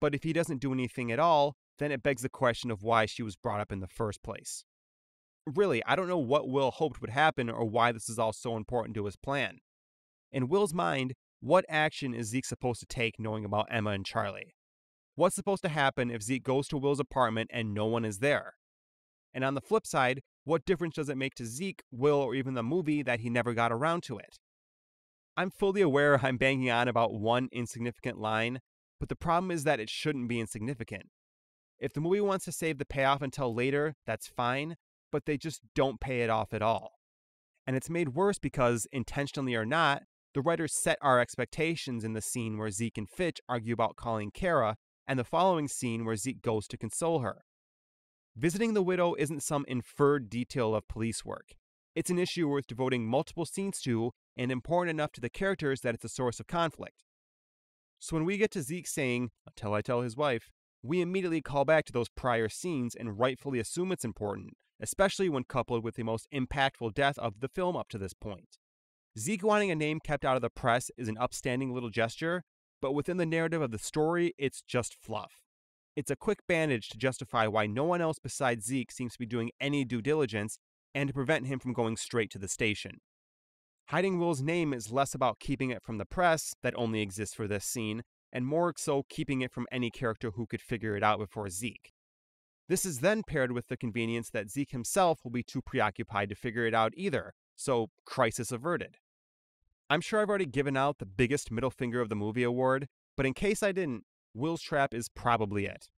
But if he doesn't do anything at all, then it begs the question of why she was brought up in the first place. Really, I don't know what Will hoped would happen or why this is all so important to his plan. In Will's mind, what action is Zeke supposed to take knowing about Emma and Charlie? What's supposed to happen if Zeke goes to Will's apartment and no one is there? And on the flip side, what difference does it make to Zeke, Will, or even the movie that he never got around to it? I'm fully aware I'm banging on about one insignificant line, but the problem is that it shouldn't be insignificant. If the movie wants to save the payoff until later, that's fine, but they just don't pay it off at all. And it's made worse because, intentionally or not, the writers set our expectations in the scene where Zeke and Fitch argue about calling Kara, and the following scene where Zeke goes to console her. Visiting the widow isn't some inferred detail of police work. It's an issue worth devoting multiple scenes to and important enough to the characters that it's a source of conflict. So when we get to Zeke saying, until I tell his wife, we immediately call back to those prior scenes and rightfully assume it's important, especially when coupled with the most impactful death of the film up to this point. Zeke wanting a name kept out of the press is an upstanding little gesture, but within the narrative of the story, it's just fluff. It's a quick bandage to justify why no one else besides Zeke seems to be doing any due diligence, and to prevent him from going straight to the station. Hiding Will's name is less about keeping it from the press, that only exists for this scene, and more so keeping it from any character who could figure it out before Zeke. This is then paired with the convenience that Zeke himself will be too preoccupied to figure it out either, so crisis averted. I'm sure I've already given out the biggest middle finger of the movie award, but in case I didn't, Will's Trap is probably it.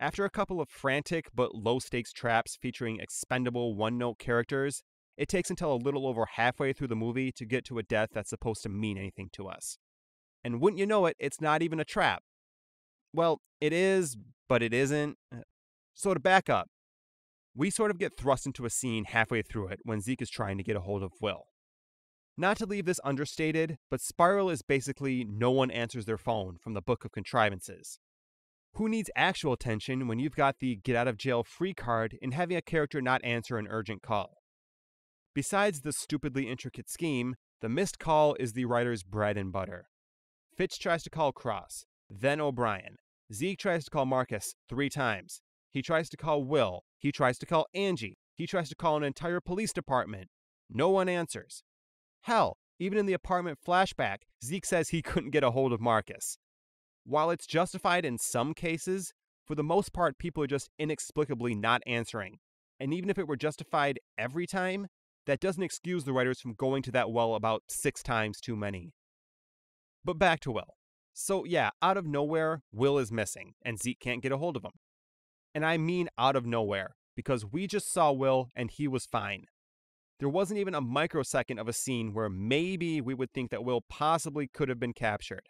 After a couple of frantic but low stakes traps featuring expendable one note characters, it takes until a little over halfway through the movie to get to a death that's supposed to mean anything to us. And wouldn't you know it, it's not even a trap. Well, it is, but it isn't. So to back up, we sort of get thrust into a scene halfway through it when Zeke is trying to get a hold of Will. Not to leave this understated, but Spiral is basically no one answers their phone from the Book of Contrivances. Who needs actual attention when you've got the get out of jail free card in having a character not answer an urgent call? Besides the stupidly intricate scheme, the missed call is the writer's bread and butter. Fitch tries to call Cross, then O'Brien. Zeke tries to call Marcus three times. He tries to call Will. He tries to call Angie. He tries to call an entire police department. No one answers. Hell, even in the apartment flashback, Zeke says he couldn't get a hold of Marcus. While it's justified in some cases, for the most part, people are just inexplicably not answering. And even if it were justified every time, that doesn't excuse the writers from going to that well about six times too many. But back to Will. So, yeah, out of nowhere, Will is missing, and Zeke can't get a hold of him. And I mean out of nowhere, because we just saw Will and he was fine. There wasn't even a microsecond of a scene where maybe we would think that Will possibly could have been captured.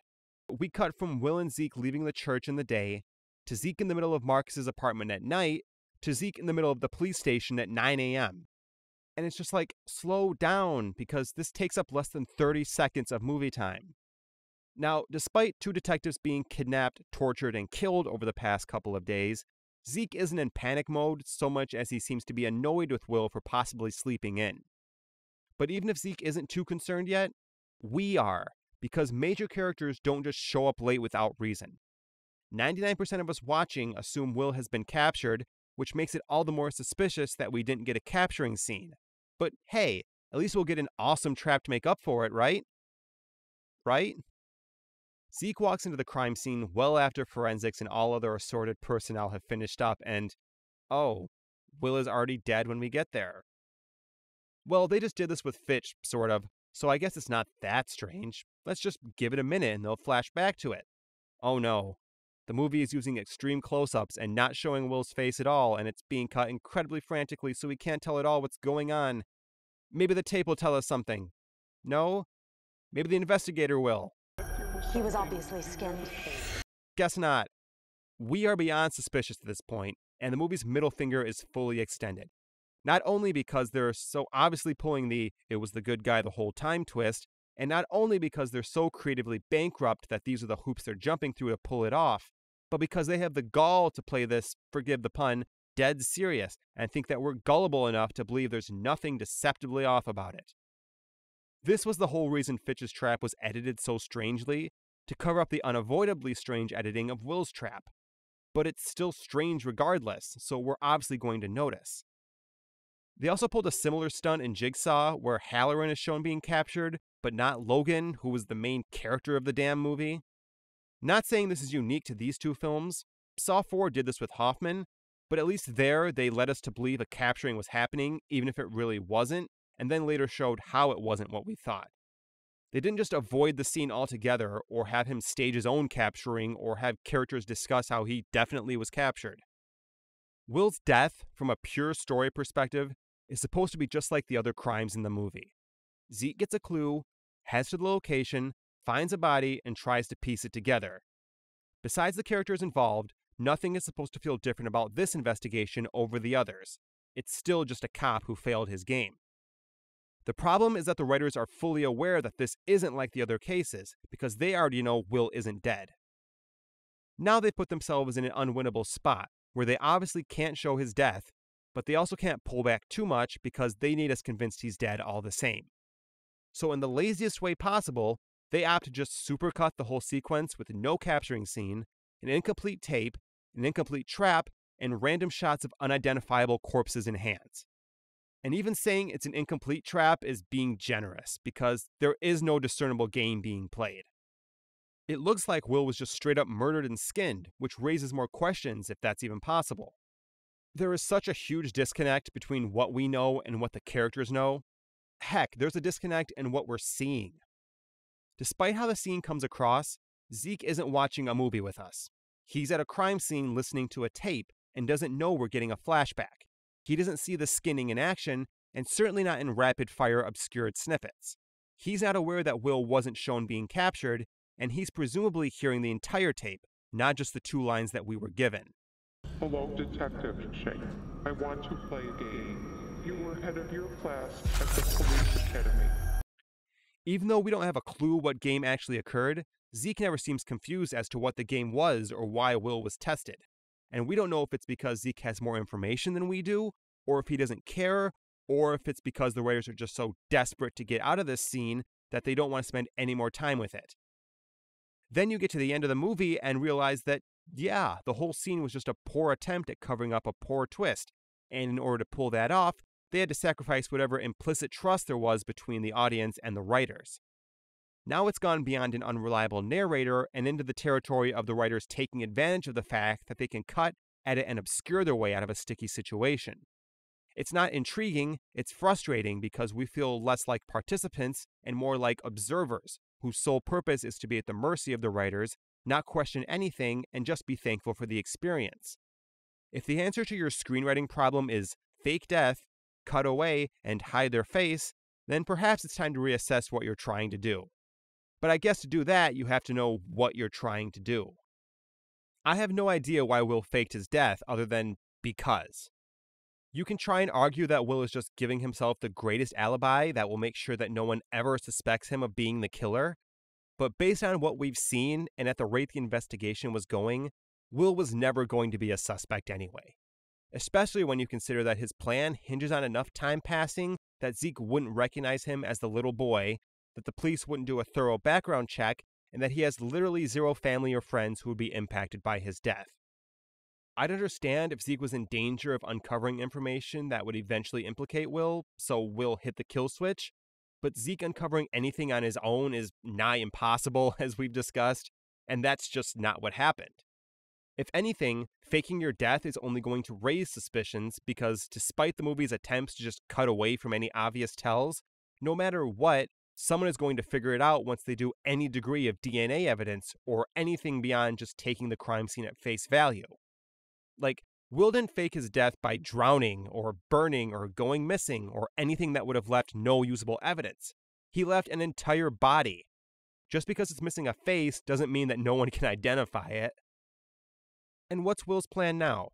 We cut from Will and Zeke leaving the church in the day, to Zeke in the middle of Marcus's apartment at night, to Zeke in the middle of the police station at 9 a.m. And it's just like, slow down, because this takes up less than 30 seconds of movie time. Now, despite two detectives being kidnapped, tortured, and killed over the past couple of days, Zeke isn't in panic mode so much as he seems to be annoyed with Will for possibly sleeping in. But even if Zeke isn't too concerned yet, we are, because major characters don't just show up late without reason. 99% of us watching assume Will has been captured, which makes it all the more suspicious that we didn't get a capturing scene. But hey, at least we'll get an awesome trap to make up for it, right? Right? Zeke walks into the crime scene well after forensics and all other assorted personnel have finished up, and oh, Will is already dead when we get there. Well, they just did this with Fitch, sort of, so I guess it's not that strange. Let's just give it a minute and they'll flash back to it. Oh no. The movie is using extreme close ups and not showing Will's face at all, and it's being cut incredibly frantically so we can't tell at all what's going on. Maybe the tape will tell us something. No? Maybe the investigator will. He was obviously skinned. Guess not. We are beyond suspicious at this point, and the movie's middle finger is fully extended. Not only because they're so obviously pulling the it was the good guy the whole time twist, and not only because they're so creatively bankrupt that these are the hoops they're jumping through to pull it off, but because they have the gall to play this, forgive the pun, dead serious and think that we're gullible enough to believe there's nothing deceptively off about it. This was the whole reason Fitch's trap was edited so strangely, to cover up the unavoidably strange editing of Will's trap. But it's still strange regardless, so we're obviously going to notice. They also pulled a similar stunt in Jigsaw where Halloran is shown being captured, but not Logan, who was the main character of the damn movie. Not saying this is unique to these two films. Saw 4 did this with Hoffman, but at least there they led us to believe a capturing was happening, even if it really wasn't, and then later showed how it wasn't what we thought. They didn't just avoid the scene altogether or have him stage his own capturing or have characters discuss how he definitely was captured. Will's death, from a pure story perspective, is supposed to be just like the other crimes in the movie. Zeke gets a clue, heads to the location, finds a body, and tries to piece it together. Besides the characters involved, nothing is supposed to feel different about this investigation over the others. It's still just a cop who failed his game. The problem is that the writers are fully aware that this isn't like the other cases, because they already know Will isn't dead. Now they put themselves in an unwinnable spot, where they obviously can't show his death, but they also can't pull back too much because they need us convinced he's dead all the same. So, in the laziest way possible, they opt to just supercut the whole sequence with no capturing scene, an incomplete tape, an incomplete trap, and random shots of unidentifiable corpses and hands. And even saying it's an incomplete trap is being generous because there is no discernible game being played. It looks like Will was just straight up murdered and skinned, which raises more questions if that's even possible. There is such a huge disconnect between what we know and what the characters know. Heck, there's a disconnect in what we're seeing. Despite how the scene comes across, Zeke isn't watching a movie with us. He's at a crime scene listening to a tape and doesn't know we're getting a flashback. He doesn't see the skinning in action, and certainly not in rapid fire obscured snippets. He's not aware that Will wasn't shown being captured, and he's presumably hearing the entire tape, not just the two lines that we were given. Hello, Detective Schenk. I want to play a game. You were head of your class at the police academy. Even though we don't have a clue what game actually occurred, Zeke never seems confused as to what the game was or why Will was tested. And we don't know if it's because Zeke has more information than we do, or if he doesn't care, or if it's because the writers are just so desperate to get out of this scene that they don't want to spend any more time with it. Then you get to the end of the movie and realize that, yeah, the whole scene was just a poor attempt at covering up a poor twist. And in order to pull that off, they had to sacrifice whatever implicit trust there was between the audience and the writers. Now it's gone beyond an unreliable narrator and into the territory of the writers taking advantage of the fact that they can cut, edit, and obscure their way out of a sticky situation. It's not intriguing, it's frustrating because we feel less like participants and more like observers, whose sole purpose is to be at the mercy of the writers, not question anything, and just be thankful for the experience. If the answer to your screenwriting problem is fake death, cut away, and hide their face, then perhaps it's time to reassess what you're trying to do. But I guess to do that, you have to know what you're trying to do. I have no idea why Will faked his death other than because. You can try and argue that Will is just giving himself the greatest alibi that will make sure that no one ever suspects him of being the killer. But based on what we've seen and at the rate the investigation was going, Will was never going to be a suspect anyway. Especially when you consider that his plan hinges on enough time passing that Zeke wouldn't recognize him as the little boy, that the police wouldn't do a thorough background check, and that he has literally zero family or friends who would be impacted by his death. I'd understand if Zeke was in danger of uncovering information that would eventually implicate Will, so Will hit the kill switch. But Zeke uncovering anything on his own is nigh impossible, as we've discussed, and that's just not what happened. If anything, faking your death is only going to raise suspicions because, despite the movie's attempts to just cut away from any obvious tells, no matter what, someone is going to figure it out once they do any degree of DNA evidence or anything beyond just taking the crime scene at face value. Like, Will didn't fake his death by drowning or burning or going missing or anything that would have left no usable evidence. He left an entire body. Just because it's missing a face doesn't mean that no one can identify it. And what's Will's plan now?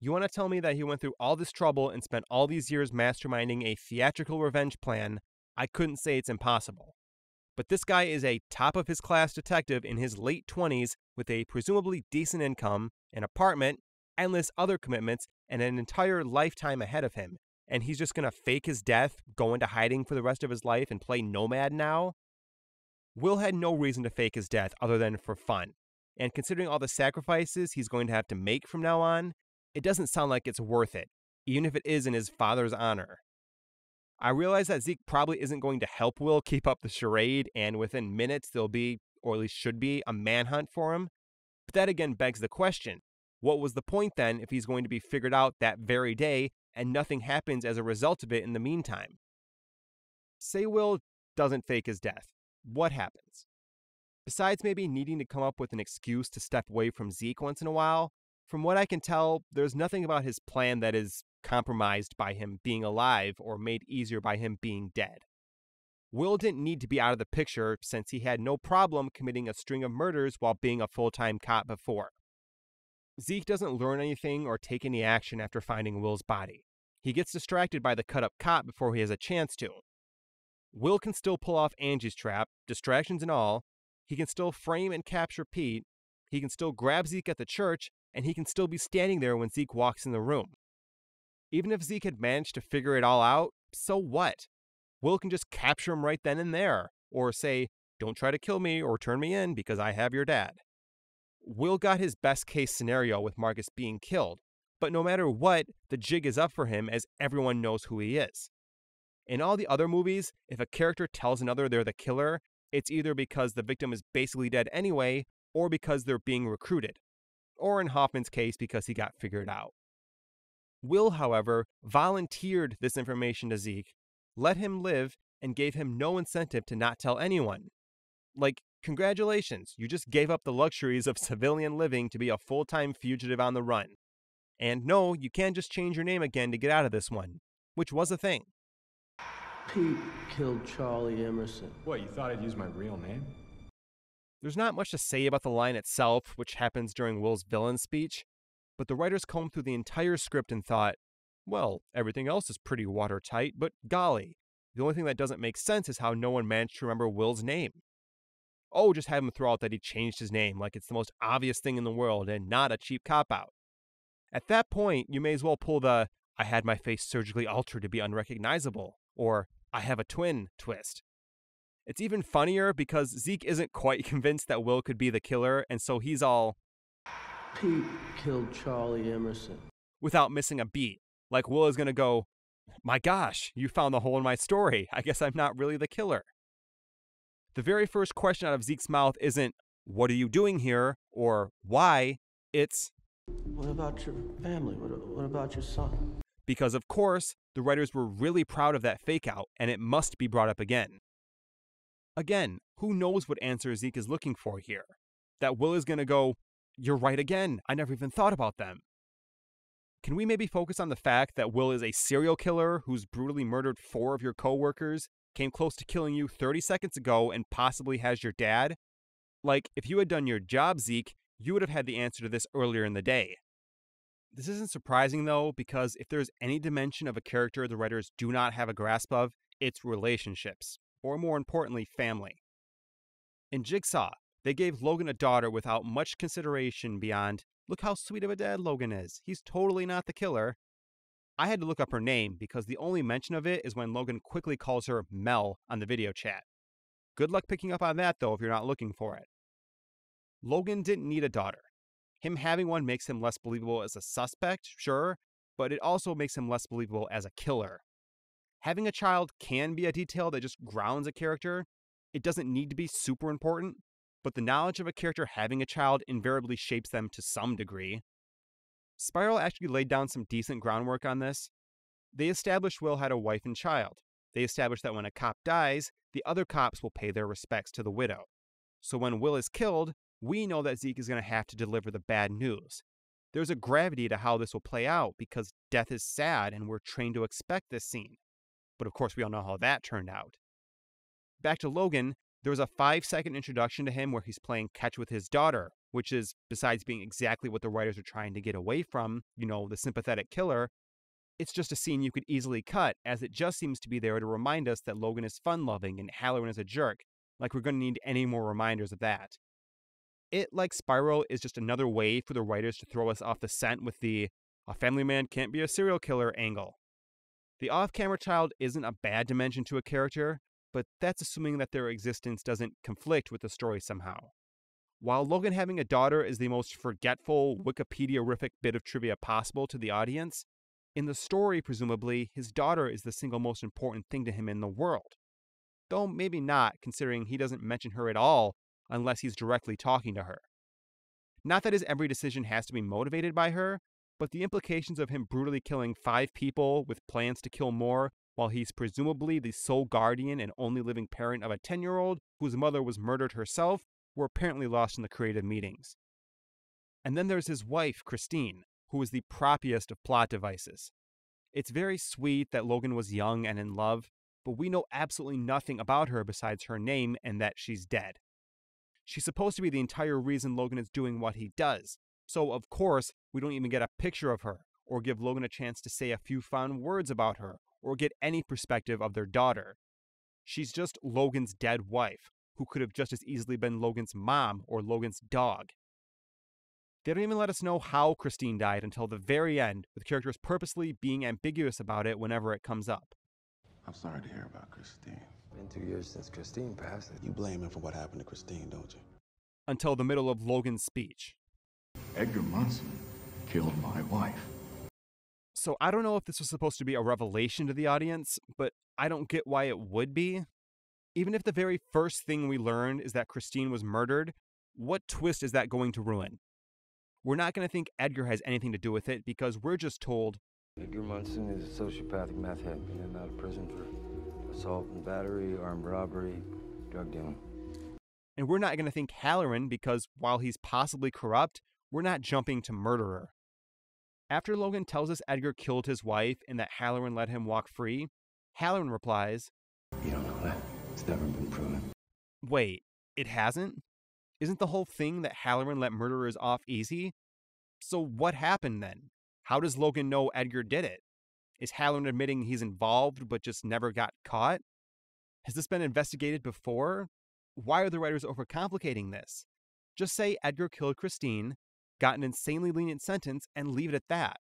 You want to tell me that he went through all this trouble and spent all these years masterminding a theatrical revenge plan? I couldn't say it's impossible. But this guy is a top of his class detective in his late 20s with a presumably decent income, an apartment, endless other commitments, and an entire lifetime ahead of him. And he's just going to fake his death, go into hiding for the rest of his life, and play nomad now? Will had no reason to fake his death other than for fun. And considering all the sacrifices he's going to have to make from now on, it doesn't sound like it's worth it, even if it is in his father's honor. I realize that Zeke probably isn't going to help Will keep up the charade, and within minutes there'll be, or at least should be, a manhunt for him. But that again begs the question what was the point then if he's going to be figured out that very day and nothing happens as a result of it in the meantime? Say Will doesn't fake his death. What happens? Besides maybe needing to come up with an excuse to step away from Zeke once in a while, from what I can tell, there's nothing about his plan that is compromised by him being alive or made easier by him being dead. Will didn't need to be out of the picture since he had no problem committing a string of murders while being a full time cop before. Zeke doesn't learn anything or take any action after finding Will's body. He gets distracted by the cut up cop before he has a chance to. Will can still pull off Angie's trap, distractions and all. He can still frame and capture Pete. He can still grab Zeke at the church, and he can still be standing there when Zeke walks in the room. Even if Zeke had managed to figure it all out, so what? Will can just capture him right then and there, or say, Don't try to kill me or turn me in because I have your dad. Will got his best case scenario with Marcus being killed, But no matter what, the jig is up for him as everyone knows who he is. In all the other movies, if a character tells another they're the killer, it's either because the victim is basically dead anyway, or because they're being recruited. Or in Hoffman's case, because he got figured out. Will, however, volunteered this information to Zeke, let him live, and gave him no incentive to not tell anyone. Like, congratulations, you just gave up the luxuries of civilian living to be a full time fugitive on the run. And no, you can't just change your name again to get out of this one, which was a thing. Pete killed Charlie Emerson. What, you thought I'd use my real name? There's not much to say about the line itself, which happens during Will's villain speech, but the writers combed through the entire script and thought, well, everything else is pretty watertight, but golly, the only thing that doesn't make sense is how no one managed to remember Will's name. Oh, just have him throw out that he changed his name like it's the most obvious thing in the world and not a cheap cop out. At that point, you may as well pull the I had my face surgically altered to be unrecognizable, or I have a twin twist. It's even funnier because Zeke isn't quite convinced that Will could be the killer, and so he's all Pete killed Charlie Emerson. without missing a beat. Like Will is gonna go, My gosh, you found the hole in my story. I guess I'm not really the killer. The very first question out of Zeke's mouth isn't, What are you doing here? or Why? It's, What about your family? What, what about your son? because of course, the writers were really proud of that fake out, and it must be brought up again. Again, who knows what answer Zeke is looking for here? That Will is going to go, You're right again. I never even thought about them. Can we maybe focus on the fact that Will is a serial killer who's brutally murdered four of your coworkers, came close to killing you 30 seconds ago, and possibly has your dad? Like, if you had done your job, Zeke, you would have had the answer to this earlier in the day. This isn't surprising though, because if there's any dimension of a character the writers do not have a grasp of, it's relationships, or more importantly, family. In Jigsaw, they gave Logan a daughter without much consideration beyond, look how sweet of a dad Logan is. He's totally not the killer. I had to look up her name because the only mention of it is when Logan quickly calls her Mel on the video chat. Good luck picking up on that though if you're not looking for it. Logan didn't need a daughter. Him having one makes him less believable as a suspect, sure, but it also makes him less believable as a killer. Having a child can be a detail that just grounds a character. It doesn't need to be super important, but the knowledge of a character having a child invariably shapes them to some degree. Spiral actually laid down some decent groundwork on this. They established Will had a wife and child. They established that when a cop dies, the other cops will pay their respects to the widow. So when Will is killed, we know that Zeke is going to have to deliver the bad news. There's a gravity to how this will play out because death is sad and we're trained to expect this scene. But of course, we all know how that turned out. Back to Logan, there was a five second introduction to him where he's playing catch with his daughter, which is, besides being exactly what the writers are trying to get away from, you know, the sympathetic killer, it's just a scene you could easily cut, as it just seems to be there to remind us that Logan is fun loving and Halloran is a jerk, like we're going to need any more reminders of that. It, like Spiral, is just another way for the writers to throw us off the scent with the a family man can't be a serial killer angle. The off camera child isn't a bad dimension to a character, but that's assuming that their existence doesn't conflict with the story somehow. While Logan having a daughter is the most forgetful, Wikipedia-rific bit of trivia possible to the audience, in the story, presumably, his daughter is the single most important thing to him in the world. Though maybe not, considering he doesn't mention her at all unless he's directly talking to her. Not that his every decision has to be motivated by her, but the implications of him brutally killing five people with plans to kill more while he's presumably the sole guardian and only living parent of a 10 year old whose mother was murdered herself were apparently lost in the creative meetings. And then there's his wife, Christine, who is the proppiest of plot devices. It's very sweet that Logan was young and in love, but we know absolutely nothing about her besides her name and that she's dead. She's supposed to be the entire reason Logan is doing what he does. So, of course, we don't even get a picture of her, or give Logan a chance to say a few fond words about her, or get any perspective of their daughter. She's just Logan's dead wife, who could have just as easily been Logan's mom or Logan's dog. They don't even let us know how Christine died until the very end, with characters purposely being ambiguous about it whenever it comes up. I'm sorry to hear about Christine. Been two years since Christine passed. You blame him for what happened to Christine, don't you? Until the middle of Logan's speech. Edgar Munson killed my wife. So I don't know if this was supposed to be a revelation to the audience, but I don't get why it would be. Even if the very first thing we learned is that Christine was murdered, what twist is that going to ruin? We're not going to think Edgar has anything to do with it because we're just told Edgar Munson is a sociopathic meth head in and out of prison for assault and battery, armed robbery, drug dealing. And we're not going to think Halloran because while he's possibly corrupt, we're not jumping to murderer. After Logan tells us Edgar killed his wife and that Halloran let him walk free, Halloran replies, You don't know that. It's never been proven. Wait, it hasn't? Isn't the whole thing that Halloran let murderers off easy? So what happened then? How does Logan know Edgar did it? Is Halloran admitting he's involved but just never got caught? Has this been investigated before? Why are the writers overcomplicating this? Just say Edgar killed Christine, got an insanely lenient sentence, and leave it at that.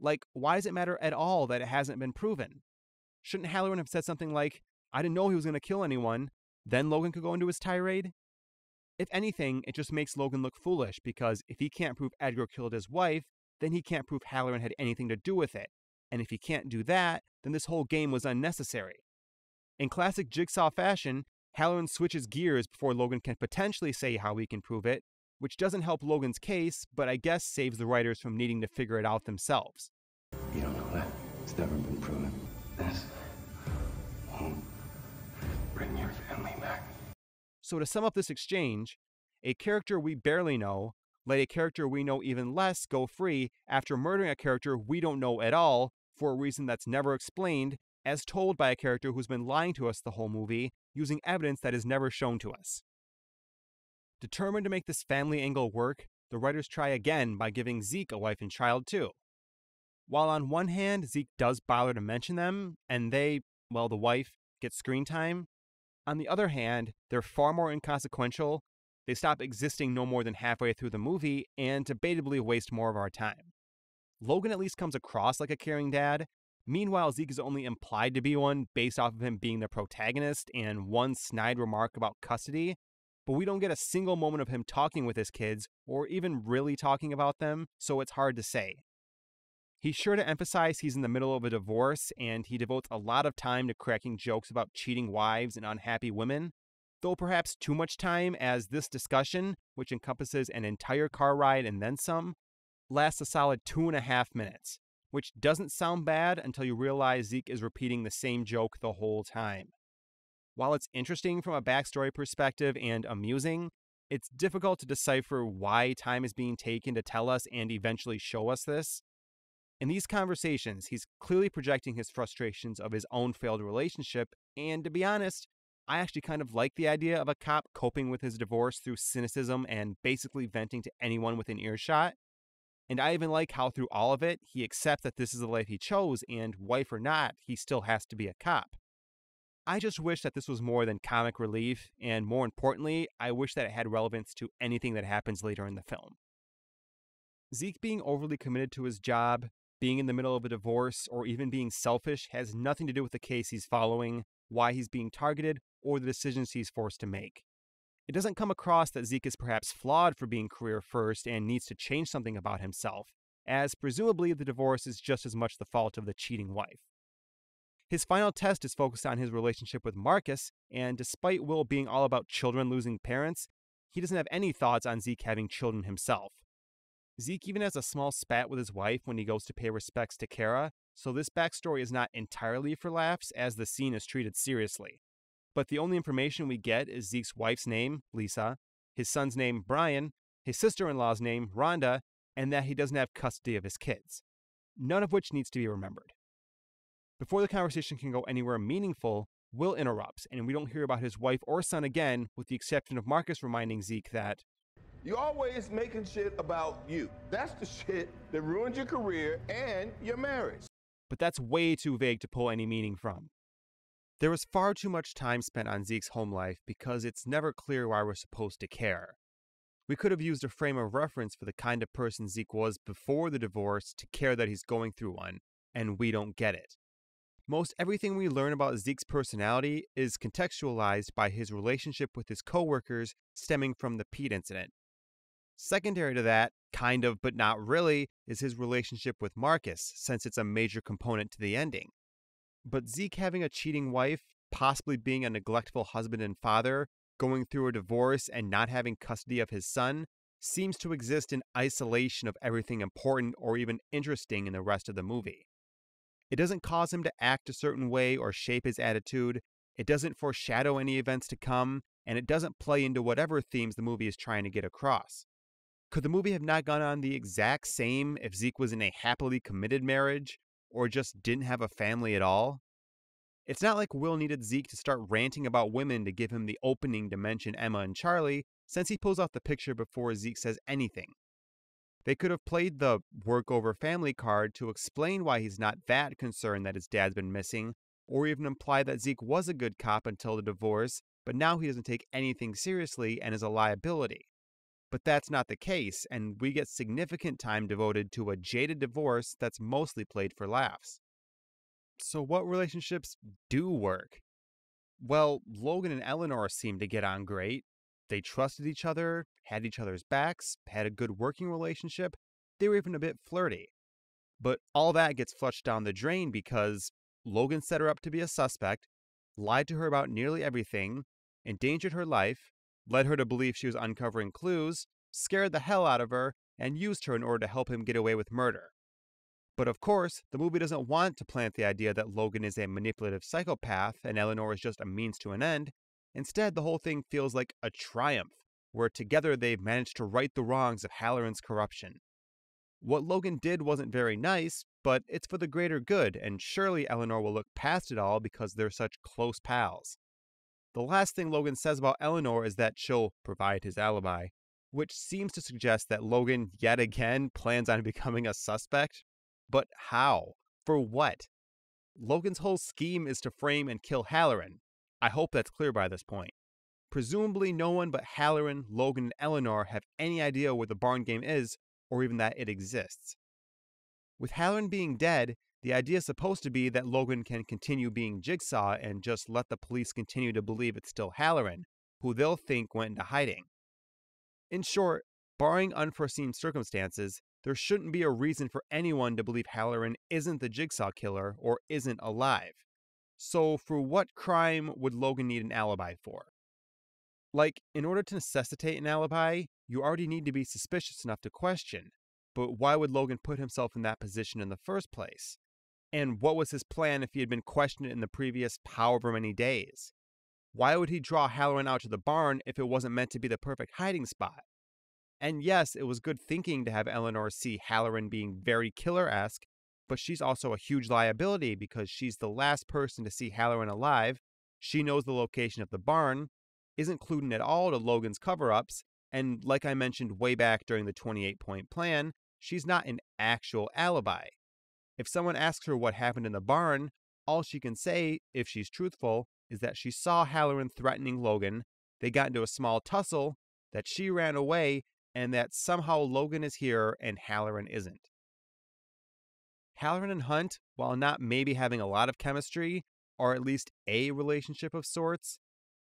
Like, why does it matter at all that it hasn't been proven? Shouldn't Halloran have said something like, I didn't know he was going to kill anyone, then Logan could go into his tirade? If anything, it just makes Logan look foolish because if he can't prove Edgar killed his wife, then he can't prove Halloran had anything to do with it. And if he can't do that, then this whole game was unnecessary. In classic Jigsaw fashion, Halloran switches gears before Logan can potentially say how he can prove it, which doesn't help Logan's case, but I guess saves the writers from needing to figure it out themselves. You don't know that. It's never been proven. This won't bring your family back. So, to sum up this exchange, a character we barely know let a character we know even less go free after murdering a character we don't know at all for a reason that's never explained, as told by a character who's been lying to us the whole movie using evidence that is never shown to us. Determined to make this family angle work, the writers try again by giving Zeke a wife and child too. While on one hand, Zeke does bother to mention them, and they, well, the wife, get screen time, on the other hand, they're far more inconsequential, they stop existing no more than halfway through the movie, and debatably waste more of our time. Logan at least comes across like a caring dad. Meanwhile, Zeke is only implied to be one based off of him being the protagonist and one snide remark about custody, but we don't get a single moment of him talking with his kids or even really talking about them, so it's hard to say. He's sure to emphasize he's in the middle of a divorce and he devotes a lot of time to cracking jokes about cheating wives and unhappy women, though perhaps too much time as this discussion, which encompasses an entire car ride and then some, lasts a solid two and a half minutes, which doesn't sound bad until you realize Zeke is repeating the same joke the whole time. While it's interesting from a backstory perspective and amusing, it's difficult to decipher why time is being taken to tell us and eventually show us this. In these conversations, he's clearly projecting his frustrations of his own failed relationship, and to be honest, I actually kind of like the idea of a cop coping with his divorce through cynicism and basically venting to anyone within earshot. And I even like how through all of it, he accepts that this is the life he chose, and wife or not, he still has to be a cop. I just wish that this was more than comic relief, and more importantly, I wish that it had relevance to anything that happens later in the film. Zeke being overly committed to his job, being in the middle of a divorce, or even being selfish has nothing to do with the case he's following, why he's being targeted, or the decisions he's forced to make. It doesn't come across that Zeke is perhaps flawed for being career first and needs to change something about himself, as presumably the divorce is just as much the fault of the cheating wife. His final test is focused on his relationship with Marcus, and despite Will being all about children losing parents, he doesn't have any thoughts on Zeke having children himself. Zeke even has a small spat with his wife when he goes to pay respects to Kara, so this backstory is not entirely for laughs as the scene is treated seriously. But the only information we get is Zeke's wife's name, Lisa, his son's name, Brian, his sister in law's name, Rhonda, and that he doesn't have custody of his kids. None of which needs to be remembered. Before the conversation can go anywhere meaningful, Will interrupts, and we don't hear about his wife or son again, with the exception of Marcus reminding Zeke that You always making shit about you. That's the shit that ruined your career and your marriage. but that's way too vague to pull any meaning from. There was far too much time spent on Zeke's home life because it's never clear why we're supposed to care. We could have used a frame of reference for the kind of person Zeke was before the divorce to care that he's going through one, and we don't get it. Most everything we learn about Zeke's personality is contextualized by his relationship with his coworkers stemming from the Pete incident. Secondary to that, kind of but not really, is his relationship with Marcus, since it's a major component to the ending. But Zeke having a cheating wife, possibly being a neglectful husband and father, going through a divorce, and not having custody of his son seems to exist in isolation of everything important or even interesting in the rest of the movie. It doesn't cause him to act a certain way or shape his attitude, it doesn't foreshadow any events to come, and it doesn't play into whatever themes the movie is trying to get across. Could the movie have not gone on the exact same if Zeke was in a happily committed marriage or just didn't have a family at all? It's not like Will needed Zeke to start ranting about women to give him the opening to mention Emma and Charlie, since he pulls out the picture before Zeke says anything. They could have played the work over family card to explain why he's not that concerned that his dad's been missing, or even imply that Zeke was a good cop until the divorce, but now he doesn't take anything seriously and is a liability. But that's not the case, and we get significant time devoted to a jaded divorce that's mostly played for laughs. So, what relationships do work? Well, Logan and Eleanor seem to get on great. They trusted each other, had each other's backs, had a good working relationship. They were even a bit flirty. But all that gets flushed down the drain because Logan set her up to be a suspect, lied to her about nearly everything, endangered her life, led her to believe she was uncovering clues, scared the hell out of her, and used her in order to help him get away with murder. But of course, the movie doesn't want to plant the idea that Logan is a manipulative psychopath and Eleanor is just a means to an end. Instead, the whole thing feels like a triumph, where together they've managed to right the wrongs of Halloran's corruption. What Logan did wasn't very nice, but it's for the greater good, and surely Eleanor will look past it all because they're such close pals. The last thing Logan says about Eleanor is that she'll provide his alibi, which seems to suggest that Logan yet again plans on becoming a suspect, but how? For what? Logan's whole scheme is to frame and kill Halloran. I hope that's clear by this point. Presumably, no one but Halloran, Logan, and Eleanor have any idea where the barn game is, or even that it exists. With Halloran being dead, the idea is supposed to be that Logan can continue being Jigsaw and just let the police continue to believe it's still Halloran, who they'll think went into hiding. In short, barring unforeseen circumstances, there shouldn't be a reason for anyone to believe Halloran isn't the Jigsaw killer or isn't alive. So, for what crime would Logan need an alibi for? Like, in order to necessitate an alibi, you already need to be suspicious enough to question. But why would Logan put himself in that position in the first place? And what was his plan if he had been questioned in the previous however many days? Why would he draw Halloran out to the barn if it wasn't meant to be the perfect hiding spot? And yes, it was good thinking to have Eleanor see Halloran being very killer esque, but she's also a huge liability because she's the last person to see Halloran alive. She knows the location of the barn, isn't clued in at all to Logan's cover ups, and like I mentioned way back during the 28 point plan, she's not an actual alibi. If someone asks her what happened in the barn, all she can say, if she's truthful, is that she saw Halloran threatening Logan, they got into a small tussle, that she ran away, and that somehow Logan is here and Halloran isn't. Halloran and Hunt, while not maybe having a lot of chemistry, or at least a relationship of sorts,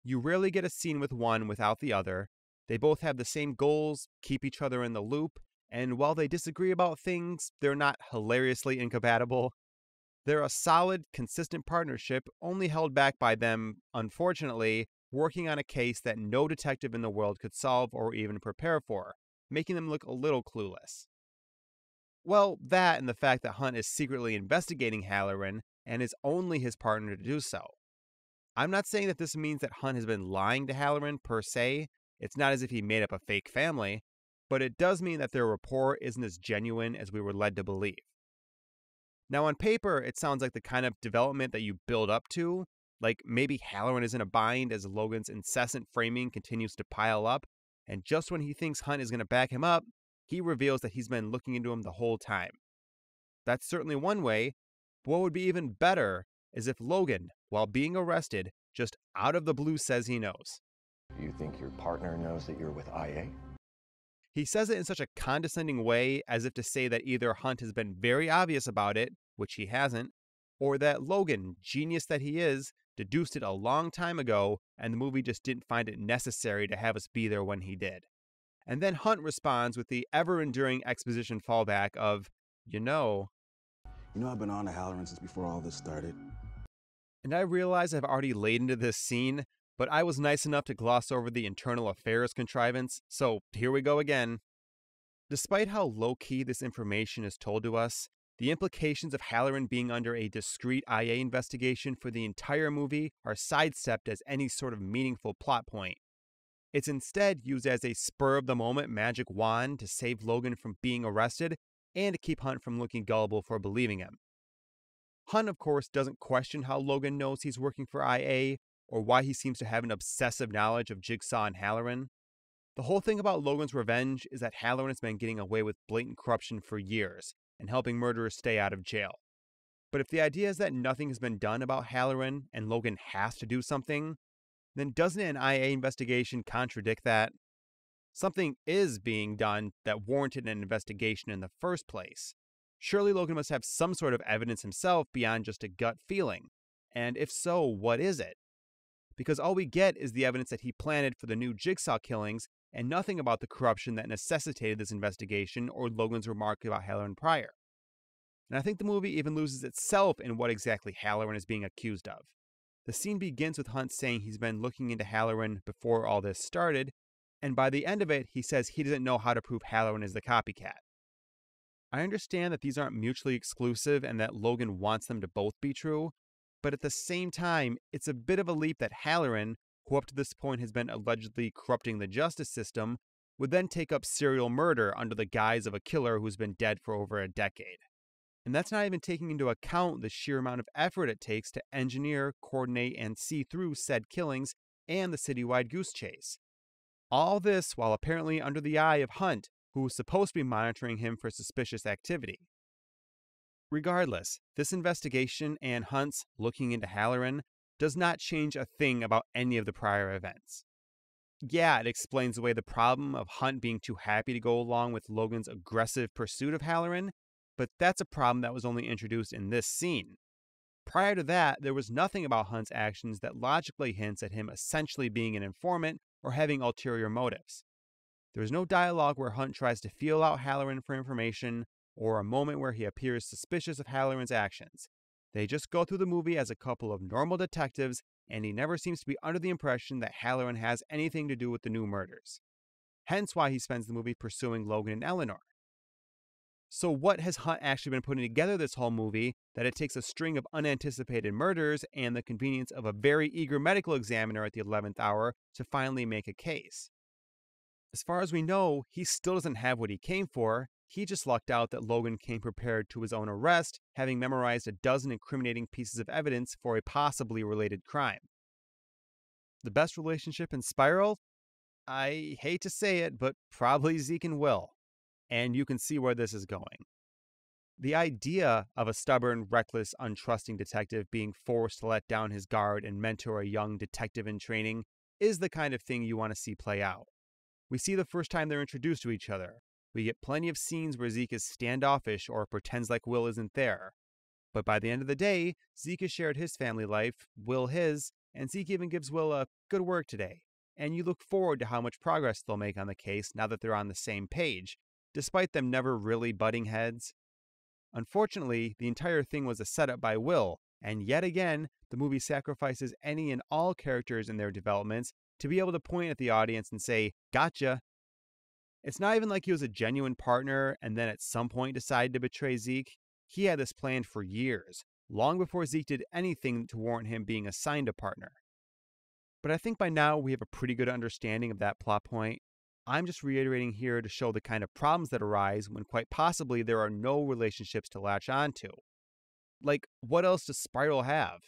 you rarely get a scene with one without the other. They both have the same goals, keep each other in the loop, and while they disagree about things, they're not hilariously incompatible. They're a solid, consistent partnership, only held back by them, unfortunately, working on a case that no detective in the world could solve or even prepare for, making them look a little clueless. Well, that and the fact that Hunt is secretly investigating Halloran and is only his partner to do so. I'm not saying that this means that Hunt has been lying to Halloran per se. It's not as if he made up a fake family, but it does mean that their rapport isn't as genuine as we were led to believe. Now, on paper, it sounds like the kind of development that you build up to, like maybe Halloran is in a bind as Logan's incessant framing continues to pile up, and just when he thinks Hunt is going to back him up, he reveals that he's been looking into him the whole time. That's certainly one way, but what would be even better is if Logan, while being arrested, just out of the blue says he knows. You think your partner knows that you're with IA? He says it in such a condescending way as if to say that either Hunt has been very obvious about it, which he hasn't, or that Logan, genius that he is, deduced it a long time ago and the movie just didn't find it necessary to have us be there when he did. And then Hunt responds with the ever enduring exposition fallback of, you know. You know, I've been on to Halloran since before all this started. And I realize I've already laid into this scene, but I was nice enough to gloss over the internal affairs contrivance, so here we go again. Despite how low key this information is told to us, the implications of Halloran being under a discreet IA investigation for the entire movie are sidestepped as any sort of meaningful plot point. It's instead used as a spur of the moment magic wand to save Logan from being arrested and to keep Hunt from looking gullible for believing him. Hunt, of course, doesn't question how Logan knows he's working for IA or why he seems to have an obsessive knowledge of Jigsaw and Halloran. The whole thing about Logan's revenge is that Halloran has been getting away with blatant corruption for years and helping murderers stay out of jail. But if the idea is that nothing has been done about Halloran and Logan has to do something, then doesn't an IA investigation contradict that? Something is being done that warranted an investigation in the first place. Surely Logan must have some sort of evidence himself beyond just a gut feeling. And if so, what is it? Because all we get is the evidence that he planted for the new Jigsaw killings and nothing about the corruption that necessitated this investigation or Logan's remark about Halloran prior. And I think the movie even loses itself in what exactly Halloran is being accused of. The scene begins with Hunt saying he's been looking into Halloran before all this started, and by the end of it, he says he doesn't know how to prove Halloran is the copycat. I understand that these aren't mutually exclusive and that Logan wants them to both be true, but at the same time, it's a bit of a leap that Halloran, who up to this point has been allegedly corrupting the justice system, would then take up serial murder under the guise of a killer who's been dead for over a decade. And that's not even taking into account the sheer amount of effort it takes to engineer, coordinate, and see through said killings and the citywide goose chase. All this while apparently under the eye of Hunt, who was supposed to be monitoring him for suspicious activity. Regardless, this investigation and Hunt's looking into Halloran does not change a thing about any of the prior events. Yeah, it explains away the problem of Hunt being too happy to go along with Logan's aggressive pursuit of Halloran, but that's a problem that was only introduced in this scene. Prior to that, there was nothing about Hunt's actions that logically hints at him essentially being an informant or having ulterior motives. There is no dialogue where Hunt tries to feel out Halloran for information or a moment where he appears suspicious of Halloran's actions. They just go through the movie as a couple of normal detectives, and he never seems to be under the impression that Halloran has anything to do with the new murders. Hence why he spends the movie pursuing Logan and Eleanor. So, what has Hunt actually been putting together this whole movie that it takes a string of unanticipated murders and the convenience of a very eager medical examiner at the 11th hour to finally make a case? As far as we know, he still doesn't have what he came for, he just lucked out that Logan came prepared to his own arrest, having memorized a dozen incriminating pieces of evidence for a possibly related crime. The best relationship in Spiral? I hate to say it, but probably Zeke and Will. And you can see where this is going. The idea of a stubborn, reckless, untrusting detective being forced to let down his guard and mentor a young detective in training is the kind of thing you want to see play out. We see the first time they're introduced to each other, we get plenty of scenes where Zeke is standoffish or pretends like Will isn't there. But by the end of the day, Zeke has shared his family life, Will his, and Zeke even gives Will a good work today. And you look forward to how much progress they'll make on the case now that they're on the same page, despite them never really butting heads. Unfortunately, the entire thing was a setup by Will, and yet again, the movie sacrifices any and all characters in their developments to be able to point at the audience and say, Gotcha, it's not even like he was a genuine partner and then at some point decided to betray Zeke. He had this planned for years, long before Zeke did anything to warrant him being assigned a partner. But I think by now we have a pretty good understanding of that plot point. I'm just reiterating here to show the kind of problems that arise when quite possibly there are no relationships to latch onto. Like, what else does Spiral have?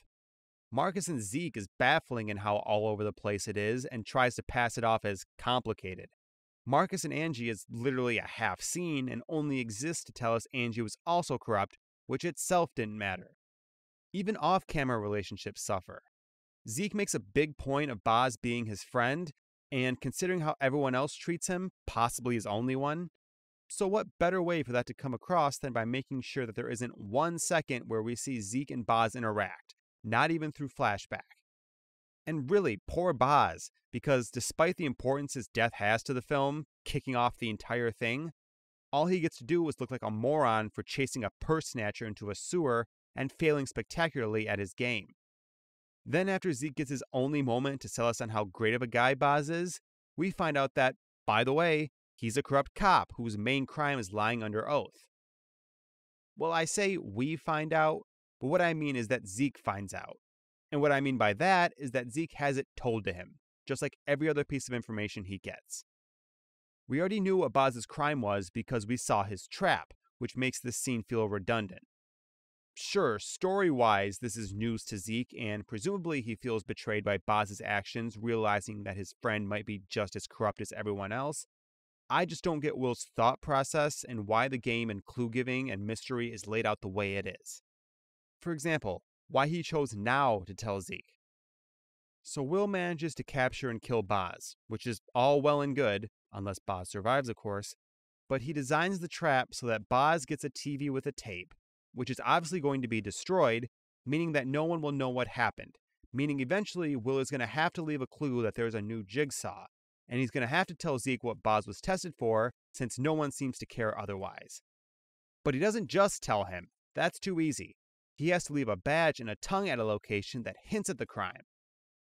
Marcus and Zeke is baffling in how all over the place it is and tries to pass it off as complicated. Marcus and Angie is literally a half scene and only exists to tell us Angie was also corrupt, which itself didn't matter. Even off camera relationships suffer. Zeke makes a big point of Boz being his friend, and considering how everyone else treats him, possibly his only one. So, what better way for that to come across than by making sure that there isn't one second where we see Zeke and Boz interact, not even through flashback? And really, poor Boz, because despite the importance his death has to the film, kicking off the entire thing, all he gets to do is look like a moron for chasing a purse snatcher into a sewer and failing spectacularly at his game. Then, after Zeke gets his only moment to sell us on how great of a guy Boz is, we find out that, by the way, he's a corrupt cop whose main crime is lying under oath. Well, I say we find out, but what I mean is that Zeke finds out. And what I mean by that is that Zeke has it told to him, just like every other piece of information he gets. We already knew what Boz's crime was because we saw his trap, which makes this scene feel redundant. Sure, story wise, this is news to Zeke, and presumably he feels betrayed by Boz's actions, realizing that his friend might be just as corrupt as everyone else. I just don't get Will's thought process and why the game and clue giving and mystery is laid out the way it is. For example, why he chose now to tell Zeke. So Will manages to capture and kill Boz, which is all well and good, unless Boz survives, of course, but he designs the trap so that Boz gets a TV with a tape, which is obviously going to be destroyed, meaning that no one will know what happened, meaning eventually Will is going to have to leave a clue that there's a new jigsaw, and he's going to have to tell Zeke what Boz was tested for, since no one seems to care otherwise. But he doesn't just tell him, that's too easy. He has to leave a badge and a tongue at a location that hints at the crime.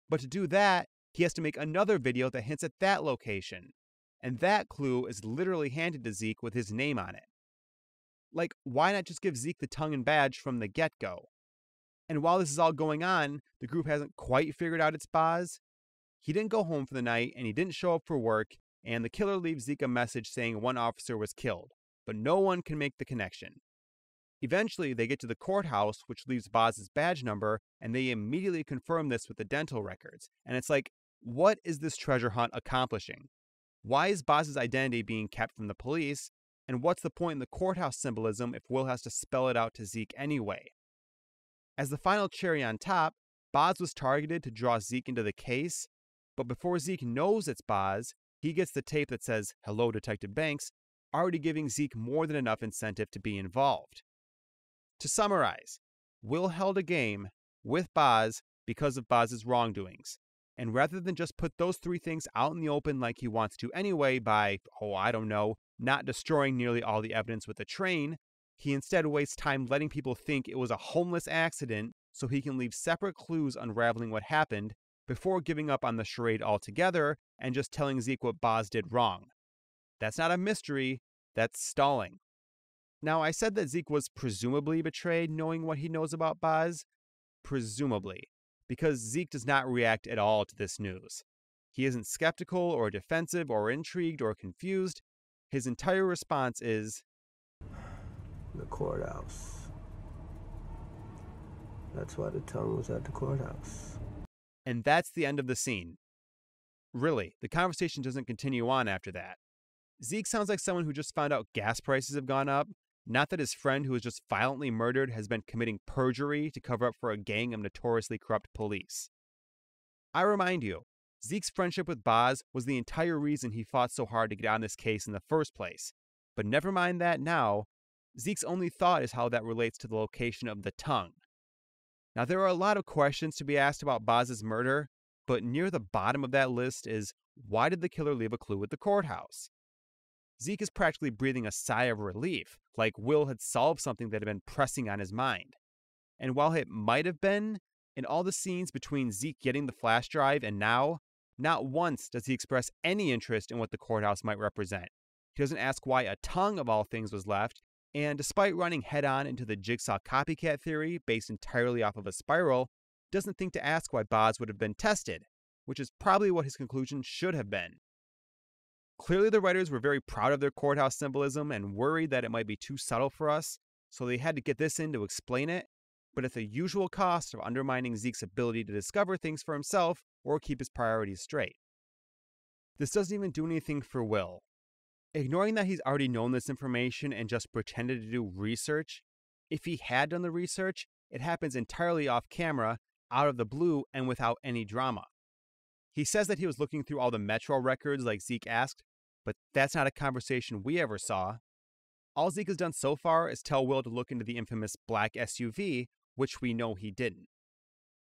But to do that, he has to make another video that hints at that location. And that clue is literally handed to Zeke with his name on it. Like, why not just give Zeke the tongue and badge from the get go? And while this is all going on, the group hasn't quite figured out its Boz, he didn't go home for the night and he didn't show up for work, and the killer leaves Zeke a message saying one officer was killed, but no one can make the connection. Eventually, they get to the courthouse, which leaves Boz's badge number, and they immediately confirm this with the dental records. And it's like, what is this treasure hunt accomplishing? Why is Boz's identity being kept from the police? And what's the point in the courthouse symbolism if Will has to spell it out to Zeke anyway? As the final cherry on top, Boz was targeted to draw Zeke into the case, but before Zeke knows it's Boz, he gets the tape that says, Hello, Detective Banks, already giving Zeke more than enough incentive to be involved. To summarize, Will held a game with Boz because of Boz's wrongdoings. And rather than just put those three things out in the open like he wants to anyway by, oh, I don't know, not destroying nearly all the evidence with a train, he instead wastes time letting people think it was a homeless accident so he can leave separate clues unraveling what happened before giving up on the charade altogether and just telling Zeke what Boz did wrong. That's not a mystery, that's stalling. Now, I said that Zeke was presumably betrayed knowing what he knows about Boz. Presumably, because Zeke does not react at all to this news. He isn't skeptical or defensive or intrigued or confused. His entire response is The courthouse. That's why the tongue was at the courthouse. And that's the end of the scene. Really, the conversation doesn't continue on after that. Zeke sounds like someone who just found out gas prices have gone up, not that his friend who was just violently murdered has been committing perjury to cover up for a gang of notoriously corrupt police. I remind you, Zeke's friendship with Boz was the entire reason he fought so hard to get on this case in the first place. But never mind that now, Zeke's only thought is how that relates to the location of the tongue. Now, there are a lot of questions to be asked about Boz's murder, but near the bottom of that list is why did the killer leave a clue at the courthouse? Zeke is practically breathing a sigh of relief, like Will had solved something that had been pressing on his mind. And while it might have been, in all the scenes between Zeke getting the flash drive and now, not once does he express any interest in what the courthouse might represent. He doesn't ask why a tongue of all things was left, and despite running head on into the jigsaw copycat theory based entirely off of a spiral, doesn't think to ask why Boz would have been tested, which is probably what his conclusion should have been. Clearly, the writers were very proud of their courthouse symbolism and worried that it might be too subtle for us, so they had to get this in to explain it, but at the usual cost of undermining Zeke's ability to discover things for himself or keep his priorities straight. This doesn't even do anything for Will. Ignoring that he's already known this information and just pretended to do research, if he had done the research, it happens entirely off camera, out of the blue, and without any drama. He says that he was looking through all the Metro records like Zeke asked, but that's not a conversation we ever saw. All Zeke has done so far is tell Will to look into the infamous black SUV, which we know he didn't.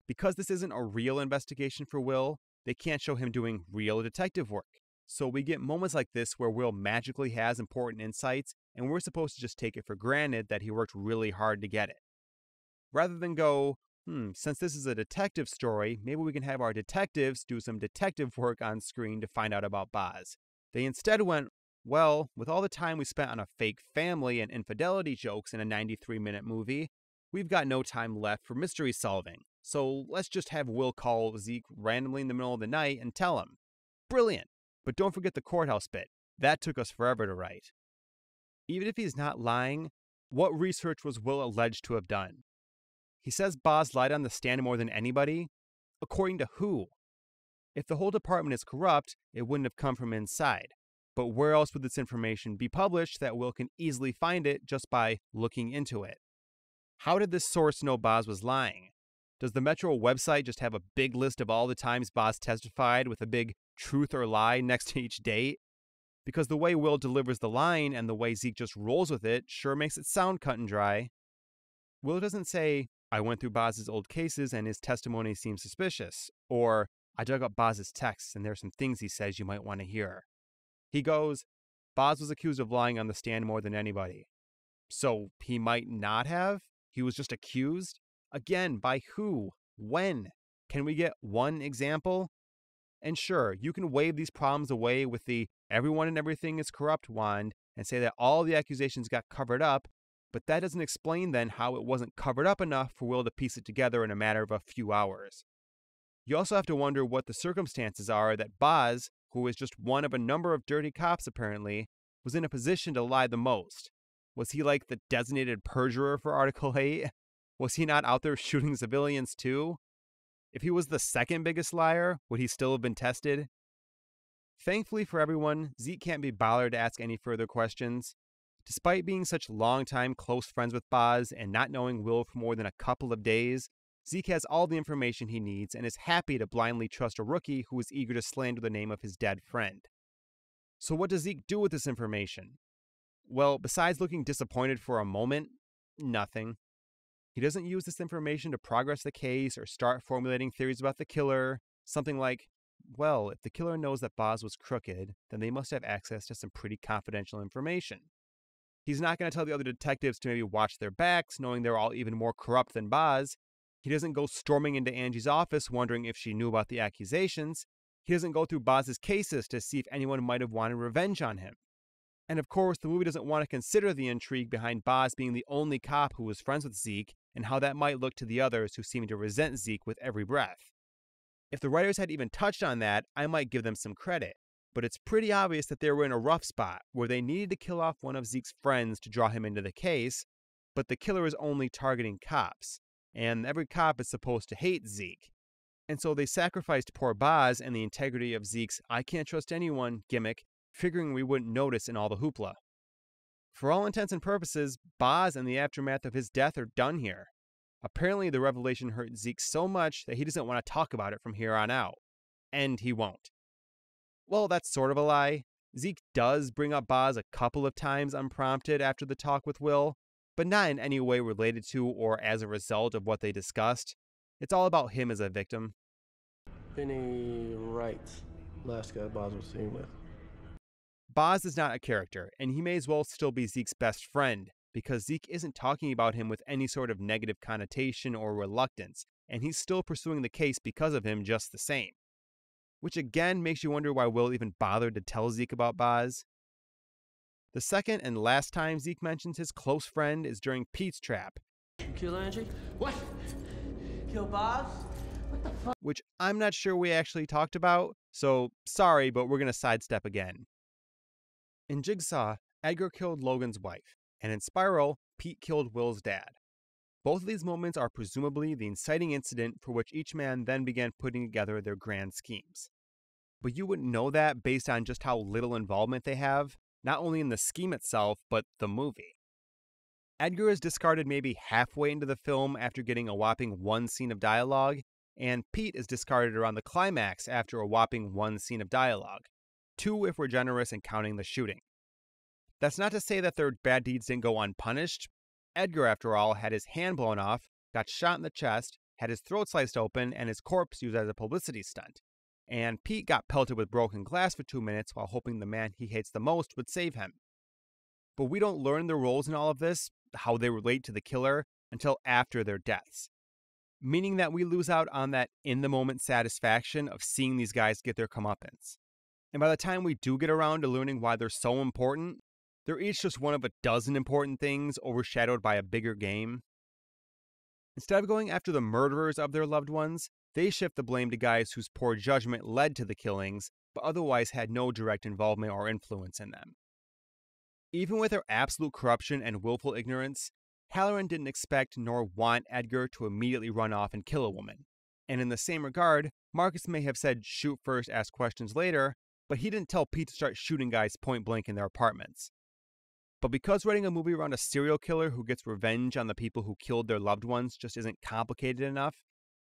Because this isn't a real investigation for Will, they can't show him doing real detective work. So we get moments like this where Will magically has important insights, and we're supposed to just take it for granted that he worked really hard to get it. Rather than go, hmm, since this is a detective story, maybe we can have our detectives do some detective work on screen to find out about Boz. They instead went, well, with all the time we spent on a fake family and infidelity jokes in a 93 minute movie, we've got no time left for mystery solving. So let's just have Will call Zeke randomly in the middle of the night and tell him. Brilliant! But don't forget the courthouse bit. That took us forever to write. Even if he's not lying, what research was Will alleged to have done? He says Boz lied on the stand more than anybody. According to who? If the whole department is corrupt, it wouldn't have come from inside. But where else would this information be published that Will can easily find it just by looking into it? How did this source know Boz was lying? Does the Metro website just have a big list of all the times Boz testified with a big truth or lie next to each date? Because the way Will delivers the line and the way Zeke just rolls with it sure makes it sound cut and dry. Will doesn't say, I went through Boz's old cases and his testimony seems suspicious, or I dug up Boz's texts and there are some things he says you might want to hear. He goes, Boz was accused of lying on the stand more than anybody. So he might not have? He was just accused? Again, by who? When? Can we get one example? And sure, you can wave these problems away with the everyone and everything is corrupt wand and say that all the accusations got covered up, but that doesn't explain then how it wasn't covered up enough for Will to piece it together in a matter of a few hours. You also have to wonder what the circumstances are that Boz, who is just one of a number of dirty cops apparently, was in a position to lie the most. Was he like the designated perjurer for Article 8? Was he not out there shooting civilians too? If he was the second biggest liar, would he still have been tested? Thankfully for everyone, Zeke can't be bothered to ask any further questions. Despite being such longtime close friends with Boz and not knowing Will for more than a couple of days, Zeke has all the information he needs and is happy to blindly trust a rookie who is eager to slander the name of his dead friend. So, what does Zeke do with this information? Well, besides looking disappointed for a moment, nothing. He doesn't use this information to progress the case or start formulating theories about the killer. Something like, well, if the killer knows that Boz was crooked, then they must have access to some pretty confidential information. He's not going to tell the other detectives to maybe watch their backs, knowing they're all even more corrupt than Boz. He doesn't go storming into Angie's office wondering if she knew about the accusations. He doesn't go through Boz's cases to see if anyone might have wanted revenge on him. And of course, the movie doesn't want to consider the intrigue behind Boz being the only cop who was friends with Zeke and how that might look to the others who seem to resent Zeke with every breath. If the writers had even touched on that, I might give them some credit, but it's pretty obvious that they were in a rough spot where they needed to kill off one of Zeke's friends to draw him into the case, but the killer is only targeting cops, and every cop is supposed to hate Zeke. And so they sacrificed poor Boz and the integrity of Zeke's I can't trust anyone gimmick, figuring we wouldn't notice in all the hoopla. For all intents and purposes, Boz and the aftermath of his death are done here. Apparently, the revelation hurt Zeke so much that he doesn't want to talk about it from here on out. And he won't. Well, that's sort of a lie. Zeke does bring up Boz a couple of times unprompted after the talk with Will, but not in any way related to or as a result of what they discussed. It's all about him as a victim. Benny Wright, last guy Boz was seen with. Boz is not a character, and he may as well still be Zeke's best friend, because Zeke isn't talking about him with any sort of negative connotation or reluctance, and he's still pursuing the case because of him just the same. Which again makes you wonder why Will even bothered to tell Zeke about Boz. The second and last time Zeke mentions his close friend is during Pete's trap. Kill Angie? What? Kill Boz? What the fuck? Which I'm not sure we actually talked about, so sorry, but we're gonna sidestep again. In Jigsaw, Edgar killed Logan's wife, and in Spiral, Pete killed Will's dad. Both of these moments are presumably the inciting incident for which each man then began putting together their grand schemes. But you wouldn't know that based on just how little involvement they have, not only in the scheme itself, but the movie. Edgar is discarded maybe halfway into the film after getting a whopping one scene of dialogue, and Pete is discarded around the climax after a whopping one scene of dialogue two if we're generous in counting the shooting. That's not to say that their bad deeds didn't go unpunished. Edgar, after all, had his hand blown off, got shot in the chest, had his throat sliced open and his corpse used as a publicity stunt. And Pete got pelted with broken glass for two minutes while hoping the man he hates the most would save him. But we don't learn their roles in all of this, how they relate to the killer, until after their deaths. Meaning that we lose out on that in the moment satisfaction of seeing these guys get their comeuppance. And by the time we do get around to learning why they're so important, they're each just one of a dozen important things overshadowed by a bigger game. Instead of going after the murderers of their loved ones, they shift the blame to guys whose poor judgment led to the killings, but otherwise had no direct involvement or influence in them. Even with their absolute corruption and willful ignorance, Halloran didn't expect nor want Edgar to immediately run off and kill a woman. And in the same regard, Marcus may have said shoot first, ask questions later, but he didn't tell Pete to start shooting guys point blank in their apartments. But because writing a movie around a serial killer who gets revenge on the people who killed their loved ones just isn't complicated enough,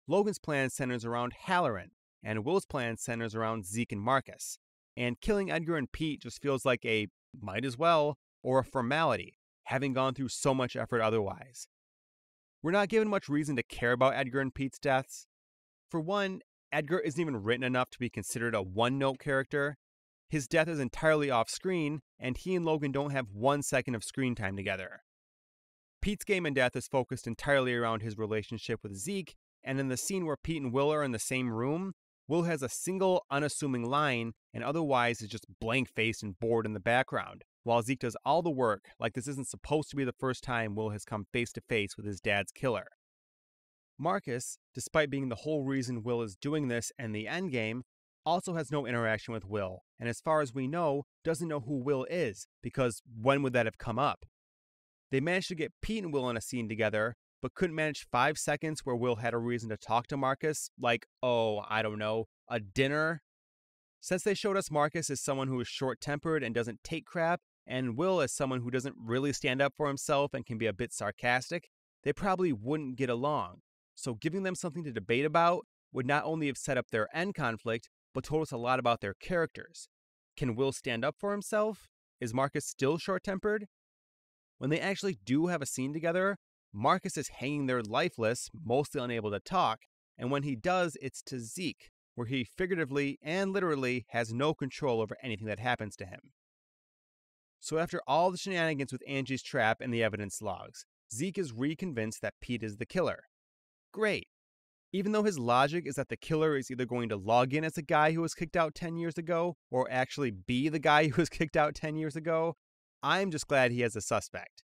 Logan's plan centers around Halloran, and Will's plan centers around Zeke and Marcus. And killing Edgar and Pete just feels like a might as well or a formality, having gone through so much effort otherwise. We're not given much reason to care about Edgar and Pete's deaths. For one, Edgar isn't even written enough to be considered a one note character. His death is entirely off screen, and he and Logan don't have one second of screen time together. Pete's game and death is focused entirely around his relationship with Zeke, and in the scene where Pete and Will are in the same room, Will has a single unassuming line and otherwise is just blank faced and bored in the background, while Zeke does all the work like this isn't supposed to be the first time Will has come face to face with his dad's killer. Marcus, despite being the whole reason Will is doing this and the endgame, also has no interaction with Will, and as far as we know, doesn't know who Will is, because when would that have come up? They managed to get Pete and Will in a scene together, but couldn't manage five seconds where Will had a reason to talk to Marcus, like, oh, I don't know, a dinner? Since they showed us Marcus as someone who is short tempered and doesn't take crap, and Will as someone who doesn't really stand up for himself and can be a bit sarcastic, they probably wouldn't get along. So giving them something to debate about would not only have set up their end conflict, but told us a lot about their characters. Can Will stand up for himself? Is Marcus still short tempered? When they actually do have a scene together, Marcus is hanging there lifeless, mostly unable to talk, and when he does, it's to Zeke, where he figuratively and literally has no control over anything that happens to him. So, after all the shenanigans with Angie's trap and the evidence logs, Zeke is reconvinced that Pete is the killer. Great. Even though his logic is that the killer is either going to log in as a guy who was kicked out 10 years ago or actually be the guy who was kicked out 10 years ago, I'm just glad he has a suspect.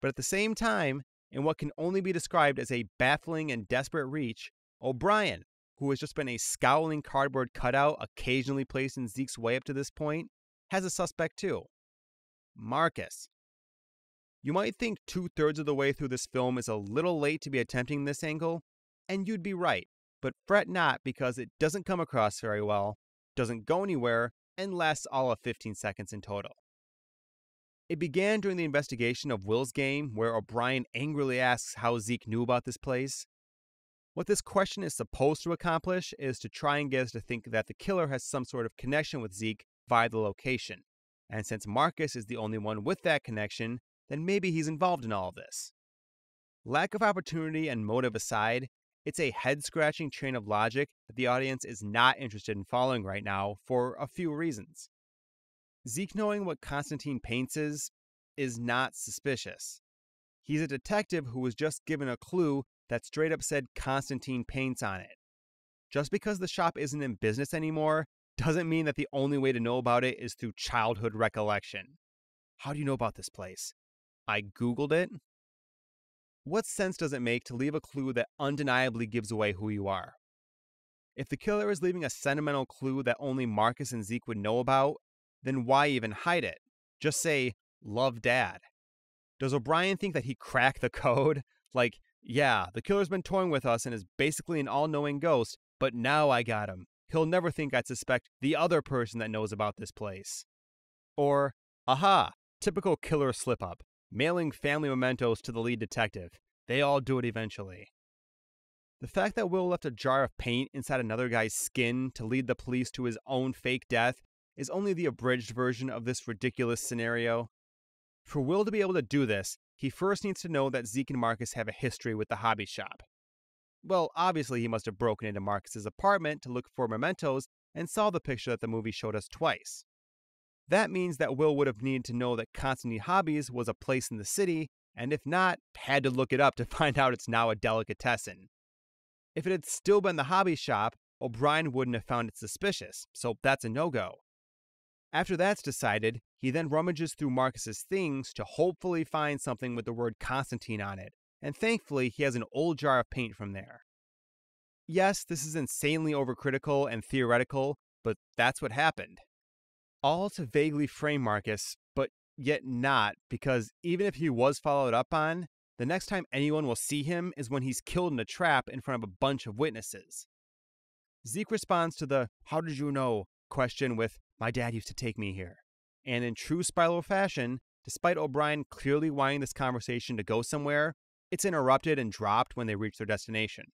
But at the same time, in what can only be described as a baffling and desperate reach, O'Brien, who has just been a scowling cardboard cutout occasionally placed in Zeke's way up to this point, has a suspect too Marcus. You might think two thirds of the way through this film is a little late to be attempting this angle, and you'd be right, but fret not because it doesn't come across very well, doesn't go anywhere, and lasts all of 15 seconds in total. It began during the investigation of Will's game, where O'Brien angrily asks how Zeke knew about this place. What this question is supposed to accomplish is to try and get us to think that the killer has some sort of connection with Zeke via the location. And since Marcus is the only one with that connection, then maybe he's involved in all of this. Lack of opportunity and motive aside, it's a head scratching train of logic that the audience is not interested in following right now for a few reasons. Zeke knowing what Constantine paints is, is not suspicious. He's a detective who was just given a clue that straight up said Constantine paints on it. Just because the shop isn't in business anymore doesn't mean that the only way to know about it is through childhood recollection. How do you know about this place? I Googled it. What sense does it make to leave a clue that undeniably gives away who you are? If the killer is leaving a sentimental clue that only Marcus and Zeke would know about, then why even hide it? Just say, love dad. Does O'Brien think that he cracked the code? Like, yeah, the killer's been toying with us and is basically an all knowing ghost, but now I got him. He'll never think I'd suspect the other person that knows about this place. Or, aha, typical killer slip up, mailing family mementos to the lead detective. They all do it eventually. The fact that Will left a jar of paint inside another guy's skin to lead the police to his own fake death is only the abridged version of this ridiculous scenario. For Will to be able to do this, he first needs to know that Zeke and Marcus have a history with the hobby shop. well, obviously he must have broken into Marcus's apartment to look for mementos and saw the picture that the movie showed us twice. That means that Will would have needed to know that Constantine Hobbies was a place in the city, and if not, had to look it up to find out it's now a delicatessen. If it had still been the hobby shop, O'Brien wouldn't have found it suspicious, so that's a no go. After that's decided, he then rummages through Marcus's things to hopefully find something with the word Constantine on it, and thankfully he has an old jar of paint from there. Yes, this is insanely overcritical and theoretical, but that's what happened. All to vaguely frame Marcus, but yet not, because even if he was followed up on, the next time anyone will see him is when he's killed in a trap in front of a bunch of witnesses. Zeke responds to the how did you know question with my dad used to take me here. And in true Spilo fashion, despite O'Brien clearly wanting this conversation to go somewhere, it's interrupted and dropped when they reach their destination.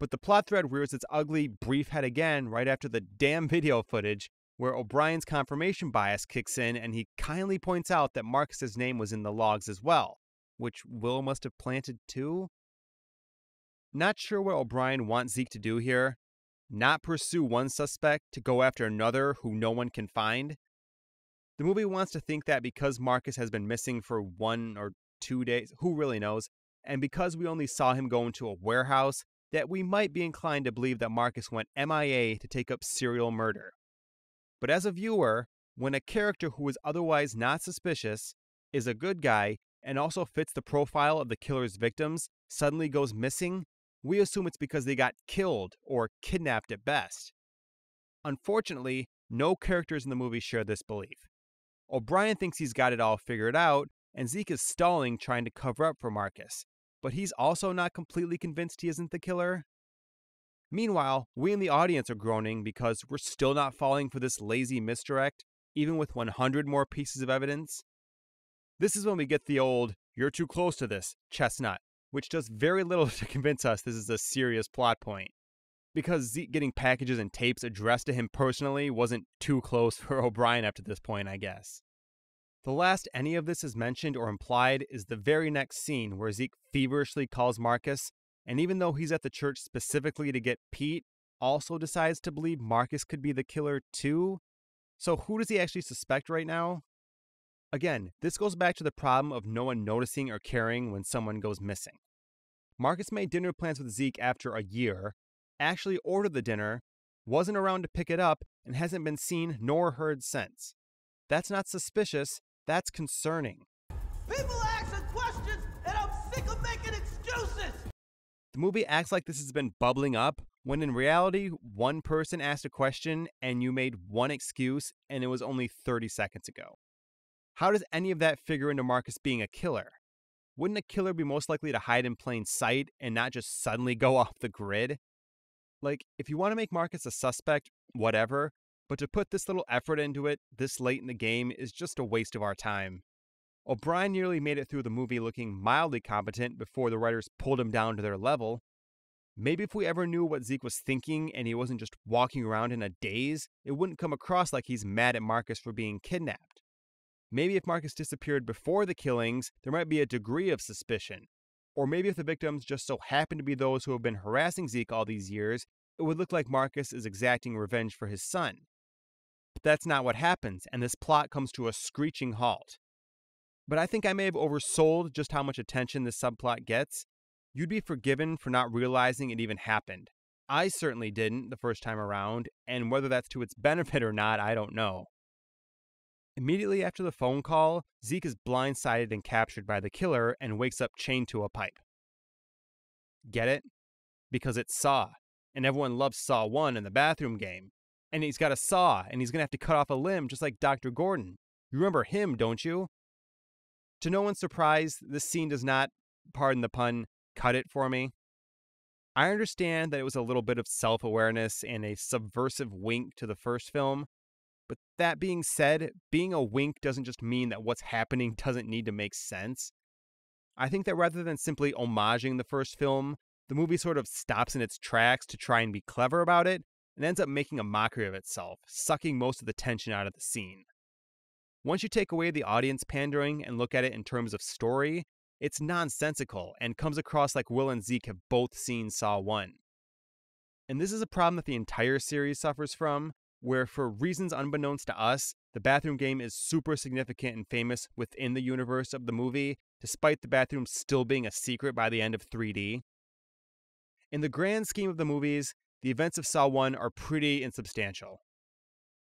But the plot thread rears its ugly, brief head again right after the damn video footage, where O'Brien's confirmation bias kicks in and he kindly points out that Marcus's name was in the logs as well, which Will must have planted too. Not sure what O'Brien wants Zeke to do here. Not pursue one suspect to go after another who no one can find. The movie wants to think that because Marcus has been missing for one or two days, who really knows, and because we only saw him go into a warehouse, that we might be inclined to believe that Marcus went MIA to take up serial murder. But as a viewer, when a character who is otherwise not suspicious, is a good guy, and also fits the profile of the killer's victims, suddenly goes missing, we assume it's because they got killed or kidnapped at best. Unfortunately, no characters in the movie share this belief. O'Brien thinks he's got it all figured out, and Zeke is stalling trying to cover up for Marcus, but he's also not completely convinced he isn't the killer. Meanwhile, we in the audience are groaning because we're still not falling for this lazy misdirect, even with 100 more pieces of evidence. This is when we get the old, you're too close to this, chestnut, which does very little to convince us this is a serious plot point. Because Zeke getting packages and tapes addressed to him personally wasn't too close for O'Brien up to this point, I guess. The last any of this is mentioned or implied is the very next scene where Zeke feverishly calls Marcus, and even though he's at the church specifically to get Pete, also decides to believe Marcus could be the killer too. So who does he actually suspect right now? Again, this goes back to the problem of no one noticing or caring when someone goes missing. Marcus made dinner plans with Zeke after a year, actually ordered the dinner, wasn't around to pick it up, and hasn't been seen nor heard since. That's not suspicious, that's concerning. People asking questions, and I'm sick of making excuses. The movie acts like this has been bubbling up, when in reality, one person asked a question and you made one excuse, and it was only 30 seconds ago. How does any of that figure into Marcus being a killer? Wouldn't a killer be most likely to hide in plain sight and not just suddenly go off the grid? Like, if you want to make Marcus a suspect, whatever, but to put this little effort into it this late in the game is just a waste of our time. O'Brien nearly made it through the movie looking mildly competent before the writers pulled him down to their level. Maybe if we ever knew what Zeke was thinking and he wasn't just walking around in a daze, it wouldn't come across like he's mad at Marcus for being kidnapped. Maybe if Marcus disappeared before the killings, there might be a degree of suspicion. Or maybe if the victims just so happen to be those who have been harassing Zeke all these years, it would look like Marcus is exacting revenge for his son. But that's not what happens, and this plot comes to a screeching halt. But I think I may have oversold just how much attention this subplot gets. You'd be forgiven for not realizing it even happened. I certainly didn't the first time around, and whether that's to its benefit or not, I don't know. Immediately after the phone call, Zeke is blindsided and captured by the killer and wakes up chained to a pipe. Get it? Because it's Saw, and everyone loves Saw 1 in the bathroom game. And he's got a saw, and he's gonna have to cut off a limb just like Dr. Gordon. You remember him, don't you? To no one's surprise, this scene does not, pardon the pun, cut it for me. I understand that it was a little bit of self awareness and a subversive wink to the first film, but that being said, being a wink doesn't just mean that what's happening doesn't need to make sense. I think that rather than simply homaging the first film, the movie sort of stops in its tracks to try and be clever about it and ends up making a mockery of itself, sucking most of the tension out of the scene. Once you take away the audience pandering and look at it in terms of story, It's nonsensical and comes across like Will and Zeke have both seen Saw 1. And this is a problem that the entire series suffers from, where for reasons unbeknownst to us, the bathroom game is super significant and famous within the universe of the movie, despite the bathroom still being a secret by the end of 3D. In the grand scheme of the movies, the events of Saw 1 are pretty insubstantial.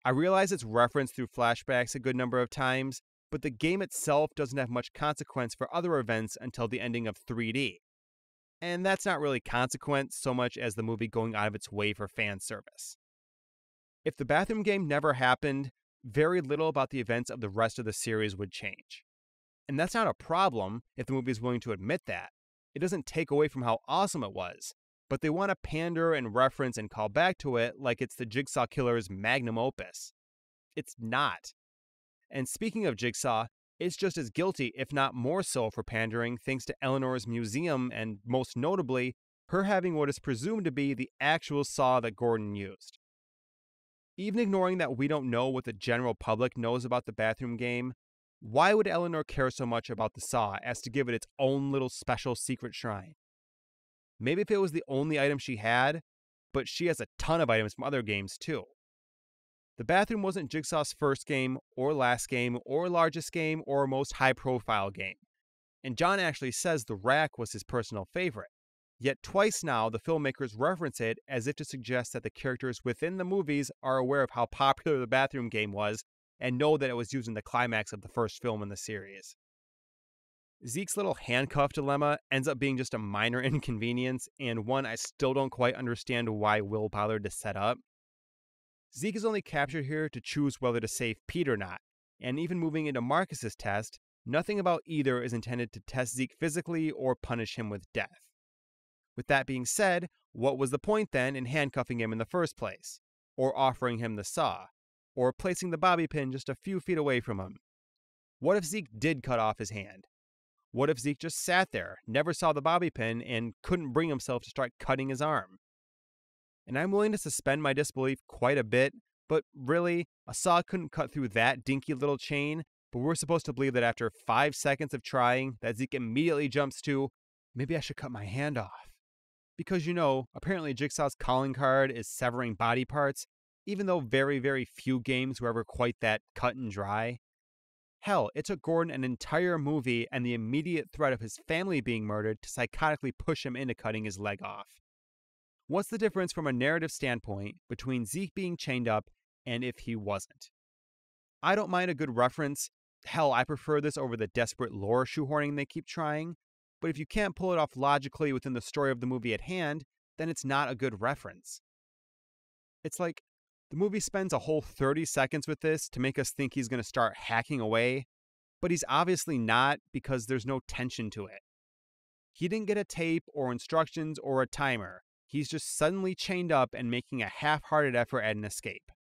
I realize it's referenced through flashbacks a good number of times, but the game itself doesn't have much consequence for other events until the ending of 3D. And that's not really consequence so much as the movie going out of its way for fan service. If the bathroom game never happened, very little about the events of the rest of the series would change. And that's not a problem if the movie is willing to admit that. It doesn't take away from how awesome it was, but they want to pander and reference and call back to it like it's the Jigsaw Killer's magnum opus. It's not. And speaking of Jigsaw, it's just as guilty, if not more so, for pandering thanks to Eleanor's museum and, most notably, her having what is presumed to be the actual saw that Gordon used. Even ignoring that we don't know what the general public knows about the bathroom game, why would Eleanor care so much about the saw as to give it its own little special secret shrine? Maybe if it was the only item she had, but she has a ton of items from other games too. The bathroom wasn't Jigsaw's first game, or last game, or largest game, or most high profile game. And John actually says the rack was his personal favorite. Yet twice now, the filmmakers reference it as if to suggest that the characters within the movies are aware of how popular the bathroom game was and know that it was used in the climax of the first film in the series. Zeke's little handcuff dilemma ends up being just a minor inconvenience and one I still don't quite understand why Will bothered to set up. Zeke is only captured here to choose whether to save Pete or not, and even moving into Marcus's test, nothing about either is intended to test Zeke physically or punish him with death. With that being said, what was the point then in handcuffing him in the first place? Or offering him the saw? Or placing the bobby pin just a few feet away from him? What if Zeke did cut off his hand? What if Zeke just sat there, never saw the bobby pin, and couldn't bring himself to start cutting his arm? And I'm willing to suspend my disbelief quite a bit, but really, a saw couldn't cut through that dinky little chain, but we're supposed to believe that after five seconds of trying, that Zeke immediately jumps to, maybe I should cut my hand off. Because you know, apparently Jigsaw's calling card is severing body parts, even though very, very few games were ever quite that cut and dry. Hell, it took Gordon an entire movie and the immediate threat of his family being murdered to psychotically push him into cutting his leg off. What's the difference from a narrative standpoint between Zeke being chained up and if he wasn't? I don't mind a good reference. Hell, I prefer this over the desperate lore shoehorning they keep trying. But if you can't pull it off logically within the story of the movie at hand, then it's not a good reference. It's like the movie spends a whole 30 seconds with this to make us think he's going to start hacking away, but he's obviously not because there's no tension to it. He didn't get a tape or instructions or a timer. He's just suddenly chained up and making a half hearted effort at an escape.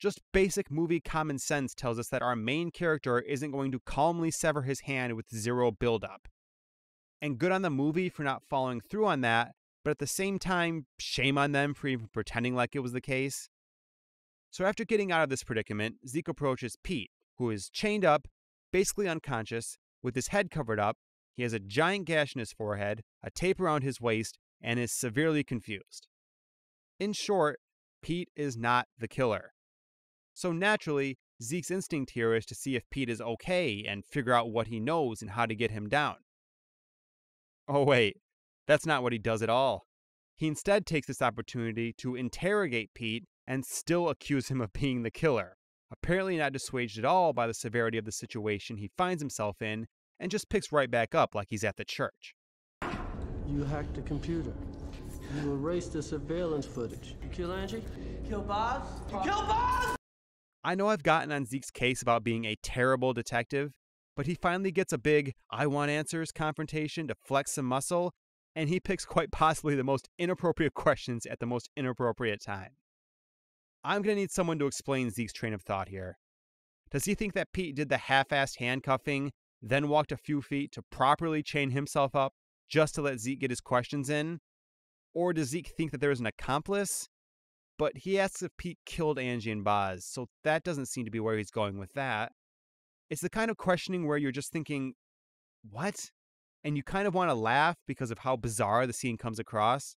Just basic movie common sense tells us that our main character isn't going to calmly sever his hand with zero buildup. And good on the movie for not following through on that, but at the same time, shame on them for even pretending like it was the case. So after getting out of this predicament, Zeke approaches Pete, who is chained up, basically unconscious, with his head covered up. He has a giant gash in his forehead, a tape around his waist, and is severely confused. In short, Pete is not the killer. So naturally, Zeke's instinct here is to see if Pete is okay and figure out what he knows and how to get him down. Oh, wait, that's not what he does at all. He instead takes this opportunity to interrogate Pete and still accuse him of being the killer, apparently not dissuaded at all by the severity of the situation he finds himself in, and just picks right back up like he's at the church. You hacked the computer. You erased the surveillance footage. You kill Angie? Kill Boz? You kill Boz? I know I've gotten on Zeke's case about being a terrible detective, but he finally gets a big I want answers confrontation to flex some muscle, and he picks quite possibly the most inappropriate questions at the most inappropriate time. I'm going to need someone to explain Zeke's train of thought here. Does he think that Pete did the half assed handcuffing, then walked a few feet to properly chain himself up just to let Zeke get his questions in? Or does Zeke think that there's an accomplice? But he asks if Pete killed Angie and Boz, so that doesn't seem to be where he's going with that. It's the kind of questioning where you're just thinking, what? and you kind of want to laugh because of how bizarre the scene comes across.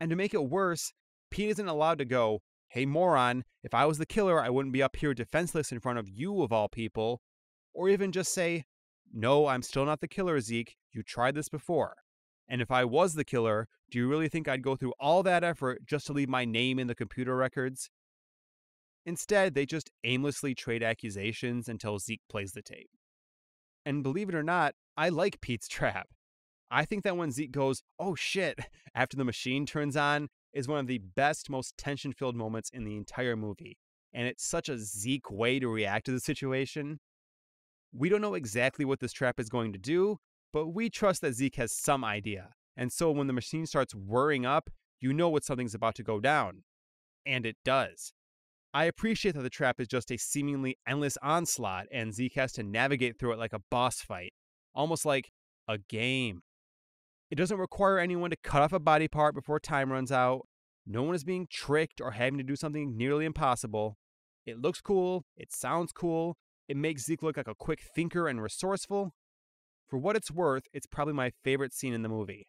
And to make it worse, Pete isn't allowed to go, Hey moron, if I was the killer, I wouldn't be up here defenseless in front of you of all people, or even just say, No, I'm still not the killer, Zeke. You tried this before. And if I was the killer, do you really think I'd go through all that effort just to leave my name in the computer records? Instead, they just aimlessly trade accusations until Zeke plays the tape. And believe it or not, I like Pete's trap. I think that when Zeke goes, oh shit, after the machine turns on, is one of the best, most tension filled moments in the entire movie. And it's such a Zeke way to react to the situation. We don't know exactly what this trap is going to do, but we trust that Zeke has some idea. And so when the machine starts whirring up, you know what something's about to go down. And it does. I appreciate that the trap is just a seemingly endless onslaught, and Zeke has to navigate through it like a boss fight, almost like a game. It doesn't require anyone to cut off a body part before time runs out. No one is being tricked or having to do something nearly impossible. It looks cool, it sounds cool, it makes Zeke look like a quick thinker and resourceful. For what it's worth, it's probably my favorite scene in the movie.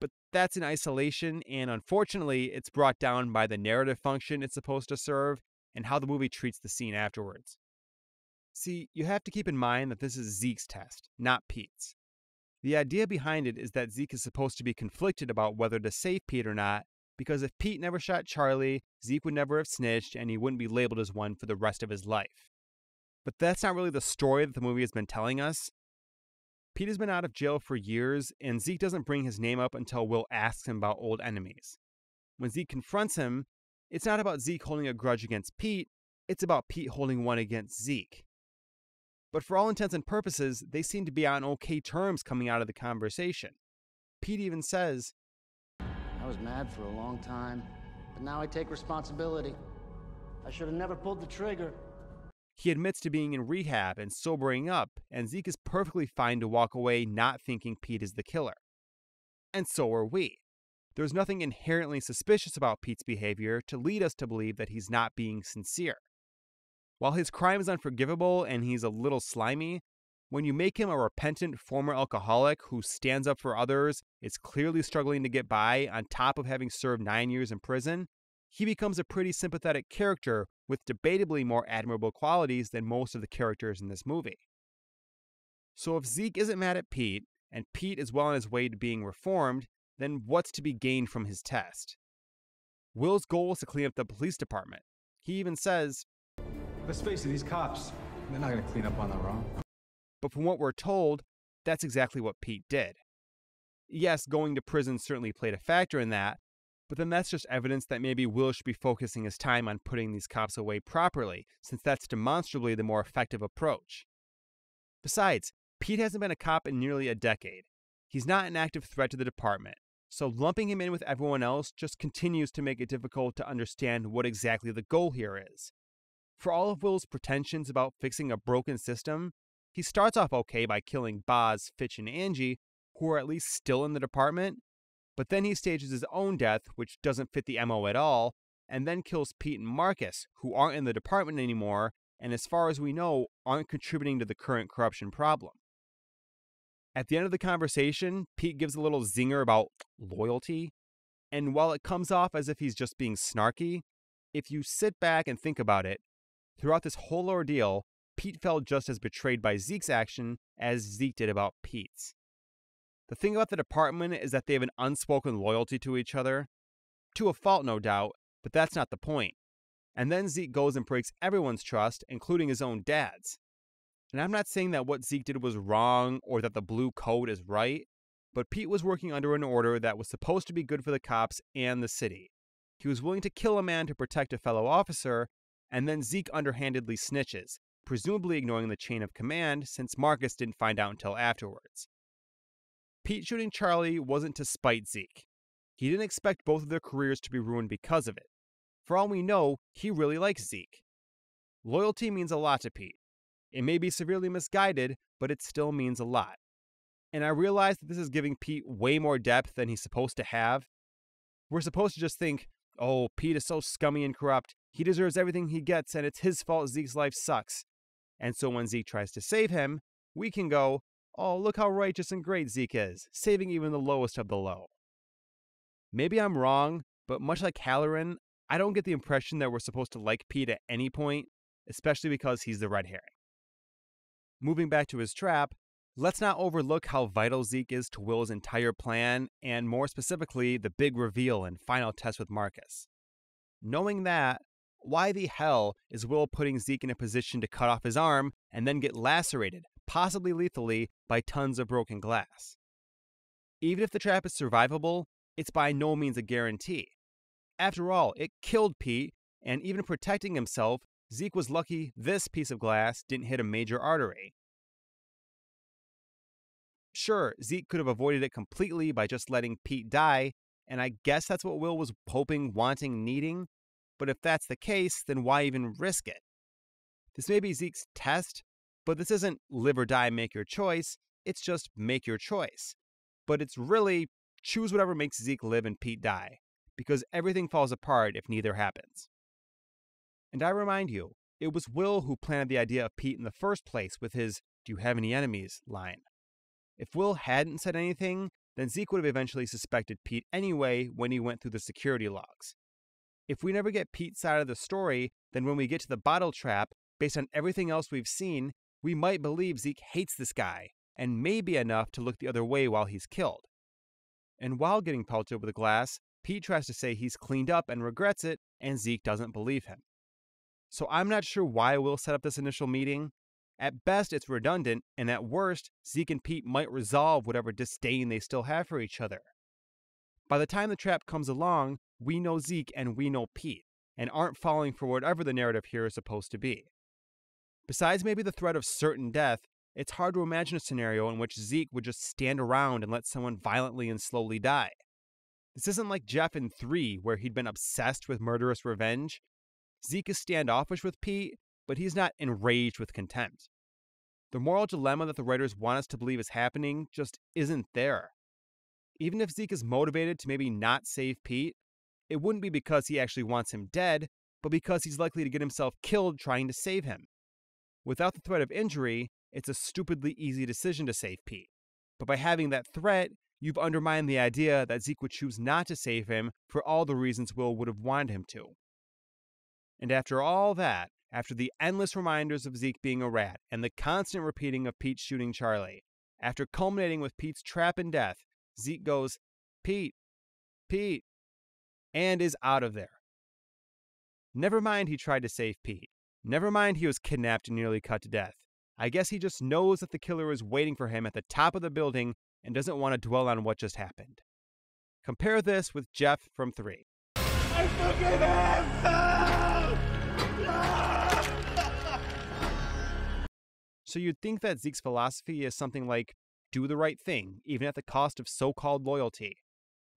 But that's in isolation, and unfortunately, it's brought down by the narrative function it's supposed to serve and how the movie treats the scene afterwards. See, you have to keep in mind that this is Zeke's test, not Pete's. The idea behind it is that Zeke is supposed to be conflicted about whether to save Pete or not, because if Pete never shot Charlie, Zeke would never have snitched and he wouldn't be labeled as one for the rest of his life. But that's not really the story that the movie has been telling us. Pete has been out of jail for years, and Zeke doesn't bring his name up until Will asks him about old enemies. When Zeke confronts him, it's not about Zeke holding a grudge against Pete, it's about Pete holding one against Zeke. But for all intents and purposes, they seem to be on okay terms coming out of the conversation. Pete even says, I was mad for a long time, but now I take responsibility. I should have never pulled the trigger. He admits to being in rehab and sobering up, and Zeke is perfectly fine to walk away not thinking Pete is the killer. And so are we. There's nothing inherently suspicious about Pete's behavior to lead us to believe that he's not being sincere. While his crime is unforgivable and he's a little slimy, when you make him a repentant former alcoholic who stands up for others, is clearly struggling to get by on top of having served nine years in prison, he becomes a pretty sympathetic character with debatably more admirable qualities than most of the characters in this movie. So if Zeke isn't mad at Pete, and Pete is well on his way to being reformed, then what's to be gained from his test? Will's goal is to clean up the police department. He even says, Let's face it, these cops, they're not going to clean up on their own. But from what we're told, that's exactly what Pete did. Yes, going to prison certainly played a factor in that, but then that's just evidence that maybe Will should be focusing his time on putting these cops away properly, since that's demonstrably the more effective approach. Besides, Pete hasn't been a cop in nearly a decade. He's not an active threat to the department, so lumping him in with everyone else just continues to make it difficult to understand what exactly the goal here is. For all of Will's pretensions about fixing a broken system, he starts off okay by killing Boz, Fitch, and Angie, who are at least still in the department, but then he stages his own death, which doesn't fit the MO at all, and then kills Pete and Marcus, who aren't in the department anymore, and as far as we know, aren't contributing to the current corruption problem. At the end of the conversation, Pete gives a little zinger about loyalty, and while it comes off as if he's just being snarky, if you sit back and think about it, throughout this whole ordeal, Pete felt just as betrayed by Zeke's action as Zeke did about Pete's. The thing about the department is that they have an unspoken loyalty to each other. To a fault, no doubt, but that's not the point. And then Zeke goes and breaks everyone's trust, including his own dad's. And I'm not saying that what Zeke did was wrong or that the blue code is right, but Pete was working under an order that was supposed to be good for the cops and the city. He was willing to kill a man to protect a fellow officer, and then Zeke underhandedly snitches, presumably ignoring the chain of command since Marcus didn't find out until afterwards. Pete shooting Charlie wasn't to spite Zeke. He didn't expect both of their careers to be ruined because of it. For all we know, he really likes Zeke. Loyalty means a lot to Pete. It may be severely misguided, but it still means a lot. And I realize that this is giving Pete way more depth than he's supposed to have. We're supposed to just think, oh, Pete is so scummy and corrupt. He deserves everything he gets, and it's his fault Zeke's life sucks. And so when Zeke tries to save him, we can go, oh, look how righteous and great Zeke is, saving even the lowest of the low. Maybe I'm wrong, but much like Halloran, I don't get the impression that we're supposed to like Pete at any point, especially because he's the red herring. Moving back to his trap, let's not overlook how vital Zeke is to Will's entire plan, and more specifically, the big reveal and final test with Marcus. Knowing that, why the hell is Will putting Zeke in a position to cut off his arm and then get lacerated, possibly lethally, by tons of broken glass? Even if the trap is survivable, it's by no means a guarantee. After all, it killed Pete, and even protecting himself, Zeke was lucky this piece of glass didn't hit a major artery. Sure, Zeke could have avoided it completely by just letting Pete die, and I guess that's what Will was hoping, wanting, needing. But if that's the case, then why even risk it? This may be Zeke's test, but this isn't live or die, make your choice. It's just make your choice. But it's really choose whatever makes Zeke live and Pete die, because everything falls apart if neither happens. And I remind you, it was Will who planted the idea of Pete in the first place with his Do you have any enemies line. If Will hadn't said anything, then Zeke would have eventually suspected Pete anyway when he went through the security logs. If we never get Pete's side of the story, then when we get to the bottle trap, based on everything else we've seen, we might believe Zeke hates this guy, and maybe enough to look the other way while he's killed. And while getting pelted with a glass, Pete tries to say he's cleaned up and regrets it, and Zeke doesn't believe him. So I'm not sure why Will set up this initial meeting. At best, it's redundant, and at worst, Zeke and Pete might resolve whatever disdain they still have for each other. By the time the trap comes along, we know Zeke and we know Pete, and aren't falling for whatever the narrative here is supposed to be. Besides maybe the threat of certain death, it's hard to imagine a scenario in which Zeke would just stand around and let someone violently and slowly die. This isn't like Jeff in 3, where he'd been obsessed with murderous revenge. Zeke is standoffish with Pete, but he's not enraged with contempt. The moral dilemma that the writers want us to believe is happening just isn't there. Even if Zeke is motivated to maybe not save Pete, it wouldn't be because he actually wants him dead, but because he's likely to get himself killed trying to save him. Without the threat of injury, it's a stupidly easy decision to save Pete. But by having that threat, you've undermined the idea that Zeke would choose not to save him for all the reasons Will would have wanted him to. And after all that, after the endless reminders of Zeke being a rat and the constant repeating of Pete shooting Charlie, after culminating with Pete's trap and death, Zeke goes, Pete, Pete, and is out of there. Never mind he tried to save Pete. Never mind he was kidnapped and nearly cut to death. I guess he just knows that the killer is waiting for him at the top of the building and doesn't want to dwell on what just happened. Compare this with Jeff from 3. I So you'd think that Zeke's philosophy is something like do the right thing, even at the cost of so called loyalty.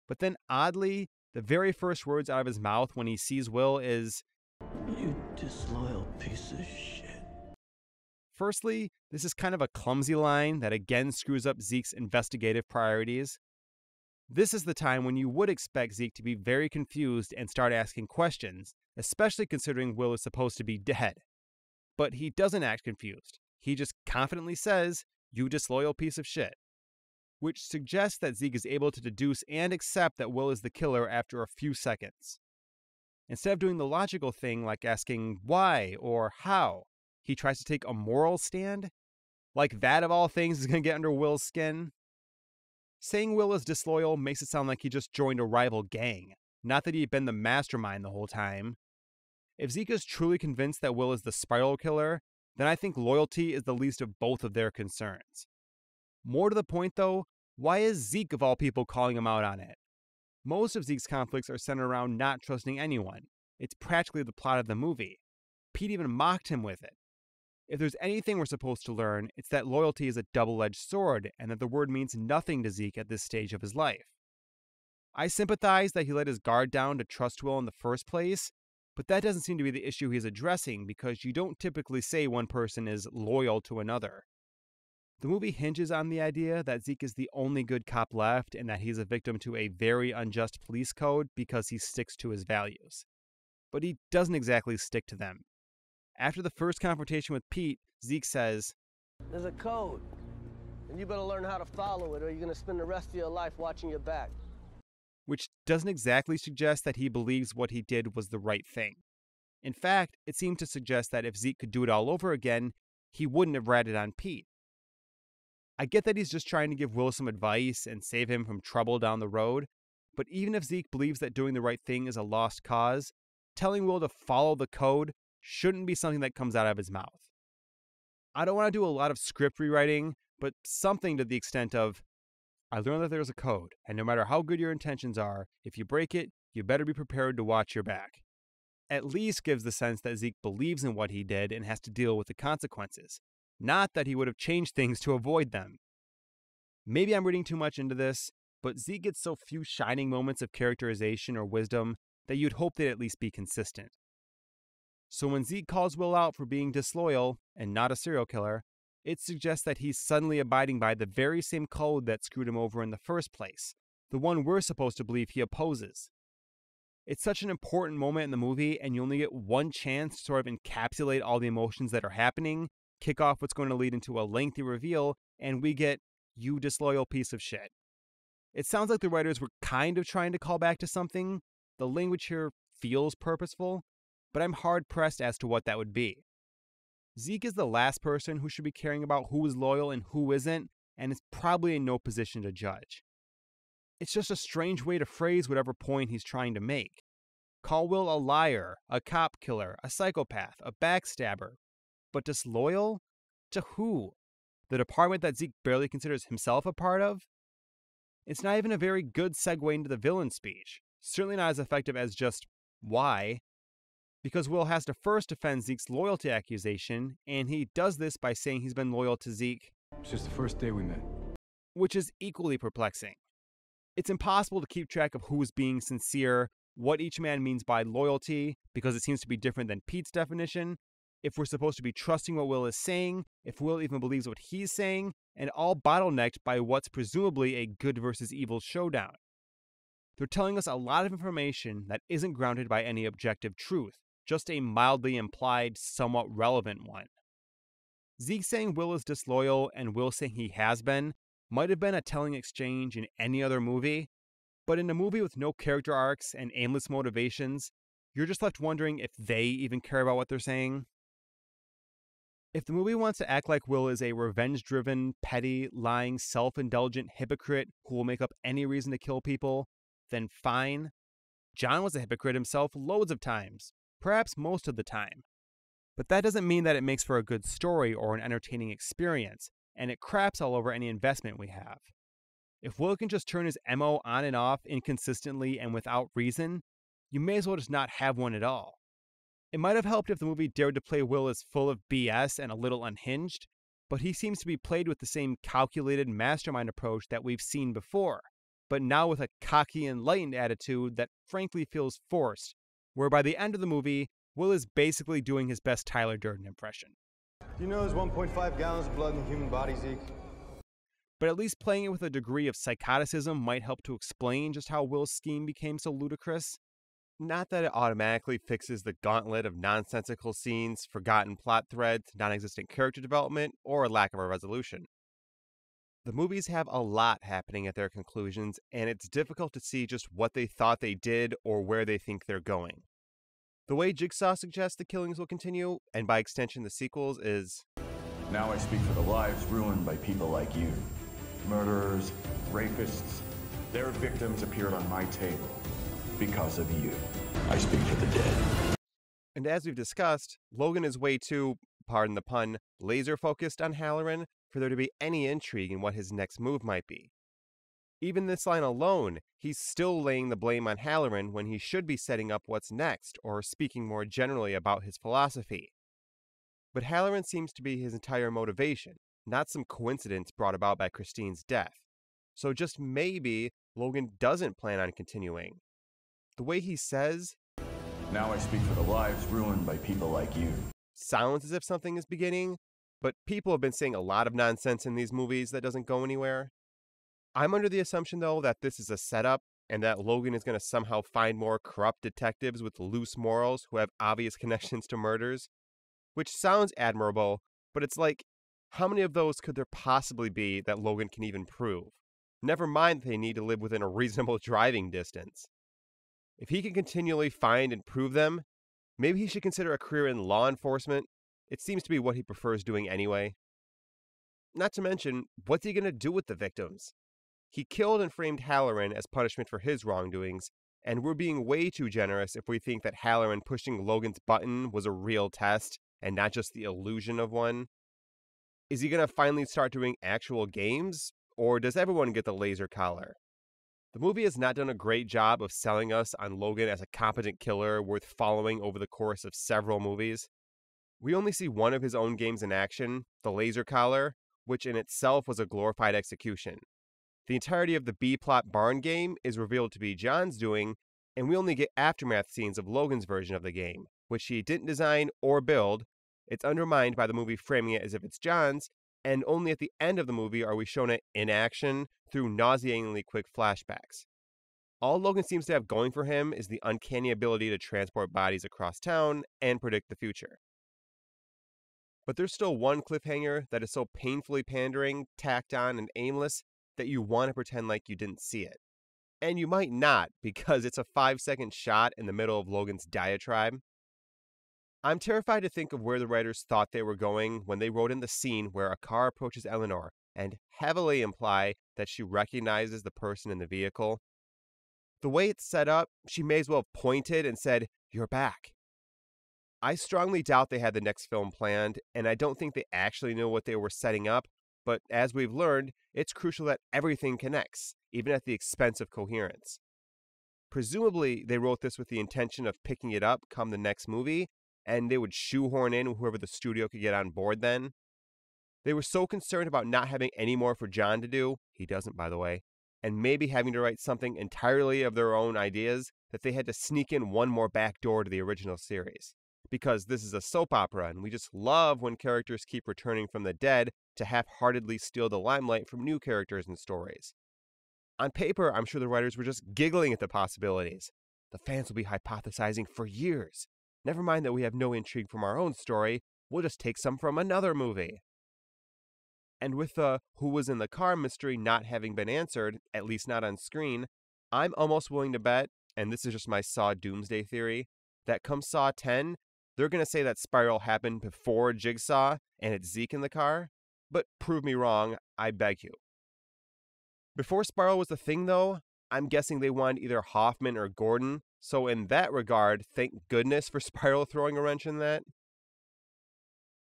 But then, oddly, the very first words out of his mouth when he sees Will is, You disloyal piece of shit. Firstly, this is kind of a clumsy line that again screws up Zeke's investigative priorities. This is the time when you would expect Zeke to be very confused and start asking questions, especially considering Will is supposed to be dead. But he doesn't act confused. He just confidently says, You disloyal piece of shit. Which suggests that Zeke is able to deduce and accept that Will is the killer after a few seconds. Instead of doing the logical thing like asking why or how, he tries to take a moral stand? Like that, of all things, is going to get under Will's skin? Saying Will is disloyal makes it sound like he just joined a rival gang, not that he had been the mastermind the whole time. If Zeke is truly convinced that Will is the spiral killer, then I think loyalty is the least of both of their concerns. More to the point, though, why is Zeke, of all people, calling him out on it? Most of Zeke's conflicts are centered around not trusting anyone. It's practically the plot of the movie. Pete even mocked him with it. If there's anything we're supposed to learn, it's that loyalty is a double edged sword and that the word means nothing to Zeke at this stage of his life. I sympathize that he let his guard down to trust Will in the first place, but that doesn't seem to be the issue he's addressing because you don't typically say one person is loyal to another. The movie hinges on the idea that Zeke is the only good cop left and that he's a victim to a very unjust police code because he sticks to his values. But he doesn't exactly stick to them. After the first confrontation with Pete, Zeke says, There's a code. And you better learn how to follow it, or you're gonna spend the rest of your life watching your back. Which doesn't exactly suggest that he believes what he did was the right thing. In fact, it seemed to suggest that if Zeke could do it all over again, he wouldn't have ratted on Pete. I get that he's just trying to give Will some advice and save him from trouble down the road, but even if Zeke believes that doing the right thing is a lost cause, telling Will to follow the code shouldn't be something that comes out of his mouth. I don't want to do a lot of script rewriting, but something to the extent of I learned that there's a code, and no matter how good your intentions are, if you break it, you better be prepared to watch your back. At least gives the sense that Zeke believes in what he did and has to deal with the consequences, not that he would have changed things to avoid them. Maybe I'm reading too much into this, but Zeke gets so few shining moments of characterization or wisdom that you'd hope they'd at least be consistent. So when Zeke calls Will out for being disloyal and not a serial killer, it suggests that he's suddenly abiding by the very same code that screwed him over in the first place, the one we're supposed to believe he opposes. It's such an important moment in the movie, and you only get one chance to sort of encapsulate all the emotions that are happening, kick off what's going to lead into a lengthy reveal, and we get, you disloyal piece of shit. It sounds like the writers were kind of trying to call back to something. The language here feels purposeful, but I'm hard pressed as to what that would be. Zeke is the last person who should be caring about who is loyal and who isn't, and is probably in no position to judge. It's just a strange way to phrase whatever point he's trying to make. Call Will a liar, a cop killer, a psychopath, a backstabber. But disloyal? To who? The department that Zeke barely considers himself a part of? It's not even a very good segue into the villain speech. Certainly not as effective as just, why? Because Will has to first defend Zeke's loyalty accusation, and he does this by saying he's been loyal to Zeke. It's just the first day we met. Which is equally perplexing. It's impossible to keep track of who is being sincere, what each man means by loyalty, because it seems to be different than Pete's definition, if we're supposed to be trusting what Will is saying, if Will even believes what he's saying, and all bottlenecked by what's presumably a good versus evil showdown. They're telling us a lot of information that isn't grounded by any objective truth, just a mildly implied, somewhat relevant one. Zeke saying Will is disloyal and Will saying he has been might have been a telling exchange in any other movie, but in a movie with no character arcs and aimless motivations, you're just left wondering if they even care about what they're saying. If the movie wants to act like Will is a revenge driven, petty, lying, self indulgent hypocrite who will make up any reason to kill people, then fine. John was a hypocrite himself loads of times, perhaps most of the time. But that doesn't mean that it makes for a good story or an entertaining experience, and it craps all over any investment we have. If Will can just turn his MO on and off inconsistently and without reason, you may as well just not have one at all. It might have helped if the movie dared to play Will as full of BS and a little unhinged, but he seems to be played with the same calculated mastermind approach that we've seen before, but now with a cocky, enlightened attitude that frankly feels forced, where by the end of the movie, Will is basically doing his best Tyler Durden impression. Do you know there's 1.5 gallons of blood in the human body, Zeke? But at least playing it with a degree of psychoticism might help to explain just how Will's scheme became so ludicrous. Not that it automatically fixes the gauntlet of nonsensical scenes, forgotten plot threads, non existent character development, or a lack of a resolution. The movies have a lot happening at their conclusions, and it's difficult to see just what they thought they did or where they think they're going. The way Jigsaw suggests the killings will continue, and by extension the sequels, is Now I speak for the lives ruined by people like you. Murderers, rapists, their victims appeared on my table because of you. I speak for the dead. And as we've discussed, Logan is way too, pardon the pun, laser focused on Halloran for there to be any intrigue in what his next move might be. Even this line alone, he's still laying the blame on Halloran when he should be setting up what's next or speaking more generally about his philosophy. But Halloran seems to be his entire motivation, not some coincidence brought about by Christine's death. So just maybe Logan doesn't plan on continuing. The way he says, Now I speak for the lives ruined by people like you. sounds as if something is beginning, but people have been saying a lot of nonsense in these movies that doesn't go anywhere. I'm under the assumption, though, that this is a setup and that Logan is going to somehow find more corrupt detectives with loose morals who have obvious connections to murders. Which sounds admirable, but it's like, how many of those could there possibly be that Logan can even prove? Never mind that they need to live within a reasonable driving distance. If he can continually find and prove them, maybe he should consider a career in law enforcement. It seems to be what he prefers doing anyway. Not to mention, what's he going to do with the victims? He killed and framed Halloran as punishment for his wrongdoings, and we're being way too generous if we think that Halloran pushing Logan's button was a real test and not just the illusion of one. Is he going to finally start doing actual games, or does everyone get the laser collar? The movie has not done a great job of selling us on Logan as a competent killer worth following over the course of several movies. We only see one of his own games in action, the laser collar, which in itself was a glorified execution. The entirety of the B plot barn game is revealed to be John's doing, and we only get aftermath scenes of Logan's version of the game, which he didn't design or build. It's undermined by the movie framing it as if it's John's, and only at the end of the movie are we shown it in action through nauseatingly quick flashbacks. All Logan seems to have going for him is the uncanny ability to transport bodies across town and predict the future. But there's still one cliffhanger that is so painfully pandering, tacked on, and aimless that you want to pretend like you didn't see it. And you might not, because it's a five second shot in the middle of Logan's diatribe. I'm terrified to think of where the writers thought they were going when they wrote in the scene where a car approaches Eleanor and heavily imply that she recognizes the person in the vehicle. The way it's set up, she may as well have pointed and said, You're back. I strongly doubt they had the next film planned, and I don't think they actually knew what they were setting up, but as we've learned, it's crucial that everything connects, even at the expense of coherence. Presumably, they wrote this with the intention of picking it up come the next movie, and they would shoehorn in whoever the studio could get on board then. They were so concerned about not having any more for John to do, he doesn't, by the way, and maybe having to write something entirely of their own ideas that they had to sneak in one more back door to the original series. Because this is a soap opera, and we just love when characters keep returning from the dead to half heartedly steal the limelight from new characters and stories. On paper, I'm sure the writers were just giggling at the possibilities. The fans will be hypothesizing for years. Never mind that we have no intrigue from our own story, we'll just take some from another movie. And with the who was in the car mystery not having been answered, at least not on screen, I'm almost willing to bet, and this is just my Saw Doomsday theory, that come Saw 10, they're going to say that Spiral happened before Jigsaw and it's Zeke in the car, but prove me wrong, I beg you. Before Spiral was a thing, though, I'm guessing they wanted either Hoffman or Gordon, so in that regard, thank goodness for Spiral throwing a wrench in that.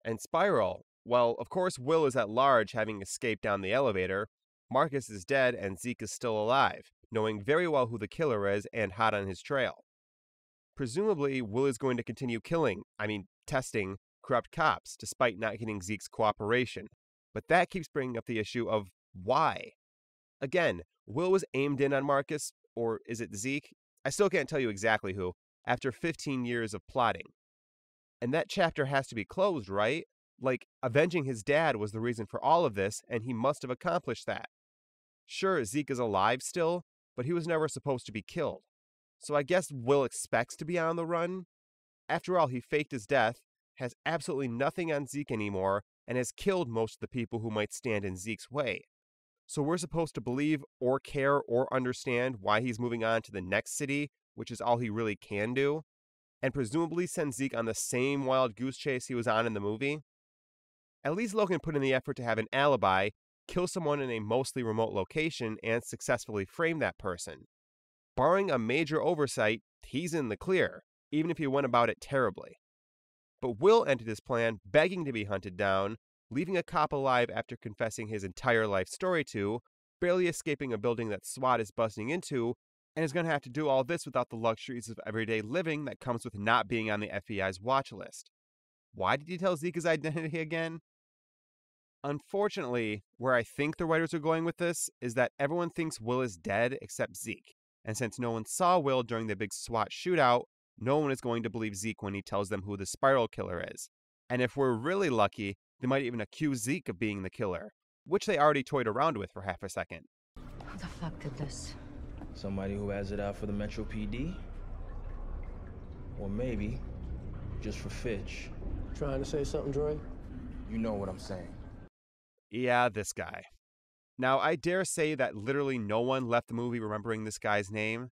And Spiral, well, of course, Will is at large having escaped down the elevator. Marcus is dead and Zeke is still alive, knowing very well who the killer is and hot on his trail. Presumably, Will is going to continue killing, I mean, testing, corrupt cops, despite not getting Zeke's cooperation. But that keeps bringing up the issue of why. Again, Will was aimed in on Marcus, or is it Zeke? I still can't tell you exactly who, after 15 years of plotting. And that chapter has to be closed, right? Like, avenging his dad was the reason for all of this, and he must have accomplished that. Sure, Zeke is alive still, but he was never supposed to be killed. So I guess Will expects to be on the run. After all, he faked his death, has absolutely nothing on Zeke anymore, and has killed most of the people who might stand in Zeke's way. So we're supposed to believe or care or understand why he's moving on to the next city, which is all he really can do, and presumably send Zeke on the same wild goose chase he was on in the movie. At least Logan put in the effort to have an alibi, kill someone in a mostly remote location, and successfully frame that person. Barring a major oversight, he's in the clear, even if he went about it terribly. But Will entered his plan begging to be hunted down, leaving a cop alive after confessing his entire life story to, barely escaping a building that SWAT is busting into, and is going to have to do all this without the luxuries of everyday living that comes with not being on the FBI's watch list. Why did he tell Zeke his identity again? Unfortunately, where I think the writers are going with this is that everyone thinks Will is dead except Zeke. And since no one saw Will during the big SWAT shootout, no one is going to believe Zeke when he tells them who the spiral killer is. And if we're really lucky, they might even accuse Zeke of being the killer, which they already toyed around with for half a second. Who the fuck did this? Somebody who has it out for the Metro PD? Or maybe just for Fitch. Trying to say something, Dre? You know what I'm saying. Yeah, this guy. Now, I dare say that literally no one left the movie remembering this guy's name.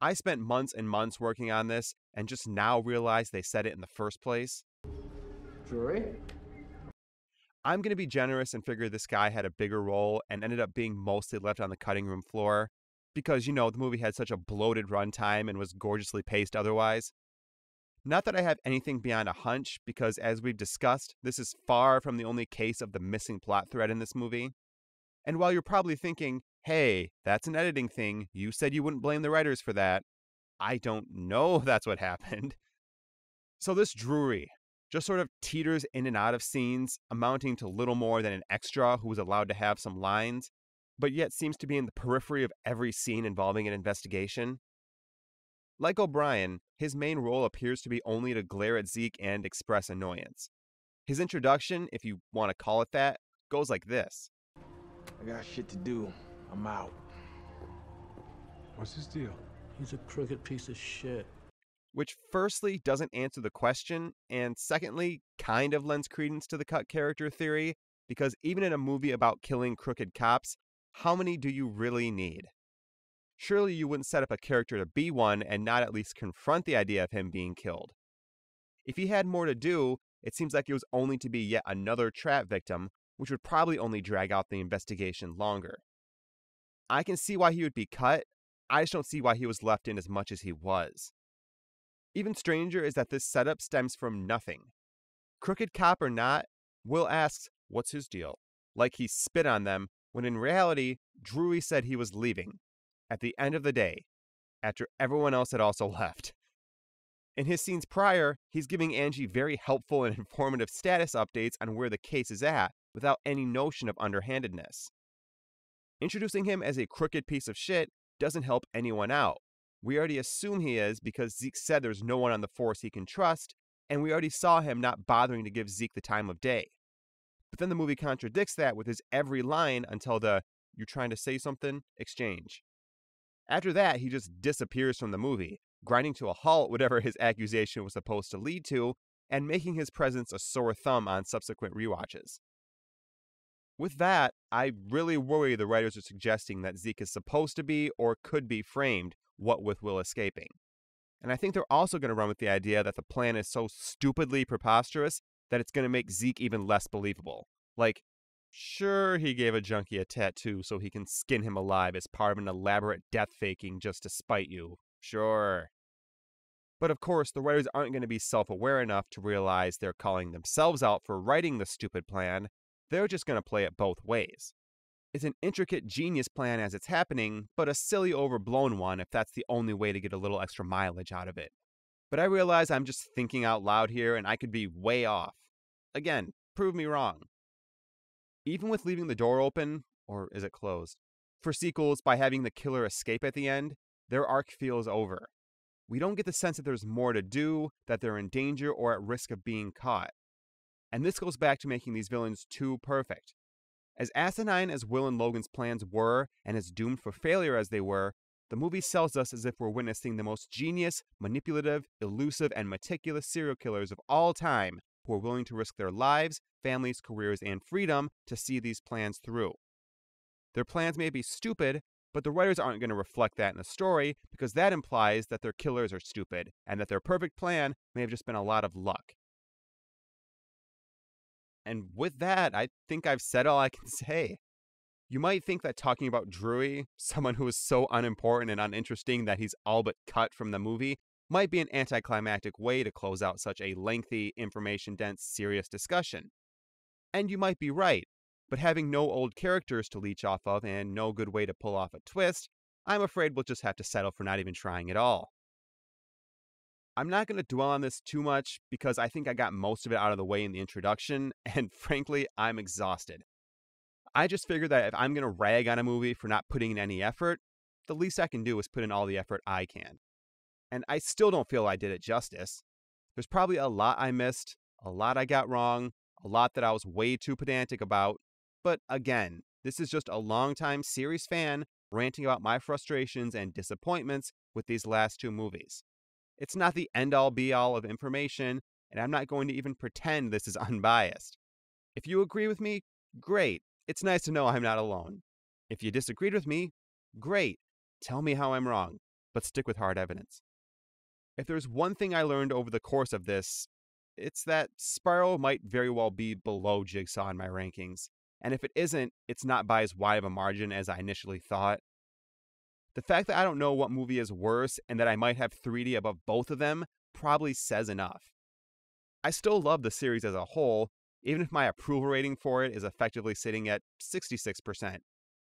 I spent months and months working on this and just now realized they said it in the first place. Drury? I'm going to be generous and figure this guy had a bigger role and ended up being mostly left on the cutting room floor because, you know, the movie had such a bloated runtime and was gorgeously paced otherwise. Not that I have anything beyond a hunch, because as we've discussed, this is far from the only case of the missing plot thread in this movie. And while you're probably thinking, hey, that's an editing thing, you said you wouldn't blame the writers for that, I don't know that's what happened. So this Drury just sort of teeters in and out of scenes, amounting to little more than an extra who was allowed to have some lines, but yet seems to be in the periphery of every scene involving an investigation. Like O'Brien, his main role appears to be only to glare at Zeke and express annoyance. His introduction, if you want to call it that, goes like this I got shit to do. I'm out. What's his deal? He's a crooked piece of shit. Which, firstly, doesn't answer the question, and secondly, kind of lends credence to the cut character theory, because even in a movie about killing crooked cops, how many do you really need? Surely you wouldn't set up a character to be one and not at least confront the idea of him being killed. If he had more to do, it seems like it was only to be yet another trap victim, which would probably only drag out the investigation longer. I can see why he would be cut, I just don't see why he was left in as much as he was. Even stranger is that this setup stems from nothing. Crooked cop or not, Will asks, What's his deal? Like he spit on them, when in reality, Drury said he was leaving. At the end of the day, after everyone else had also left. In his scenes prior, he's giving Angie very helpful and informative status updates on where the case is at without any notion of underhandedness. Introducing him as a crooked piece of shit doesn't help anyone out. We already assume he is because Zeke said there's no one on the force he can trust, and we already saw him not bothering to give Zeke the time of day. But then the movie contradicts that with his every line until the you're trying to say something exchange. After that, he just disappears from the movie, grinding to a halt whatever his accusation was supposed to lead to, and making his presence a sore thumb on subsequent rewatches. With that, I really worry the writers are suggesting that Zeke is supposed to be or could be framed, what with Will escaping. And I think they're also going to run with the idea that the plan is so stupidly preposterous that it's going to make Zeke even less believable. Like, sure, he gave a junkie a tattoo so he can skin him alive as part of an elaborate death faking just to spite you. Sure. But of course, the writers aren't going to be self aware enough to realize they're calling themselves out for writing the stupid plan they're just going to play it both ways. It's an intricate genius plan as it's happening, but a silly overblown one if that's the only way to get a little extra mileage out of it. But I realize I'm just thinking out loud here and I could be way off. Again, prove me wrong. Even with leaving the door open, or is it closed, for sequels by having the killer escape at the end, their arc feels over. We don't get the sense that there's more to do, that they're in danger or at risk of being caught. And this goes back to making these villains too perfect. As asinine as Will and Logan's plans were, and as doomed for failure as they were, the movie sells us as if we're witnessing the most genius, manipulative, elusive, and meticulous serial killers of all time who are willing to risk their lives, families, careers, and freedom to see these plans through. Their plans may be stupid, but the writers aren't going to reflect that in the story because that implies that their killers are stupid and that their perfect plan may have just been a lot of luck. And with that, I think I've said all I can say. You might think that talking about Drury, someone who is so unimportant and uninteresting that he's all but cut from the movie, might be an anticlimactic way to close out such a lengthy, information dense, serious discussion. And you might be right, but having no old characters to leech off of and no good way to pull off a twist, I'm afraid we'll just have to settle for not even trying at all. I'm not going to dwell on this too much because I think I got most of it out of the way in the introduction, and frankly, I'm exhausted. I just figured that if I'm going to rag on a movie for not putting in any effort, the least I can do is put in all the effort I can. And I still don't feel I did it justice. There's probably a lot I missed, a lot I got wrong, a lot that I was way too pedantic about. But again, this is just a longtime series fan ranting about my frustrations and disappointments with these last two movies. It's not the end all be all of information, and I'm not going to even pretend this is unbiased. If you agree with me, great. it's nice to know I'm not alone. If you disagreed with me, great. Tell me how I'm wrong, but stick with hard evidence. If there's one thing I learned over the course of this, it's that Spiral might very well be below Jigsaw in my rankings. And if it isn't, it's not by as wide of a margin as I initially thought. The fact that I don't know what movie is worse and that I might have 3D above both of them probably says enough. I still love the series as a whole, even if my approval rating for it is effectively sitting at 66%.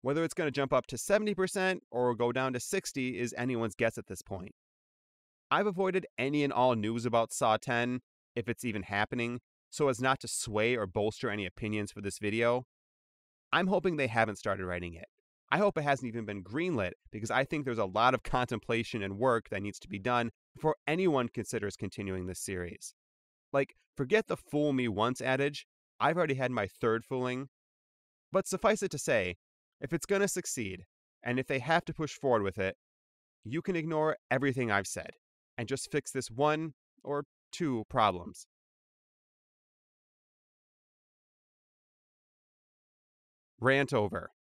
Whether it's going to jump up to 70% or go down to 60 is anyone's guess at this point. I've avoided any and all news about Saw 10, if it's even happening, so as not to sway or bolster any opinions for this video. I'm hoping they haven't started writing it. I hope it hasn't even been greenlit because I think there's a lot of contemplation and work that needs to be done before anyone considers continuing this series. Like, forget the fool me once adage, I've already had my third fooling. But suffice it to say, if it's going to succeed, and if they have to push forward with it, you can ignore everything I've said and just fix this one or two problems. Rant over.